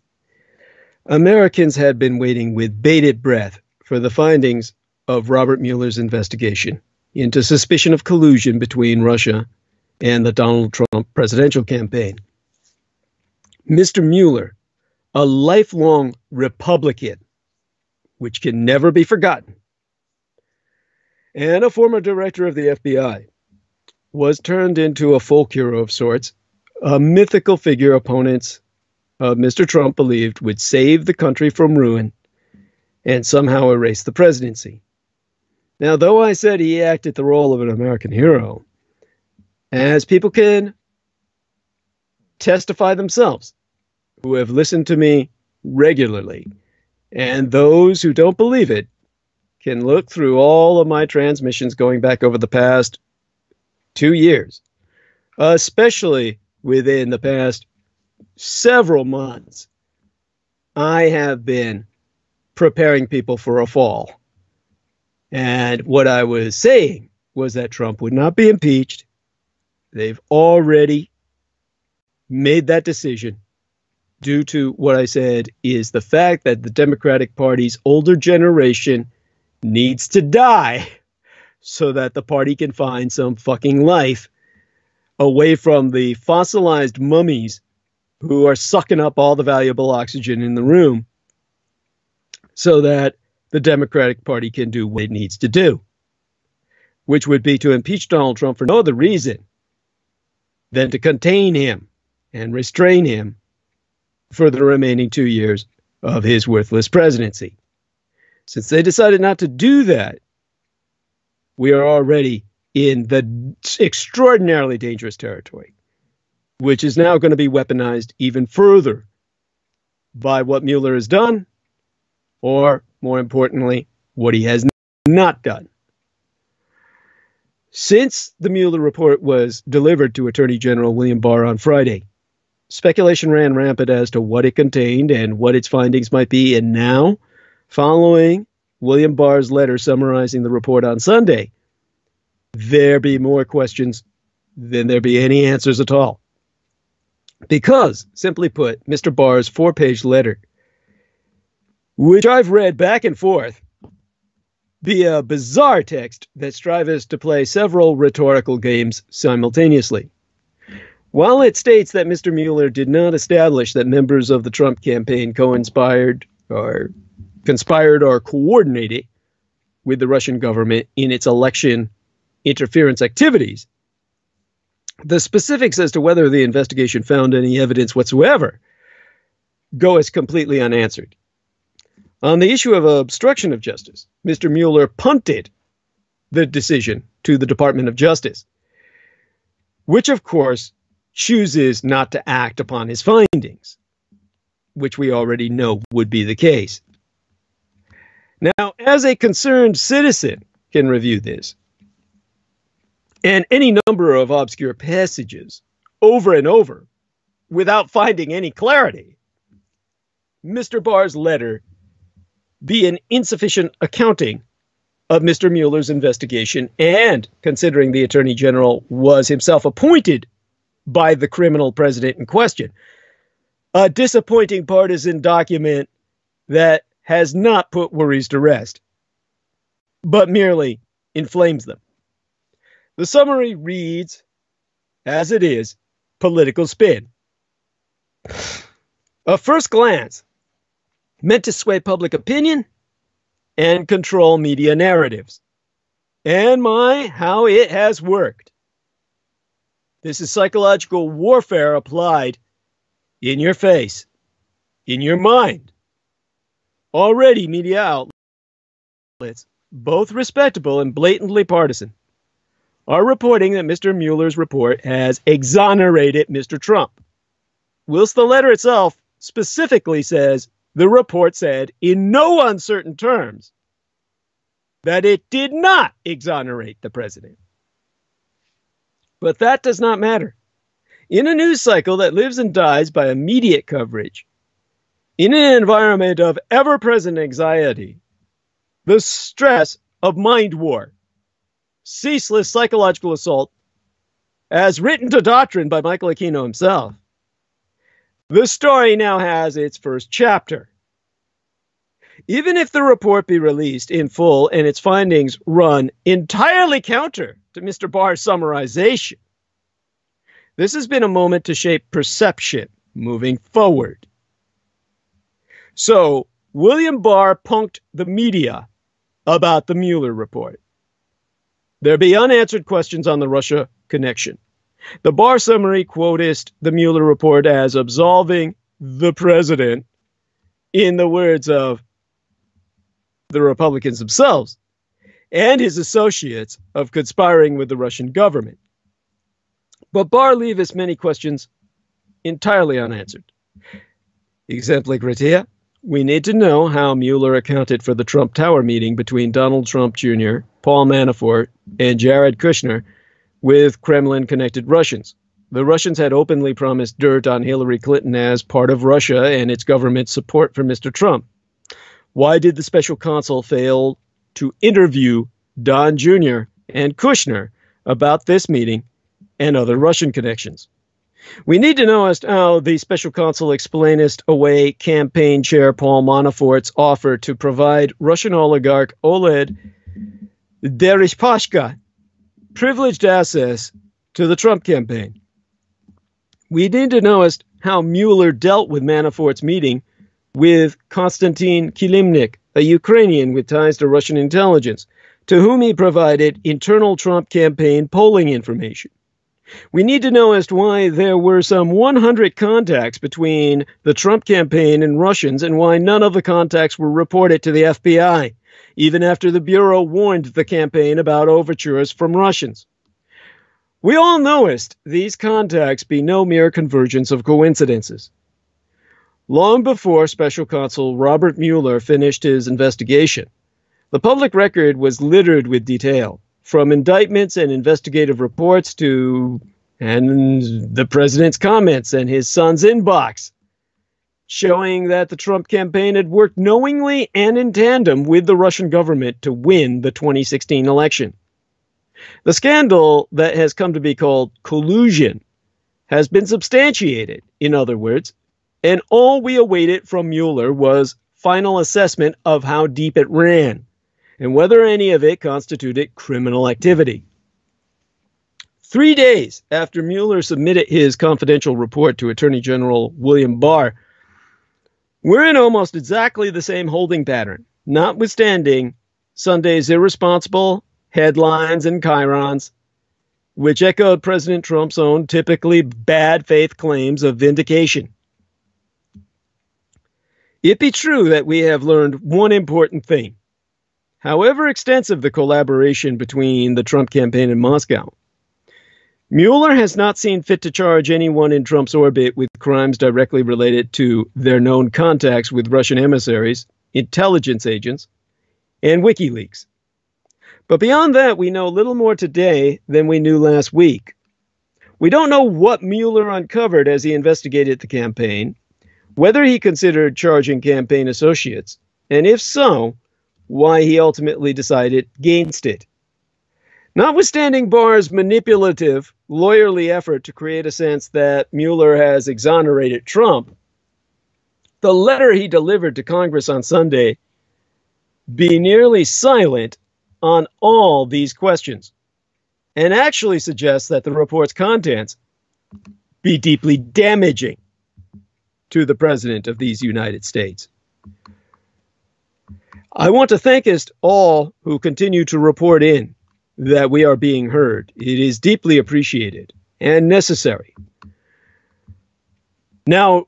Americans had been waiting with bated breath for the findings of Robert Mueller's investigation into suspicion of collusion between Russia and the Donald Trump presidential campaign. Mr. Mueller, a lifelong Republican, which can never be forgotten, and a former director of the FBI, was turned into a folk hero of sorts, a mythical figure opponents of Mr. Trump believed would save the country from ruin and somehow erase the presidency. Now, though I said he acted the role of an American hero, as people can testify themselves who have listened to me regularly, and those who don't believe it can look through all of my transmissions going back over the past two years, especially within the past several months. I have been preparing people for a fall. And what I was saying was that Trump would not be impeached. They've already made that decision due to what I said is the fact that the Democratic Party's older generation needs to die so that the party can find some fucking life away from the fossilized mummies who are sucking up all the valuable oxygen in the room so that the Democratic Party can do what it needs to do, which would be to impeach Donald Trump for no other reason than to contain him and restrain him for the remaining two years of his worthless presidency. Since they decided not to do that, we are already in the extraordinarily dangerous territory, which is now going to be weaponized even further by what Mueller has done, or more importantly, what he has not done. Since the Mueller report was delivered to Attorney General William Barr on Friday, speculation ran rampant as to what it contained and what its findings might be. And now, following William Barr's letter summarizing the report on Sunday, there be more questions than there be any answers at all. Because, simply put, Mr. Barr's four page letter, which I've read back and forth, be a bizarre text that strives to play several rhetorical games simultaneously. While it states that Mr. Mueller did not establish that members of the Trump campaign co-inspired or conspired or coordinated with the Russian government in its election interference activities, The specifics as to whether the investigation found any evidence whatsoever go as completely unanswered. On the issue of obstruction of justice, Mr. Mueller punted the decision to the Department of Justice, which, of course, chooses not to act upon his findings, which we already know would be the case. Now, as a concerned citizen can review this, and any number of obscure passages over and over without finding any clarity, Mr. Barr's letter be an insufficient accounting of Mr. Mueller's investigation and considering the Attorney General was himself appointed by the criminal president in question. A disappointing partisan document that has not put worries to rest, but merely inflames them. The summary reads, as it is, political spin. A first glance, meant to sway public opinion and control media narratives. And my, how it has worked. This is psychological warfare applied in your face, in your mind. Already, media outlets, both respectable and blatantly partisan, are reporting that Mr. Mueller's report has exonerated Mr. Trump, whilst the letter itself specifically says the report said in no uncertain terms that it did not exonerate the president. But that does not matter. In a news cycle that lives and dies by immediate coverage, in an environment of ever present anxiety, the stress of mind war, ceaseless psychological assault, as written to doctrine by Michael Aquino himself, the story now has its first chapter. Even if the report be released in full and its findings run entirely counter to Mr. Barr's summarization. This has been a moment to shape perception moving forward. So, William Barr punked the media about the Mueller report. There be unanswered questions on the Russia connection. The Barr summary quotist the Mueller report as absolving the president, in the words of the Republicans themselves and his associates of conspiring with the Russian government. But Barr leaves many questions entirely unanswered. Exempli gratia, we need to know how Mueller accounted for the Trump Tower meeting between Donald Trump Jr., Paul Manafort, and Jared Kushner with Kremlin connected Russians. The Russians had openly promised dirt on Hillary Clinton as part of Russia and its government's support for Mr. Trump. Why did the special counsel fail to interview Don Jr. and Kushner about this meeting and other Russian connections? We need to know as to how the special counsel explainest away campaign chair Paul Manafort's offer to provide Russian oligarch Oleg Deripaska privileged access to the Trump campaign. We need to know as how Mueller dealt with Manafort's meeting with Konstantin Kilimnik, a Ukrainian with ties to Russian intelligence, to whom he provided internal Trump campaign polling information. We need to know as to why there were some 100 contacts between the Trump campaign and Russians and why none of the contacts were reported to the FBI, even after the Bureau warned the campaign about overtures from Russians. We all knowest these contacts be no mere convergence of coincidences. Long before Special Counsel Robert Mueller finished his investigation, the public record was littered with detail, from indictments and investigative reports to and the president's comments and his son's inbox, showing that the Trump campaign had worked knowingly and in tandem with the Russian government to win the 2016 election. The scandal that has come to be called collusion has been substantiated, in other words, and all we awaited from Mueller was final assessment of how deep it ran and whether any of it constituted criminal activity. Three days after Mueller submitted his confidential report to Attorney General William Barr, we're in almost exactly the same holding pattern, notwithstanding Sunday's irresponsible headlines and chyrons which echoed President Trump's own typically bad faith claims of vindication. It be true that we have learned one important thing. However extensive the collaboration between the Trump campaign and Moscow, Mueller has not seen fit to charge anyone in Trump's orbit with crimes directly related to their known contacts with Russian emissaries, intelligence agents, and WikiLeaks. But beyond that, we know little more today than we knew last week. We don't know what Mueller uncovered as he investigated the campaign, whether he considered charging campaign associates, and if so, why he ultimately decided against it. Notwithstanding Barr's manipulative, lawyerly effort to create a sense that Mueller has exonerated Trump, the letter he delivered to Congress on Sunday be nearly silent on all these questions and actually suggests that the report's contents be deeply damaging to the President of these United States. I want to thank all who continue to report in that we are being heard. It is deeply appreciated and necessary. Now,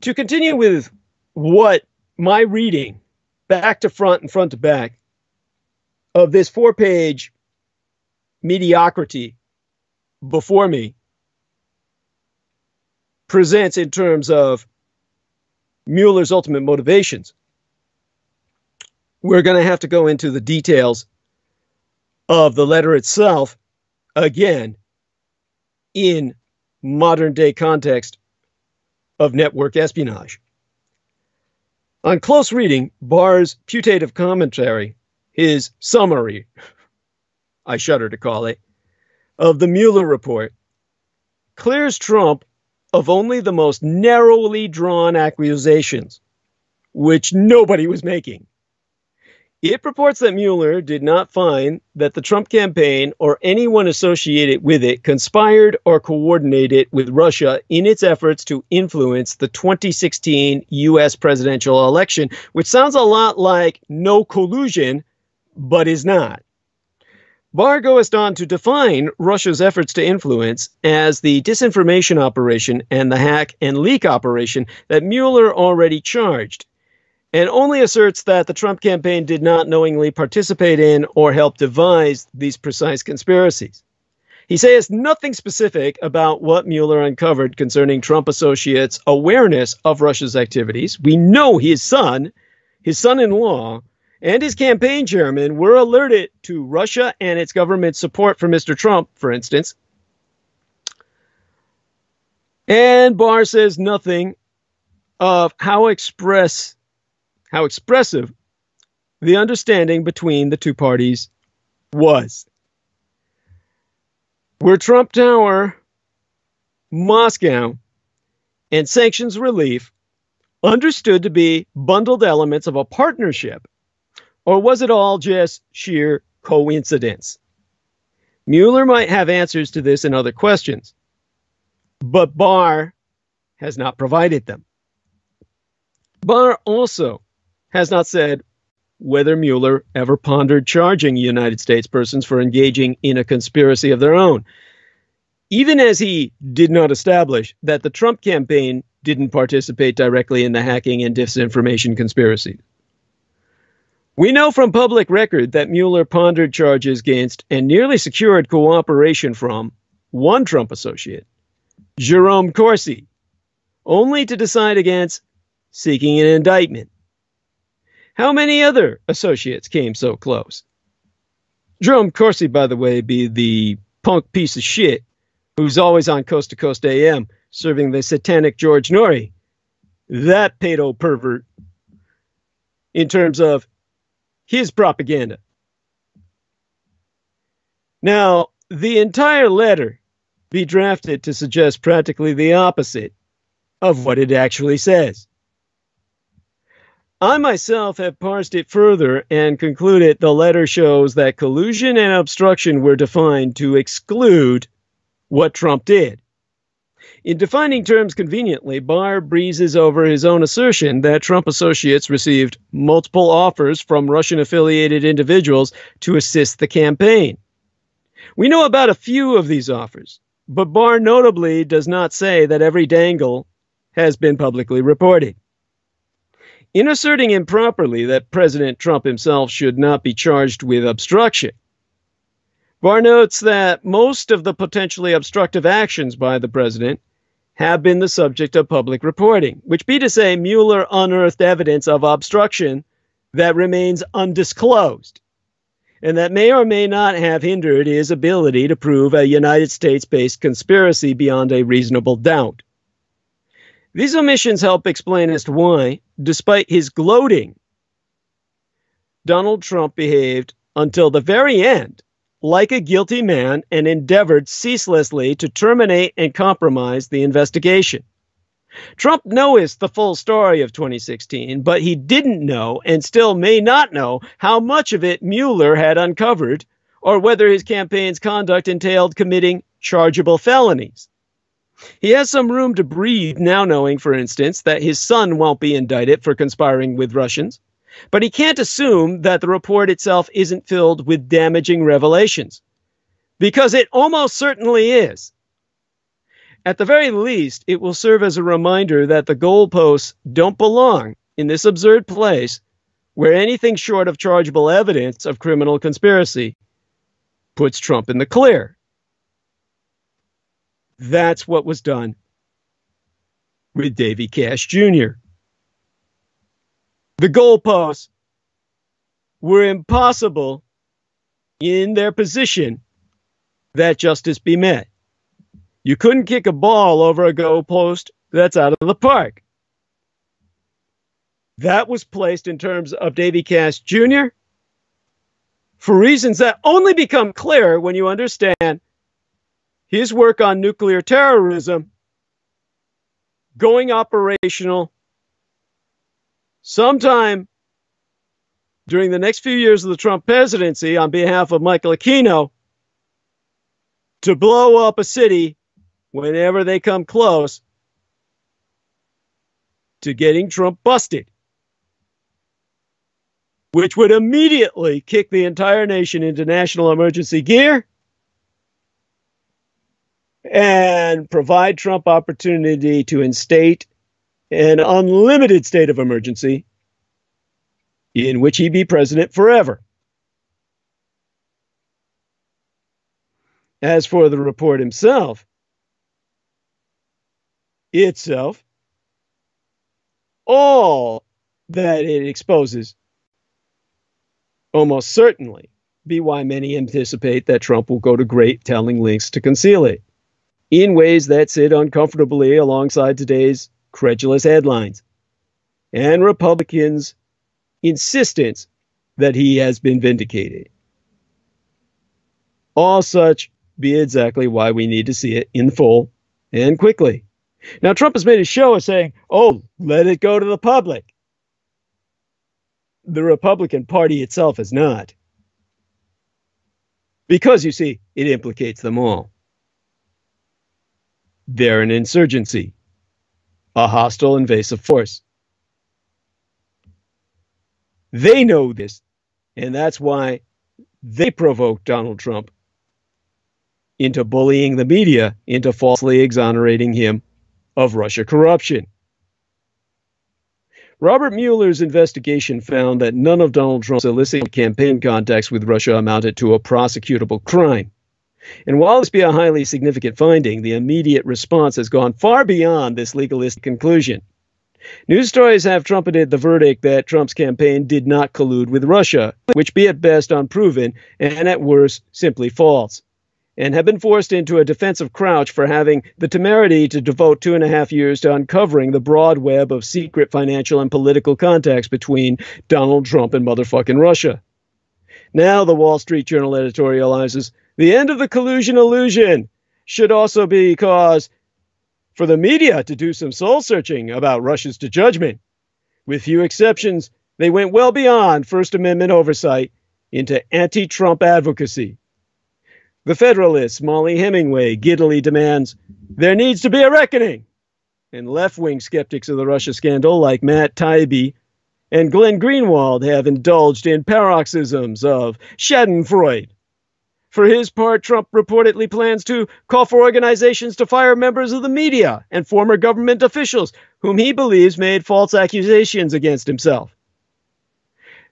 to continue with what my reading, back to front and front to back, of this four page mediocrity before me presents in terms of Mueller's ultimate motivations. We're going to have to go into the details of the letter itself again in modern day context of network espionage. On close reading, Barr's putative commentary his summary, I shudder to call it, of the Mueller report clears Trump of only the most narrowly drawn accusations, which nobody was making. It purports that Mueller did not find that the Trump campaign or anyone associated with it conspired or coordinated with Russia in its efforts to influence the 2016 U.S. presidential election, which sounds a lot like no collusion but is not. Barr goes on to define Russia's efforts to influence as the disinformation operation and the hack and leak operation that Mueller already charged, and only asserts that the Trump campaign did not knowingly participate in or help devise these precise conspiracies. He says nothing specific about what Mueller uncovered concerning Trump associates' awareness of Russia's activities. We know his son, his son in law, and his campaign chairman were alerted to Russia and its government support for Mr. Trump, for instance. And Barr says nothing of how express how expressive the understanding between the two parties was. Were Trump Tower, Moscow, and sanctions relief understood to be bundled elements of a partnership or was it all just sheer coincidence? Mueller might have answers to this and other questions, but Barr has not provided them. Barr also has not said whether Mueller ever pondered charging United States persons for engaging in a conspiracy of their own, even as he did not establish that the Trump campaign didn't participate directly in the hacking and disinformation conspiracy. We know from public record that Mueller pondered charges against and nearly secured cooperation from one Trump associate, Jerome Corsi, only to decide against seeking an indictment. How many other associates came so close? Jerome Corsi, by the way, be the punk piece of shit who's always on Coast to Coast AM serving the satanic George Noory. That pedo pervert in terms of his propaganda. Now, the entire letter be drafted to suggest practically the opposite of what it actually says. I myself have parsed it further and concluded the letter shows that collusion and obstruction were defined to exclude what Trump did. In defining terms conveniently, Barr breezes over his own assertion that Trump associates received multiple offers from Russian affiliated individuals to assist the campaign. We know about a few of these offers, but Barr notably does not say that every dangle has been publicly reported. In asserting improperly that President Trump himself should not be charged with obstruction, Barr notes that most of the potentially obstructive actions by the president have been the subject of public reporting, which be to say, Mueller unearthed evidence of obstruction that remains undisclosed and that may or may not have hindered his ability to prove a United States based conspiracy beyond a reasonable doubt. These omissions help explain as to why, despite his gloating, Donald Trump behaved until the very end like a guilty man and endeavored ceaselessly to terminate and compromise the investigation. Trump knows the full story of 2016, but he didn't know and still may not know how much of it Mueller had uncovered or whether his campaign's conduct entailed committing chargeable felonies. He has some room to breathe now, knowing, for instance, that his son won't be indicted for conspiring with Russians but he can't assume that the report itself isn't filled with damaging revelations, because it almost certainly is. At the very least, it will serve as a reminder that the goalposts don't belong in this absurd place where anything short of chargeable evidence of criminal conspiracy puts Trump in the clear. That's what was done with Davy Cash Jr. The goalposts were impossible in their position that justice be met. You couldn't kick a ball over a goalpost that's out of the park. That was placed in terms of Davy Cash Jr. for reasons that only become clear when you understand his work on nuclear terrorism going operational sometime during the next few years of the Trump presidency on behalf of Michael Aquino to blow up a city whenever they come close to getting Trump busted, which would immediately kick the entire nation into national emergency gear and provide Trump opportunity to instate an unlimited state of emergency in which he be president forever. As for the report himself, itself, all that it exposes almost certainly be why many anticipate that Trump will go to great telling lengths to conceal it in ways that sit uncomfortably alongside today's credulous headlines, and Republicans' insistence that he has been vindicated. All such be exactly why we need to see it in full and quickly. Now, Trump has made a show of saying, oh, let it go to the public. The Republican Party itself has not. Because, you see, it implicates them all. They're an insurgency a hostile invasive force. They know this, and that's why they provoked Donald Trump into bullying the media into falsely exonerating him of Russia corruption. Robert Mueller's investigation found that none of Donald Trump's illicit campaign contacts with Russia amounted to a prosecutable crime. And while this be a highly significant finding, the immediate response has gone far beyond this legalistic conclusion. News stories have trumpeted the verdict that Trump's campaign did not collude with Russia, which be at best unproven and at worst simply false, and have been forced into a defensive crouch for having the temerity to devote two and a half years to uncovering the broad web of secret financial and political contacts between Donald Trump and motherfucking Russia. Now the Wall Street Journal editorializes the end of the collusion illusion should also be cause for the media to do some soul searching about rushes to judgment. With few exceptions, they went well beyond First Amendment oversight into anti Trump advocacy. The Federalist, Mollie Hemingway, giddily demands there needs to be a reckoning. And left wing skeptics of the Russia scandal, like Matt Taibbi and Glenn Greenwald, have indulged in paroxysms of Schadenfreude For his part, Trump reportedly plans to call for organizations to fire members of the media and former government officials whom he believes made false accusations against himself.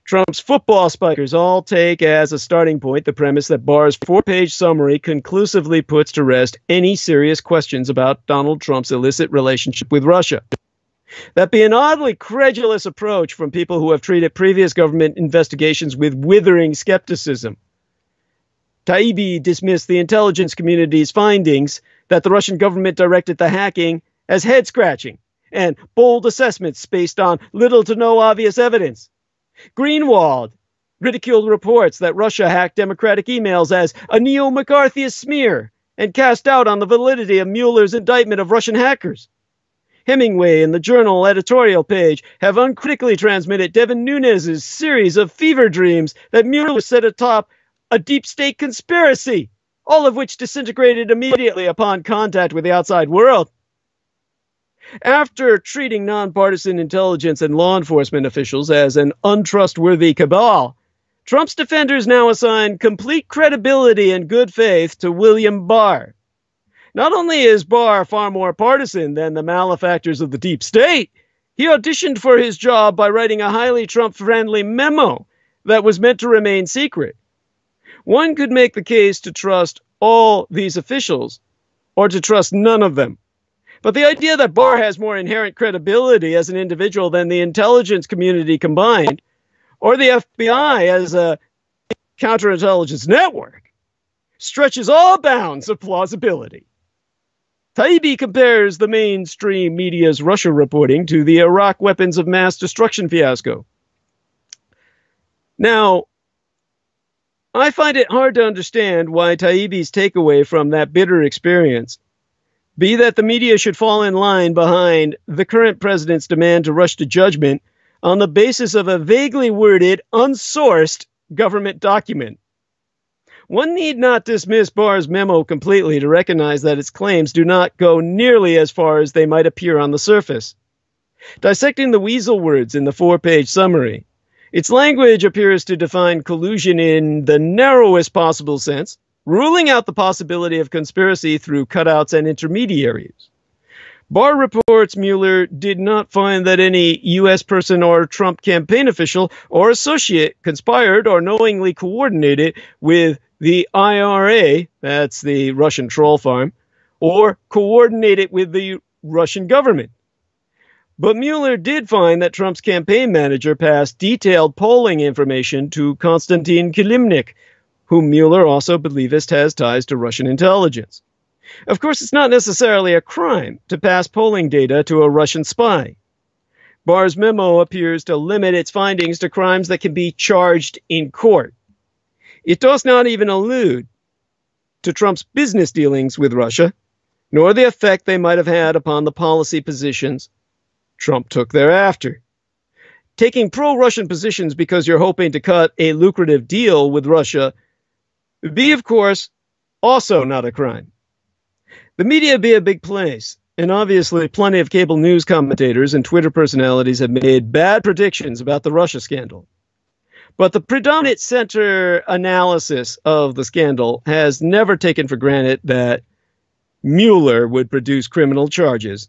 Trump's football spikers all take as a starting point the premise that Barr's four page summary conclusively puts to rest any serious questions about Donald Trump's illicit relationship with Russia. That be an oddly credulous approach from people who have treated previous government investigations with withering skepticism. Taibbi dismissed the intelligence community's findings that the Russian government directed the hacking as head scratching and bold assessments based on little to no obvious evidence. Greenwald ridiculed reports that Russia hacked Democratic emails as a neo McCarthyist smear and cast doubt on the validity of Mueller's indictment of Russian hackers. Hemingway and the Journal editorial page have uncritically transmitted Devin Nunes' series of fever dreams that Mueller set atop a deep state conspiracy, all of which disintegrated immediately upon contact with the outside world. After treating nonpartisan intelligence and law enforcement officials as an untrustworthy cabal, Trump's defenders now assign complete credibility and good faith to William Barr. Not only is Barr far more partisan than the malefactors of the deep state, he auditioned for his job by writing a highly Trump friendly memo that was meant to remain secret. One could make the case to trust all these officials or to trust none of them. But the idea that Barr has more inherent credibility as an individual than the intelligence community combined, or the FBI as a counterintelligence network, stretches all bounds of plausibility. Taibbi compares the mainstream media's Russia reporting to the Iraq weapons of mass destruction fiasco. Now, I find it hard to understand why Taibbi's takeaway from that bitter experience be that the media should fall in line behind the current president's demand to rush to judgment on the basis of a vaguely worded, unsourced government document. One need not dismiss Barr's memo completely to recognize that its claims do not go nearly as far as they might appear on the surface. Dissecting the weasel words in the four page summary, its language appears to define collusion in the narrowest possible sense, ruling out the possibility of conspiracy through cutouts and intermediaries. Barr reports Mueller did not find that any U.S. person or Trump campaign official or associate conspired or knowingly coordinated with the IRA, that's the Russian troll farm, or coordinated with the Russian government. But Mueller did find that Trump's campaign manager passed detailed polling information to Konstantin Kilimnik, whom Mueller also believest has ties to Russian intelligence. Of course, it's not necessarily a crime to pass polling data to a Russian spy. Barr's memo appears to limit its findings to crimes that can be charged in court. It does not even allude to Trump's business dealings with Russia, nor the effect they might have had upon the policy positions Trump took thereafter. Taking pro Russian positions because you're hoping to cut a lucrative deal with Russia be, of course, also not a crime. The media be a big place, and obviously, plenty of cable news commentators and Twitter personalities have made bad predictions about the Russia scandal. But the predominant center analysis of the scandal has never taken for granted that Mueller would produce criminal charges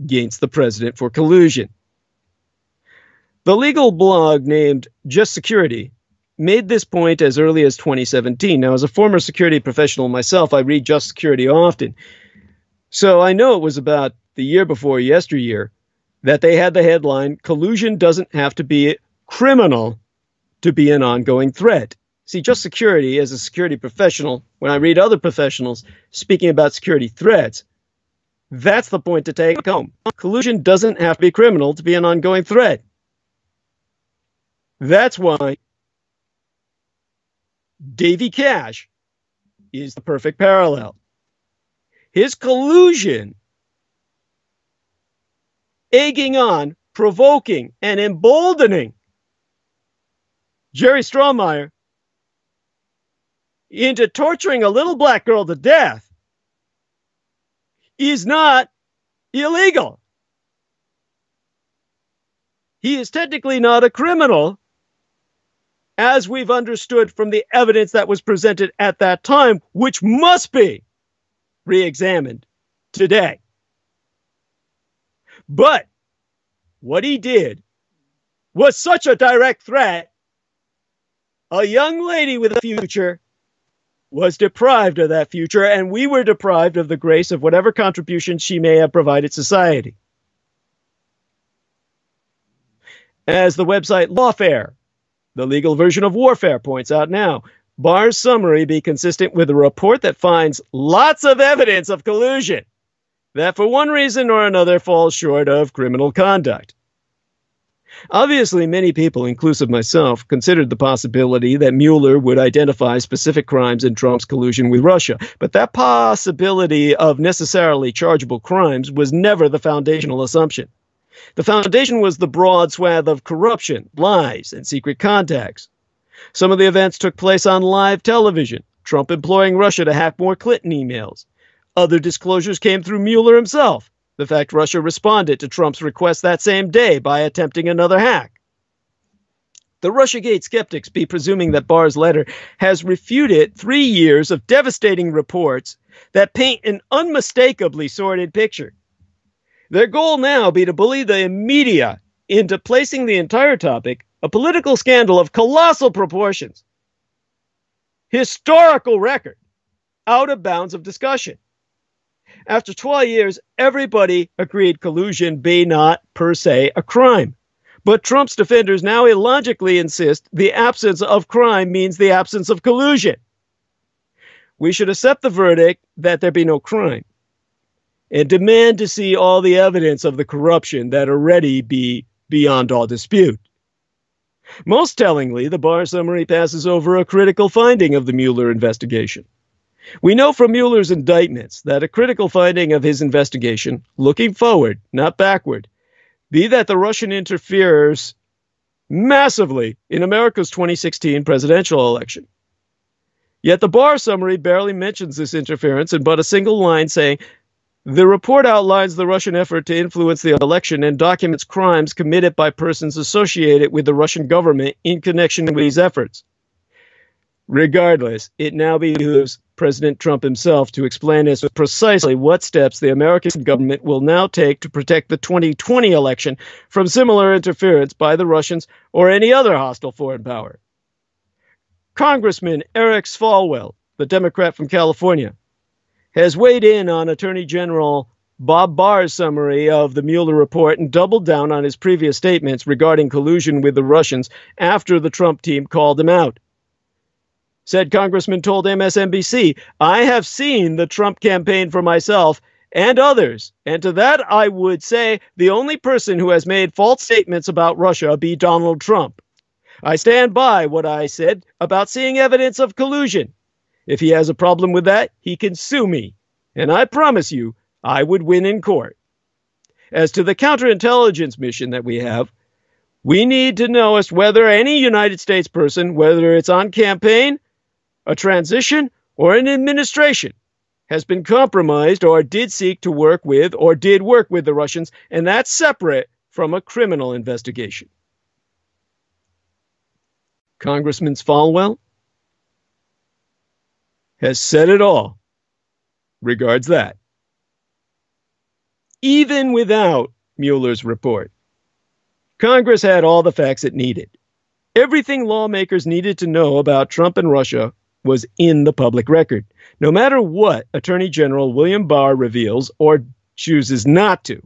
against the president for collusion. The legal blog named Just Security made this point as early as 2017. Now, as a former security professional myself, I read Just Security often. So I know it was about the year before yesteryear that they had the headline Collusion doesn't have to be criminal to be an ongoing threat. See, Just Security, as a security professional, when I read other professionals speaking about security threats, that's the point to take home. Collusion doesn't have to be criminal to be an ongoing threat. That's why Davy Cash is the perfect parallel. His collusion, egging on, provoking, and emboldening Jerry Strohmeyer into torturing a little black girl to death is not illegal. He is technically not a criminal as we've understood from the evidence that was presented at that time, which must be re examined today. But what he did was such a direct threat. A young lady with a future was deprived of that future, and we were deprived of the grace of whatever contribution she may have provided society. As the website Lawfare, the legal version of warfare, points out now, Barr's summary be consistent with a report that finds lots of evidence of collusion that, for one reason or another, falls short of criminal conduct. Obviously, many people, inclusive myself, considered the possibility that Mueller would identify specific crimes in Trump's collusion with Russia, but that possibility of necessarily chargeable crimes was never the foundational assumption. The foundation was the broad swath of corruption, lies, and secret contacts. Some of the events took place on live television, Trump employing Russia to hack more Clinton emails. Other disclosures came through Mueller himself, the fact Russia responded to Trump's request that same day by attempting another hack. The Russiagate skeptics be presuming that Barr's letter has refuted three years of devastating reports that paint an unmistakably sordid picture. Their goal now be to bully the media into placing the entire topic, a political scandal of colossal proportions, historical record, out of bounds of discussion. After 12 years, everybody agreed collusion be not per se a crime. But Trump's defenders now illogically insist the absence of crime means the absence of collusion. We should accept the verdict that there be no crime and demand to see all the evidence of the corruption that already be beyond all dispute. Most tellingly, the Barr summary passes over a critical finding of the Mueller investigation. We know from Mueller's indictments that a critical finding of his investigation, looking forward, not backward, be that the Russian interferes massively in America's 2016 presidential election. Yet the Barr summary barely mentions this interference in but a single line saying, the report outlines the Russian effort to influence the election and documents crimes committed by persons associated with the Russian government in connection with these efforts. Regardless, it now behooves President Trump himself to explain as precisely what steps the American government will now take to protect the 2020 election from similar interference by the Russians or any other hostile foreign power. Congressman Eric Swalwell, the Democrat from California, has weighed in on Attorney General Bob Barr's summary of the Mueller report and doubled down on his previous statements regarding collusion with the Russians after the Trump team called him out said Congressman told MSNBC, I have seen the Trump campaign for myself and others. And to that, I would say the only person who has made false statements about Russia be Donald Trump. I stand by what I said about seeing evidence of collusion. If he has a problem with that, he can sue me. And I promise you, I would win in court. As to the counterintelligence mission that we have, we need to know as whether any United States person, whether it's on campaign a transition, or an administration has been compromised or did seek to work with or did work with the Russians, and that's separate from a criminal investigation. Congressman Swalwell has said it all regards that. Even without Mueller's report, Congress had all the facts it needed. Everything lawmakers needed to know about Trump and Russia was in the public record. No matter what Attorney General William Barr reveals or chooses not to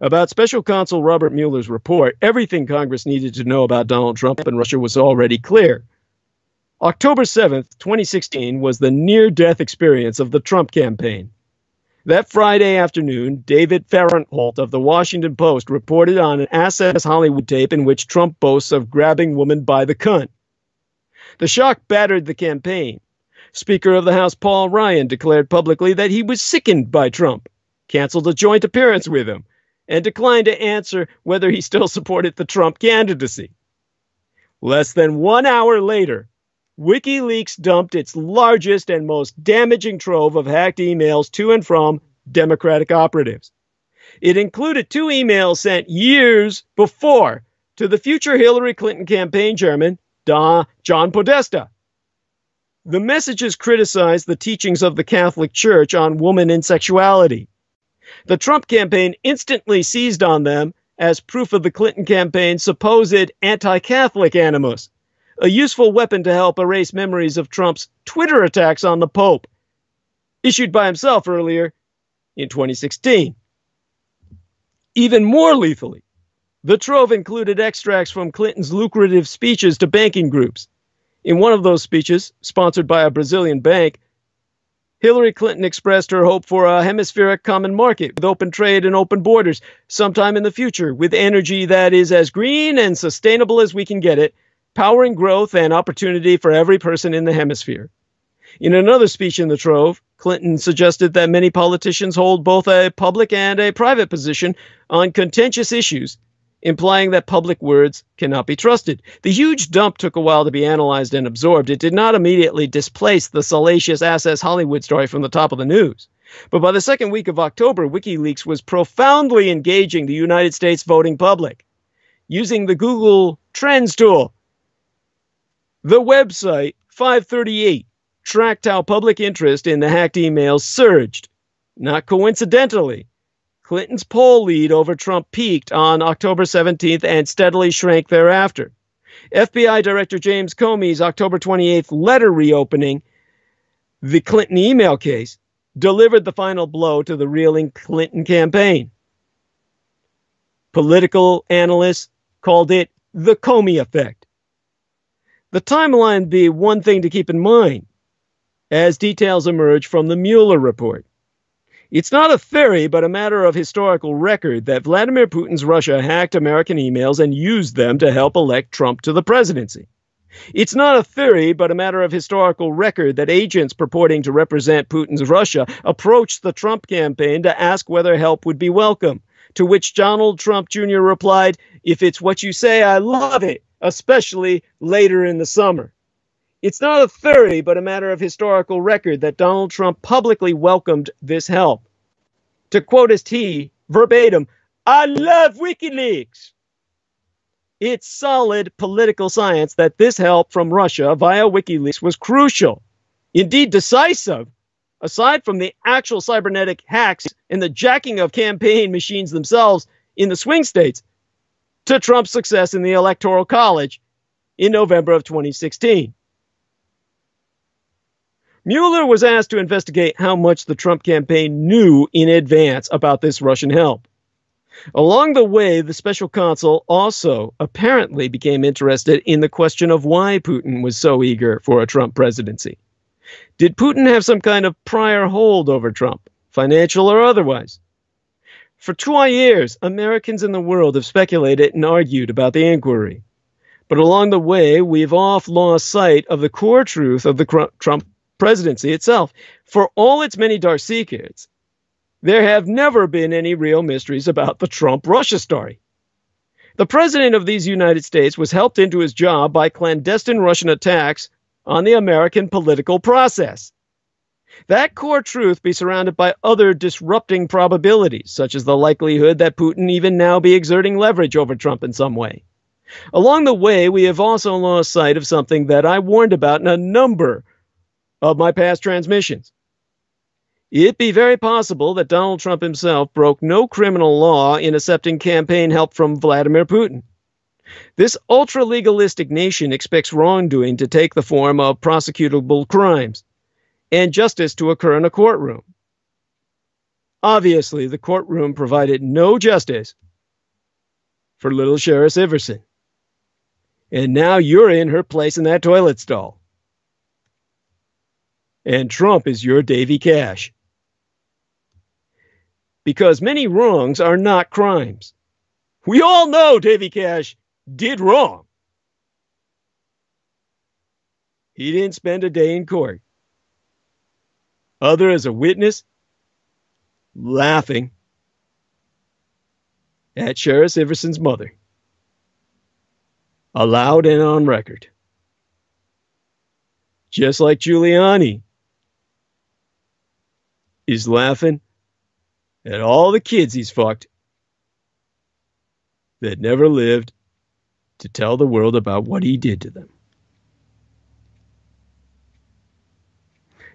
about special counsel Robert Mueller's report, everything Congress needed to know about Donald Trump and Russia was already clear. October 7th, 2016 was the near death experience of the Trump campaign. That Friday afternoon, David Fahrenthold of the Washington Post reported on an Access Hollywood tape in which Trump boasts of grabbing woman by the cunt. The shock battered the campaign. Speaker of the House Paul Ryan declared publicly that he was sickened by Trump, canceled a joint appearance with him, and declined to answer whether he still supported the Trump candidacy. Less than one hour later, WikiLeaks dumped its largest and most damaging trove of hacked emails to and from Democratic operatives. It included two emails sent years before to the future Hillary Clinton campaign chairman Da John Podesta. The messages criticize the teachings of the Catholic Church on woman and sexuality. The Trump campaign instantly seized on them as proof of the Clinton campaign's supposed anti Catholic animus, a useful weapon to help erase memories of Trump's Twitter attacks on the Pope, issued by himself earlier in 2016. Even more lethally, the trove included extracts from Clinton's lucrative speeches to banking groups. In one of those speeches, sponsored by a Brazilian bank, Hillary Clinton expressed her hope for a hemispheric common market with open trade and open borders sometime in the future, with energy that is as green and sustainable as we can get it, powering growth and opportunity for every person in the hemisphere. In another speech in the Trove, Clinton suggested that many politicians hold both a public and a private position on contentious issues, implying that public words cannot be trusted. The huge dump took a while to be analyzed and absorbed. It did not immediately displace the salacious Access Hollywood story from the top of the news. But by the second week of October, WikiLeaks was profoundly engaging the United States voting public. Using the Google Trends tool, the website 538 tracked how public interest in the hacked emails surged. Not coincidentally, Clinton's poll lead over Trump peaked on October 17th and steadily shrank thereafter. FBI Director James Comey's October 28th letter reopening the Clinton email case delivered the final blow to the reeling Clinton campaign. Political analysts called it the Comey effect. The timeline be one thing to keep in mind as details emerge from the Mueller report. It's not a theory, but a matter of historical record that Vladimir Putin's Russia hacked American emails and used them to help elect Trump to the presidency. It's not a theory, but a matter of historical record that agents purporting to represent Putin's Russia approached the Trump campaign to ask whether help would be welcome. To which Donald Trump Jr. replied, If it's what you say, I love it, especially later in the summer. It's not a theory, but a matter of historical record that Donald Trump publicly welcomed this help. To quote his T verbatim, I love WikiLeaks. It's solid political science that this help from Russia via WikiLeaks was crucial, indeed decisive, aside from the actual cybernetic hacks and the jacking of campaign machines themselves in the swing states, to Trump's success in the Electoral College in November of 2016. Mueller was asked to investigate how much the Trump campaign knew in advance about this Russian help. Along the way, the special counsel also apparently became interested in the question of why Putin was so eager for a Trump presidency. Did Putin have some kind of prior hold over Trump, financial or otherwise? For 20 years, Americans in the world have speculated and argued about the inquiry. But along the way, we've oft lost sight of the core truth of the Trump presidency itself. For all its many secrets, there have never been any real mysteries about the Trump Russia story. The president of these United States was helped into his job by clandestine Russian attacks on the American political process. That core truth be surrounded by other disrupting probabilities, such as the likelihood that Putin even now be exerting leverage over Trump in some way. Along the way, we have also lost sight of something that I warned about in a number of my past transmissions. It be very possible that Donald Trump himself broke no criminal law in accepting campaign help from Vladimir Putin. This ultra legalistic nation expects wrongdoing to take the form of prosecutable crimes and justice to occur in a courtroom. Obviously, the courtroom provided no justice for little Sherrice Iverson. And now you're in her place in that toilet stall and Trump is your Davy Cash. Because many wrongs are not crimes. We all know Davy Cash did wrong. He didn't spend a day in court, other as a witness, laughing at Sherrice Iverson's mother, aloud and on record. Just like Giuliani is laughing at all the kids he's fucked that never lived to tell the world about what he did to them.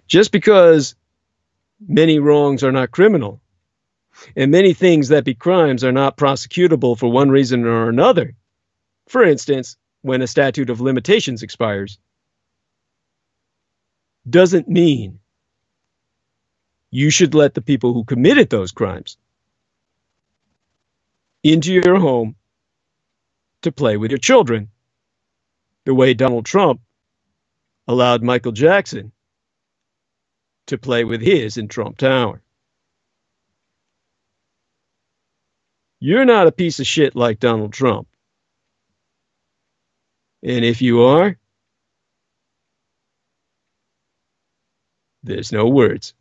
Just because many wrongs are not criminal and many things that be crimes are not prosecutable for one reason or another, for instance, when a statute of limitations expires, doesn't mean you should let the people who committed those crimes into your home to play with your children the way Donald Trump allowed Michael Jackson to play with his in Trump Tower. You're not a piece of shit like Donald Trump. And if you are, there's no words.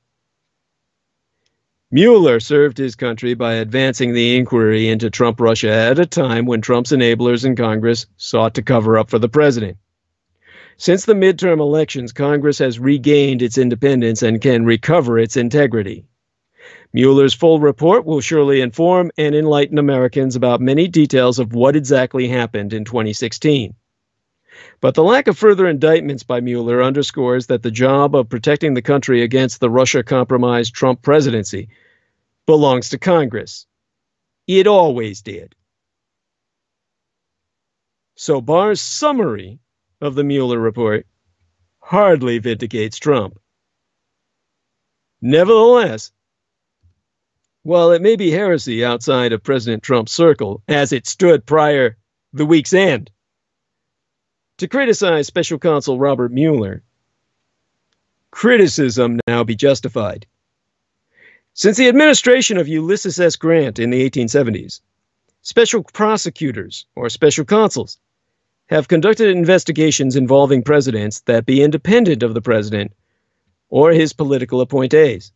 Mueller served his country by advancing the inquiry into Trump Russia at a time when Trump's enablers in Congress sought to cover up for the president. Since the midterm elections, Congress has regained its independence and can recover its integrity. Mueller's full report will surely inform and enlighten Americans about many details of what exactly happened in 2016. But the lack of further indictments by Mueller underscores that the job of protecting the country against the Russia compromised Trump presidency belongs to Congress. It always did. So Barr's summary of the Mueller report hardly vindicates Trump. Nevertheless, while it may be heresy outside of President Trump's circle, as it stood prior the week's end, to criticize special counsel Robert Mueller, criticism now be justified. Since the administration of Ulysses S. Grant in the 1870s, special prosecutors, or special consuls, have conducted investigations involving presidents that be independent of the president or his political appointees.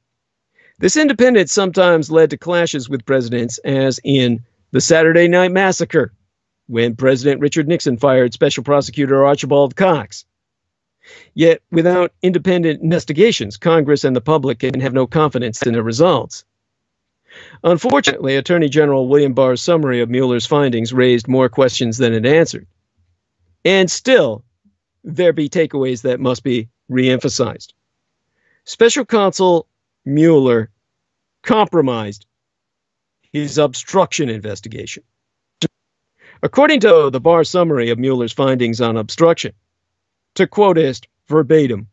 This independence sometimes led to clashes with presidents, as in the Saturday Night Massacre, when President Richard Nixon fired Special Prosecutor Archibald Cox. Yet, without independent investigations, Congress and the public can have no confidence in the results. Unfortunately, Attorney General William Barr's summary of Mueller's findings raised more questions than it answered. And still, there be takeaways that must be reemphasized. Special Counsel Mueller compromised his obstruction investigation. According to the Barr summary of Mueller's findings on obstruction, to quote it verbatim,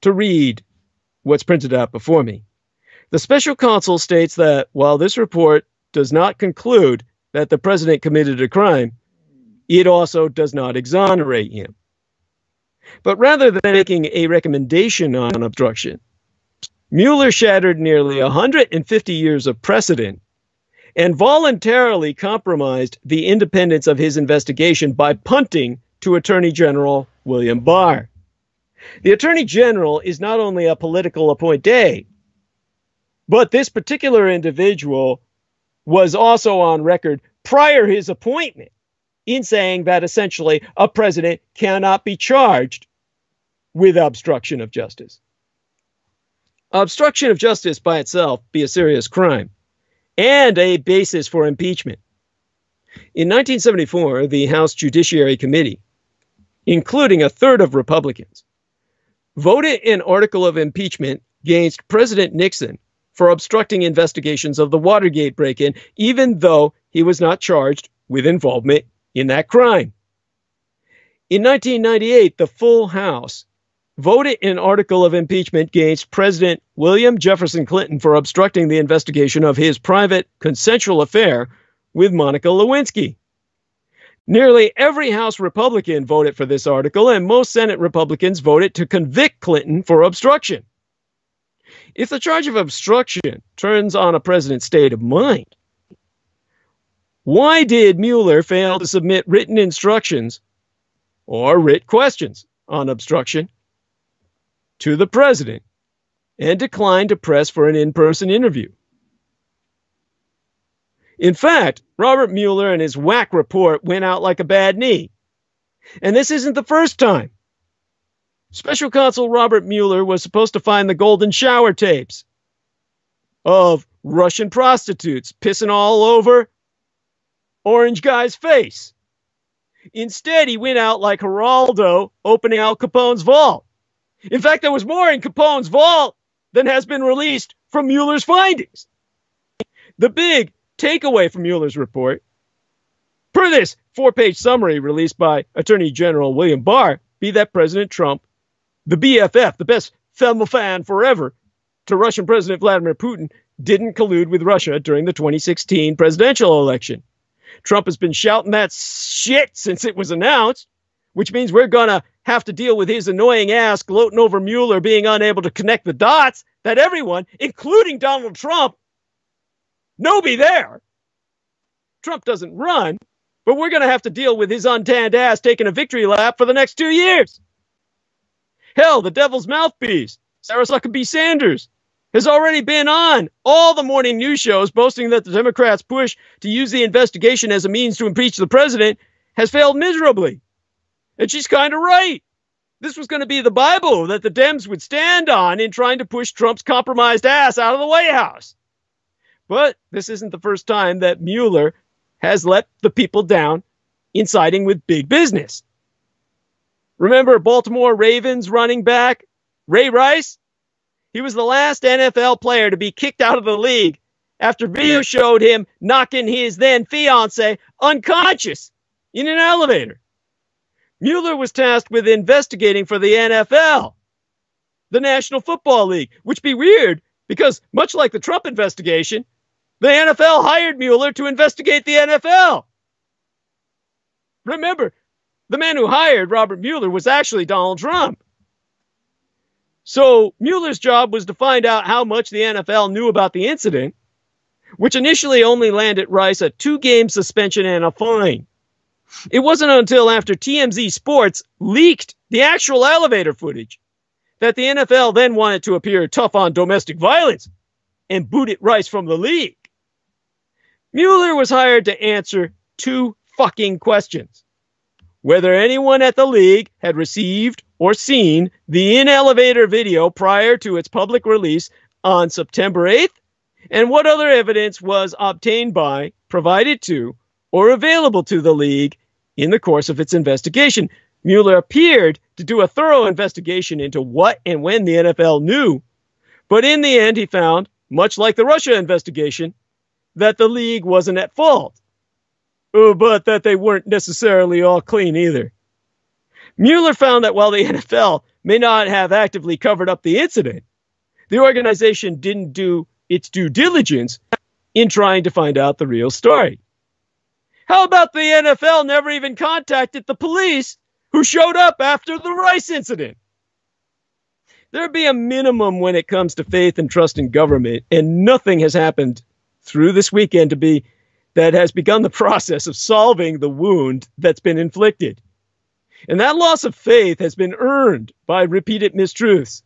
to read what's printed out before me. The special counsel states that while this report does not conclude that the president committed a crime, it also does not exonerate him. But rather than making a recommendation on obstruction, Mueller shattered nearly 150 years of precedent and voluntarily compromised the independence of his investigation by punting to Attorney General William Barr. The Attorney General is not only a political appointee, but this particular individual was also on record prior his appointment in saying that essentially a president cannot be charged with obstruction of justice. Obstruction of justice by itself be a serious crime and a basis for impeachment. In 1974, the House Judiciary Committee including a third of Republicans, voted an article of impeachment against President Nixon for obstructing investigations of the Watergate break in, even though he was not charged with involvement in that crime. In 1998, the full House voted an article of impeachment against President William Jefferson Clinton for obstructing the investigation of his private consensual affair with Monica Lewinsky. Nearly every House Republican voted for this article, and most Senate Republicans voted to convict Clinton for obstruction. If the charge of obstruction turns on a president's state of mind, why did Mueller fail to submit written instructions or writ questions on obstruction to the president and decline to press for an in person interview? In fact, Robert Mueller and his whack report went out like a bad knee. And this isn't the first time. Special Counsel Robert Mueller was supposed to find the golden shower tapes of Russian prostitutes pissing all over Orange Guy's face. Instead, he went out like Geraldo opening Al Capone's vault. In fact, there was more in Capone's vault than has been released from Mueller's findings. The big takeaway from Mueller's report, per this four page summary released by Attorney General William Barr, be that President Trump, the BFF, the best thermal fan forever, to Russian President Vladimir Putin, didn't collude with Russia during the 2016 presidential election. Trump has been shouting that shit since it was announced, which means we're going to have to deal with his annoying ass gloating over Mueller being unable to connect the dots that everyone, including Donald Trump, be there. Trump doesn't run, but we're going to have to deal with his untanned ass taking a victory lap for the next two years. Hell, the devil's mouthpiece, Sarah Huckabee Sanders, has already been on all the morning news shows boasting that the Democrats' push to use the investigation as a means to impeach the president has failed miserably. And she's kind of right. This was going to be the Bible that the Dems would stand on in trying to push Trump's compromised ass out of the White House. But this isn't the first time that Mueller has let the people down in siding with big business. Remember Baltimore Ravens running back Ray Rice? He was the last NFL player to be kicked out of the league after video showed him knocking his then fiance unconscious in an elevator. Mueller was tasked with investigating for the NFL, the National Football League, which be weird because much like the Trump investigation, the NFL hired Mueller to investigate the NFL. Remember, the man who hired Robert Mueller was actually Donald Trump. So Mueller's job was to find out how much the NFL knew about the incident, which initially only landed Rice a two game suspension and a fine. It wasn't until after TMZ Sports leaked the actual elevator footage that the NFL then wanted to appear tough on domestic violence and booted Rice from the league. Mueller was hired to answer two fucking questions whether anyone at the league had received or seen the in elevator video prior to its public release on September 8th, and what other evidence was obtained by, provided to, or available to the league in the course of its investigation. Mueller appeared to do a thorough investigation into what and when the NFL knew, but in the end, he found, much like the Russia investigation, that the league wasn't at fault uh, but that they weren't necessarily all clean either. Mueller found that while the NFL may not have actively covered up the incident, the organization didn't do its due diligence in trying to find out the real story. How about the NFL never even contacted the police who showed up after the Rice incident? There'd be a minimum when it comes to faith and trust in government, and nothing has happened through this weekend to be that has begun the process of solving the wound that's been inflicted. And that loss of faith has been earned by repeated mistruths.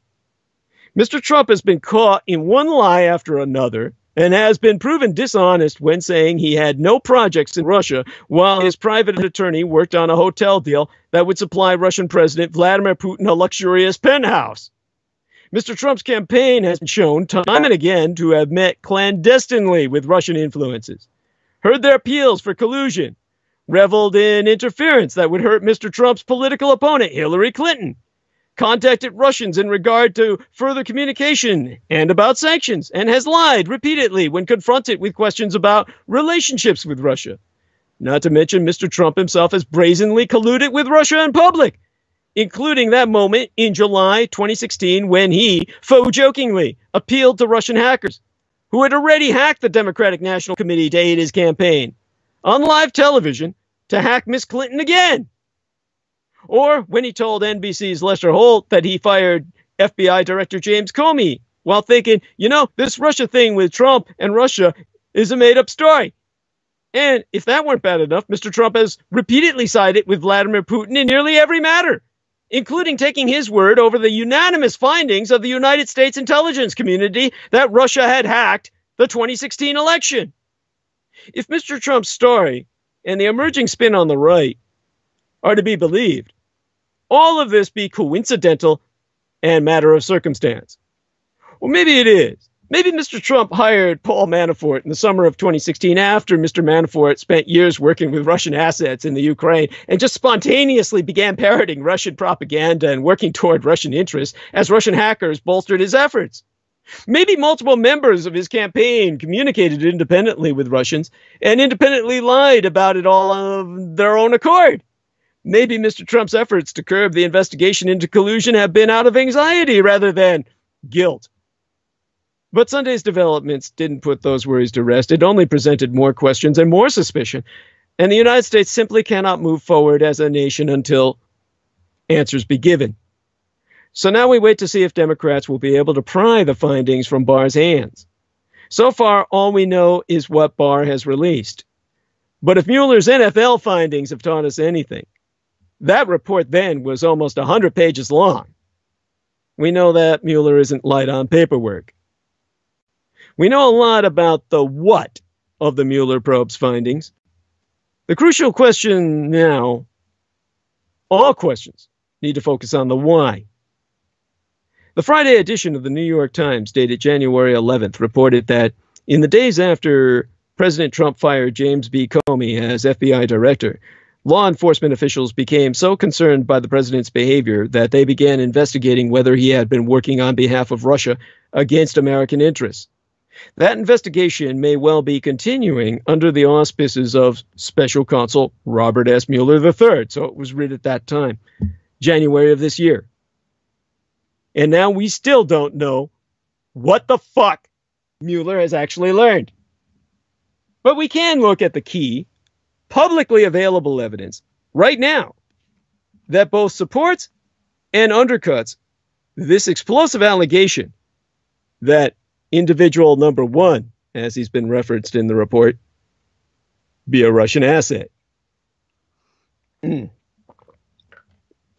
Mr. Trump has been caught in one lie after another and has been proven dishonest when saying he had no projects in Russia while his private attorney worked on a hotel deal that would supply Russian President Vladimir Putin a luxurious penthouse. Mr. Trump's campaign has been shown time and again to have met clandestinely with Russian influences heard their appeals for collusion, reveled in interference that would hurt Mr. Trump's political opponent, Hillary Clinton, contacted Russians in regard to further communication and about sanctions, and has lied repeatedly when confronted with questions about relationships with Russia. Not to mention, Mr. Trump himself has brazenly colluded with Russia in public, including that moment in July 2016 when he, faux jokingly, appealed to Russian hackers who had already hacked the Democratic National Committee to aid his campaign, on live television to hack Miss Clinton again. Or when he told NBC's Lester Holt that he fired FBI Director James Comey while thinking, you know, this Russia thing with Trump and Russia is a made up story. And if that weren't bad enough, Mr. Trump has repeatedly sided with Vladimir Putin in nearly every matter including taking his word over the unanimous findings of the United States intelligence community that Russia had hacked the 2016 election. If Mr. Trump's story and the emerging spin on the right are to be believed, all of this be coincidental and matter of circumstance. Well, maybe it is. Maybe Mr. Trump hired Paul Manafort in the summer of 2016 after Mr. Manafort spent years working with Russian assets in the Ukraine and just spontaneously began parroting Russian propaganda and working toward Russian interests as Russian hackers bolstered his efforts. Maybe multiple members of his campaign communicated independently with Russians and independently lied about it all of their own accord. Maybe Mr. Trump's efforts to curb the investigation into collusion have been out of anxiety rather than guilt. But Sunday's developments didn't put those worries to rest. It only presented more questions and more suspicion. And the United States simply cannot move forward as a nation until answers be given. So now we wait to see if Democrats will be able to pry the findings from Barr's hands. So far, all we know is what Barr has released. But if Mueller's NFL findings have taught us anything, that report then was almost 100 pages long. We know that Mueller isn't light on paperwork. We know a lot about the what of the Mueller probe's findings. The crucial question now, all questions need to focus on the why. The Friday edition of the New York Times, dated January 11th, reported that in the days after President Trump fired James B. Comey as FBI director, law enforcement officials became so concerned by the president's behavior that they began investigating whether he had been working on behalf of Russia against American interests. That investigation may well be continuing under the auspices of Special Counsel Robert S. Mueller III. So it was written at that time, January of this year. And now we still don't know what the fuck Mueller has actually learned. But we can look at the key, publicly available evidence right now that both supports and undercuts this explosive allegation that individual number one, as he's been referenced in the report, be a Russian asset.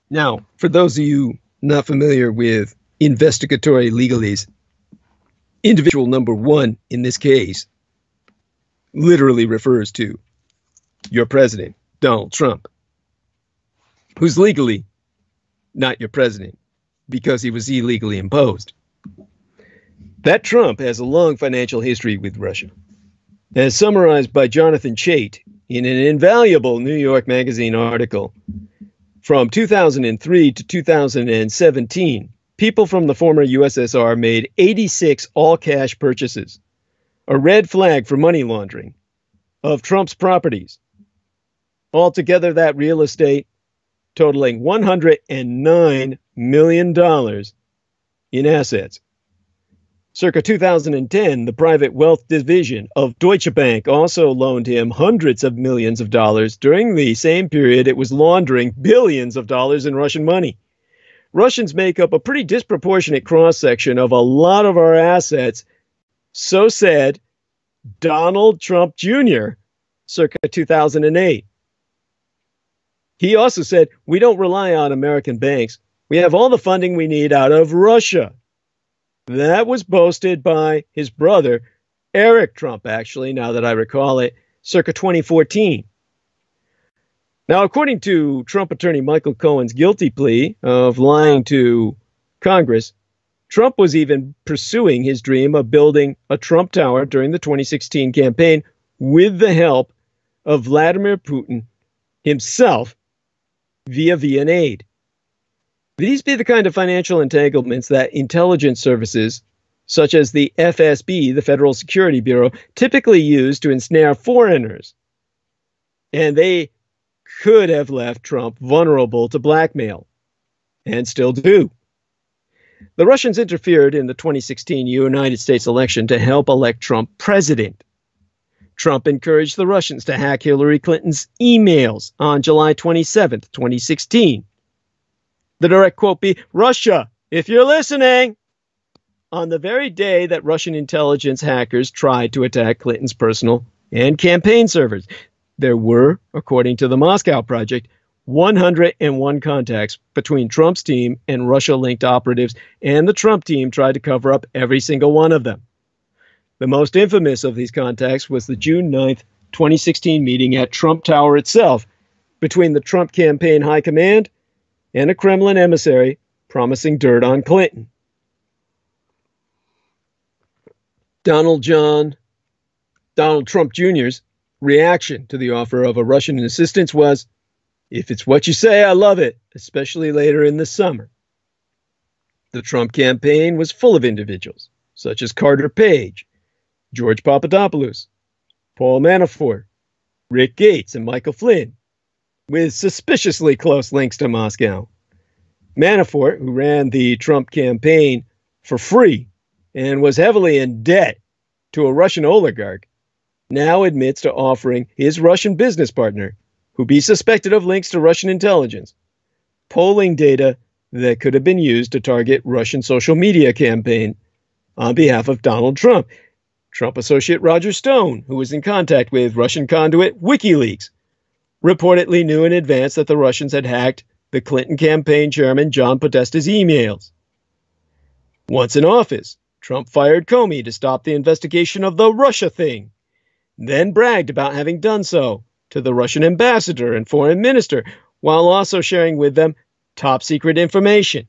Now, for those of you not familiar with investigatory legalese, individual number one in this case literally refers to your president, Donald Trump, who's legally not your president because he was illegally imposed. That Trump has a long financial history with Russia. As summarized by Jonathan Chait in an invaluable New York Magazine article from 2003 to 2017, people from the former USSR made 86 all cash purchases, a red flag for money laundering, of Trump's properties. Altogether, that real estate totaling $109 million in assets. Circa 2010, the private wealth division of Deutsche Bank also loaned him hundreds of millions of dollars. During the same period, it was laundering billions of dollars in Russian money. Russians make up a pretty disproportionate cross section of a lot of our assets. So said Donald Trump Jr., circa 2008. He also said, We don't rely on American banks. We have all the funding we need out of Russia. That was boasted by his brother, Eric Trump, actually, now that I recall it, circa 2014. Now, according to Trump attorney Michael Cohen's guilty plea of lying to Congress, Trump was even pursuing his dream of building a Trump Tower during the 2016 campaign with the help of Vladimir Putin himself via VN aid. These be the kind of financial entanglements that intelligence services, such as the FSB, the Federal Security Bureau, typically use to ensnare foreigners. And they could have left Trump vulnerable to blackmail, and still do. The Russians interfered in the 2016 United States election to help elect Trump president. Trump encouraged the Russians to hack Hillary Clinton's emails on July 27, 2016 the direct quote be Russia, if you're listening. On the very day that Russian intelligence hackers tried to attack Clinton's personal and campaign servers, there were, according to the Moscow Project, 101 contacts between Trump's team and Russia linked operatives, and the Trump team tried to cover up every single one of them. The most infamous of these contacts was the June 9th, 2016 meeting at Trump Tower itself between the Trump campaign high command and a Kremlin emissary promising dirt on Clinton. Donald John, Donald Trump Jr.'s reaction to the offer of a Russian assistance was, if it's what you say, I love it, especially later in the summer. The Trump campaign was full of individuals, such as Carter Page, George Papadopoulos, Paul Manafort, Rick Gates, and Michael Flynn, with suspiciously close links to Moscow. Manafort, who ran the Trump campaign for free and was heavily in debt to a Russian oligarch, now admits to offering his Russian business partner, who be suspected of links to Russian intelligence, polling data that could have been used to target Russian social media campaign on behalf of Donald Trump. Trump associate Roger Stone, who was in contact with Russian conduit WikiLeaks, reportedly knew in advance that the Russians had hacked the Clinton campaign chairman John Podesta's emails. Once in office, Trump fired Comey to stop the investigation of the Russia thing, then bragged about having done so to the Russian ambassador and foreign minister, while also sharing with them top secret information.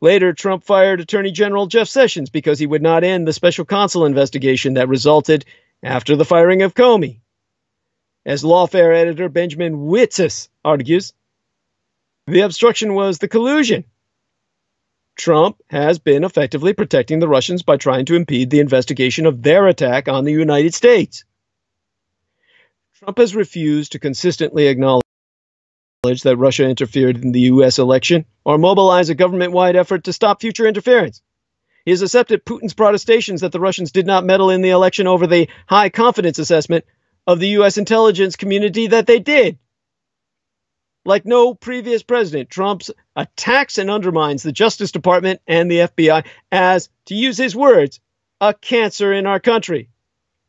Later, Trump fired Attorney General Jeff Sessions because he would not end the special counsel investigation that resulted after the firing of Comey. As lawfare editor Benjamin Wittes argues, the obstruction was the collusion. Trump has been effectively protecting the Russians by trying to impede the investigation of their attack on the United States. Trump has refused to consistently acknowledge that Russia interfered in the U.S. election or mobilize a government wide effort to stop future interference. He has accepted Putin's protestations that the Russians did not meddle in the election over the high confidence assessment of the U.S. intelligence community that they did. Like no previous president, Trump attacks and undermines the Justice Department and the FBI as, to use his words, a cancer in our country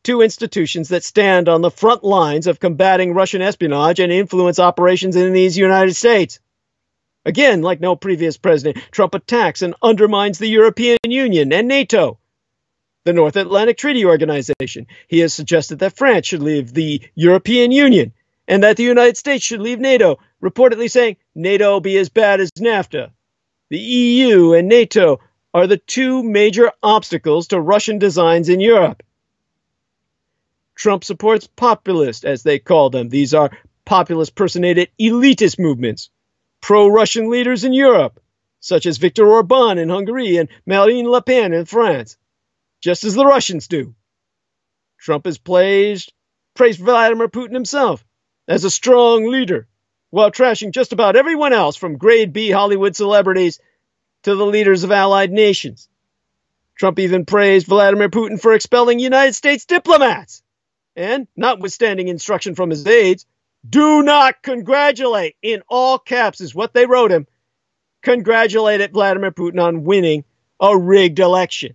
two institutions that stand on the front lines of combating Russian espionage and influence operations in these United States. Again, like no previous president, Trump attacks and undermines the European Union and NATO, the North Atlantic Treaty Organization. He has suggested that France should leave the European Union and that the United States should leave NATO, reportedly saying NATO will be as bad as NAFTA. The EU and NATO are the two major obstacles to Russian designs in Europe. Trump supports populist, as they call them. These are populist personated elitist movements, pro Russian leaders in Europe, such as Viktor Orban in Hungary and Marine Le Pen in France, just as the Russians do. Trump has praised, praised Vladimir Putin himself as a strong leader, while trashing just about everyone else from grade B Hollywood celebrities to the leaders of allied nations. Trump even praised Vladimir Putin for expelling United States diplomats and, notwithstanding instruction from his aides, do not congratulate, in all caps is what they wrote him, congratulated Vladimir Putin on winning a rigged election.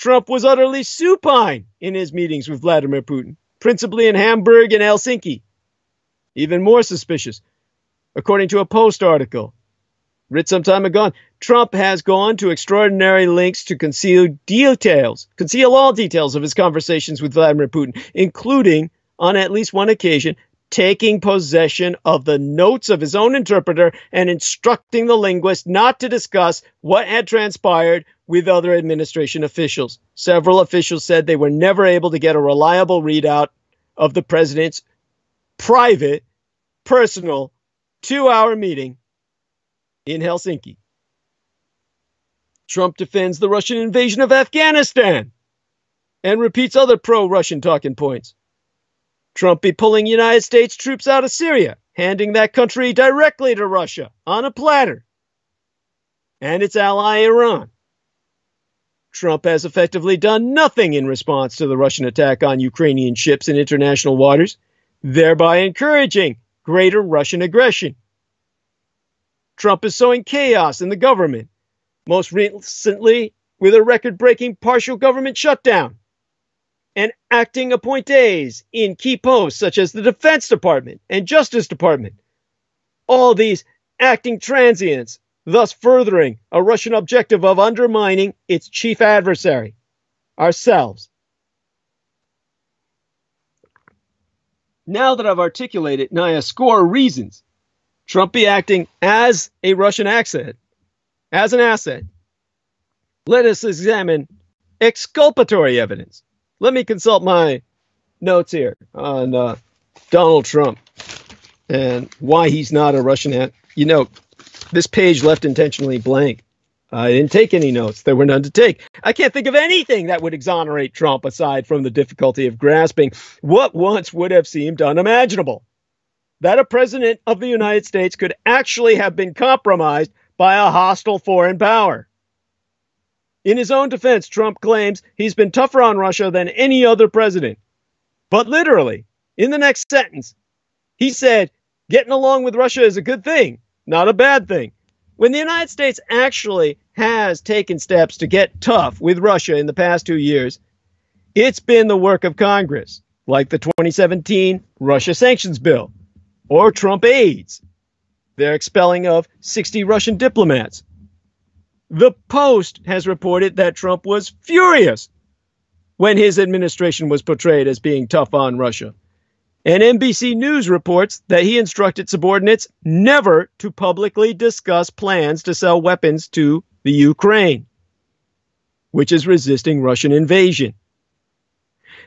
Trump was utterly supine in his meetings with Vladimir Putin, principally in Hamburg and Helsinki. Even more suspicious, according to a Post article, writ some time ago, Trump has gone to extraordinary lengths to conceal details, conceal all details of his conversations with Vladimir Putin, including, on at least one occasion, taking possession of the notes of his own interpreter and instructing the linguist not to discuss what had transpired with other administration officials. Several officials said they were never able to get a reliable readout of the president's private, personal, two hour meeting in Helsinki. Trump defends the Russian invasion of Afghanistan and repeats other pro Russian talking points. Trump be pulling United States troops out of Syria, handing that country directly to Russia on a platter, and its ally Iran. Trump has effectively done nothing in response to the Russian attack on Ukrainian ships in international waters, thereby encouraging greater Russian aggression. Trump is sowing chaos in the government, most recently with a record breaking partial government shutdown, and acting appointees in key posts such as the Defense Department and Justice Department. All these acting transients, thus furthering a Russian objective of undermining its chief adversary, ourselves. Now that I've articulated a score reasons Trump be acting as a Russian asset, as an asset. Let us examine exculpatory evidence. Let me consult my notes here on uh, Donald Trump and why he's not a Russian. An- you know, this page left intentionally blank. I didn't take any notes. There were none to take. I can't think of anything that would exonerate Trump aside from the difficulty of grasping what once would have seemed unimaginable that a president of the United States could actually have been compromised by a hostile foreign power. In his own defense, Trump claims he's been tougher on Russia than any other president. But literally, in the next sentence, he said, getting along with Russia is a good thing, not a bad thing. When the United States actually has taken steps to get tough with Russia in the past two years, it's been the work of Congress, like the 2017 Russia sanctions bill or Trump aides, their expelling of 60 Russian diplomats. The Post has reported that Trump was furious when his administration was portrayed as being tough on Russia. And NBC News reports that he instructed subordinates never to publicly discuss plans to sell weapons to the Ukraine, which is resisting Russian invasion.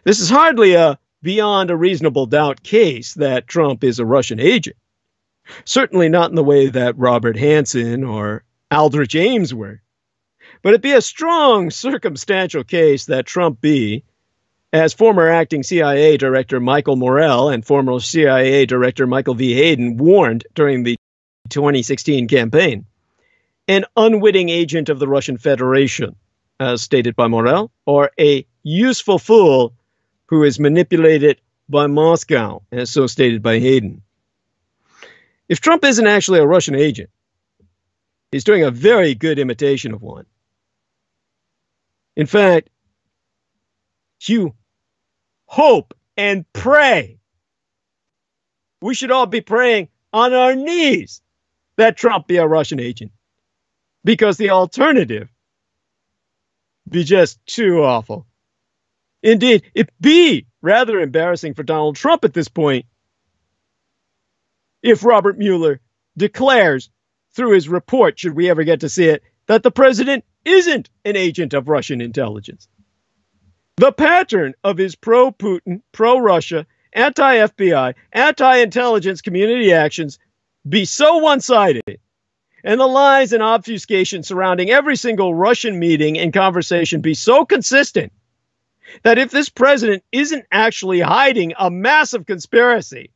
This is hardly a beyond a reasonable doubt case that Trump is a Russian agent. Certainly not in the way that Robert Hanssen or Aldrich Ames were. But it'd be a strong circumstantial case that Trump be, as former acting CIA Director Michael Morell and former CIA Director Michael V. Hayden warned during the 2016 campaign, an unwitting agent of the Russian Federation, as stated by Morell, or a useful fool who is manipulated by Moscow, as so stated by Hayden. If Trump isn't actually a Russian agent, he's doing a very good imitation of one. In fact, you hope and pray. We should all be praying on our knees that Trump be a Russian agent because the alternative be just too awful. Indeed, it be rather embarrassing for Donald Trump at this point if Robert Mueller declares through his report, should we ever get to see it, that the president isn't an agent of Russian intelligence. The pattern of his pro Putin, pro Russia, anti FBI, anti intelligence community actions be so one sided, and the lies and obfuscation surrounding every single Russian meeting and conversation be so consistent that if this president isn't actually hiding a massive conspiracy,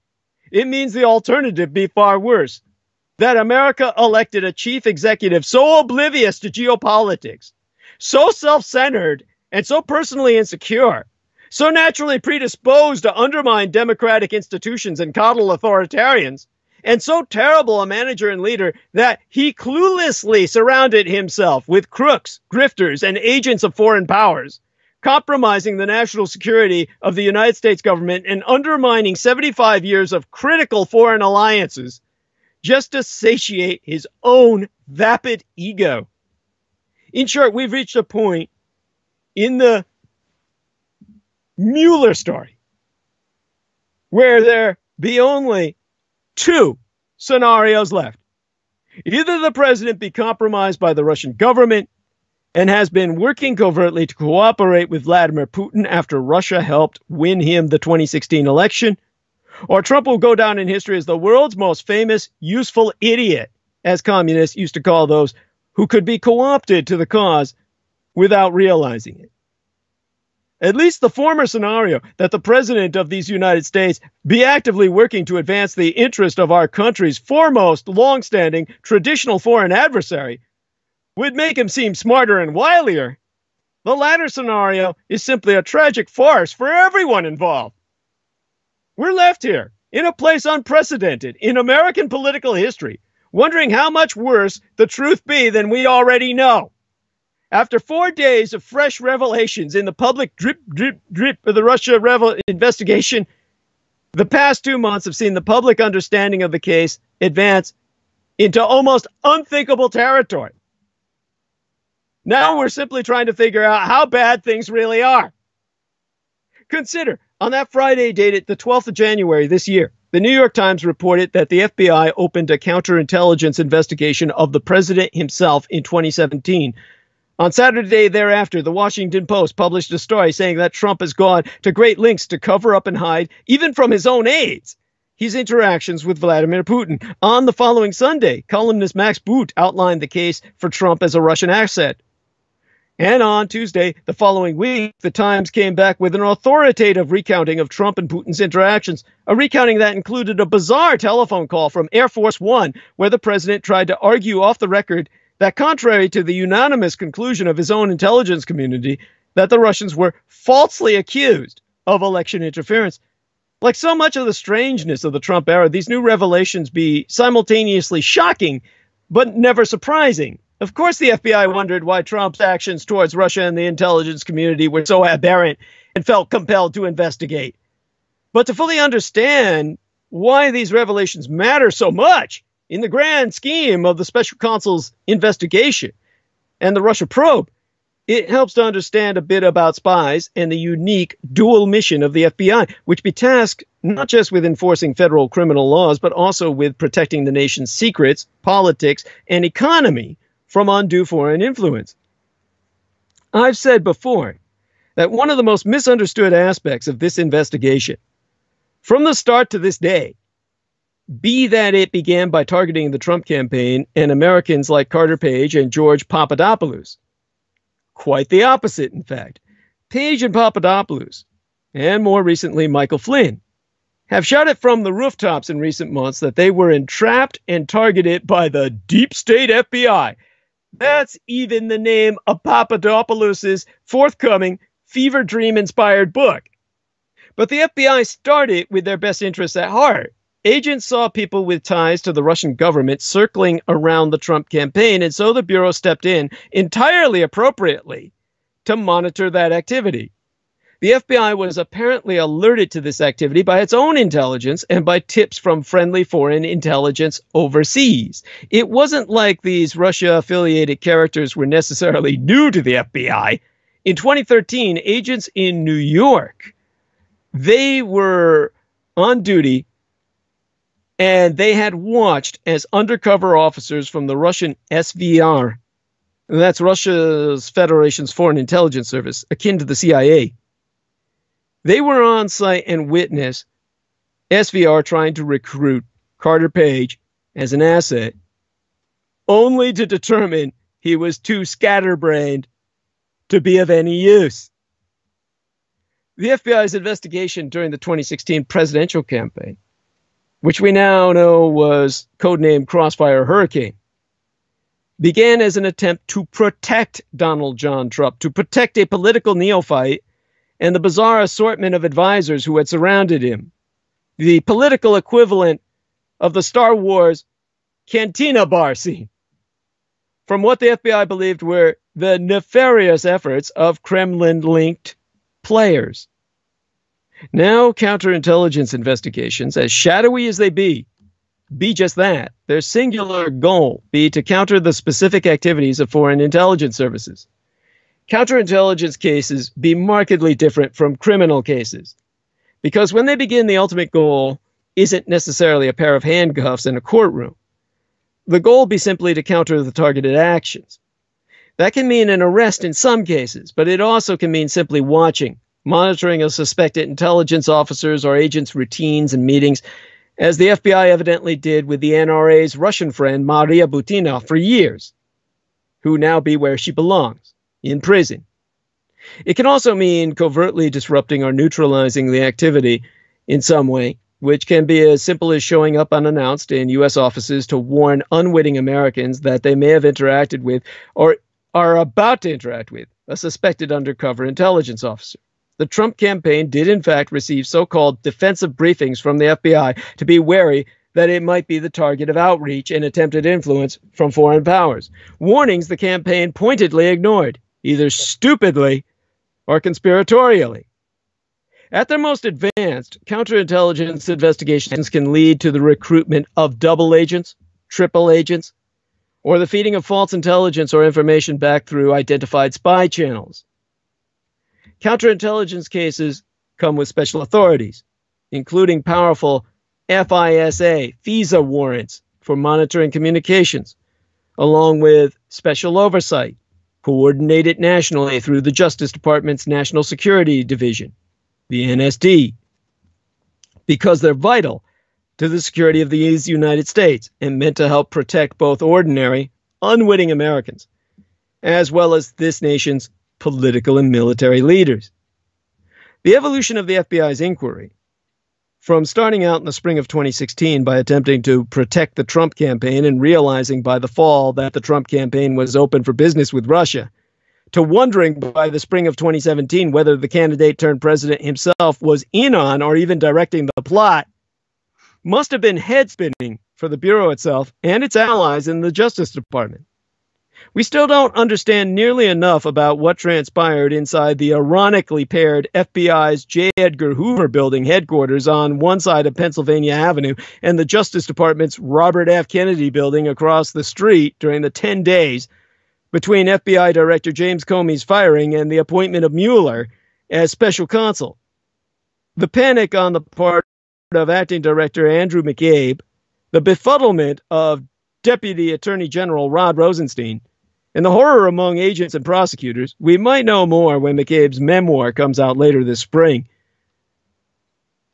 it means the alternative be far worse that America elected a chief executive so oblivious to geopolitics, so self centered, and so personally insecure, so naturally predisposed to undermine democratic institutions and coddle authoritarians, and so terrible a manager and leader that he cluelessly surrounded himself with crooks, grifters, and agents of foreign powers, compromising the national security of the United States government and undermining 75 years of critical foreign alliances just to satiate his own vapid ego. In short, we've reached a point in the Mueller story where there be only two scenarios left. Either the president be compromised by the Russian government and has been working covertly to cooperate with Vladimir Putin after Russia helped win him the 2016 election, or Trump will go down in history as the world's most famous useful idiot, as communists used to call those who could be co opted to the cause without realizing it. At least the former scenario that the president of these United States be actively working to advance the interest of our country's foremost long-standing traditional foreign adversary would make him seem smarter and wilier. The latter scenario is simply a tragic farce for everyone involved. We're left here in a place unprecedented in American political history, wondering how much worse the truth be than we already know. After four days of fresh revelations in the public drip, drip, drip of the Russia revel- investigation, the past two months have seen the public understanding of the case advance into almost unthinkable territory. Now we're simply trying to figure out how bad things really are. Consider on that Friday dated the 12th of January this year, the New York Times reported that the FBI opened a counterintelligence investigation of the president himself in 2017 On Saturday thereafter, the Washington Post published a story saying that Trump has gone to great lengths to cover up and hide, even from his own aides, his interactions with Vladimir Putin. On the following Sunday, columnist Max Boot outlined the case for Trump as a Russian asset. And on Tuesday, the following week, the Times came back with an authoritative recounting of Trump and Putin's interactions, a recounting that included a bizarre telephone call from Air Force One, where the president tried to argue off the record that, contrary to the unanimous conclusion of his own intelligence community, that the Russians were falsely accused of election interference. Like so much of the strangeness of the Trump era, these new revelations be simultaneously shocking, but never surprising. Of course, the FBI wondered why Trump's actions towards Russia and the intelligence community were so aberrant and felt compelled to investigate. But to fully understand why these revelations matter so much in the grand scheme of the special counsel's investigation and the Russia probe, it helps to understand a bit about spies and the unique dual mission of the FBI, which be tasked not just with enforcing federal criminal laws, but also with protecting the nation's secrets, politics, and economy from undue foreign influence. I've said before that one of the most misunderstood aspects of this investigation, from the start to this day, be that it began by targeting the Trump campaign and Americans like Carter Page and George Papadopoulos. Quite the opposite, in fact. Page and Papadopoulos, and more recently Michael Flynn, have shouted from the rooftops in recent months that they were entrapped and targeted by the deep state FBI that's even the name of Papadopoulos' forthcoming fever dream inspired book. But the FBI started with their best interests at heart. Agents saw people with ties to the Russian government circling around the Trump campaign, and so the Bureau stepped in entirely appropriately to monitor that activity. The FBI was apparently alerted to this activity by its own intelligence and by tips from friendly foreign intelligence overseas. It wasn't like these Russia affiliated characters were necessarily new to the FBI. In 2013, agents in New York, they were on duty and they had watched as undercover officers from the Russian SVR, that's Russia's Federation's Foreign Intelligence Service, akin to the CIA, they were on site and witnessed SVR trying to recruit Carter Page as an asset, only to determine he was too scatterbrained to be of any use. The FBI's investigation during the 2016 presidential campaign, which we now know was codenamed Crossfire Hurricane, began as an attempt to protect Donald John Trump, to protect a political neophyte and the bizarre assortment of advisors who had surrounded him, the political equivalent of the Star Wars cantina bar scene, from what the FBI believed were the nefarious efforts of Kremlin linked players. Now, counterintelligence investigations, as shadowy as they be, be just that. Their singular goal be to counter the specific activities of foreign intelligence services counterintelligence cases be markedly different from criminal cases. Because when they begin, the ultimate goal isn't necessarily a pair of handcuffs in a courtroom. The goal be simply to counter the targeted actions. That can mean an arrest in some cases, but it also can mean simply watching, monitoring a suspected intelligence officers or agents' routines and meetings, as the FBI evidently did with the NRA's Russian friend Maria Butina for years, who now be where she belongs in prison. It can also mean covertly disrupting or neutralizing the activity in some way, which can be as simple as showing up unannounced in U.S. offices to warn unwitting Americans that they may have interacted with or are about to interact with a suspected undercover intelligence officer. The Trump campaign did, in fact, receive so called defensive briefings from the FBI to be wary that it might be the target of outreach and attempted influence from foreign powers. Warnings the campaign pointedly ignored either stupidly or conspiratorially. At their most advanced, counterintelligence investigations can lead to the recruitment of double agents, triple agents, or the feeding of false intelligence or information back through identified spy channels. Counterintelligence cases come with special authorities, including powerful FISA, FISA warrants for monitoring communications, along with special oversight coordinated nationally through the Justice Department's National Security Division, the NSD, because they're vital to the security of the United States and meant to help protect both ordinary, unwitting Americans, as well as this nation's political and military leaders. The evolution of the FBI's inquiry, from starting out in the spring of 2016 by attempting to protect the Trump campaign and realizing by the fall that the Trump campaign was open for business with Russia, to wondering by the spring of 2017 whether the candidate turned president himself was in on or even directing the plot, must have been head spinning for the Bureau itself and its allies in the Justice Department. We still don't understand nearly enough about what transpired inside the ironically paired FBI's J. Edgar Hoover building headquarters on one side of Pennsylvania Avenue and the Justice Department's Robert F. Kennedy building across the street during the 10 days between FBI Director James Comey's firing and the appointment of Mueller as special counsel. The panic on the part of Acting Director Andrew McCabe, the befuddlement of Deputy Attorney General Rod Rosenstein, and the horror among agents and prosecutors, we might know more when McCabe's memoir comes out later this spring.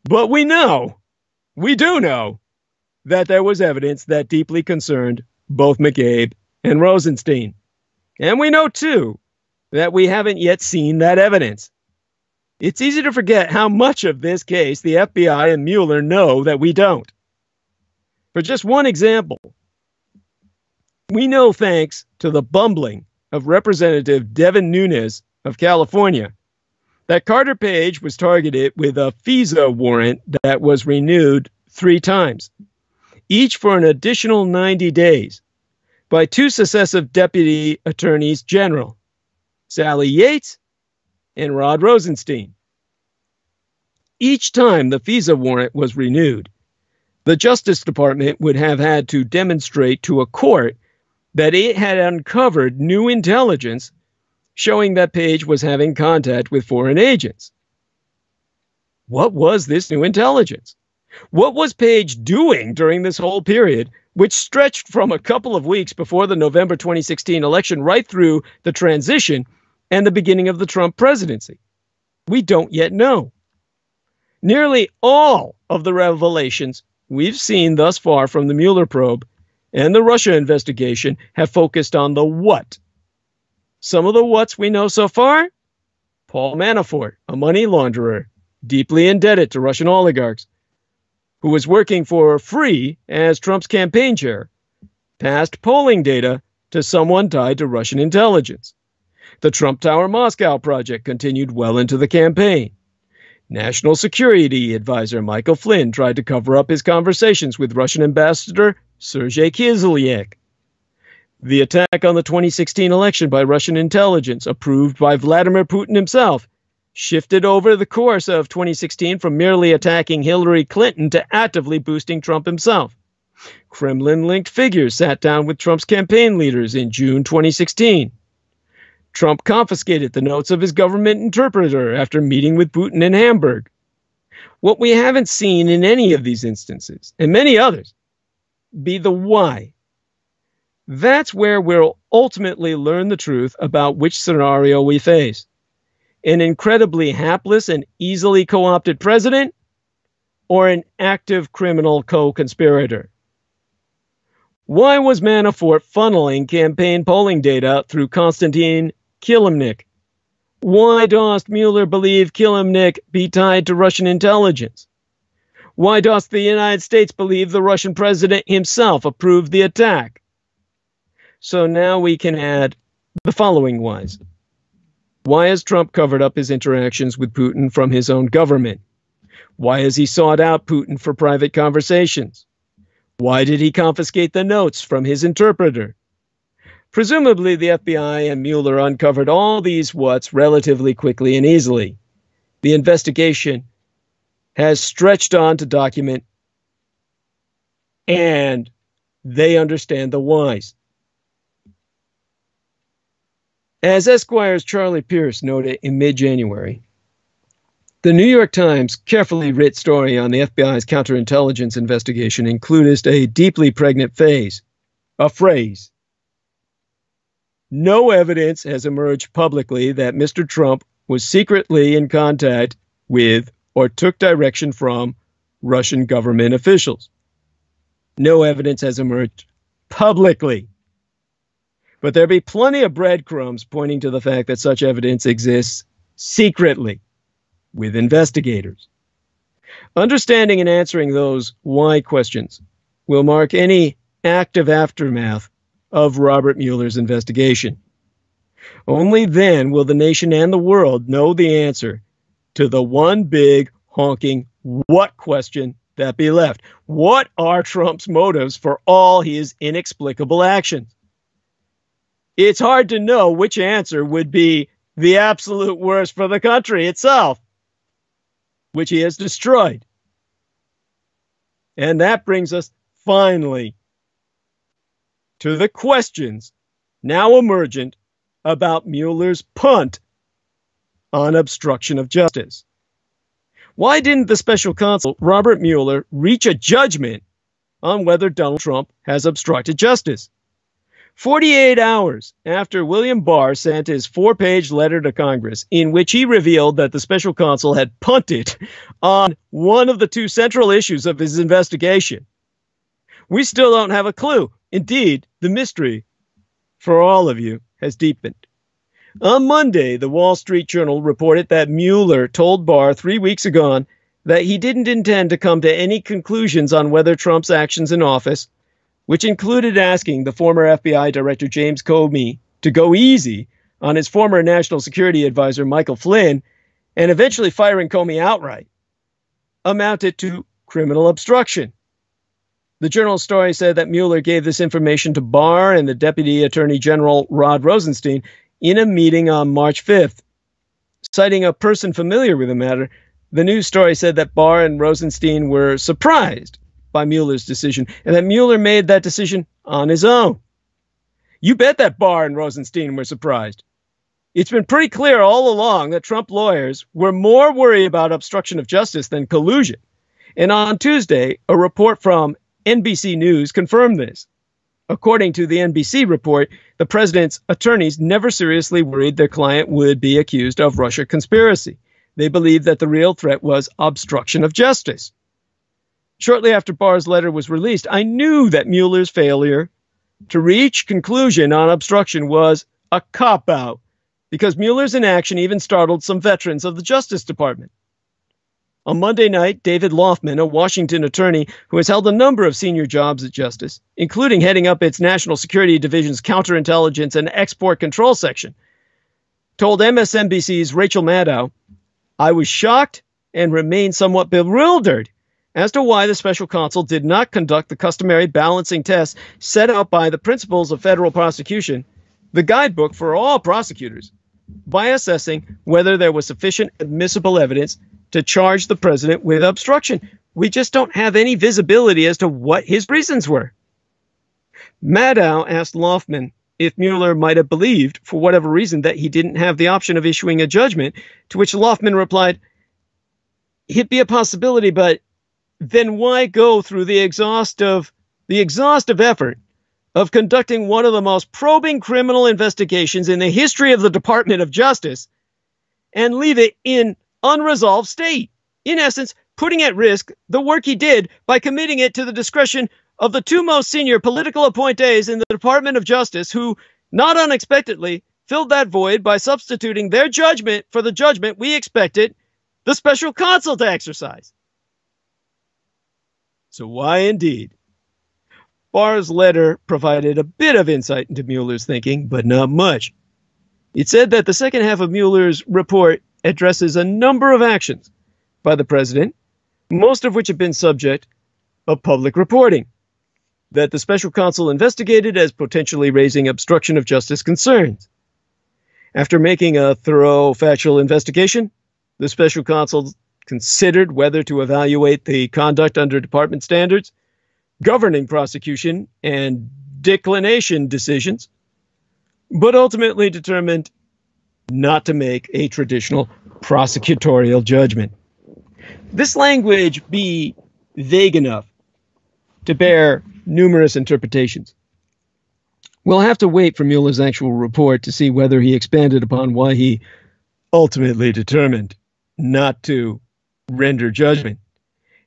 But we know, we do know, that there was evidence that deeply concerned both McCabe and Rosenstein. And we know, too, that we haven't yet seen that evidence. It's easy to forget how much of this case the FBI and Mueller know that we don't. For just one example, we know thanks to the bumbling of Representative Devin Nunes of California that Carter Page was targeted with a FISA warrant that was renewed three times, each for an additional 90 days, by two successive deputy attorneys general, Sally Yates and Rod Rosenstein. Each time the FISA warrant was renewed, the Justice Department would have had to demonstrate to a court that it had uncovered new intelligence showing that Page was having contact with foreign agents. What was this new intelligence? What was Page doing during this whole period, which stretched from a couple of weeks before the November 2016 election right through the transition and the beginning of the Trump presidency? We don't yet know. Nearly all of the revelations we've seen thus far from the Mueller probe and the Russia investigation have focused on the what. Some of the whats we know so far Paul Manafort, a money launderer, deeply indebted to Russian oligarchs, who was working for free as Trump's campaign chair, passed polling data to someone tied to Russian intelligence. The Trump Tower Moscow project continued well into the campaign. National Security Advisor Michael Flynn tried to cover up his conversations with Russian Ambassador Sergei Kislyak. The attack on the 2016 election by Russian intelligence, approved by Vladimir Putin himself, shifted over the course of 2016 from merely attacking Hillary Clinton to actively boosting Trump himself. Kremlin linked figures sat down with Trump's campaign leaders in June 2016. Trump confiscated the notes of his government interpreter after meeting with Putin in Hamburg. What we haven't seen in any of these instances, and many others, be the why. That's where we'll ultimately learn the truth about which scenario we face an incredibly hapless and easily co opted president, or an active criminal co conspirator. Why was Manafort funneling campaign polling data through Konstantin Kilimnik? Why does Mueller believe Kilimnik be tied to Russian intelligence? Why does the United States believe the Russian president himself approved the attack? So now we can add the following whys. Why has Trump covered up his interactions with Putin from his own government? Why has he sought out Putin for private conversations? Why did he confiscate the notes from his interpreter? Presumably, the FBI and Mueller uncovered all these whats relatively quickly and easily. The investigation has stretched on to document and they understand the whys. As Esquire's Charlie Pierce noted in mid January, the New York Times carefully writ story on the FBI's counterintelligence investigation included a deeply pregnant phase, a phrase. no evidence has emerged publicly that Mr. Trump was secretly in contact with or took direction from Russian government officials. No evidence has emerged publicly. But there be plenty of breadcrumbs pointing to the fact that such evidence exists secretly with investigators. Understanding and answering those why questions will mark any active aftermath of Robert Mueller's investigation. Only then will the nation and the world know the answer to the one big honking what question that be left. What are Trump's motives for all his inexplicable actions? It's hard to know which answer would be the absolute worst for the country itself, which he has destroyed. And that brings us finally to the questions now emergent about Mueller's punt on obstruction of justice. Why didn't the special counsel, Robert Mueller, reach a judgment on whether Donald Trump has obstructed justice? 48 hours after William Barr sent his four page letter to Congress, in which he revealed that the special counsel had punted on one of the two central issues of his investigation, we still don't have a clue. Indeed, the mystery for all of you has deepened. On Monday, the Wall Street Journal reported that Mueller told Barr three weeks ago that he didn't intend to come to any conclusions on whether Trump's actions in office, which included asking the former FBI Director James Comey to go easy on his former National Security Advisor Michael Flynn and eventually firing Comey outright, amounted to criminal obstruction. The journal story said that Mueller gave this information to Barr and the Deputy Attorney General Rod Rosenstein in a meeting on March 5th. Citing a person familiar with the matter, the news story said that Barr and Rosenstein were surprised by Mueller's decision and that Mueller made that decision on his own. You bet that Barr and Rosenstein were surprised. It's been pretty clear all along that Trump lawyers were more worried about obstruction of justice than collusion. And on Tuesday, a report from NBC News confirmed this. According to the NBC report, the president's attorneys never seriously worried their client would be accused of Russia conspiracy. They believed that the real threat was obstruction of justice. Shortly after Barr's letter was released, I knew that Mueller's failure to reach conclusion on obstruction was a cop out because Mueller's inaction even startled some veterans of the Justice Department. On Monday night, David Laufman, a Washington attorney who has held a number of senior jobs at Justice, including heading up its National Security Division's Counterintelligence and Export Control Section, told MSNBC's Rachel Maddow, I was shocked and remain somewhat bewildered as to why the special counsel did not conduct the customary balancing test set out by the principles of federal prosecution, the guidebook for all prosecutors, by assessing whether there was sufficient admissible evidence to charge the president with obstruction. We just don't have any visibility as to what his reasons were. Maddow asked Laufman if Mueller might have believed, for whatever reason, that he didn't have the option of issuing a judgment, to which Laufman replied, It'd be a possibility, but then why go through the exhaustive the exhaustive effort of conducting one of the most probing criminal investigations in the history of the Department of Justice and leave it in unresolved state. In essence, putting at risk the work he did by committing it to the discretion of the two most senior political appointees in the Department of Justice, who, not unexpectedly, filled that void by substituting their judgment for the judgment we expected the special counsel to exercise. So, why indeed? Barr's letter provided a bit of insight into Mueller's thinking, but not much. It said that the second half of Mueller's report addresses a number of actions by the president, most of which have been subject of public reporting. That the special counsel investigated as potentially raising obstruction of justice concerns. After making a thorough factual investigation, the special counsel considered whether to evaluate the conduct under department standards, governing prosecution and declination decisions, but ultimately determined not to make a traditional prosecutorial judgment. This language be vague enough to bear numerous interpretations. We'll have to wait for Mueller's actual report to see whether he expanded upon why he ultimately determined not to render judgment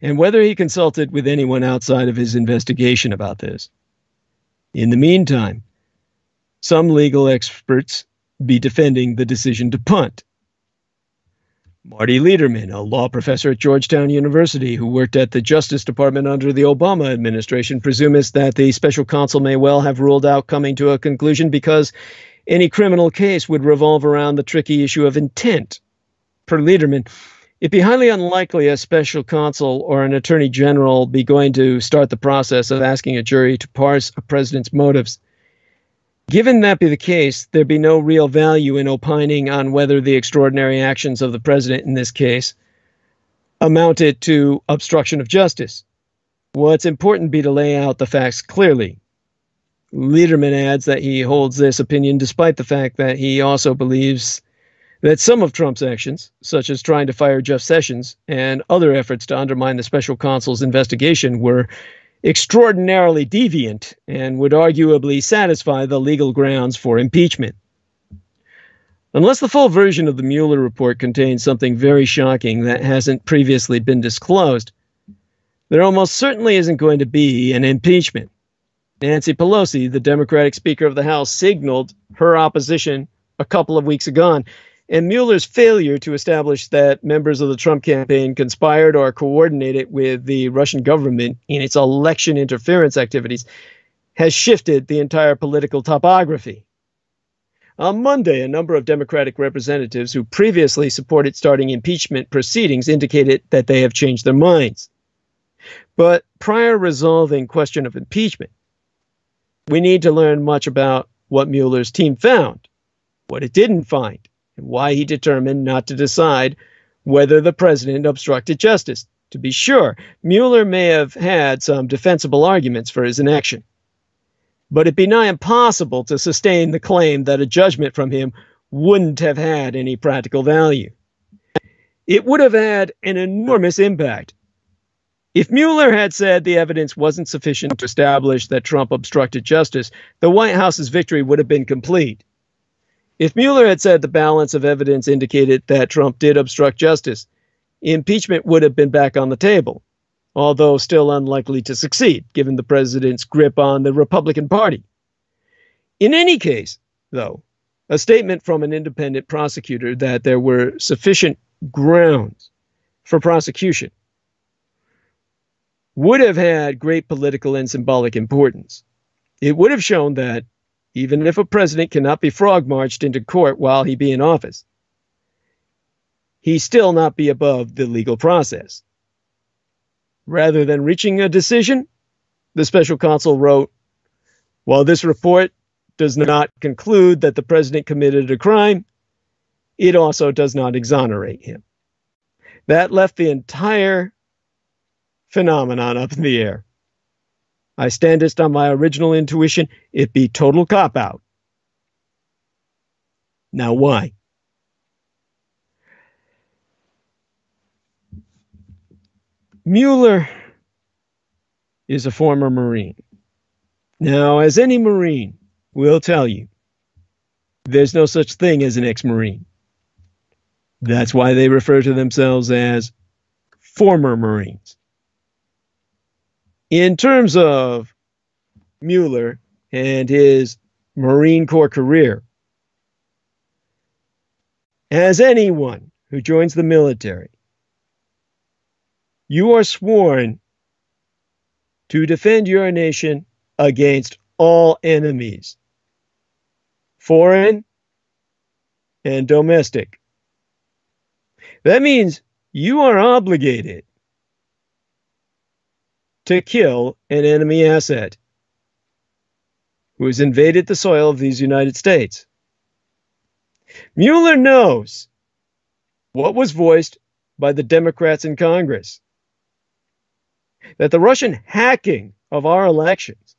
and whether he consulted with anyone outside of his investigation about this. In the meantime, some legal experts be defending the decision to punt. Marty Lederman, a law professor at Georgetown University who worked at the Justice Department under the Obama administration, presumes that the special counsel may well have ruled out coming to a conclusion because any criminal case would revolve around the tricky issue of intent. Per Lederman, it'd be highly unlikely a special counsel or an attorney general be going to start the process of asking a jury to parse a president's motives. Given that be the case, there'd be no real value in opining on whether the extraordinary actions of the president in this case amounted to obstruction of justice. What's important be to lay out the facts clearly. Lederman adds that he holds this opinion despite the fact that he also believes that some of Trump's actions, such as trying to fire Jeff Sessions and other efforts to undermine the special counsel's investigation, were extraordinarily deviant and would arguably satisfy the legal grounds for impeachment. Unless the full version of the Mueller report contains something very shocking that hasn't previously been disclosed, there almost certainly isn't going to be an impeachment. Nancy Pelosi, the Democratic Speaker of the House, signaled her opposition a couple of weeks ago and Mueller's failure to establish that members of the Trump campaign conspired or coordinated with the Russian government in its election interference activities has shifted the entire political topography. On Monday, a number of Democratic representatives who previously supported starting impeachment proceedings indicated that they have changed their minds. But prior resolving question of impeachment, we need to learn much about what Mueller's team found, what it didn't find, why he determined not to decide whether the president obstructed justice. To be sure, Mueller may have had some defensible arguments for his inaction. But it'd be nigh impossible to sustain the claim that a judgment from him wouldn't have had any practical value. It would have had an enormous impact. If Mueller had said the evidence wasn't sufficient to establish that Trump obstructed justice, the White House's victory would have been complete. If Mueller had said the balance of evidence indicated that Trump did obstruct justice, impeachment would have been back on the table, although still unlikely to succeed, given the president's grip on the Republican Party. In any case, though, a statement from an independent prosecutor that there were sufficient grounds for prosecution would have had great political and symbolic importance. It would have shown that even if a president cannot be frog marched into court while he be in office, he still not be above the legal process. Rather than reaching a decision, the special counsel wrote, While this report does not conclude that the president committed a crime, it also does not exonerate him. That left the entire phenomenon up in the air. I standest on my original intuition, it be total cop out. Now, why? Mueller is a former Marine. Now, as any Marine will tell you, there's no such thing as an ex Marine. That's why they refer to themselves as former Marines in terms of Mueller and his Marine Corps career, as anyone who joins the military, you are sworn to defend your nation against all enemies, foreign and domestic. That means you are obligated to kill an enemy asset who has invaded the soil of these United States. Mueller knows what was voiced by the Democrats in Congress that the Russian hacking of our elections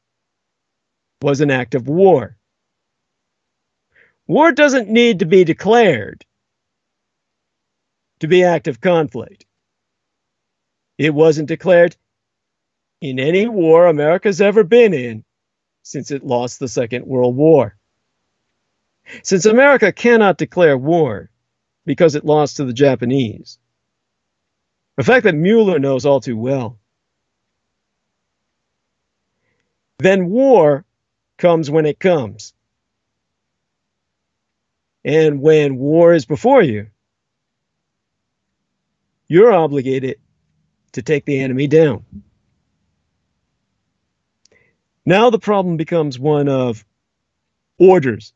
was an act of war. War doesn't need to be declared to be active conflict. It wasn't declared in any war America's ever been in since it lost the Second World War. Since America cannot declare war because it lost to the Japanese, a fact that Mueller knows all too well, then war comes when it comes. And when war is before you, you're obligated to take the enemy down. Now the problem becomes one of orders.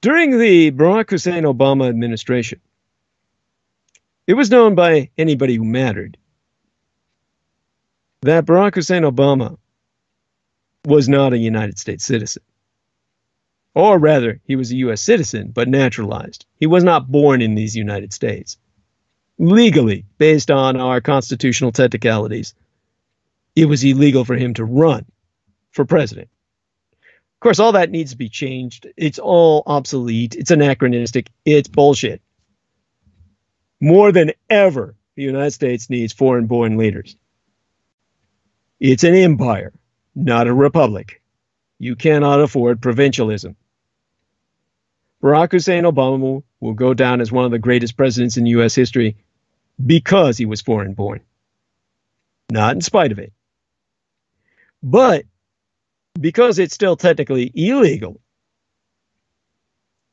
During the Barack Hussein Obama administration, it was known by anybody who mattered that Barack Hussein Obama was not a United States citizen. Or rather, he was a U.S. citizen, but naturalized. He was not born in these United States. Legally, based on our constitutional technicalities, it was illegal for him to run for president. Of course, all that needs to be changed. It's all obsolete. It's anachronistic. It's bullshit. More than ever, the United States needs foreign born leaders. It's an empire, not a republic. You cannot afford provincialism. Barack Hussein Obama will go down as one of the greatest presidents in U.S. history because he was foreign born, not in spite of it. But because it's still technically illegal,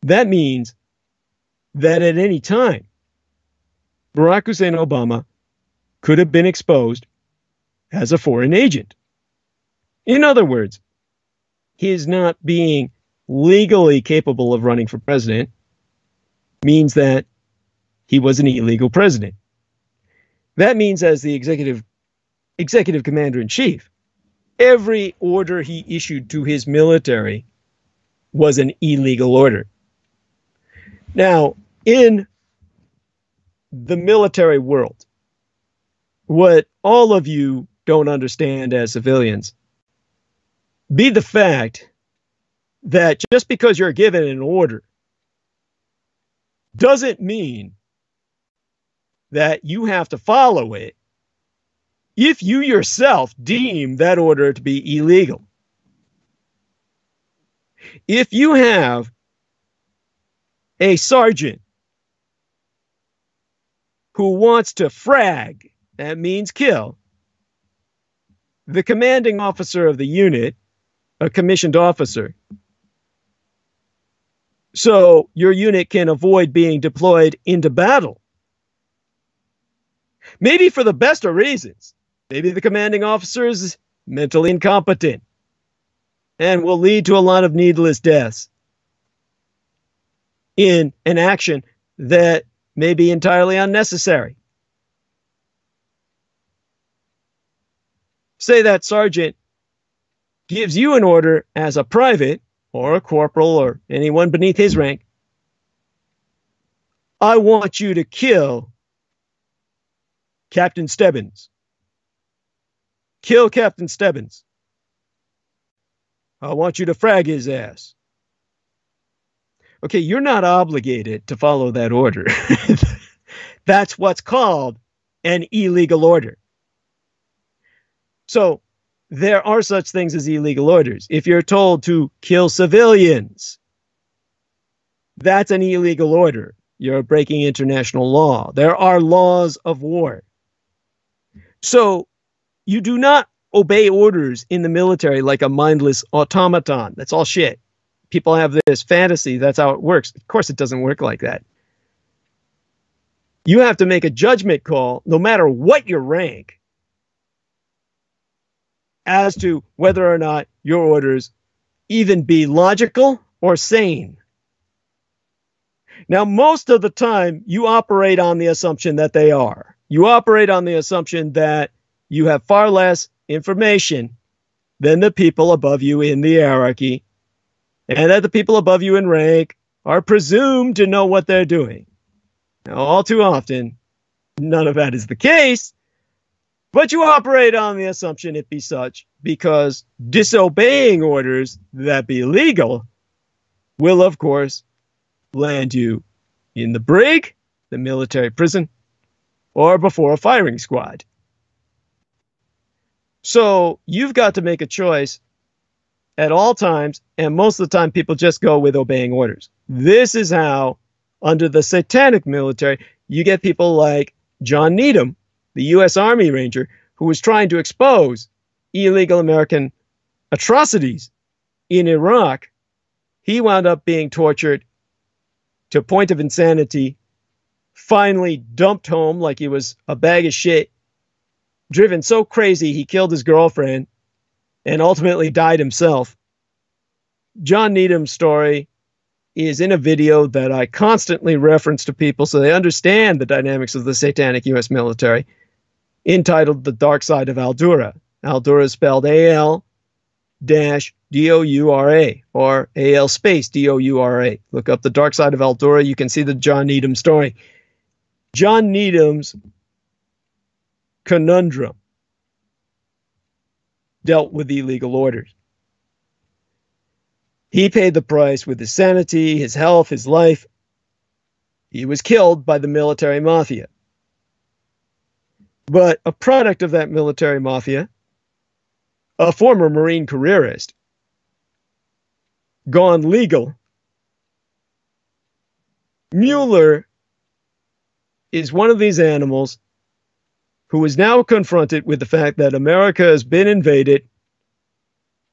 that means that at any time, Barack Hussein Obama could have been exposed as a foreign agent. In other words, his not being legally capable of running for president means that he was an illegal president. That means, as the executive executive commander in chief, every order he issued to his military was an illegal order. Now, in the military world, what all of you don't understand as civilians be the fact that just because you're given an order doesn't mean that you have to follow it if you yourself deem that order to be illegal. If you have a sergeant who wants to frag, that means kill, the commanding officer of the unit, a commissioned officer, so your unit can avoid being deployed into battle. Maybe for the best of reasons. Maybe the commanding officer is mentally incompetent and will lead to a lot of needless deaths in an action that may be entirely unnecessary. Say that sergeant gives you an order as a private or a corporal or anyone beneath his rank. I want you to kill Captain Stebbins. Kill Captain Stebbins. I want you to frag his ass. Okay, you're not obligated to follow that order. That's what's called an illegal order. So there are such things as illegal orders. If you're told to kill civilians, that's an illegal order. You're breaking international law. There are laws of war. So you do not obey orders in the military like a mindless automaton. That's all shit. People have this fantasy that's how it works. Of course, it doesn't work like that. You have to make a judgment call no matter what your rank as to whether or not your orders even be logical or sane. Now, most of the time, you operate on the assumption that they are. You operate on the assumption that you have far less information than the people above you in the hierarchy, and that the people above you in rank are presumed to know what they're doing. Now, all too often, none of that is the case, but you operate on the assumption it be such because disobeying orders that be legal will, of course, land you in the brig, the military prison, or before a firing squad. So you've got to make a choice at all times, and most of the time people just go with obeying orders. This is how, under the satanic military, you get people like John Needham, the U.S. Army Ranger, who was trying to expose illegal American atrocities in Iraq. He wound up being tortured to a point of insanity, finally dumped home like he was a bag of shit, driven so crazy he killed his girlfriend and ultimately died himself. John Needham's story is in a video that I constantly reference to people so they understand the dynamics of the satanic US military, entitled The Dark Side of Al-Doura. Al-Doura is spelled A L dash D O U R A or A L space D O U R A. Look up The Dark Side of Al-Doura. You can see the John Needham story. John Needham's conundrum dealt with illegal orders. He paid the price with his sanity, his health, his life. He was killed by the military mafia. But a product of that military mafia, a former Marine careerist, gone legal, Mueller is one of these animals who is now confronted with the fact that America has been invaded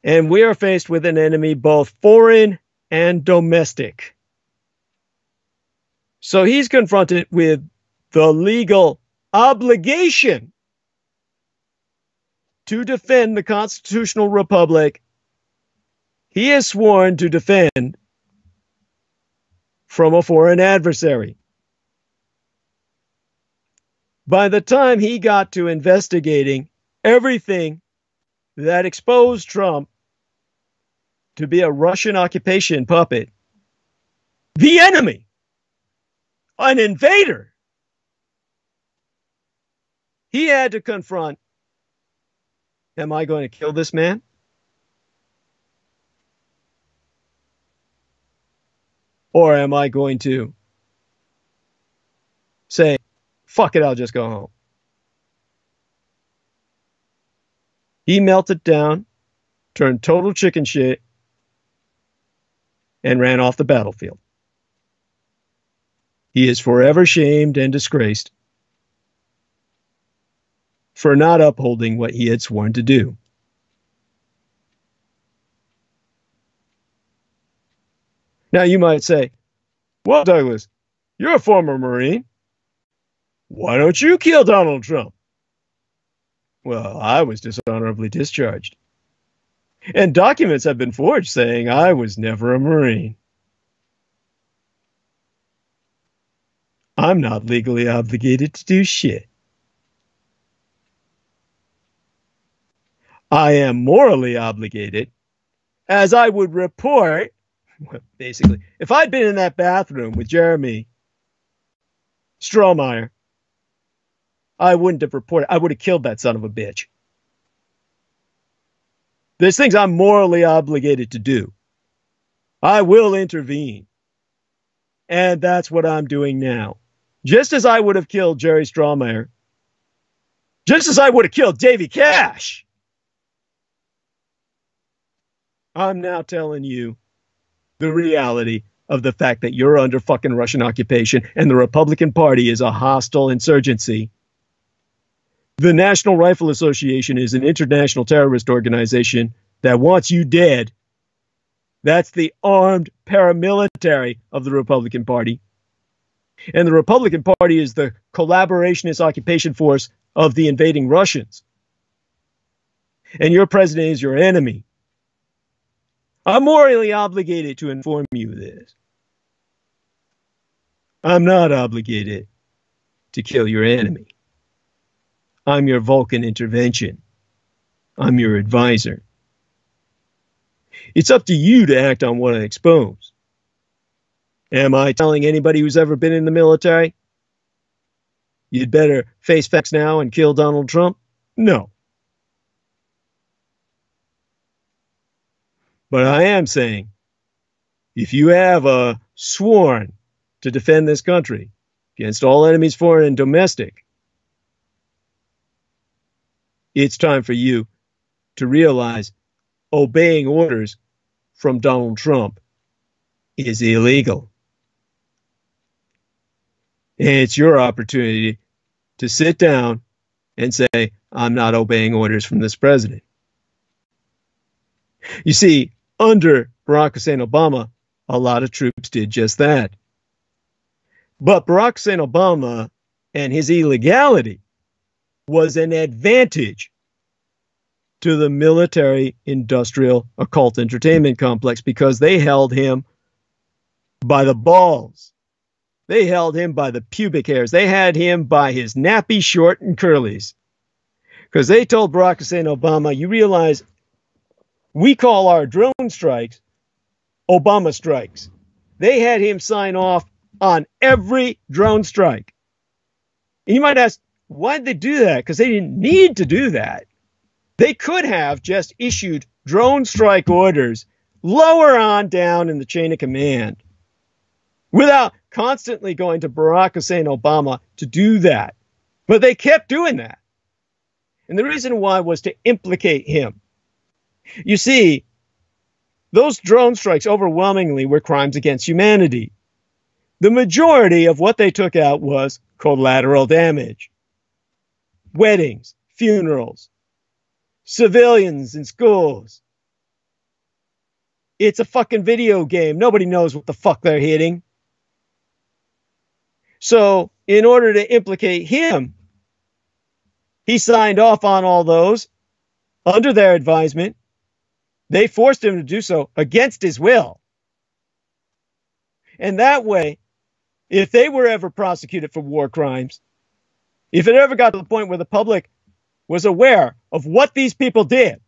and we are faced with an enemy both foreign and domestic. So he's confronted with the legal obligation to defend the constitutional republic he has sworn to defend from a foreign adversary. By the time he got to investigating everything that exposed Trump to be a Russian occupation puppet, the enemy, an invader, he had to confront Am I going to kill this man? Or am I going to say, fuck it, I'll just go home? He melted down, turned total chicken shit, and ran off the battlefield. He is forever shamed and disgraced for not upholding what he had sworn to do. Now you might say, well, Douglas, you're a former Marine. Why don't you kill Donald Trump? Well, I was dishonorably discharged. And documents have been forged saying I was never a Marine. I'm not legally obligated to do shit. I am morally obligated, as I would report. Basically, if I'd been in that bathroom with Jeremy Strohmeyer, I wouldn't have reported. I would have killed that son of a bitch. There's things I'm morally obligated to do. I will intervene. And that's what I'm doing now. Just as I would have killed Jerry Strohmeyer, just as I would have killed Davy Cash, I'm now telling you the reality of the fact that you're under fucking Russian occupation and the Republican Party is a hostile insurgency the National Rifle Association is an international terrorist organization that wants you dead. That's the armed paramilitary of the Republican Party. And the Republican Party is the collaborationist occupation force of the invading Russians. And your president is your enemy. I'm morally obligated to inform you of this. I'm not obligated to kill your enemy. I'm your Vulcan intervention. I'm your advisor. It's up to you to act on what I expose. Am I telling anybody who's ever been in the military? You'd better face facts now and kill Donald Trump? No. But I am saying if you have a sworn to defend this country against all enemies, foreign and domestic, it's time for you to realize obeying orders from Donald Trump is illegal. And it's your opportunity to sit down and say, I'm not obeying orders from this president. You see, under Barack Hussein Obama, a lot of troops did just that. But Barack Hussein Obama and his illegality was an advantage to the military industrial occult entertainment complex because they held him by the balls. They held him by the pubic hairs. They had him by his nappy short and curlies. Because they told Barack Hussein Obama, you realize we call our drone strikes Obama strikes. They had him sign off on every drone strike. And you might ask, why did they do that? Because they didn't need to do that. They could have just issued drone strike orders lower on down in the chain of command without constantly going to Barack Hussein Obama to do that. But they kept doing that. And the reason why was to implicate him. You see, those drone strikes overwhelmingly were crimes against humanity. The majority of what they took out was collateral damage weddings, funerals, civilians in schools. It's a fucking video game. Nobody knows what the fuck they're hitting. So, in order to implicate him, he signed off on all those under their advisement. They forced him to do so against his will. And that way, if they were ever prosecuted for war crimes, if it ever got to the point where the public was aware of what these people did,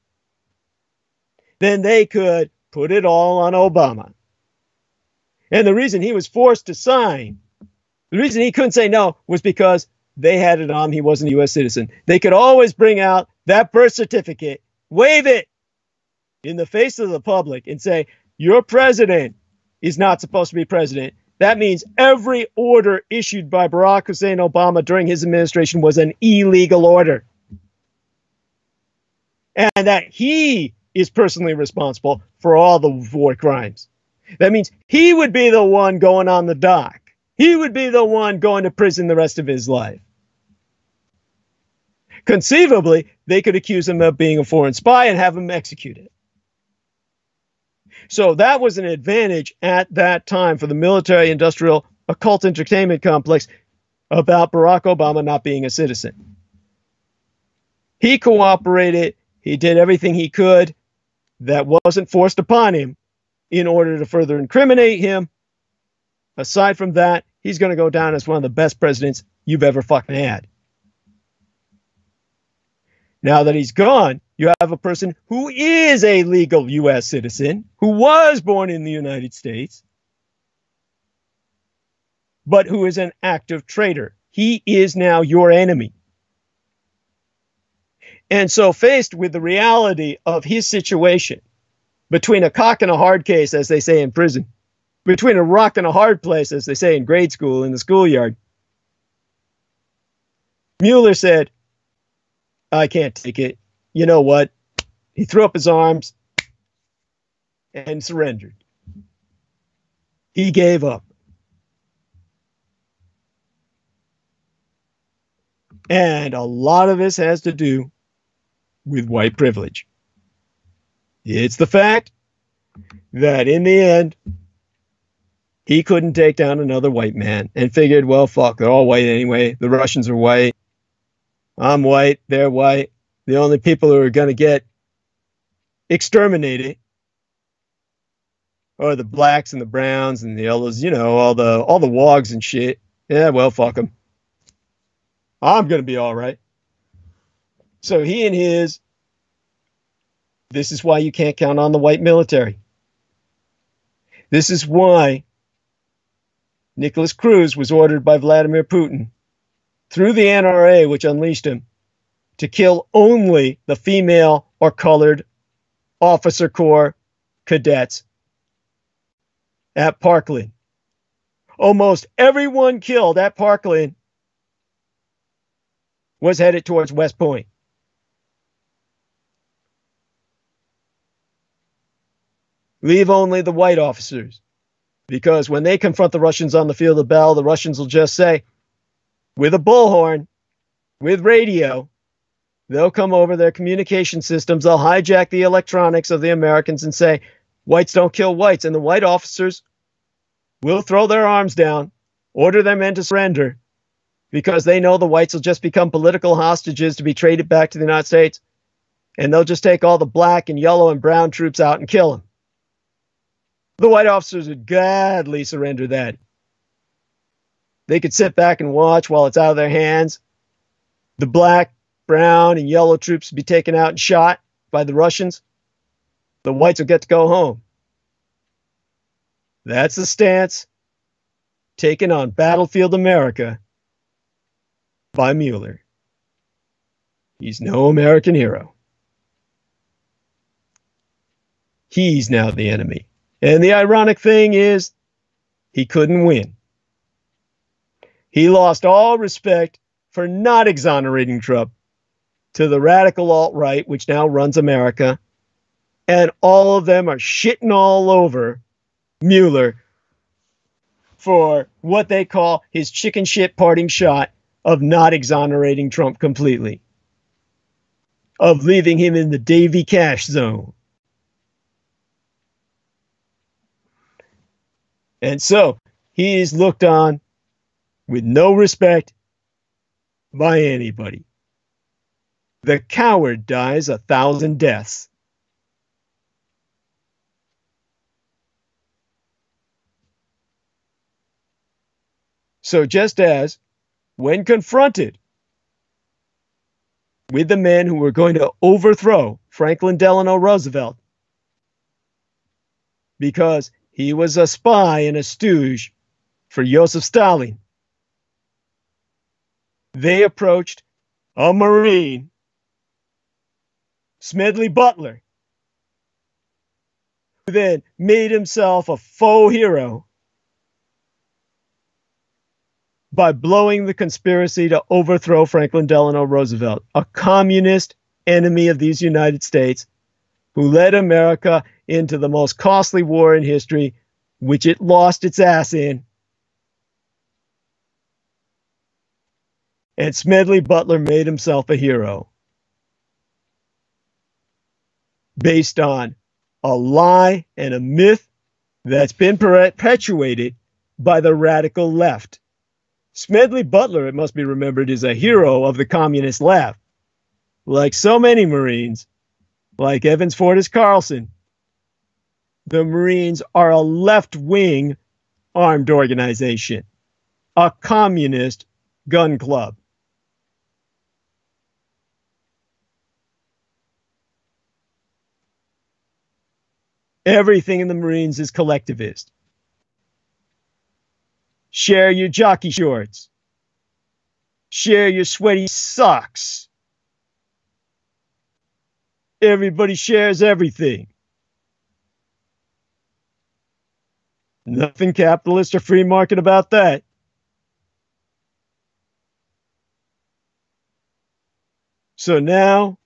then they could put it all on Obama. And the reason he was forced to sign, the reason he couldn't say no was because they had it on he wasn't a U.S. citizen. They could always bring out that birth certificate, wave it in the face of the public, and say, Your president is not supposed to be president. That means every order issued by Barack Hussein Obama during his administration was an illegal order. And that he is personally responsible for all the war crimes. That means he would be the one going on the dock. He would be the one going to prison the rest of his life. Conceivably, they could accuse him of being a foreign spy and have him executed. So that was an advantage at that time for the military industrial occult entertainment complex about Barack Obama not being a citizen. He cooperated, he did everything he could that wasn't forced upon him in order to further incriminate him. Aside from that, he's going to go down as one of the best presidents you've ever fucking had. Now that he's gone, you have a person who is a legal U.S. citizen, who was born in the United States, but who is an active traitor. He is now your enemy. And so, faced with the reality of his situation, between a cock and a hard case, as they say in prison, between a rock and a hard place, as they say in grade school in the schoolyard, Mueller said, I can't take it. You know what? He threw up his arms and surrendered. He gave up. And a lot of this has to do with white privilege. It's the fact that in the end, he couldn't take down another white man and figured, well, fuck, they're all white anyway. The Russians are white. I'm white, they're white. The only people who are going to get exterminated are the blacks and the browns and the yellows, you know, all the all the wogs and shit. Yeah, well, fuck them. I'm going to be all right. So he and his this is why you can't count on the white military. This is why Nikolas Cruz was ordered by Vladimir Putin through the NRA, which unleashed him, to kill only the female or colored officer corps cadets at Parkland. Almost everyone killed at Parkland was headed towards West Point. Leave only the white officers. Because when they confront the Russians on the field of battle, the Russians will just say, with a bullhorn, with radio, they'll come over their communication systems, they'll hijack the electronics of the Americans and say, whites don't kill whites. And the white officers will throw their arms down, order their men to surrender, because they know the whites will just become political hostages to be traded back to the United States. And they'll just take all the black and yellow and brown troops out and kill them. The white officers would gladly surrender that. They could sit back and watch while it's out of their hands. The black, brown, and yellow troops be taken out and shot by the Russians. The whites will get to go home. That's the stance taken on Battlefield America by Mueller. He's no American hero. He's now the enemy. And the ironic thing is, he couldn't win. He lost all respect for not exonerating Trump to the radical alt right, which now runs America. And all of them are shitting all over Mueller for what they call his chicken shit parting shot of not exonerating Trump completely, of leaving him in the Davy Cash zone. And so he is looked on with no respect by anybody. The coward dies a thousand deaths. So, just as when confronted with the men who were going to overthrow Franklin Delano Roosevelt because he was a spy and a stooge for Joseph Stalin. They approached a Marine, Smedley Butler, who then made himself a faux hero by blowing the conspiracy to overthrow Franklin Delano Roosevelt, a communist enemy of these United States who led America into the most costly war in history, which it lost its ass in. And Smedley Butler made himself a hero based on a lie and a myth that's been perpetuated by the radical left. Smedley Butler, it must be remembered, is a hero of the communist left. Like so many Marines, like Evans Fordyce Carlson, the Marines are a left wing armed organization, a communist gun club. Everything in the Marines is collectivist. Share your jockey shorts. Share your sweaty socks. Everybody shares everything. Nothing capitalist or free market about that. So now,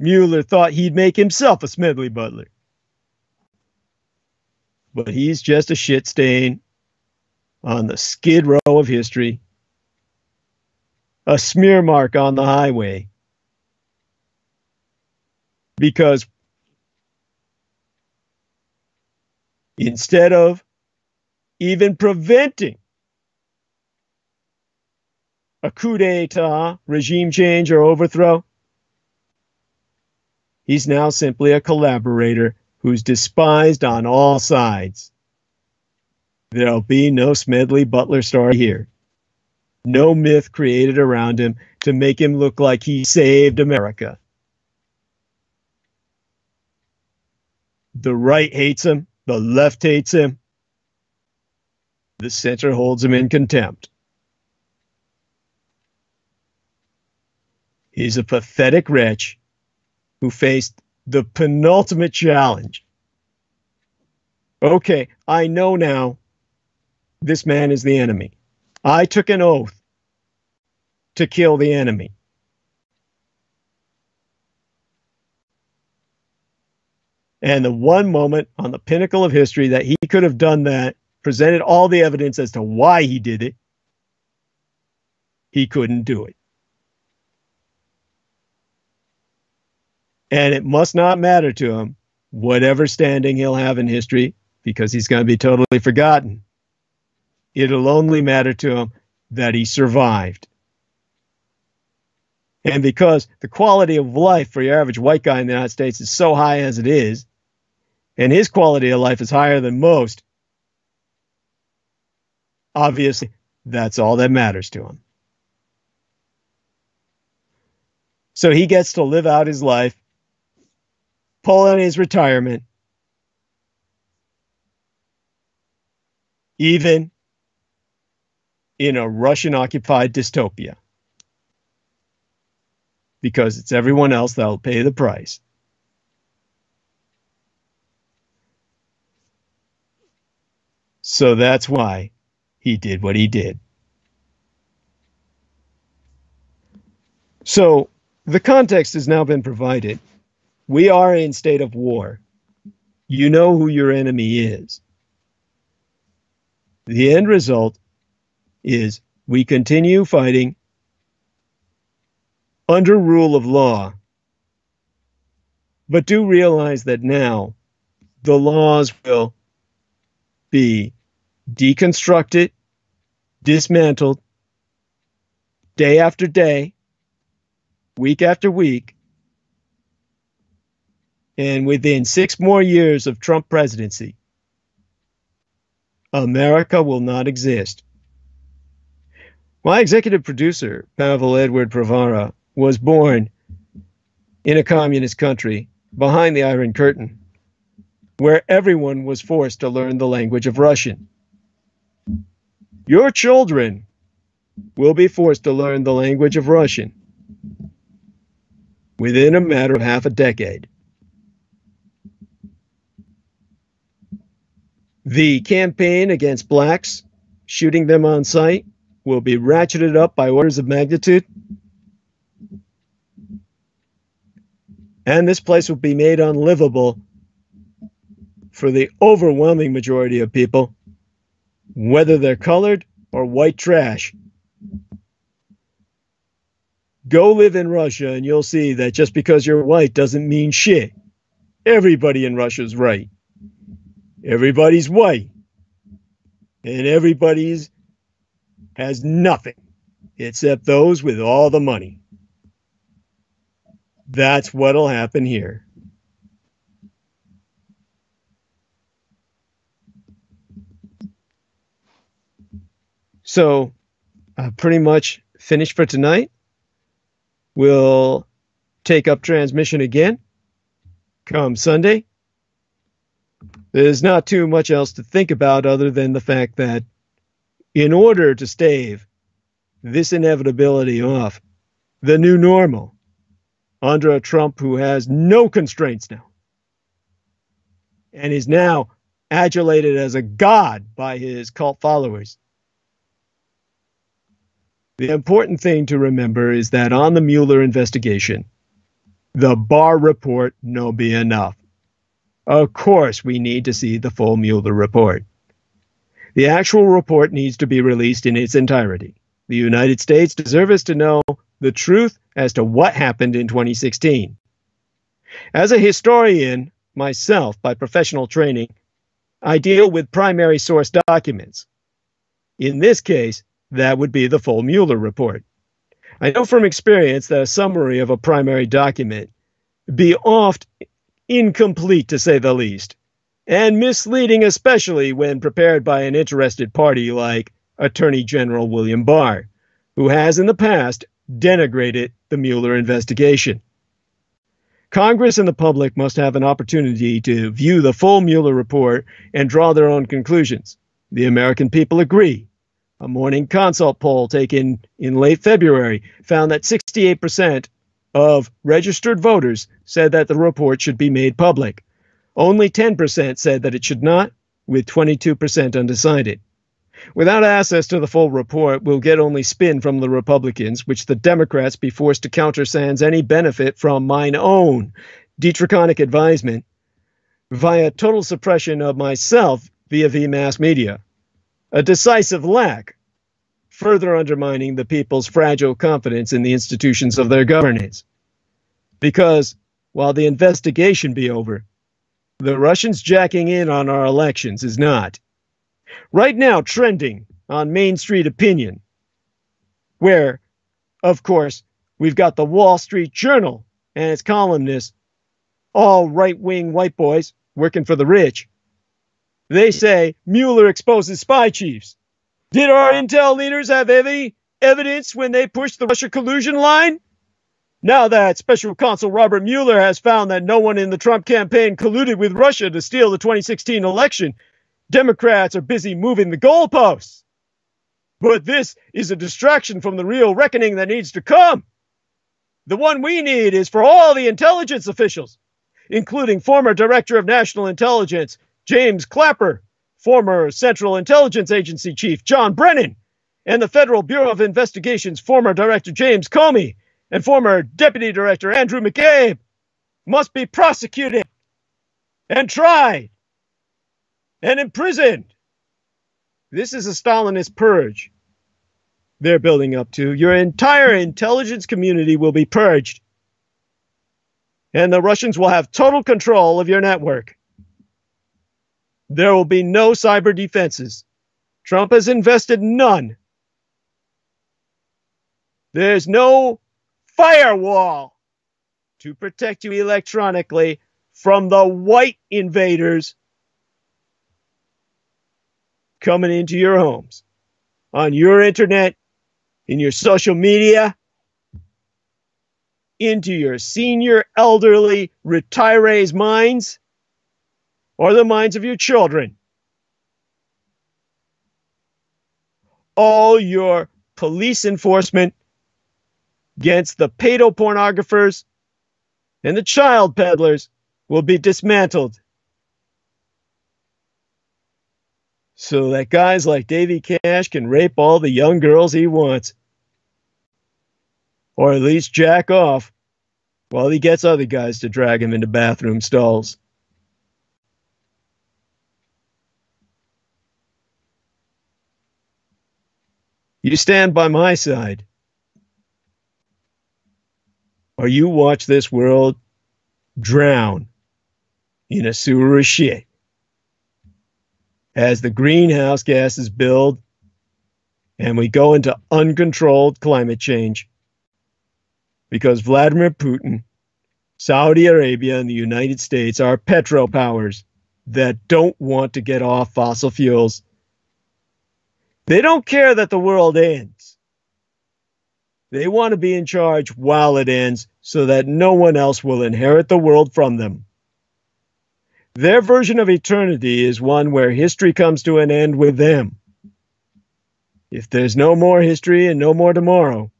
Mueller thought he'd make himself a Smedley Butler. But he's just a shit stain on the skid row of history, a smear mark on the highway. Because instead of even preventing a coup d'etat, regime change, or overthrow, he's now simply a collaborator who's despised on all sides. There'll be no Smedley Butler story here. No myth created around him to make him look like he saved America. The right hates him, the left hates him, the center holds him in contempt. He's a pathetic wretch who faced the penultimate challenge. Okay, I know now this man is the enemy. I took an oath to kill the enemy. And the one moment on the pinnacle of history that he could have done that, presented all the evidence as to why he did it, he couldn't do it. And it must not matter to him whatever standing he'll have in history because he's going to be totally forgotten. It'll only matter to him that he survived. And because the quality of life for your average white guy in the United States is so high as it is, and his quality of life is higher than most, obviously that's all that matters to him. So he gets to live out his life, pull in his retirement, even in a Russian occupied dystopia. Because it's everyone else that'll pay the price. So that's why he did what he did. So the context has now been provided. We are in state of war. You know who your enemy is. The end result is we continue fighting under rule of law. But do realize that now the laws will be deconstructed, dismantled, day after day, week after week. And within six more years of Trump presidency, America will not exist. My executive producer, Pavel Edward Pravara, was born in a communist country behind the Iron Curtain, where everyone was forced to learn the language of Russian. Your children will be forced to learn the language of Russian within a matter of half a decade. The campaign against blacks, shooting them on sight, will be ratcheted up by orders of magnitude. And this place will be made unlivable for the overwhelming majority of people, whether they're colored or white trash. Go live in Russia and you'll see that just because you're white doesn't mean shit. Everybody in Russia's right. Everybody's white. And everybody's has nothing except those with all the money. That's what'll happen here. So, uh, pretty much finished for tonight. We'll take up transmission again come Sunday. There's not too much else to think about other than the fact that in order to stave this inevitability off, the new normal under a Trump who has no constraints now and is now adulated as a god by his cult followers. The important thing to remember is that on the Mueller investigation, the Barr report no be enough. Of course, we need to see the full Mueller report. The actual report needs to be released in its entirety. The United States deserves to know the truth as to what happened in 2016. As a historian myself by professional training, I deal with primary source documents. In this case, that would be the full Mueller report. I know from experience that a summary of a primary document be oft incomplete to say the least and misleading, especially when prepared by an interested party like Attorney General William Barr, who has in the past denigrated the Mueller investigation. Congress and the public must have an opportunity to view the full Mueller report and draw their own conclusions. The American people agree. A morning consult poll taken in late February found that 68% of registered voters said that the report should be made public. Only 10% said that it should not, with 22% undecided. Without access to the full report, we'll get only spin from the Republicans, which the Democrats be forced to counter sans any benefit from mine own Dietrichonic advisement via total suppression of myself via the mass media, a decisive lack, further undermining the people's fragile confidence in the institutions of their governance. Because while the investigation be over, the Russians jacking in on our elections is not. Right now, trending on Main Street Opinion, where, of course, we've got the Wall Street Journal and its columnists, all right wing white boys working for the rich. They say Mueller exposes spy chiefs. Did our intel leaders have any evidence when they pushed the Russia collusion line? Now that Special Counsel Robert Mueller has found that no one in the Trump campaign colluded with Russia to steal the 2016 election, Democrats are busy moving the goalposts. But this is a distraction from the real reckoning that needs to come. The one we need is for all the intelligence officials, including former Director of National Intelligence James Clapper, former Central Intelligence Agency Chief John Brennan, and the Federal Bureau of Investigation's former Director James Comey and former Deputy Director Andrew McCabe must be prosecuted and tried and imprisoned. This is a Stalinist purge they're building up to. Your entire intelligence community will be purged. And the Russians will have total control of your network. There will be no cyber defenses. Trump has invested none. There's no firewall to protect you electronically from the white invaders coming into your homes, on your internet, in your social media, into your senior, elderly, retirees' minds, or the minds of your children. All your police enforcement against the pedo pornographers and the child peddlers will be dismantled. So that guys like Davy Cash can rape all the young girls he wants. Or at least jack off while he gets other guys to drag him into bathroom stalls. You stand by my side or you watch this world drown in a sewer of shit as the greenhouse gases build and we go into uncontrolled climate change because Vladimir Putin, Saudi Arabia, and the United States are petro powers that don't want to get off fossil fuels. They don't care that the world ends. They want to be in charge while it ends so that no one else will inherit the world from them. Their version of eternity is one where history comes to an end with them. If there's no more history and no more tomorrow,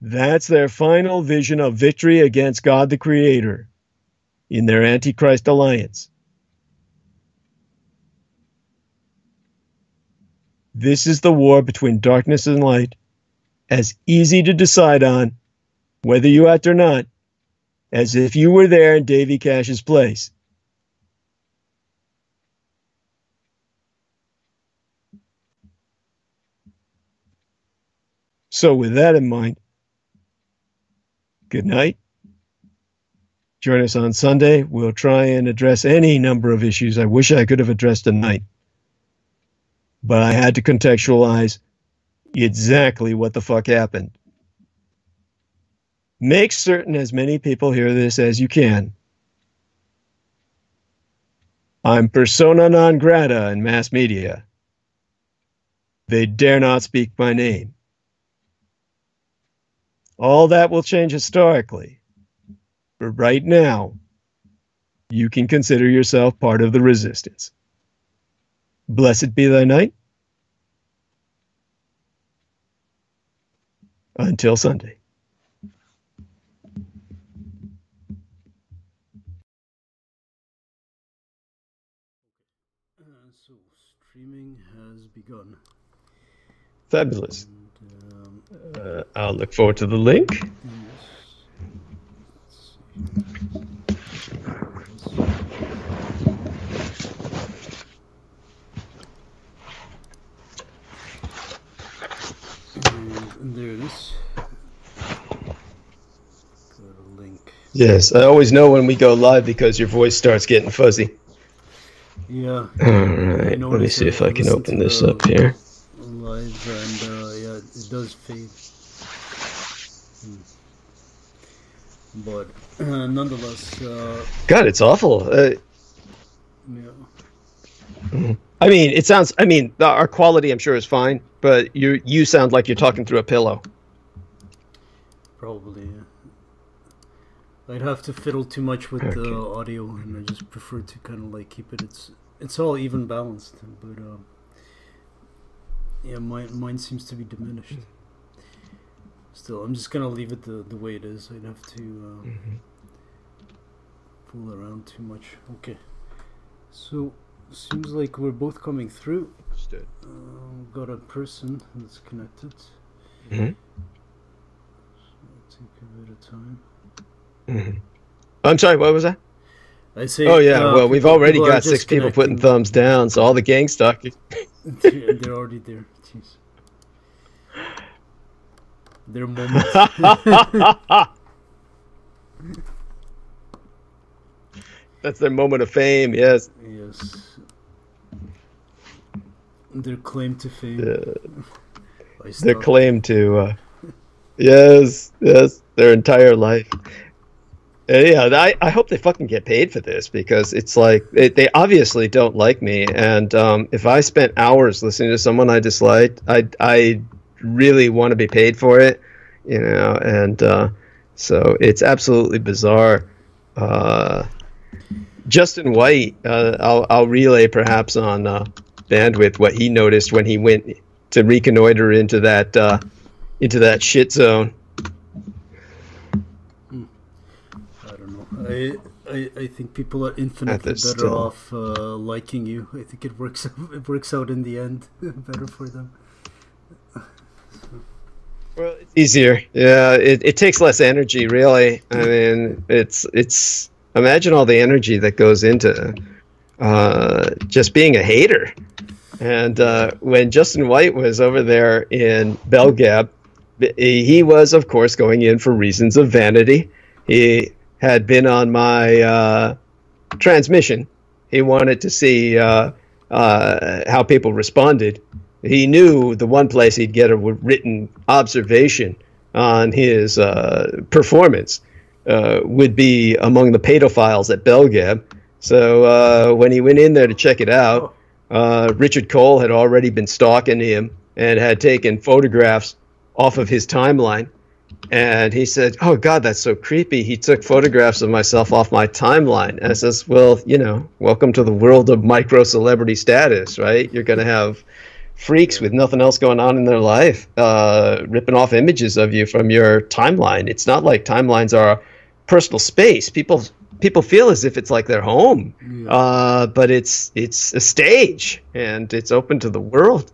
that's their final vision of victory against God the Creator in their Antichrist alliance. This is the war between darkness and light, as easy to decide on, whether you act or not, as if you were there in Davy Cash's place. So, with that in mind, good night. Join us on Sunday. We'll try and address any number of issues I wish I could have addressed tonight but I had to contextualize exactly what the fuck happened. Make certain as many people hear this as you can. I'm persona non grata in mass media. They dare not speak my name. All that will change historically. But right now, you can consider yourself part of the resistance. Blessed be thy night. Until Sunday. Uh, so, streaming has begun. Fabulous. And, um, Uh, I'll look forward to the link. yes. Let's see. Yes, I always know when we go live because your voice starts getting fuzzy. Yeah. All right, let me see if I can open this the- up here. Live and uh, yeah, it does fade. Hmm. But uh, nonetheless, uh, God, it's awful. Uh, yeah. I mean, it sounds. I mean, our quality, I'm sure, is fine, but you you sound like you're talking through a pillow. Probably. Yeah. I'd have to fiddle too much with the audio, and I just prefer to kind of like keep it. It's it's all even balanced, but um, yeah, mine mine seems to be diminished. Still, I'm just gonna leave it the the way it is. I'd have to uh, fool around too much. Okay, so seems like we're both coming through. Uh, we've got a person that's connected. Mhm. So take a bit of time. Mhm. I'm sorry. What was that? I see. Oh yeah. uh, well, we've people- already people got six people putting thumbs down, so all the gang stuck. They're they're already there. Jeez. Their moment. That's their moment of fame. Yes. yes. Their claim to fame. I their claim to. Uh, yes. Yes. Their entire life. And yeah, I, I hope they fucking get paid for this because it's like they, they obviously don't like me, and um, if I spent hours listening to someone I disliked, I I really want to be paid for it, you know, and uh, so it's absolutely bizarre. Uh, Justin White, uh, I'll I'll relay perhaps on uh, bandwidth what he noticed when he went to reconnoiter into that uh, into that shit zone. I. I, I I think people are infinitely better still- off uh, liking you. I think it works. It works out in the end better for them. Well, it's easier. Yeah, it, it takes less energy, really. I mean, it's it's imagine all the energy that goes into uh, just being a hater. And uh, when Justin White was over there in BellGab, he was, of course, going in for reasons of vanity. He had been on my uh, transmission. He wanted to see uh, uh, how people responded. He knew the one place he'd get a written observation on his uh, performance uh, would be among the pedophiles at BellGab. So uh, when he went in there to check it out, Richard Cole had already been stalking him and had taken photographs off of his timeline. And he said, "Oh God, that's so creepy." He took photographs of myself off my timeline. And I says, "Well, you know, welcome to the world of micro celebrity status, right? You're going to have freaks with nothing else going on in their life uh, ripping off images of you from your timeline. It's not like timelines are personal space. People people feel as if it's like their home, uh, but it's it's a stage and it's open to the world.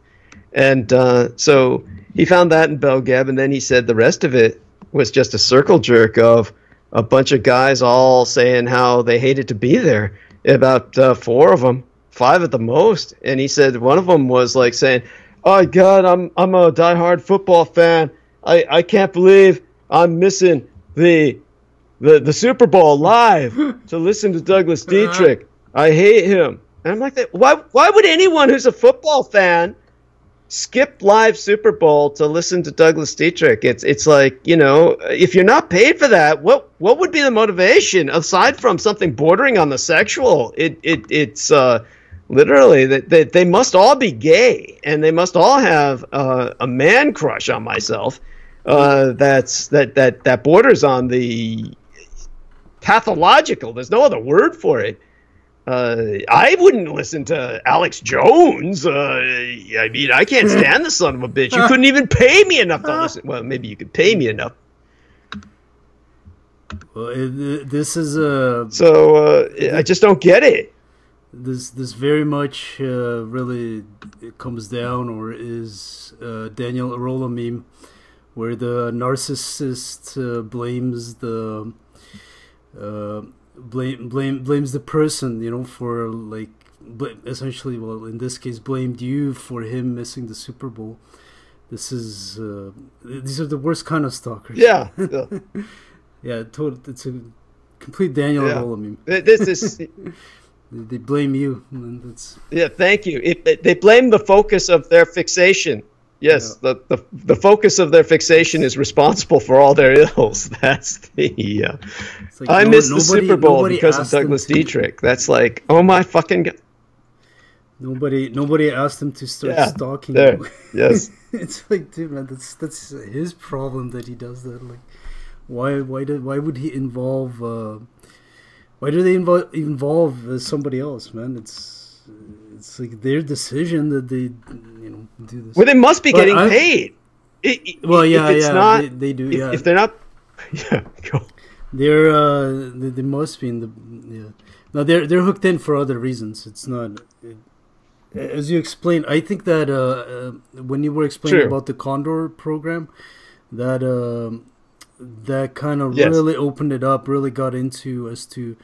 And uh, so he found that in BellGab, and then he said the rest of it was just a circle jerk of a bunch of guys all saying how they hated to be there. About uh, four of them, five at the most, and he said one of them was like saying, "Oh God, I'm I'm a diehard football fan. I I can't believe I'm missing the the the Super Bowl live to listen to Douglas Dietrich. I hate him." And I'm like. Why why would anyone who's a football fan skip live Super Bowl to listen to Douglas Dietrich. It's it's like you know if you're not paid for that, what what would be the motivation aside from something bordering on the sexual? It it it's uh, literally that they, they must all be gay and they must all have uh, a man crush on myself. Uh, that's that that that borders on the pathological. There's no other word for it. Uh, I wouldn't listen to Alex Jones. Uh, I mean, I can't stand the son of a bitch. You couldn't even pay me enough to listen. Well, maybe you could pay me enough. Well, it, this is a So uh, I just don't get it. this this very much uh, really it comes down or is uh, Daniel Arola meme where the narcissist uh, blames the uh, blame blame blames the person you know for like essentially well in this case blamed you for him missing the Super Bowl. This is uh, these are the worst kind of stalkers. Yeah. yeah. Yeah, total. It's a complete Daniel yeah. Arola meme. This is. they blame you. That's... Yeah, thank you. It, they blame the focus of their fixation. Yes, yeah. the, the the focus of their fixation is responsible for all their ills. That's the. Uh, like I no, missed nobody, the Super Bowl because of Douglas Dietrich. That's like, oh my fucking god. Nobody, nobody asked him to start yeah, stalking. There. Yes. it's like, dude, man, that's that's his problem that he does that. Like, why, why did, why would he involve? Uh, why do they involve involve uh, somebody else, man? It's it's like their decision that they, you know, do this. Well, they must be but getting I've, paid. It, well, yeah, yeah, not, they, they do. If, yeah, if they're not, yeah, go. They're uh, they, they must be in the yeah. No, they're they're hooked in for other reasons. It's not. It, as you explained, I think that uh, uh, when you were explaining True. about the Condor program, that uh, that kind of yes. really opened it up, really got into as to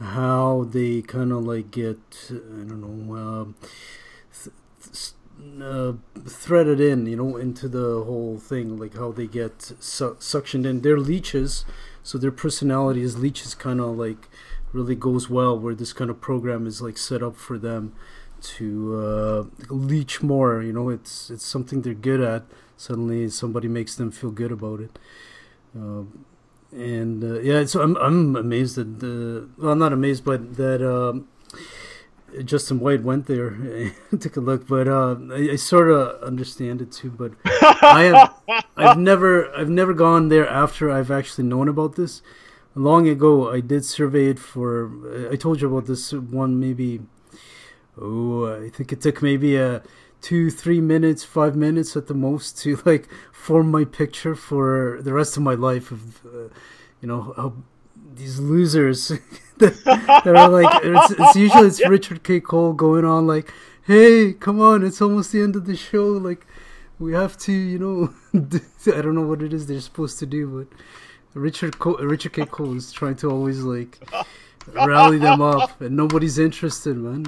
how they kind of like get, I don't know, uh, th- uh, threaded in, you know, into the whole thing, like how they get su- suctioned in. They're leeches, so their personality as leeches kind of like really goes well where this kind of program is like set up for them to uh, leech more. You know, it's it's something they're good at. Suddenly, somebody makes them feel good about it. Uh, and uh, yeah, so I'm I'm amazed that the well, not amazed, but that um, Justin White went there, took a look. But uh, I, I sort of understand it too. But I have I've never I've never gone there after I've actually known about this. Long ago, I did survey it for. I told you about this one maybe oh, I think it took maybe a uh, two, three minutes, five minutes at the most to like form my picture for the rest of my life of, uh, you know, how these losers that, are like, it's, it's usually it's. Richard K. Cole going on like, hey, come on, it's almost the end of the show, like. We have to, you know, I don't know what it is they're supposed to do, but Richard Cole, Richard K. Cole is trying to always like rally them up, and nobody's interested, man.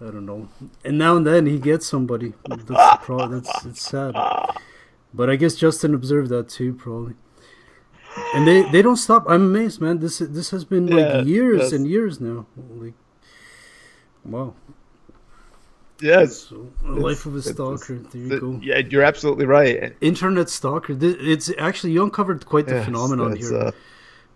I don't know. And now and then he gets somebody. That's the pro- That's it's sad. But I guess Justin observed that too, probably. And they, they don't stop. I'm amazed, man. This this has been yeah, like years and years now. Like, wow. Yes. So, life of a stalker. There you go. Yeah, you're absolutely right. Internet stalker. It's actually you uncovered quite the yes, phenomenon here. Uh,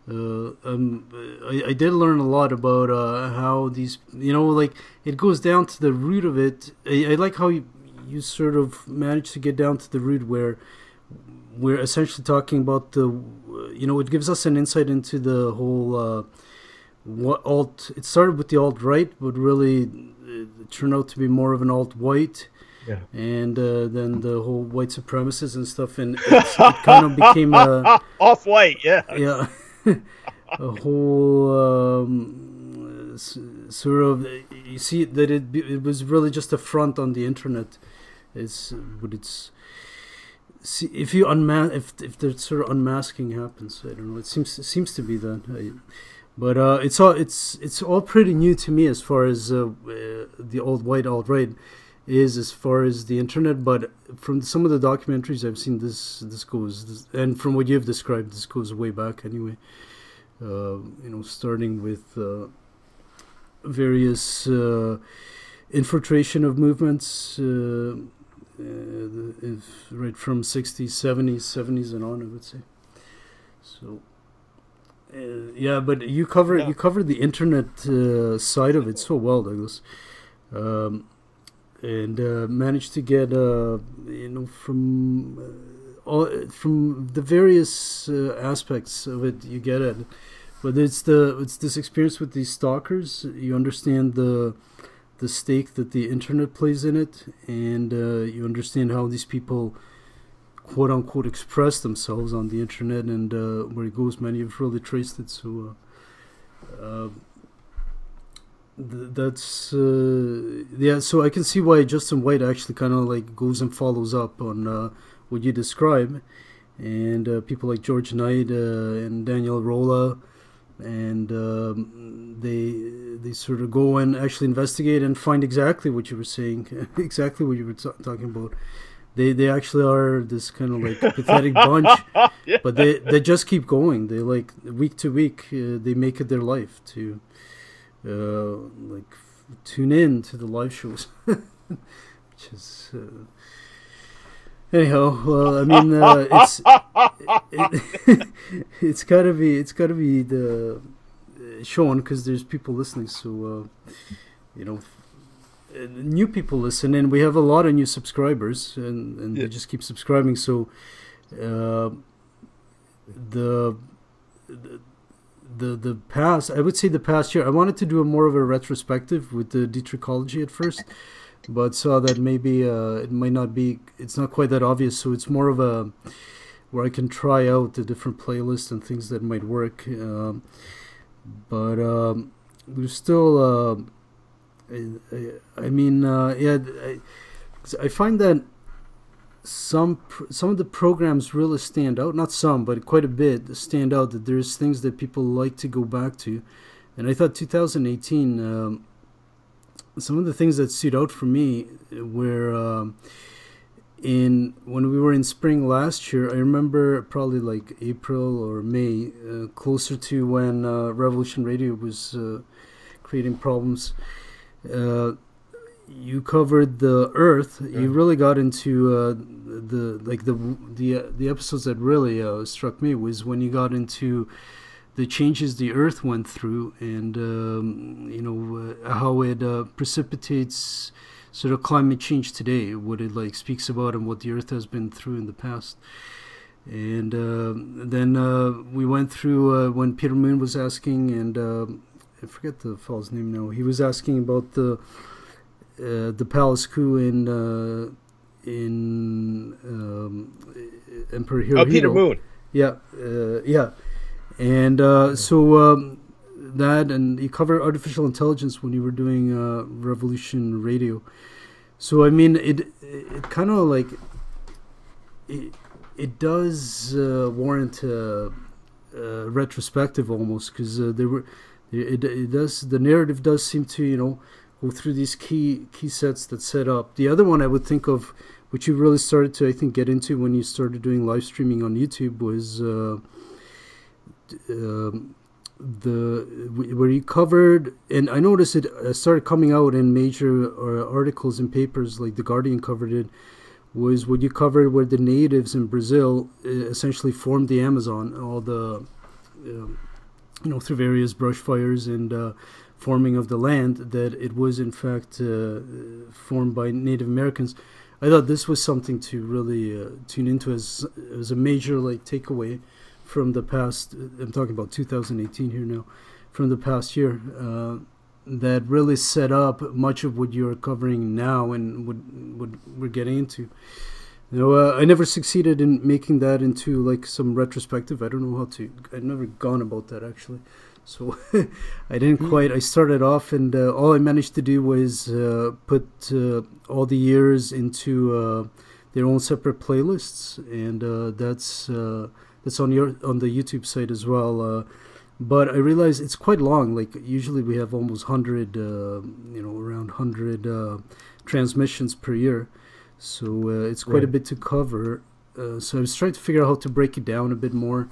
uh, um, I, I, did learn a lot about uh, how these, you know, like it goes down to the root of it. I, I like how you, you sort of managed to get down to the root where we're essentially talking about the, you know, it gives us an insight into the whole uh, what alt. It started with the alt right, but really it turned out to be more of an alt white. Yeah. And uh, then the whole white supremacists and stuff, and it kind of became a off white, yeah, yeah. a whole um, sort of you see that it it was really just a front on the internet. It's but it's see if you unmask if if the sort of unmasking happens. I don't know. It seems it seems to be that. I, but uh, it's all it's it's all pretty new to me as far as uh, uh, the old white alt right is as far as the internet. But from some of the documentaries I've seen, this this goes, this, and from what you've described, this goes way back anyway. Uh, you know, starting with uh, various uh, infiltration of movements. Uh, if, right from 60s 70s 70s and on i would say so uh, yeah, but you cover yeah. you cover the internet uh, side of it so well, Douglas. Um, and uh, managed to get uh, you know from uh, all from the various uh, aspects of it you get it but it's the it's this experience with these stalkers you understand the the stake that the internet plays in it and uh, you understand how these people quote unquote express themselves on the internet and uh, where it goes many have really traced it so that's uh, yeah. So I can see why Justin White actually kind of like goes and follows up on uh, what you describe, and uh, people like George Knight uh, and Daniel Arola, and um, they they sort of go and actually investigate and find exactly what you were saying, exactly what you were t- talking about. they they actually are this kind of like pathetic bunch, yeah. but they they just keep going. They like week to week uh, they make it their life to uh, like tune in to the live shows, which is. Uh, anyhow, well, I mean, uh, it's it, it's gotta be it's gotta be the uh, shown because there's people listening, so uh, you know new people listen, and we have a lot of new subscribers, and, and yeah. they just keep subscribing. So uh, the, the the past, I would say the past year, I wanted to do a more of a retrospective with the Dietrichology at first, but saw that maybe uh, it might not be, it's not quite that obvious. So it's more of a where I can try out the different playlists and things that might work. Uh, but um, we're still uh, I, I mean, uh, yeah, I, I find that some some of the programs really stand out. Not some, but quite a bit stand out. That there's things that people like to go back to, and I thought 2018. Um, some of the things that stood out for me were um, in when we were in spring last year. I remember probably like April or May, uh, closer to when uh, Revolution Radio was uh, creating problems. Uh, you covered the Earth. Yeah. You really got into uh, the like the the the episodes that really uh, struck me was when you got into the changes the Earth went through, and um, you know uh, how it uh, precipitates sort of climate change today, what it like speaks about, and what the Earth has been through in the past. And then we went through when Peter Moon was asking, and I forget the fellow's name now. He was asking about the uh, the palace coup in uh, in um, Emperor Hirohito. Oh, Peter Moon. Yeah, uh, yeah, and uh, so um, that and you covered artificial intelligence when you were doing uh, Revolution Radio. So I mean, it it kind of like it it does uh, warrant a, a retrospective almost because there were it, it does the narrative does seem to you know go through these key key sets that set up. The other one I would think of, which you really started to I think get into when you started doing live streaming on YouTube, was uh, um, the where you covered, and I noticed it uh, started coming out in major uh, articles and papers like the Guardian covered it. Was what you covered where the natives in Brazil uh, essentially formed the Amazon, all the um, you know, through various brush fires and uh, forming of the land, that it was in fact uh, formed by Native Americans. I thought this was something to really tune into as as a major like takeaway from the past. I'm talking about 2018 here now, from the past year. Uh, that really set up much of what you're covering now and what, what we're getting into. You know, uh, I never succeeded in making that into like some retrospective. I don't know how to. I've never gone about that actually, so I didn't hmm. quite. I started off, and uh, all I managed to do was uh, put uh, all the years into uh, their own separate playlists, and uh, that's that's on your on the YouTube site as well. but I realize it's quite long. Like usually we have almost hundred, you know, around hundred transmissions per year. So uh, it's quite right. a bit to cover. Uh, so I was trying to figure out how to break it down a bit more,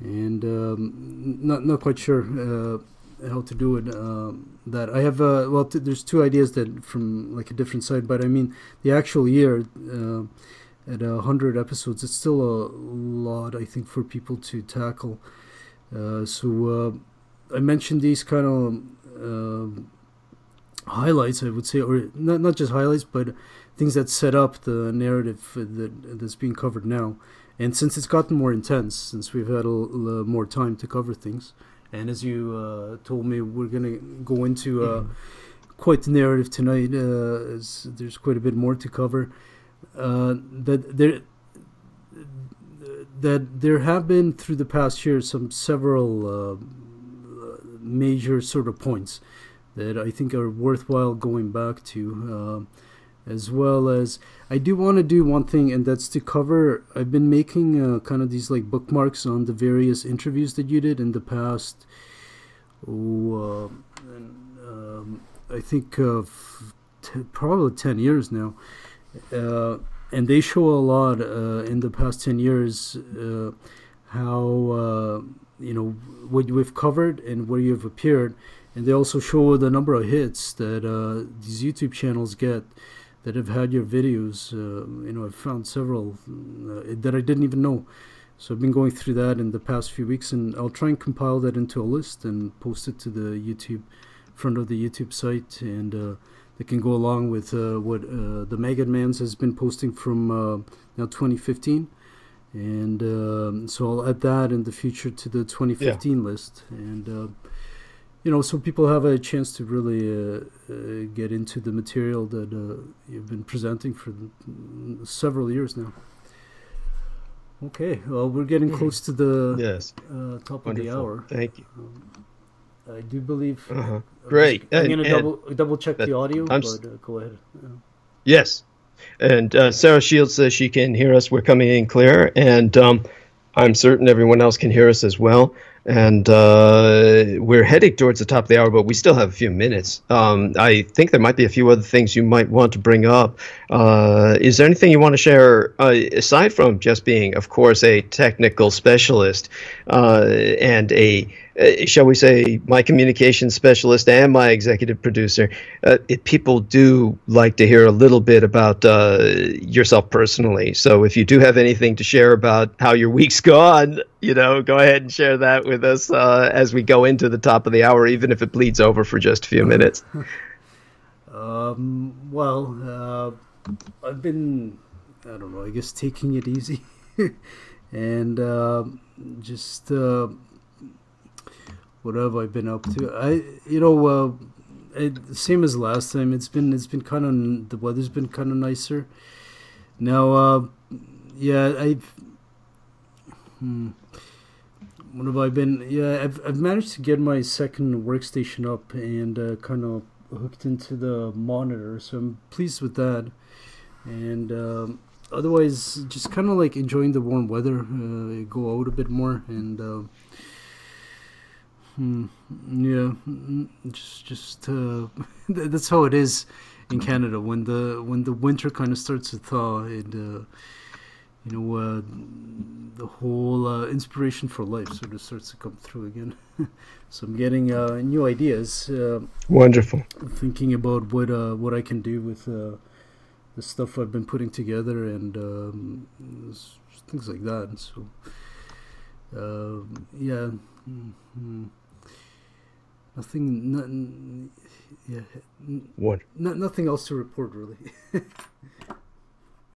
and um, not not quite sure uh, how to do it. Um, that I have uh, well, t- there's two ideas that from like a different side, but I mean the actual year uh, at a hundred episodes, it's still a lot I think for people to tackle. Uh, so I mentioned these kind of highlights, I would say, or not not just highlights, but things that set up the narrative that that's being covered now. And since it's gotten more intense, since we've had a, a more time to cover things, and as you uh, told me, we're gonna go into uh, quite the narrative tonight. Uh, there's quite a bit more to cover. Uh, that there that there have been through the past year some several uh, major sort of points that I think are worthwhile going back to. Uh, as well as I do want to do one thing, and that's to cover. I've been making uh, kind of these like bookmarks on the various interviews that you did in the past. Oh, and, um, I think probably ten years now. Uh, and they show a lot uh, in the past 10 years uh, how uh, you know what you've covered and where you've appeared. And they also show the number of hits that uh, these youtube channels get that have had your videos. Uh, you know i've found several uh, that i didn't even know. So i've been going through that in the past few weeks and i'll try and compile that into a list and post it to the youtube front of the youtube site. And that can go along with uh, what uh, the Maggot Mans has been posting from uh, now 2015. And um, so I'll add that in the future to the 2015 yeah. list. And, uh, you know, so people have a chance to really uh, uh, get into the material that you've been presenting for several years now. Okay, well, we're getting mm-hmm. close to the yes. top Wonderful. of the hour. Thank you. Um, I do believe. Uh-huh. Great. I'm going to double double check the audio, I'm, but uh, go ahead. Yeah. Yes, and uh, Sarah Shields says she can hear us. We're coming in clear, and um, I'm certain everyone else can hear us as well. And uh, we're heading towards the top of the hour, but we still have a few minutes. Um, I think there might be a few other things you might want to bring up. Uh, is there anything you want to share uh, aside from just being, of course, a technical specialist uh, and a uh, shall we say, my communications specialist and my executive producer, uh, it, people do like to hear a little bit about uh, yourself personally. So if you do have anything to share about how your week's gone, you know, go ahead and share that with us uh, as we go into the top of the hour, even if it bleeds over for just a few minutes. um, well, uh, I've been, I don't know, I guess taking it easy. and uh, just what have I been up to? I, you know, uh, it, same as last time. It's been it's been kind of the weather's been kind of nicer. Now, uh, yeah, I've. Hmm, what have I been? Yeah, I've I've managed to get my second workstation up and uh, kind of hooked into the monitor, so I'm pleased with that. And um, otherwise, just kind of like enjoying the warm weather. Uh, go out a bit more and uh, Mm, yeah, mm, just just uh, that's how it is in Canada. When the when the winter kind of starts to thaw, and uh, you know uh, the whole uh, inspiration for life sort of starts to come through again. so I'm getting uh, new ideas. Uh, Wonderful. Thinking about what what I can do with the stuff I've been putting together and um, things like that. So yeah. Mm-hmm nothing, nothing, yeah. What? No, nothing else to report, really.